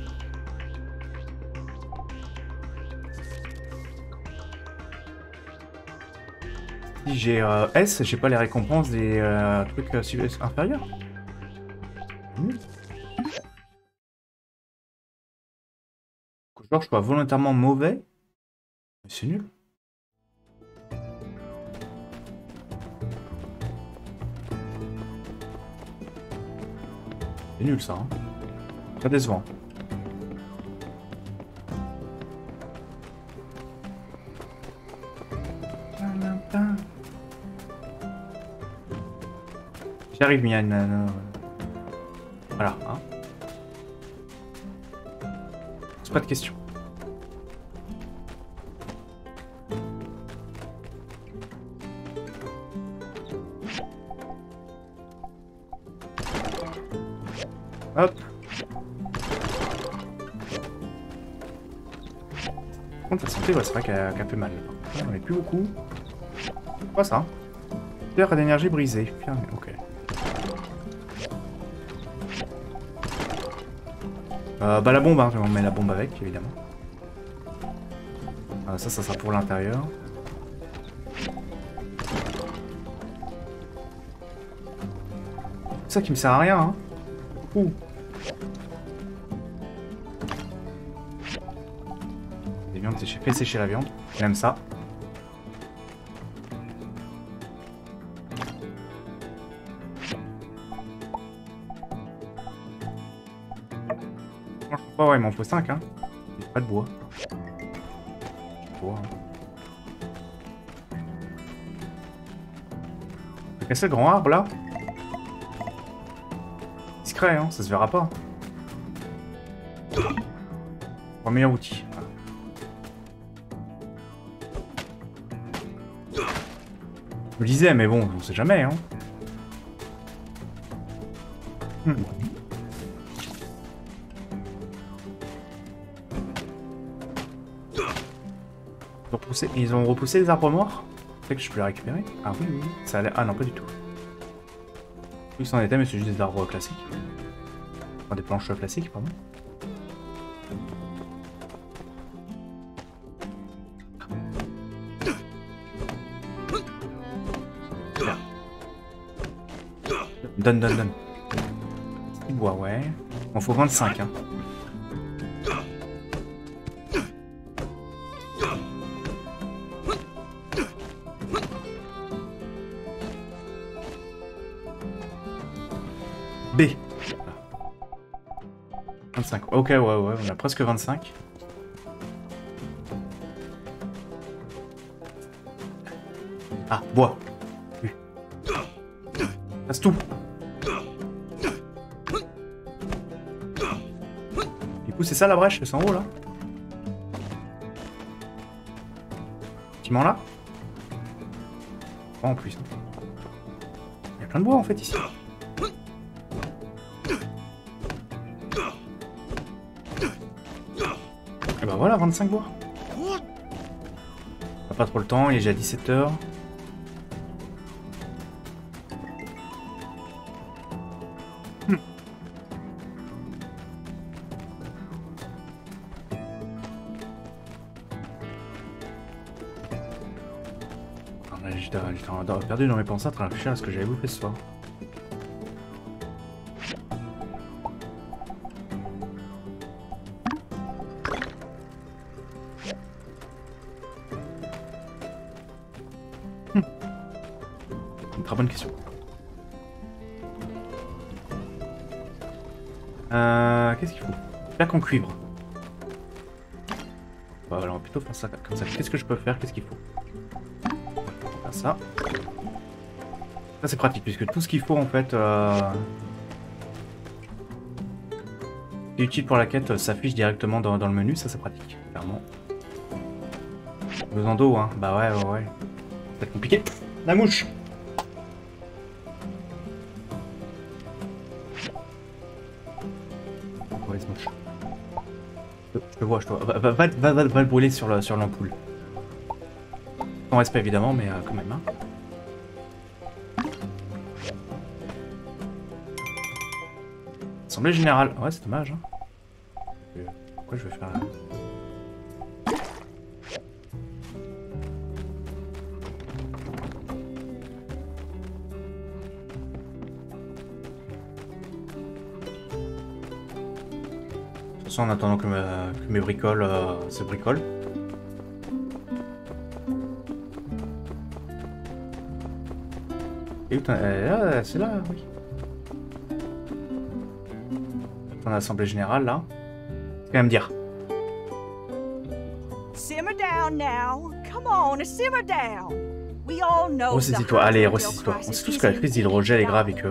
Si j'ai euh, S, j'ai pas les récompenses des euh, trucs euh, sub- inférieurs. Nul. Genre, je sois volontairement mauvais. Mais c'est nul. C'est nul ça. Hein. Très décevant. J'arrive, Mian. Voilà. Hein. C'est pas de question. C'est vrai qu'elle qu'elle fait mal. On est plus beaucoup. Quoi ça Pierre d'énergie brisée. Ok. Euh, bah la bombe, hein. on met la bombe avec, évidemment. Ah, ça, ça sera pour l'intérieur. Ça qui me sert à rien, hein. Ouh. Séchées. Fais sécher la viande. J'aime ça. Pas, ouais, il m'en faut 5, hein. J'ai pas de bois. Bois, hein. J'ai grand arbre, là Discret, hein, ça se verra pas. Premier outil. Me disais, mais bon, on sait jamais, hein. Ils ont repoussé, ils les arbres noirs C'est que je peux les récupérer? Ah oui, oui, ça a. Ah non, pas du tout. Oui, c'en était, mais c'est juste des arbres classiques. Enfin, des planches classiques, pardon. Donne, donne, donne. Petit bois, ouais. Il faut 25, hein. B. 25. Ok, ouais, ouais, on a presque 25. La brèche, c'est en haut là Bâtiment là Oh, en plus. Il y a plein de bois en fait ici. Et bah voilà, 25 bois. On a pas trop le temps, il est déjà 17h. Perdu dans mes pensées en train de réfléchir à ce que j'avais bouffé ce soir. Une très bonne question. Euh, Qu'est-ce qu'il faut? Plaque en cuivre. Bah, alors on va plutôt faire ça comme ça. Qu'est-ce que je peux faire? Qu'est-ce qu'il faut? Faire ça. Ça c'est pratique puisque tout ce qu'il faut en fait... Euh... qui est utile pour la quête euh, s'affiche directement dans, le menu, ça c'est pratique, clairement. Besoin d'eau, hein. Bah ouais, ouais, ouais. Ça va être compliqué. La mouche Ouais, c'est moche. Je te vois, je te vois. Va, le brûler sur le- sur l'ampoule. Sans respect évidemment, mais euh, quand même. Hein. Assemblée générale. Ouais, c'est dommage. Hein. Euh, Pourquoi je vais faire... euh, en attendant que, mes bricoles euh, se bricolent. Et elle est là, c'est là, oui. Dans l'assemblée générale, là. Quand même dire. Simmer down now. Come on, simmer down. We all know Ressaisis-toi, the allez, ressaisis-toi. On sait tous que la crise d'hydrogel est grave et que.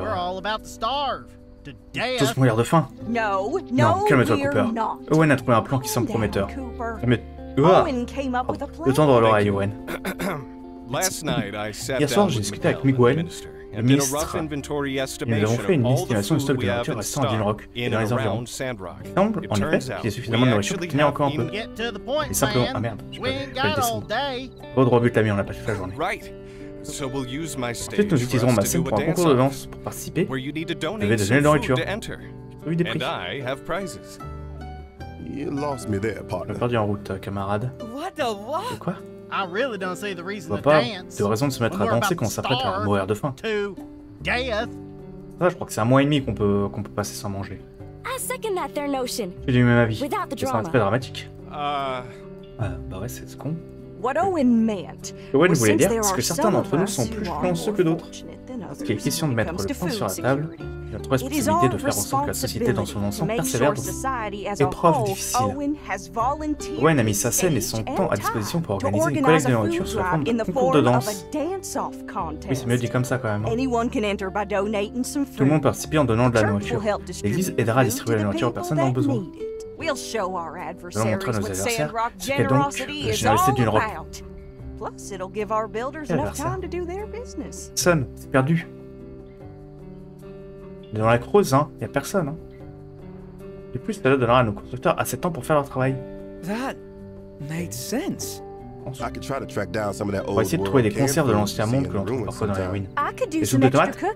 To Tous mourir de faim. No, Non, no, calme-toi, Cooper. Owen a trouvé un plan qui semble prometteur. Ouah plan. Le temps de l'oreille, Owen. Hier soir, j'ai discuté avec Miguel, A ministre, nous avons fait une estimation du stock de nourriture à stock Rock et dans les environs. Il semble, en effet, qu'il y ait out suffisamment de nourriture pour tenir encore un peu. Et simplement... Ah merde, j'ai We pas, pas got été all son. day. Trop de rebut la mis, on l'a pas toute la journée. Right. So we'll use my stage Ensuite, nous utiliserons ma scène pour a un concours de danse. Pour participer, where you need to vous devez donate donner de nourriture. J'ai eu des prix. And I have prizes. You lost me there, On a partner. perdu en route, euh, camarade. What the what? De quoi? I really don't see the Je reason vois to pas de raison de se mettre à we're danser about quand on to s'apprête à starve mourir de faim. To death. Ça, je crois que c'est un mois et demi qu'on peut, qu'on peut passer sans manger. I second that their notion. J'ai du même avis. C'est un très dramatique. Uh, Ah, bah ouais, c'est ce con. What Owen voulait since dire? there parce are que certains some d'entre nous us sont who plus are chanceux more que d'autres. fortunate than Parce qu'il est question de mettre le pain sur la table? Et notre responsabilité de faire en sorte que la société dans son ensemble persévère dans épreuves whole, difficiles. Owen a mis sa scène et son temps à disposition pour organiser une collecte de nourriture sous la forme d'un concours de danse. Oui, c'est mieux dit comme ça quand même. hein. Tout le monde participe en donnant de la nourriture. L'église aidera à distribuer la nourriture aux personnes dans le that besoin. Nous allons montrer à nos adversaires ce qu'est donc la générosité d'une about. Plus, it'll give our builders Quel enough adversaire time to do their business. Personne, c'est perdu. Dans la creuse, hein, y a personne. Hein. Et plus, cela donnera à nos constructeurs assez de temps pour faire leur travail. That made sense. On va essayer de trouver des conserves de l'ancien monde que l'on trouve parfois dans les ruines. Des some soupes de extra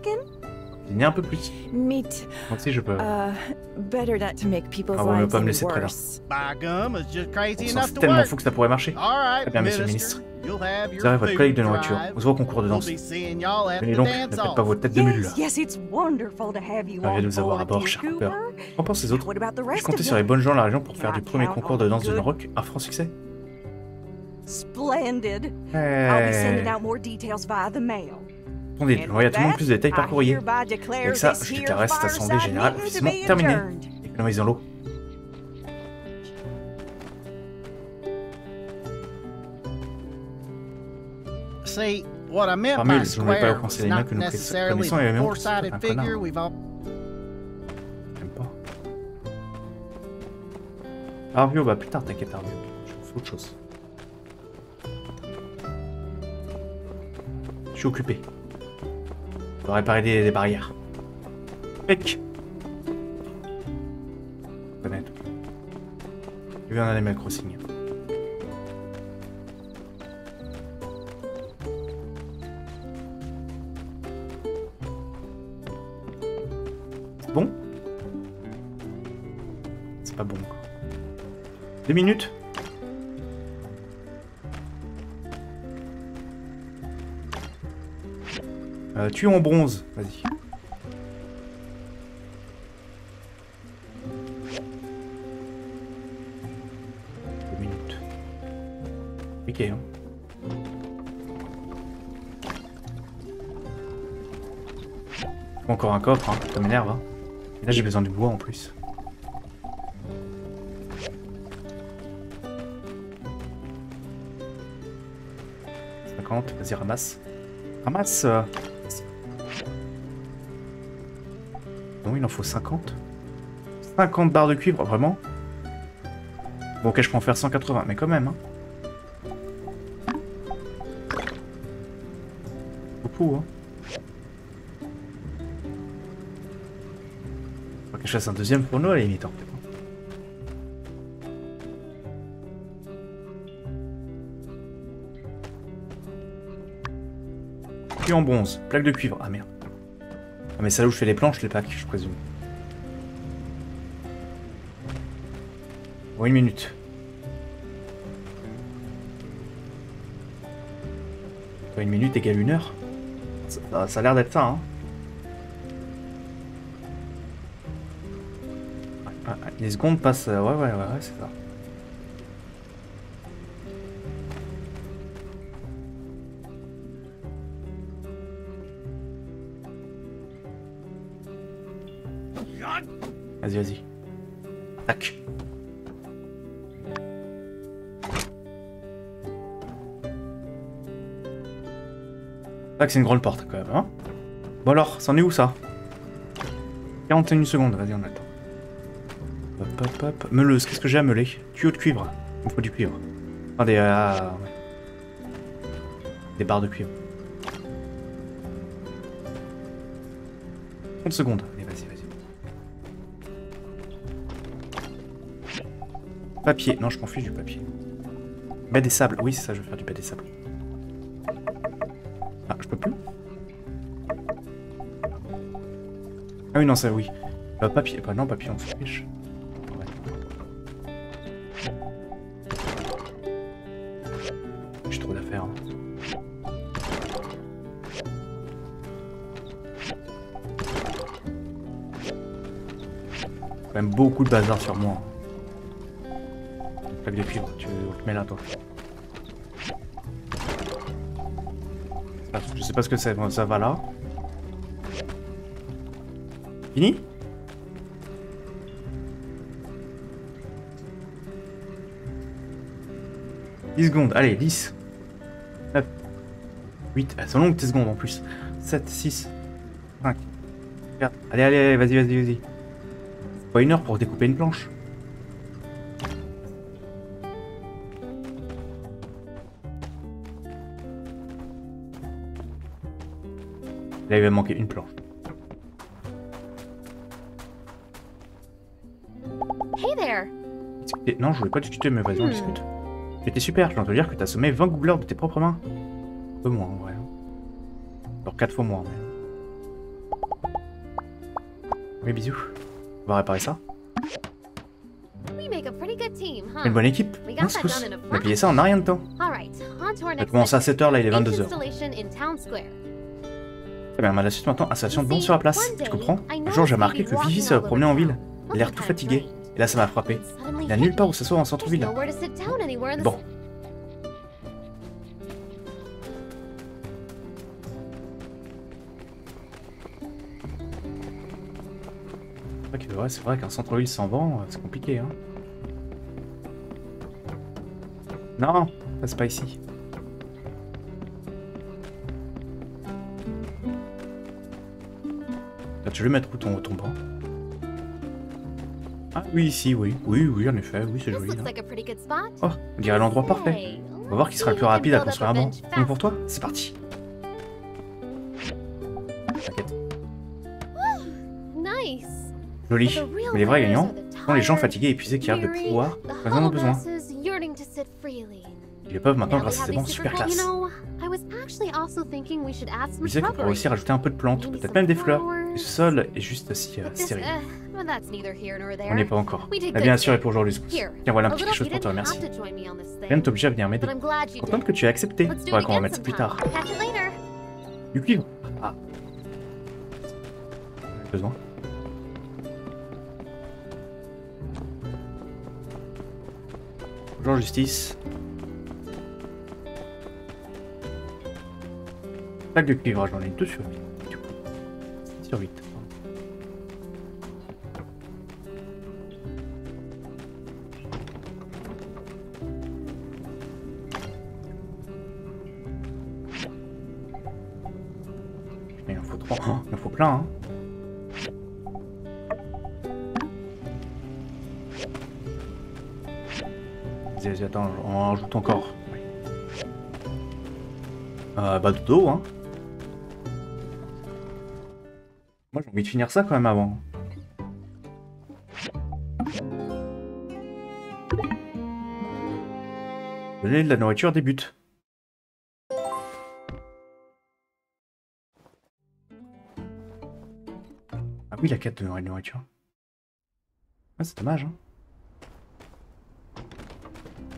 cooking. Dîner un peu plus. Meat. Donc si je peux. Uh, better not to make people's Ah, mieux lives pas me laisser près là. On to tellement fou que ça pourrait marcher. Très bien, monsieur le ministre. Vous aurez votre collecte de nourriture. On se voit au concours de danse. Venez donc, ne faites pas vos têtes de mule là. Ravi on de vous avoir à bord, cher Cooper. Qu'en pensent les autres Je comptais sur les bonnes gens de la région pour faire du premier concours on de danse de good. rock un franc succès. Splendid. I'll be sending Hey. out more details via the mail. Attendez, envoyez à tout le monde plus de détails par courrier. Avec ça, je here déclarerai cette assemblée générale officiellement terminée. dans l'eau. See, what I meant Parmi by les- je ne voulais pas les mains not que nous necessarily connaissons et the aimons tous, c'est un four-sided connard. figure we've all J'aime pas. Arvio, bah plus tard, t'inquiète Arvio. Je fais autre chose. Je suis occupé. Je dois réparer des, des barrières. Mec Connaître. J'ai vu un Animal Crossing. C'est bon? C'est pas bon. Deux minutes? Euh, Tu en bronze, vas-y. Deux minutes. Ok, hein. Encore un coffre, hein. ça m'énerve. Hein. Là j'ai besoin du bois en plus. « 50, vas-y ramasse. Ramasse Non, il en faut 50. 50 barres de cuivre, vraiment Bon, ok, je peux en faire 180, mais quand même, hein. Beaucoup, hein. Faut que je fasse un deuxième fourneau à la limite. Puis en bronze, plaque de cuivre. Ah merde. Ah mais c'est là où je fais les planches, les plaques, je présume. Bon, une minute. Une minute égale une heure. Ça, ça a l'air d'être ça, hein. Ouais, ouais. Les secondes passent... euh, Ouais, ouais, ouais, ouais, c'est ça. Tac. Tac, c'est une grande porte quand même, hein Bon alors, c'en est où ça? 41 secondes, vas-y, on attend. Hop, hop, hop. Meuleuse, qu'est-ce que j'ai à meuler? Tuyau de cuivre. Il faut du cuivre. Enfin, des... ah. Des barres de cuivre. 30 secondes. Papier. Non, je m'en fiche du papier. Baie des sables. Oui, c'est ça, je vais faire du baie des sables. Ah, je peux plus? Ah oui, non, ça, oui. Euh, papier. Bah non, papier, on s'en fiche. J'ai trop d'affaires. hein. Quand même beaucoup de bazar sur moi. Plaque de tu te mets là, toi. Je sais pas ce que c'est, bon, ça va là. Fini « 10 secondes, allez, 10. 9. 8. Elles sont longues tes secondes en plus. 7, 6, 5, 4. Allez, allez, allez, vas-y, vas-y, vas-y. Pas une heure pour découper une planche. Là, il va manquer une planche. Hey there. Discuter- Non, je voulais pas discuter, mais vas-y, on discute. C'était super, je viens de te dire que t'as sommé 20 gobelins de tes propres mains. Un peu moins, en vrai. Alors 4 fois moins, mais... Oui, bisous. On va réparer ça. Une bonne équipe. We Non, got c'est that cool. done in a On a ça en un rien de temps. On Ça commence à mission. 7h, là il est Make 22h. Installation in town square. Très bien, la suite maintenant, installation de bombes sur la place. Tu comprends Un jour, j'ai remarqué que Vivi se promenait en ville. Il a l'air tout fatigué. Et là, ça m'a frappé. Il n'a nulle part où s'asseoir en centre-ville. Nowhere to sit down anywhere in the Bon. Ouais, c'est vrai qu'un centre-ville sans vent, euh, c'est compliqué. Hein. Non, passe pas ici. Tu veux mettre où ton, ton banc Ah oui, ici, oui. Oui, oui, en effet, oui, c'est joli. spot. Oh, on dirait l'endroit parfait. On va voir qui sera le plus rapide à construire un banc. Donc pour toi, c'est parti. T'inquiète. Joli. Mais les vrais gagnants sont les gens fatigués et épuisés qui arrivent le pouvoir quand ils en ont besoin. Ils le peuvent maintenant grâce à ces bancs super classe. Je disais qu'on pourrait aussi rajouter un peu de plantes, peut-être même des fleurs. Ce sol est juste si euh, stérile. there. On n'y est pas encore. Did T'as bien assuré pour aujourd'hui. Here, Tiens, voilà un petit quelque chose pour te remercier. Rien ne t'oblige à venir m'aider. Contente que tu aies accepté. Faudra qu'on remette ça plus tard. Du cuivre Ah. Ai besoin. Bonjour Justice. Plaque de cuivre, j'en ai 2 sur 8. Du coup. 6 sur 8. Il en faut 3. il en faut plein, hein. Attends, on en rajoute encore. Euh, bah, dodo, hein. De finir ça quand même avant. Donner de la nourriture débute. Ah oui, la quête de nourriture. Ah, c'est dommage, hein.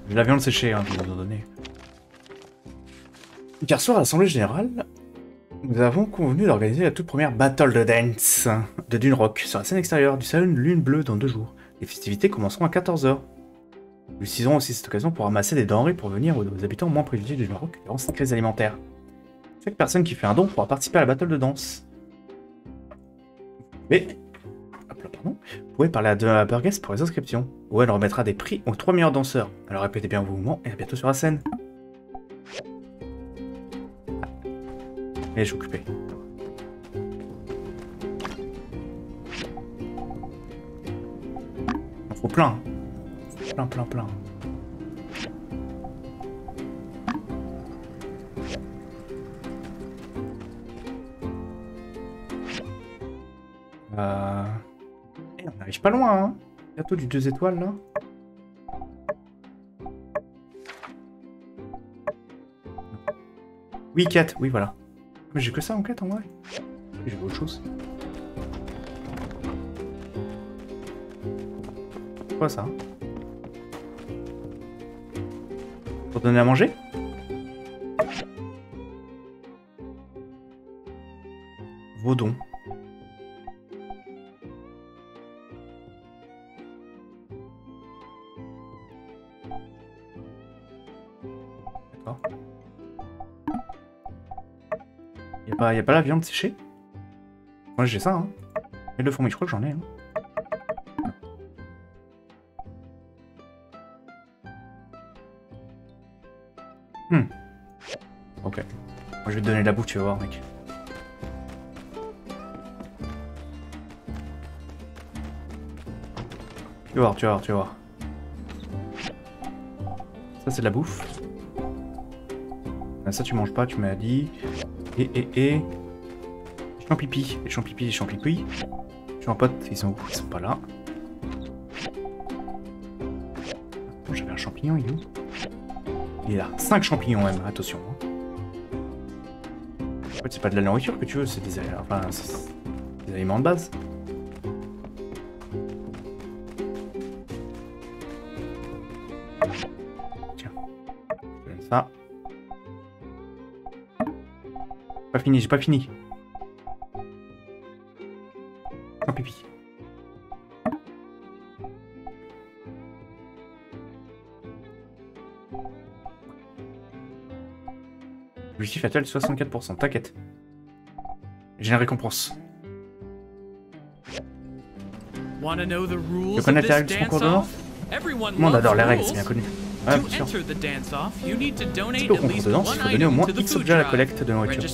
J'ai la viande séchée, hein, je vous en donner. Hier soir, à l'Assemblée Générale, nous avons convenu d'organiser la toute première Battle de Dance de Dune Rock sur la scène extérieure du salon Lune Bleue dans deux jours. Les festivités commenceront à 14h. Nous utiliserons aussi cette occasion pour ramasser des denrées pour venir aux, habitants moins privilégiés du Maroc durant cette crise alimentaire. Chaque personne qui fait un don pourra participer à la battle de danse. Mais... Hop pardon. Vous pouvez parler à de Burgess pour les inscriptions. Ou elle remettra des prix aux trois meilleurs danseurs. Alors répétez bien vos mouvements et à bientôt sur la scène. Et je suis occupé. Il faut plein. Plein, plein, plein. Euh... eh, on n'arrive pas loin, hein. Bientôt du 2 étoiles, là. Oui, 4, oui, voilà. Mais j'ai que ça en quête, en vrai. J'ai autre chose. Quoi, ça Pour donner à manger Vaudon. Pas, y a pas la viande séchée? Moi j'ai ça, hein. Et le fourmi, je crois que j'en ai. Hein. Hmm. Ok. Moi je vais te donner de la bouffe, tu vas voir, mec. Tu vas voir, tu vas voir, tu vas voir. Ça c'est de la bouffe. Ah, ça tu manges pas, tu m'as dit. Et, et, et... Champipi, les champipi, les champipi. Je pote, ils sont où? Ils sont pas là. J'avais un champignon, il est où? Il est là. 5 champignons même, attention. hein. En fait, c'est pas de la nourriture que tu veux, c'est des, enfin, des aliments de base. Fini, j'ai pas fini. Un pipi. Objectif actuel 64%, t'inquiète. J'ai une récompense. Tu connais les règles du concours de dance-off? danse Everyone Tout le monde adore les règles, c'est bien connu. Ouais, bien sûr. donate Au concours de danse, il faut donner au moins X objets à la collecte de nourriture. C'est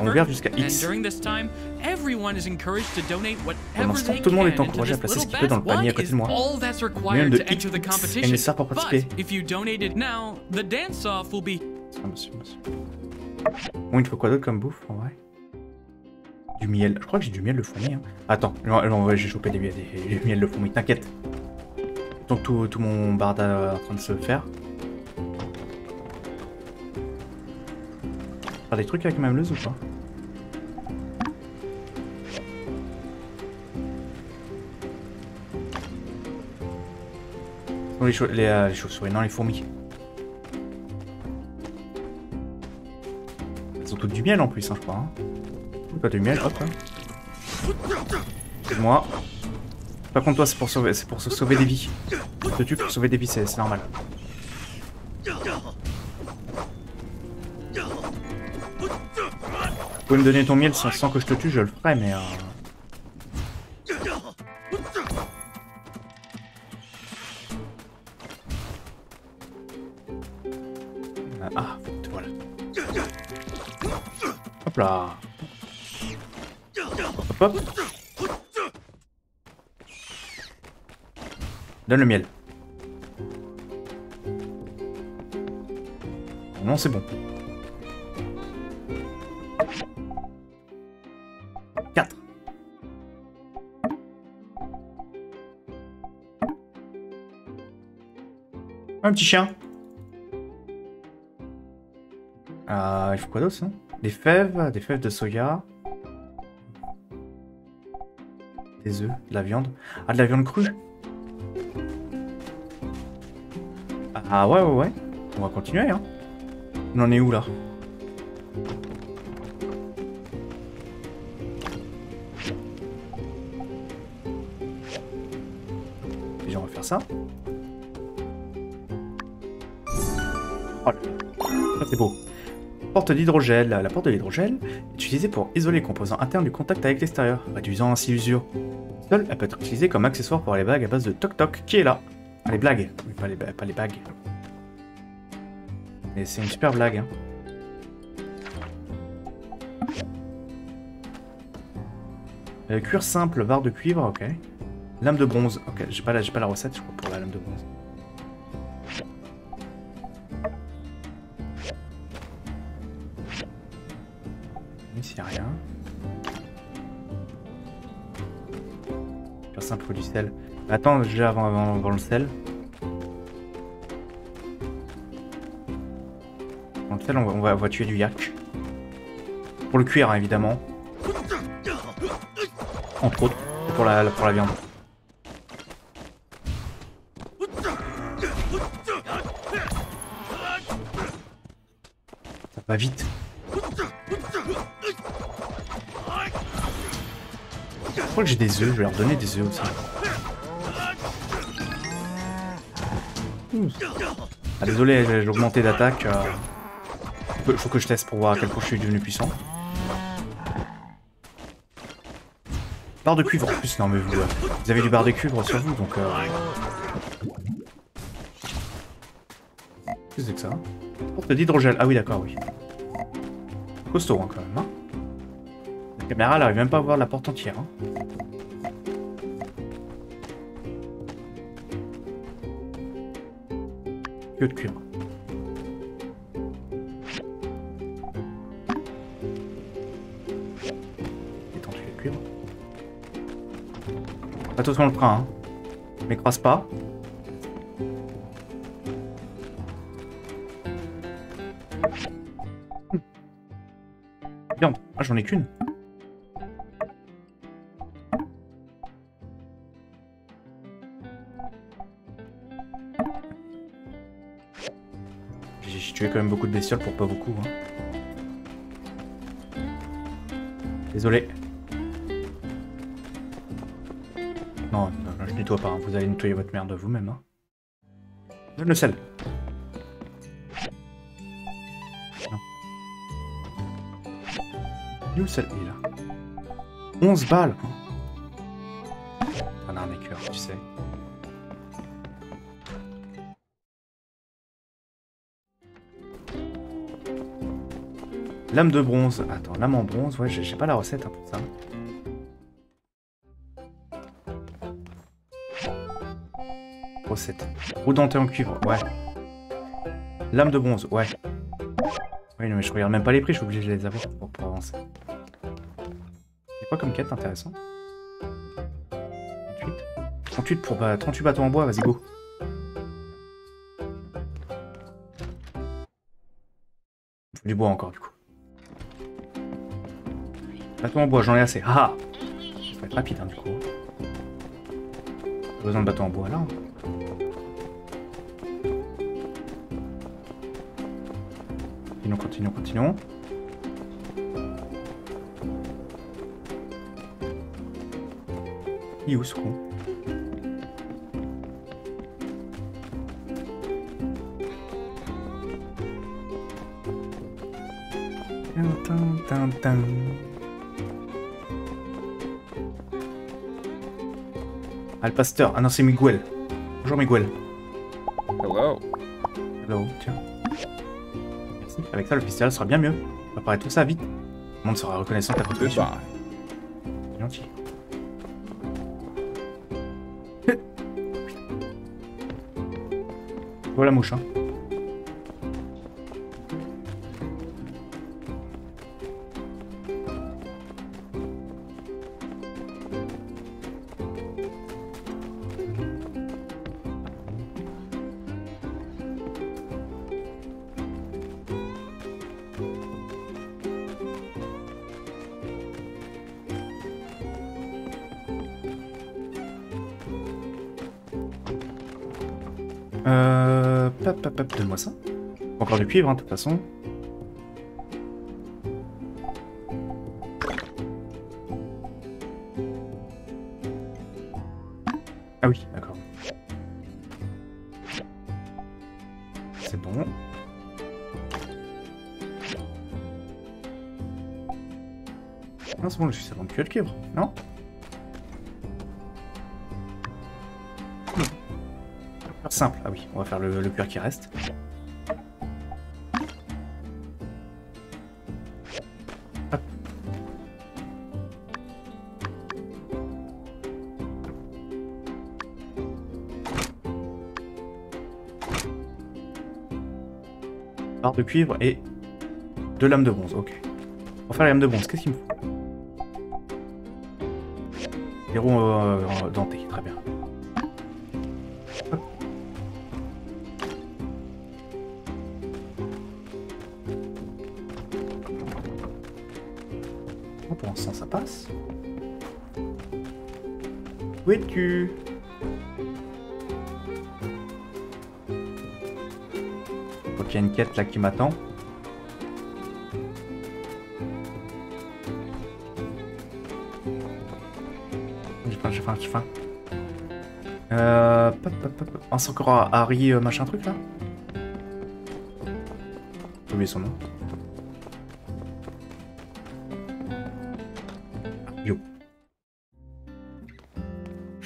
forever. ouvert jusqu'à X. whatever l'instant, they tout le monde est encouragé à placer ce qu'il peut dans le panier à côté de moi. required de X est nécessaire pour participer. Ah, monsieur, monsieur. Bon, il faut quoi d'autre comme bouffe en vrai? Du miel. Je crois que j'ai du miel de fourmi. Hein. Attends, non, non, j'ai chopé des, des, du miel de fourmi, t'inquiète. Que tout, mon barda en train de se faire. Faire des trucs avec ma meuleuse ou pas? Non, les, les, euh, les chauves-souris, non, les fourmis. Elles ont toutes du miel en plus, hein, je crois. Hein. Toi, du miel, hop. Hein. moi Par contre, toi, c'est pour sauver, c'est pour sauver des vies. Je te tue pour sauver des vies, c'est normal. Tu peux me donner ton miel sans, sans que je te tue, je le ferai, mais. Euh, Donne le miel. Non, c'est bon. 4. Un petit chien. Euh, il faut quoi d'autre, ça Des fèves, des fèves de soya. Des œufs, de la viande. Ah, de la viande crue? Ah ouais, ouais, ouais. On va continuer, hein. On en est où, là? Faire ça. Oh là. Ça, c'est beau. Porte d'hydrogel. La porte de l'hydrogel est utilisée pour isoler les composants internes du contact avec l'extérieur, réduisant ainsi l'usure. Seule, elle peut être utilisée comme accessoire pour les bagues à base de toc-toc qui est là. Ah, les blagues, pas les, pas les bagues. Et c'est une super blague. Hein. Euh, cuir simple, barre de cuivre, ok. Lame de bronze, ok. J'ai pas, la- pas la recette, je crois, pour la lame de bronze. Ici, y a rien. Cuir simple, faut du sel. Attends, déjà avant, avant, avant le sel. On va, tuer du yak. Pour le cuir, hein, évidemment. Entre autres, pour la, pour la viande. Ça va vite. Je crois que j'ai des œufs, je vais leur donner des œufs aussi. Ah, désolé, j'ai augmenté d'attaque. euh. Faut- que je teste pour voir à quel point je suis devenu puissant. Barre de cuivre en plus, non mais vous, euh, vous avez du barre de cuivre sur vous donc... Euh... Qu'est-ce que c'est que ça Porte d'hydrogel, ah oui d'accord, oui. Costaud hein, quand même. Hein. La caméra elle arrive même pas à voir la porte entière. Hein. Que de cuivre. Attention le train, hein. M'écrase pas. Ah, j'en ai qu'une. J'ai tué quand même beaucoup de bestioles pour pas beaucoup. Hein. Désolé. Pas. hein. Vous allez nettoyer votre merde vous-même. Hein. Le sel. Où sel? Il est là. 11 balles Un arnaqueur, tu sais. Lame de bronze. Attends, lame en bronze, ouais, j'ai j'ai pas la recette hein, pour ça. Recette. Roue dentée en cuivre, ouais. Lame de bronze, ouais. Oui, mais je regarde même pas les prix, je suis obligé de les avoir pour, avancer. C'est quoi comme quête intéressant 38 38 pour bah, 38 bâtons en bois, vas-y go. Du bois encore du coup. Bâton en bois, j'en ai assez. Ah Ça va être rapide hein, du coup. Besoin de bâton en bois là. Continuons, continuons, continuons. Le pasteur. Ah non, c'est Miguel. Bonjour Miguel. Le pistolet sera bien mieux. On va préparer tout ça vite. Tout le monde sera reconnaissant de ta contribution. Gentil. Voilà mouche, hein. cuivre, hein, de toute façon. Ah oui, d'accord. C'est bon. Non, c'est bon, je suis savant de le cuivre, non? Simple. Ah oui, on va faire le cuir qui reste. De cuivre et deux lames de bronze, ok. Pour faire les lames de bronze, qu'est-ce qu'il me faut? Des roues euh, dentées, très bien. Hop. Oh, pour l'instant, ça passe. Où es-tu? Qu'il y ait une quête là qui m'attend. J'ai faim, j'ai faim, j'ai faim. Euh... pop, pop, pop. Oh, c'est encore Harry euh, machin truc là J'ai oublié son nom. Yo.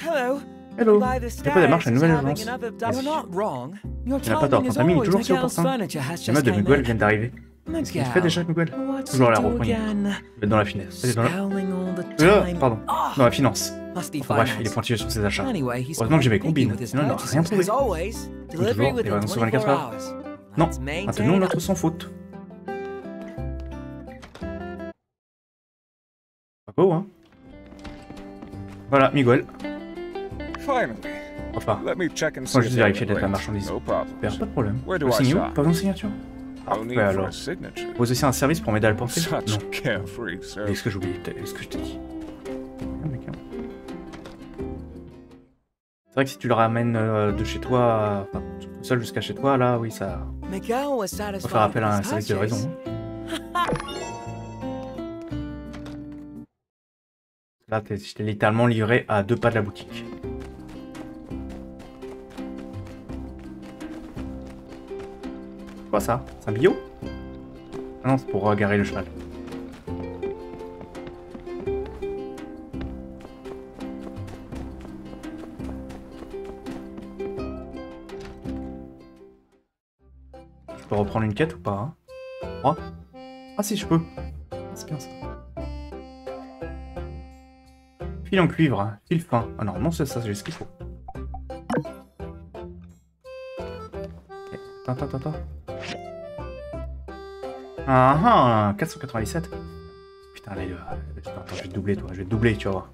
Hello. Hello. By the Y'a pas de marche à stars, une nouvelle agence. You're not wrong. Il n'a pas is timing est always toujours si Miguel's opportun. furniture has La just meuf de Miguel vient d'arriver. Qu'est-ce qu'il fait déjà Miguel Toujours poignet. again? Il être dans la finesse. Elle est dans la... Euh, pardon. Ah. Dans la finance. Enfin, bref, finance. il est pointilleux sur ses achats. Heureusement que j'ai mes combines, sinon il n'aurait rien trouvé. Comme toujours, il va nous sauver 24 24 heures. Non, maintenant it. notre sans faute. Pas beau, hein Voilà, Miguel. Finally. Enfin, Let me check and moi if vérifier d'être la marchandise. Super, pas de problème. Le signe? Pas besoin de signature Parfait alors. Pose aussi un service pour m'aider à le porter? Non. Est-ce que j'oublie Est-ce que je t'ai dit? Hein. C'est vrai que si tu le ramènes euh, de chez toi, enfin, tout seul jusqu'à chez toi, là, oui, ça. On va faire appel à un service de raison. hein. Là, t'es littéralement livré à deux pas de la boutique. Ça C'est un bio Ah non, c'est pour garer le cheval. Je peux reprendre une quête ou pas hein? Trois Ah si, je peux. C'est bien ça. Fil en cuivre, hein. fil fin. Ah non, c'est ça, j'ai ce qu'il faut. Attends, attends, attends. Ah ah, 497. Putain, allez, euh, attends, je vais doubler, toi. Je vais doubler, tu vas voir.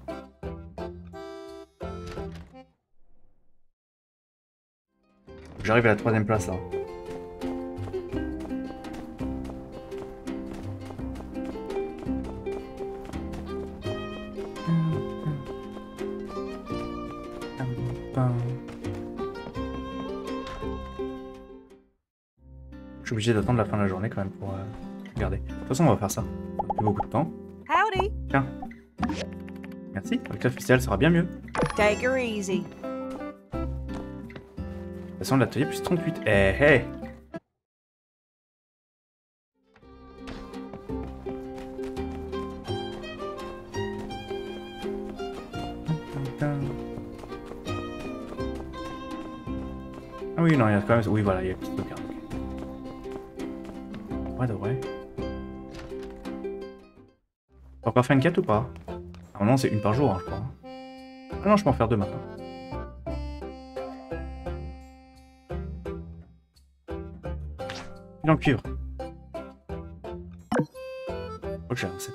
J'arrive à la troisième place, là. Obligé d'attendre la fin de la journée quand même pour euh, regarder. De toute façon, on va faire ça. Ça prend plus beaucoup de temps. Howdy. Tiens. Merci. Avec la festival sera bien mieux. Take her easy. Façon de l'atelier plus 38. Eh, hey Ah oui, non, il y a quand même... Oui, voilà, il y a une petite sauvegarde. Ok. De vrai. T'as encore fait une quête ou pas? Non, c'est une par jour, hein, je crois. Ah non, je peux en faire deux maintenant. Dans le cuivre. Que j'ai un 7.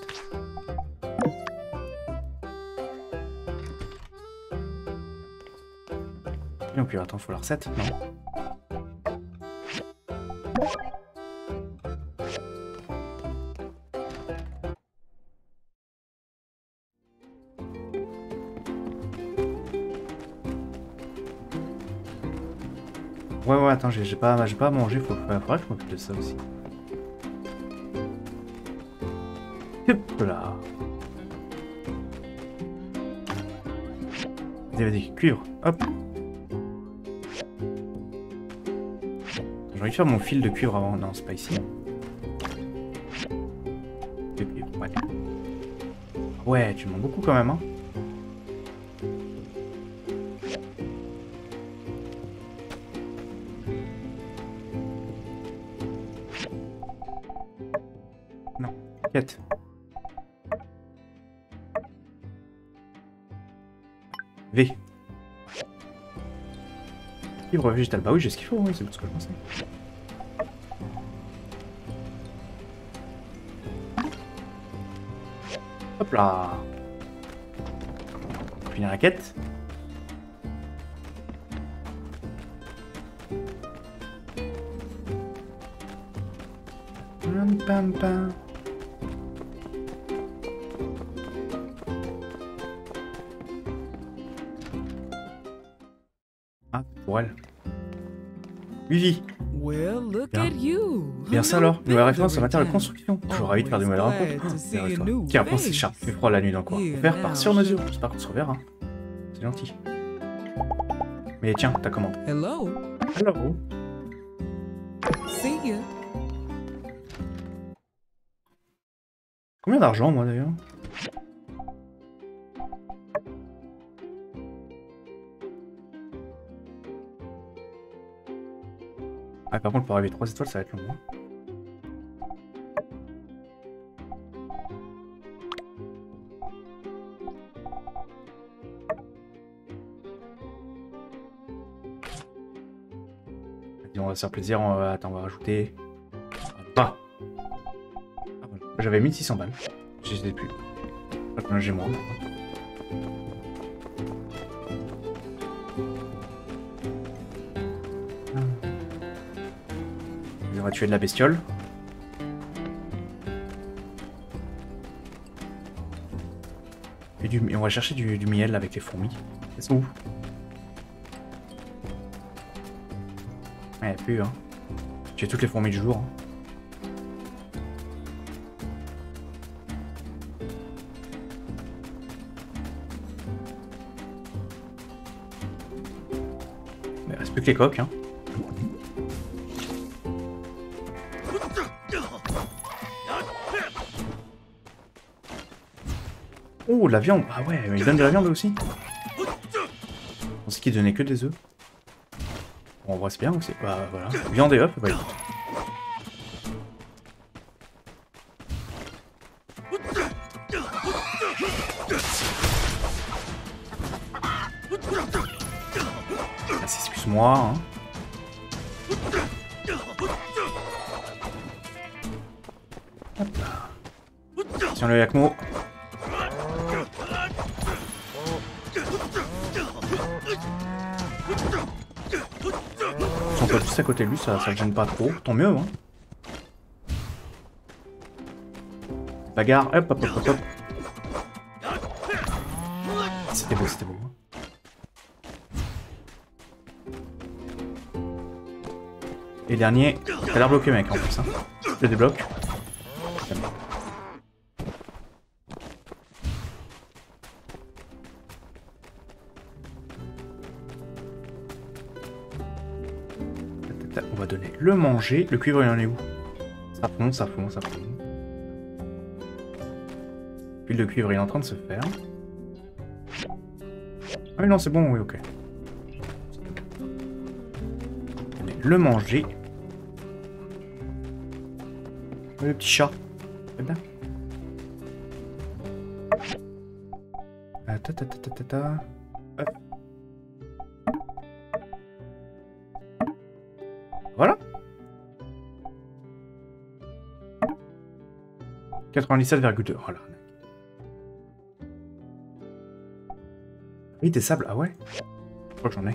Dans le cuivre, attends, faut la recette, non j'ai pas, j'ai pas à manger, faut, faudrait que je m'occupe de ça aussi. Hop là. Vas-y, vas-y, cuivre, hop. J'ai envie de faire mon fil de cuivre avant. Non, c'est pas ici. Ouais. Tu demandes beaucoup quand même, hein. Livre végétal. Bah oui, j'ai ce qu'il faut, oui, c'est tout ce que je pensais. Hop là Finir la quête. Vivi Well, look Bien. at you. Bien ça alors, nouvelle référence en matière de construction. Toujours ravi de faire de nouvelles rencontres. Qui apprend ses charpes, fait froid la nuit dans quoi Faire par sur mesure. J'espère qu'on se reverra. C'est gentil. Mais tiens, ta commande. Hello. Hello. See ya. Combien d'argent moi d'ailleurs? Par contre pour arriver 3 étoiles ça va être long. hein. Vas-y, on va se faire plaisir, on va... attends on va rajouter... Ah. J'avais 1600 balles. Ai plus. J'ai moins. Va tuer de la bestiole. Et, du, on va chercher du, miel avec les fourmis. Elles sont où? Ouais, plus hein. Tuer toutes les fourmis du jour. hein. Il reste plus que les coques, hein. Oh, la viande Ah ouais, mais il donne de la viande aussi Je pensais qu'il donnait que des œufs. Bon, en vrai, c'est bien aussi. Bah voilà. Viande et œufs, bah. Ah, Excuse-moi, hein. Hop là. Tiens le Yakmo. À côté de lui, ça, ça gêne pas trop. Tant mieux, hein. Bagarre, hop, hop, hop, hop, hop. C'était beau, c'était beau. Et dernier, t'as l'air bloqué mec en plus. Hein. Je le débloque. Le cuivre il en est où? Ça fond, ça fond, ça fond. Puis le cuivre il est en train de se faire. Ah oui non c'est bon, oui ok. Donner le manger. Le petit chat. C'est bien. Ah, ta ta ta ta ta ta. 97,2. Voilà. Riz des sables, ah ouais Je crois que j'en ai.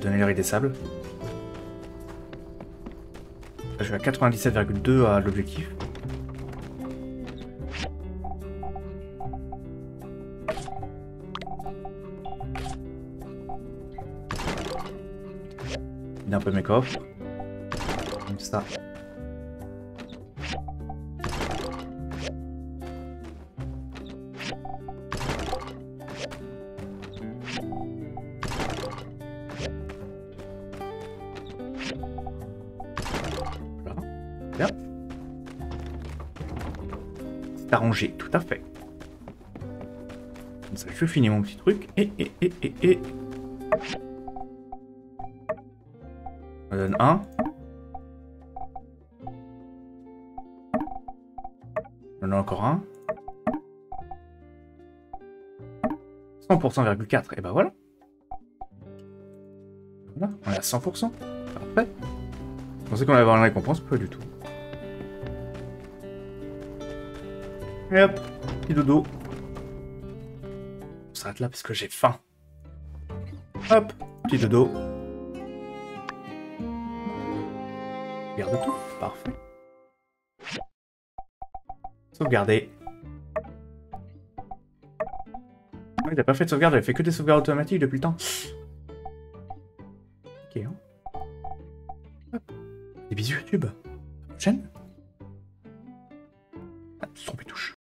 Donner le riz des sables. Je suis à 97,2 à l'objectif. Un peu mes coffres. Finis mon petit truc. Et, et, et, et, et. On donne un. On donne encore un. 100,4. Et ben voilà. Voilà, on est à 100%. Parfait. Je pensais qu'on allait avoir une récompense, pas du tout. Et hop, petit dodo. Là parce que j'ai faim. Hop, petit dodo. Garde tout, parfait. Sauvegarder. Il a pas fait de sauvegarde, il a fait que des sauvegardes automatiques depuis le temps.